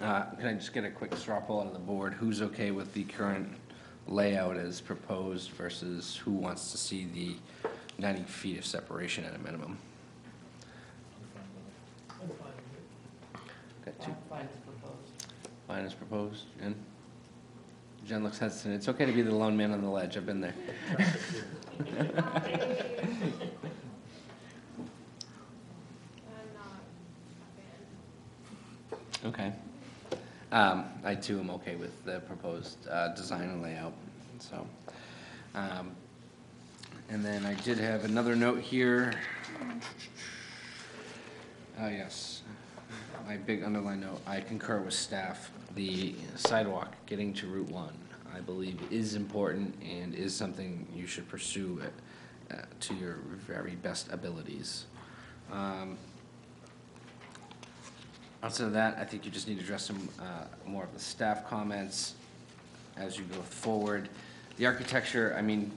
Uh, Can I just get a quick straw poll out of the board? Who's okay with the current layout as proposed versus who wants to see the 90 feet of separation at a minimum? Got two. Fine as proposed, Jen? Jen looks hesitant. It's okay to be the lone man on the ledge. I've been there. Okay. Um, I too am okay with the proposed, uh, design and layout, so. Um, and then I did have another note here. Ah, yes. My big underline note, I concur with staff. The sidewalk getting to Route One, I believe, is important and is something you should pursue uh, to your very best abilities. Um, Outside of that, I think you just need to address some uh, more of the staff comments as you go forward. the architecture, I mean,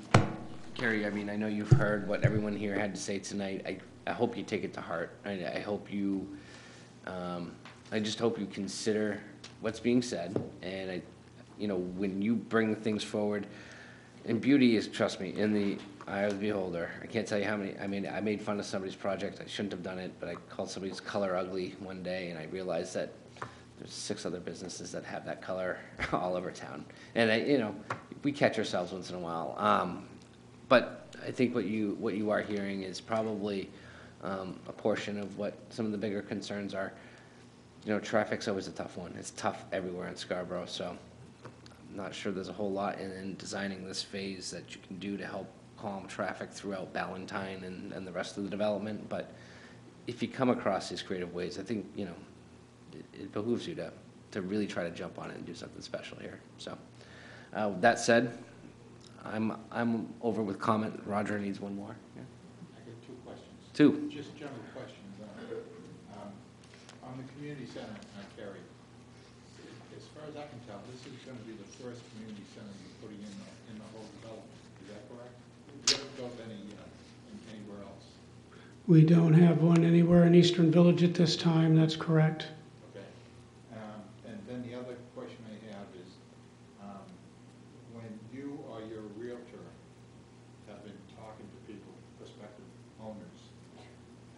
Kerry, I mean, I know you've heard what everyone here had to say tonight. I, I hope you take it to heart. I, I hope you, um, I just hope you consider what's being said. And I, you know, when you bring things forward, and beauty is, trust me, in the eye of the beholder. I can't tell you how many, I mean, I made fun of somebody's project. I shouldn't have done it, but I called somebody's color ugly one day and I realized that there's six other businesses that have that color all over town. And I, you know, we catch ourselves once in a while. Um, but I think what you, what you are hearing is probably, um, a portion of what some of the bigger concerns are. You know, traffic's always a tough one. It's tough everywhere in Scarborough, so I'm not sure there's a whole lot in, in designing this phase that you can do to help calm traffic throughout Ballantyne and, and the rest of the development, but if you come across these creative ways, I think, you know, it, it behooves you to, to really try to jump on it and do something special here, so. Uh, that said, I'm, I'm over with comment. Roger needs one more. Yeah. I got two questions. Two. Just general questions. uh, um, On the community center, uh, Kerry, as far as I can tell, this is going to be the first community center you're putting in the, in the whole development. Is that correct? You haven't built any, uh, anywhere else? We don't have one anywhere in Eastern Village at this time, that's correct. Okay. Um, And then the other question I have is, um, when you or your realtor have been talking to people, prospective owners,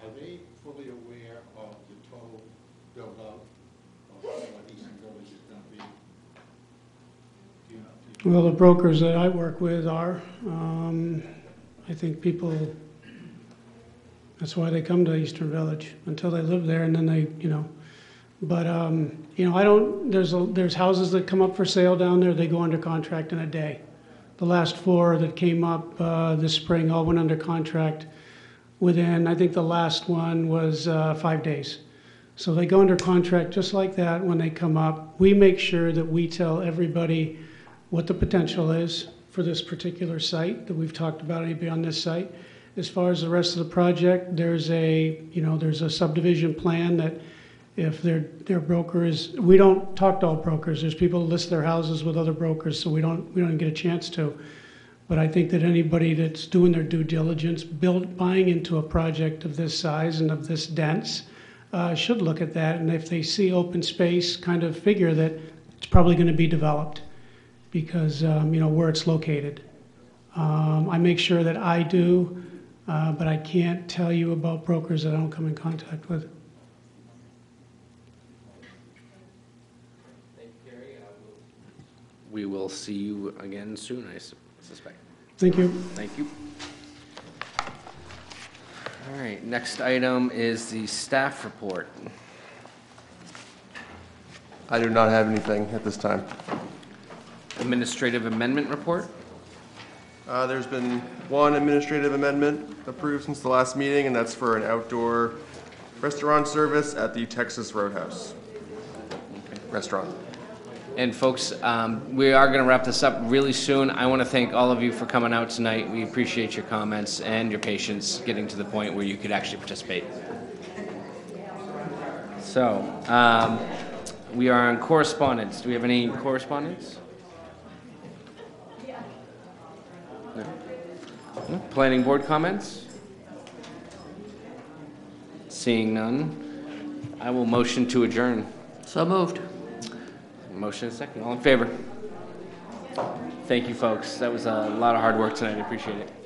are they fully aware of the total build-out of what Eastern Village is gonna be? Do you know? do you- Well, the brokers that I work with are, um, I think people, that's why they come to Eastern Village, until they live there and then they, you know. But, um, you know, I don't, there's, a- there's houses that come up for sale down there, they go under contract in a day. The last four that came up, uh, this spring all went under contract within, I think the last one was, uh, five days. So they go under contract just like that when they come up. We make sure that we tell everybody what the potential is for this particular site that we've talked about, anybody on this site. As far as the rest of the project, there's a, you know, there's a subdivision plan that if their, their broker is, we don't talk to all brokers. There's people who list their houses with other brokers, so we don't, we don't get a chance to. But I think that anybody that's doing their due diligence, build, buying into a project of this size and of this dense, uh, should look at that, and if they see open space, kind of figure that it's probably going to be developed because, um, you know, where it's located. Um, I make sure that I do, uh, but I can't tell you about brokers that I don't come in contact with. We will see you again soon, I sus- suspect. Thank you. Thank you. All right, next item is the staff report. I do not have anything at this time. Administrative amendment report? Uh, There's been one administrative amendment approved since the last meeting, and that's for an outdoor restaurant service at the Texas Roadhouse Restaurant. And folks, um, we are going to wrap this up really soon. I want to thank all of you for coming out tonight. We appreciate your comments and your patience getting to the point where you could actually participate. So, um, we are on correspondence. Do we have any correspondence? No. No? Planning board comments? Seeing none, I will motion to adjourn. So moved. Motion is second. All in favor? Thank you, folks. That was a lot of hard work tonight. I appreciate it.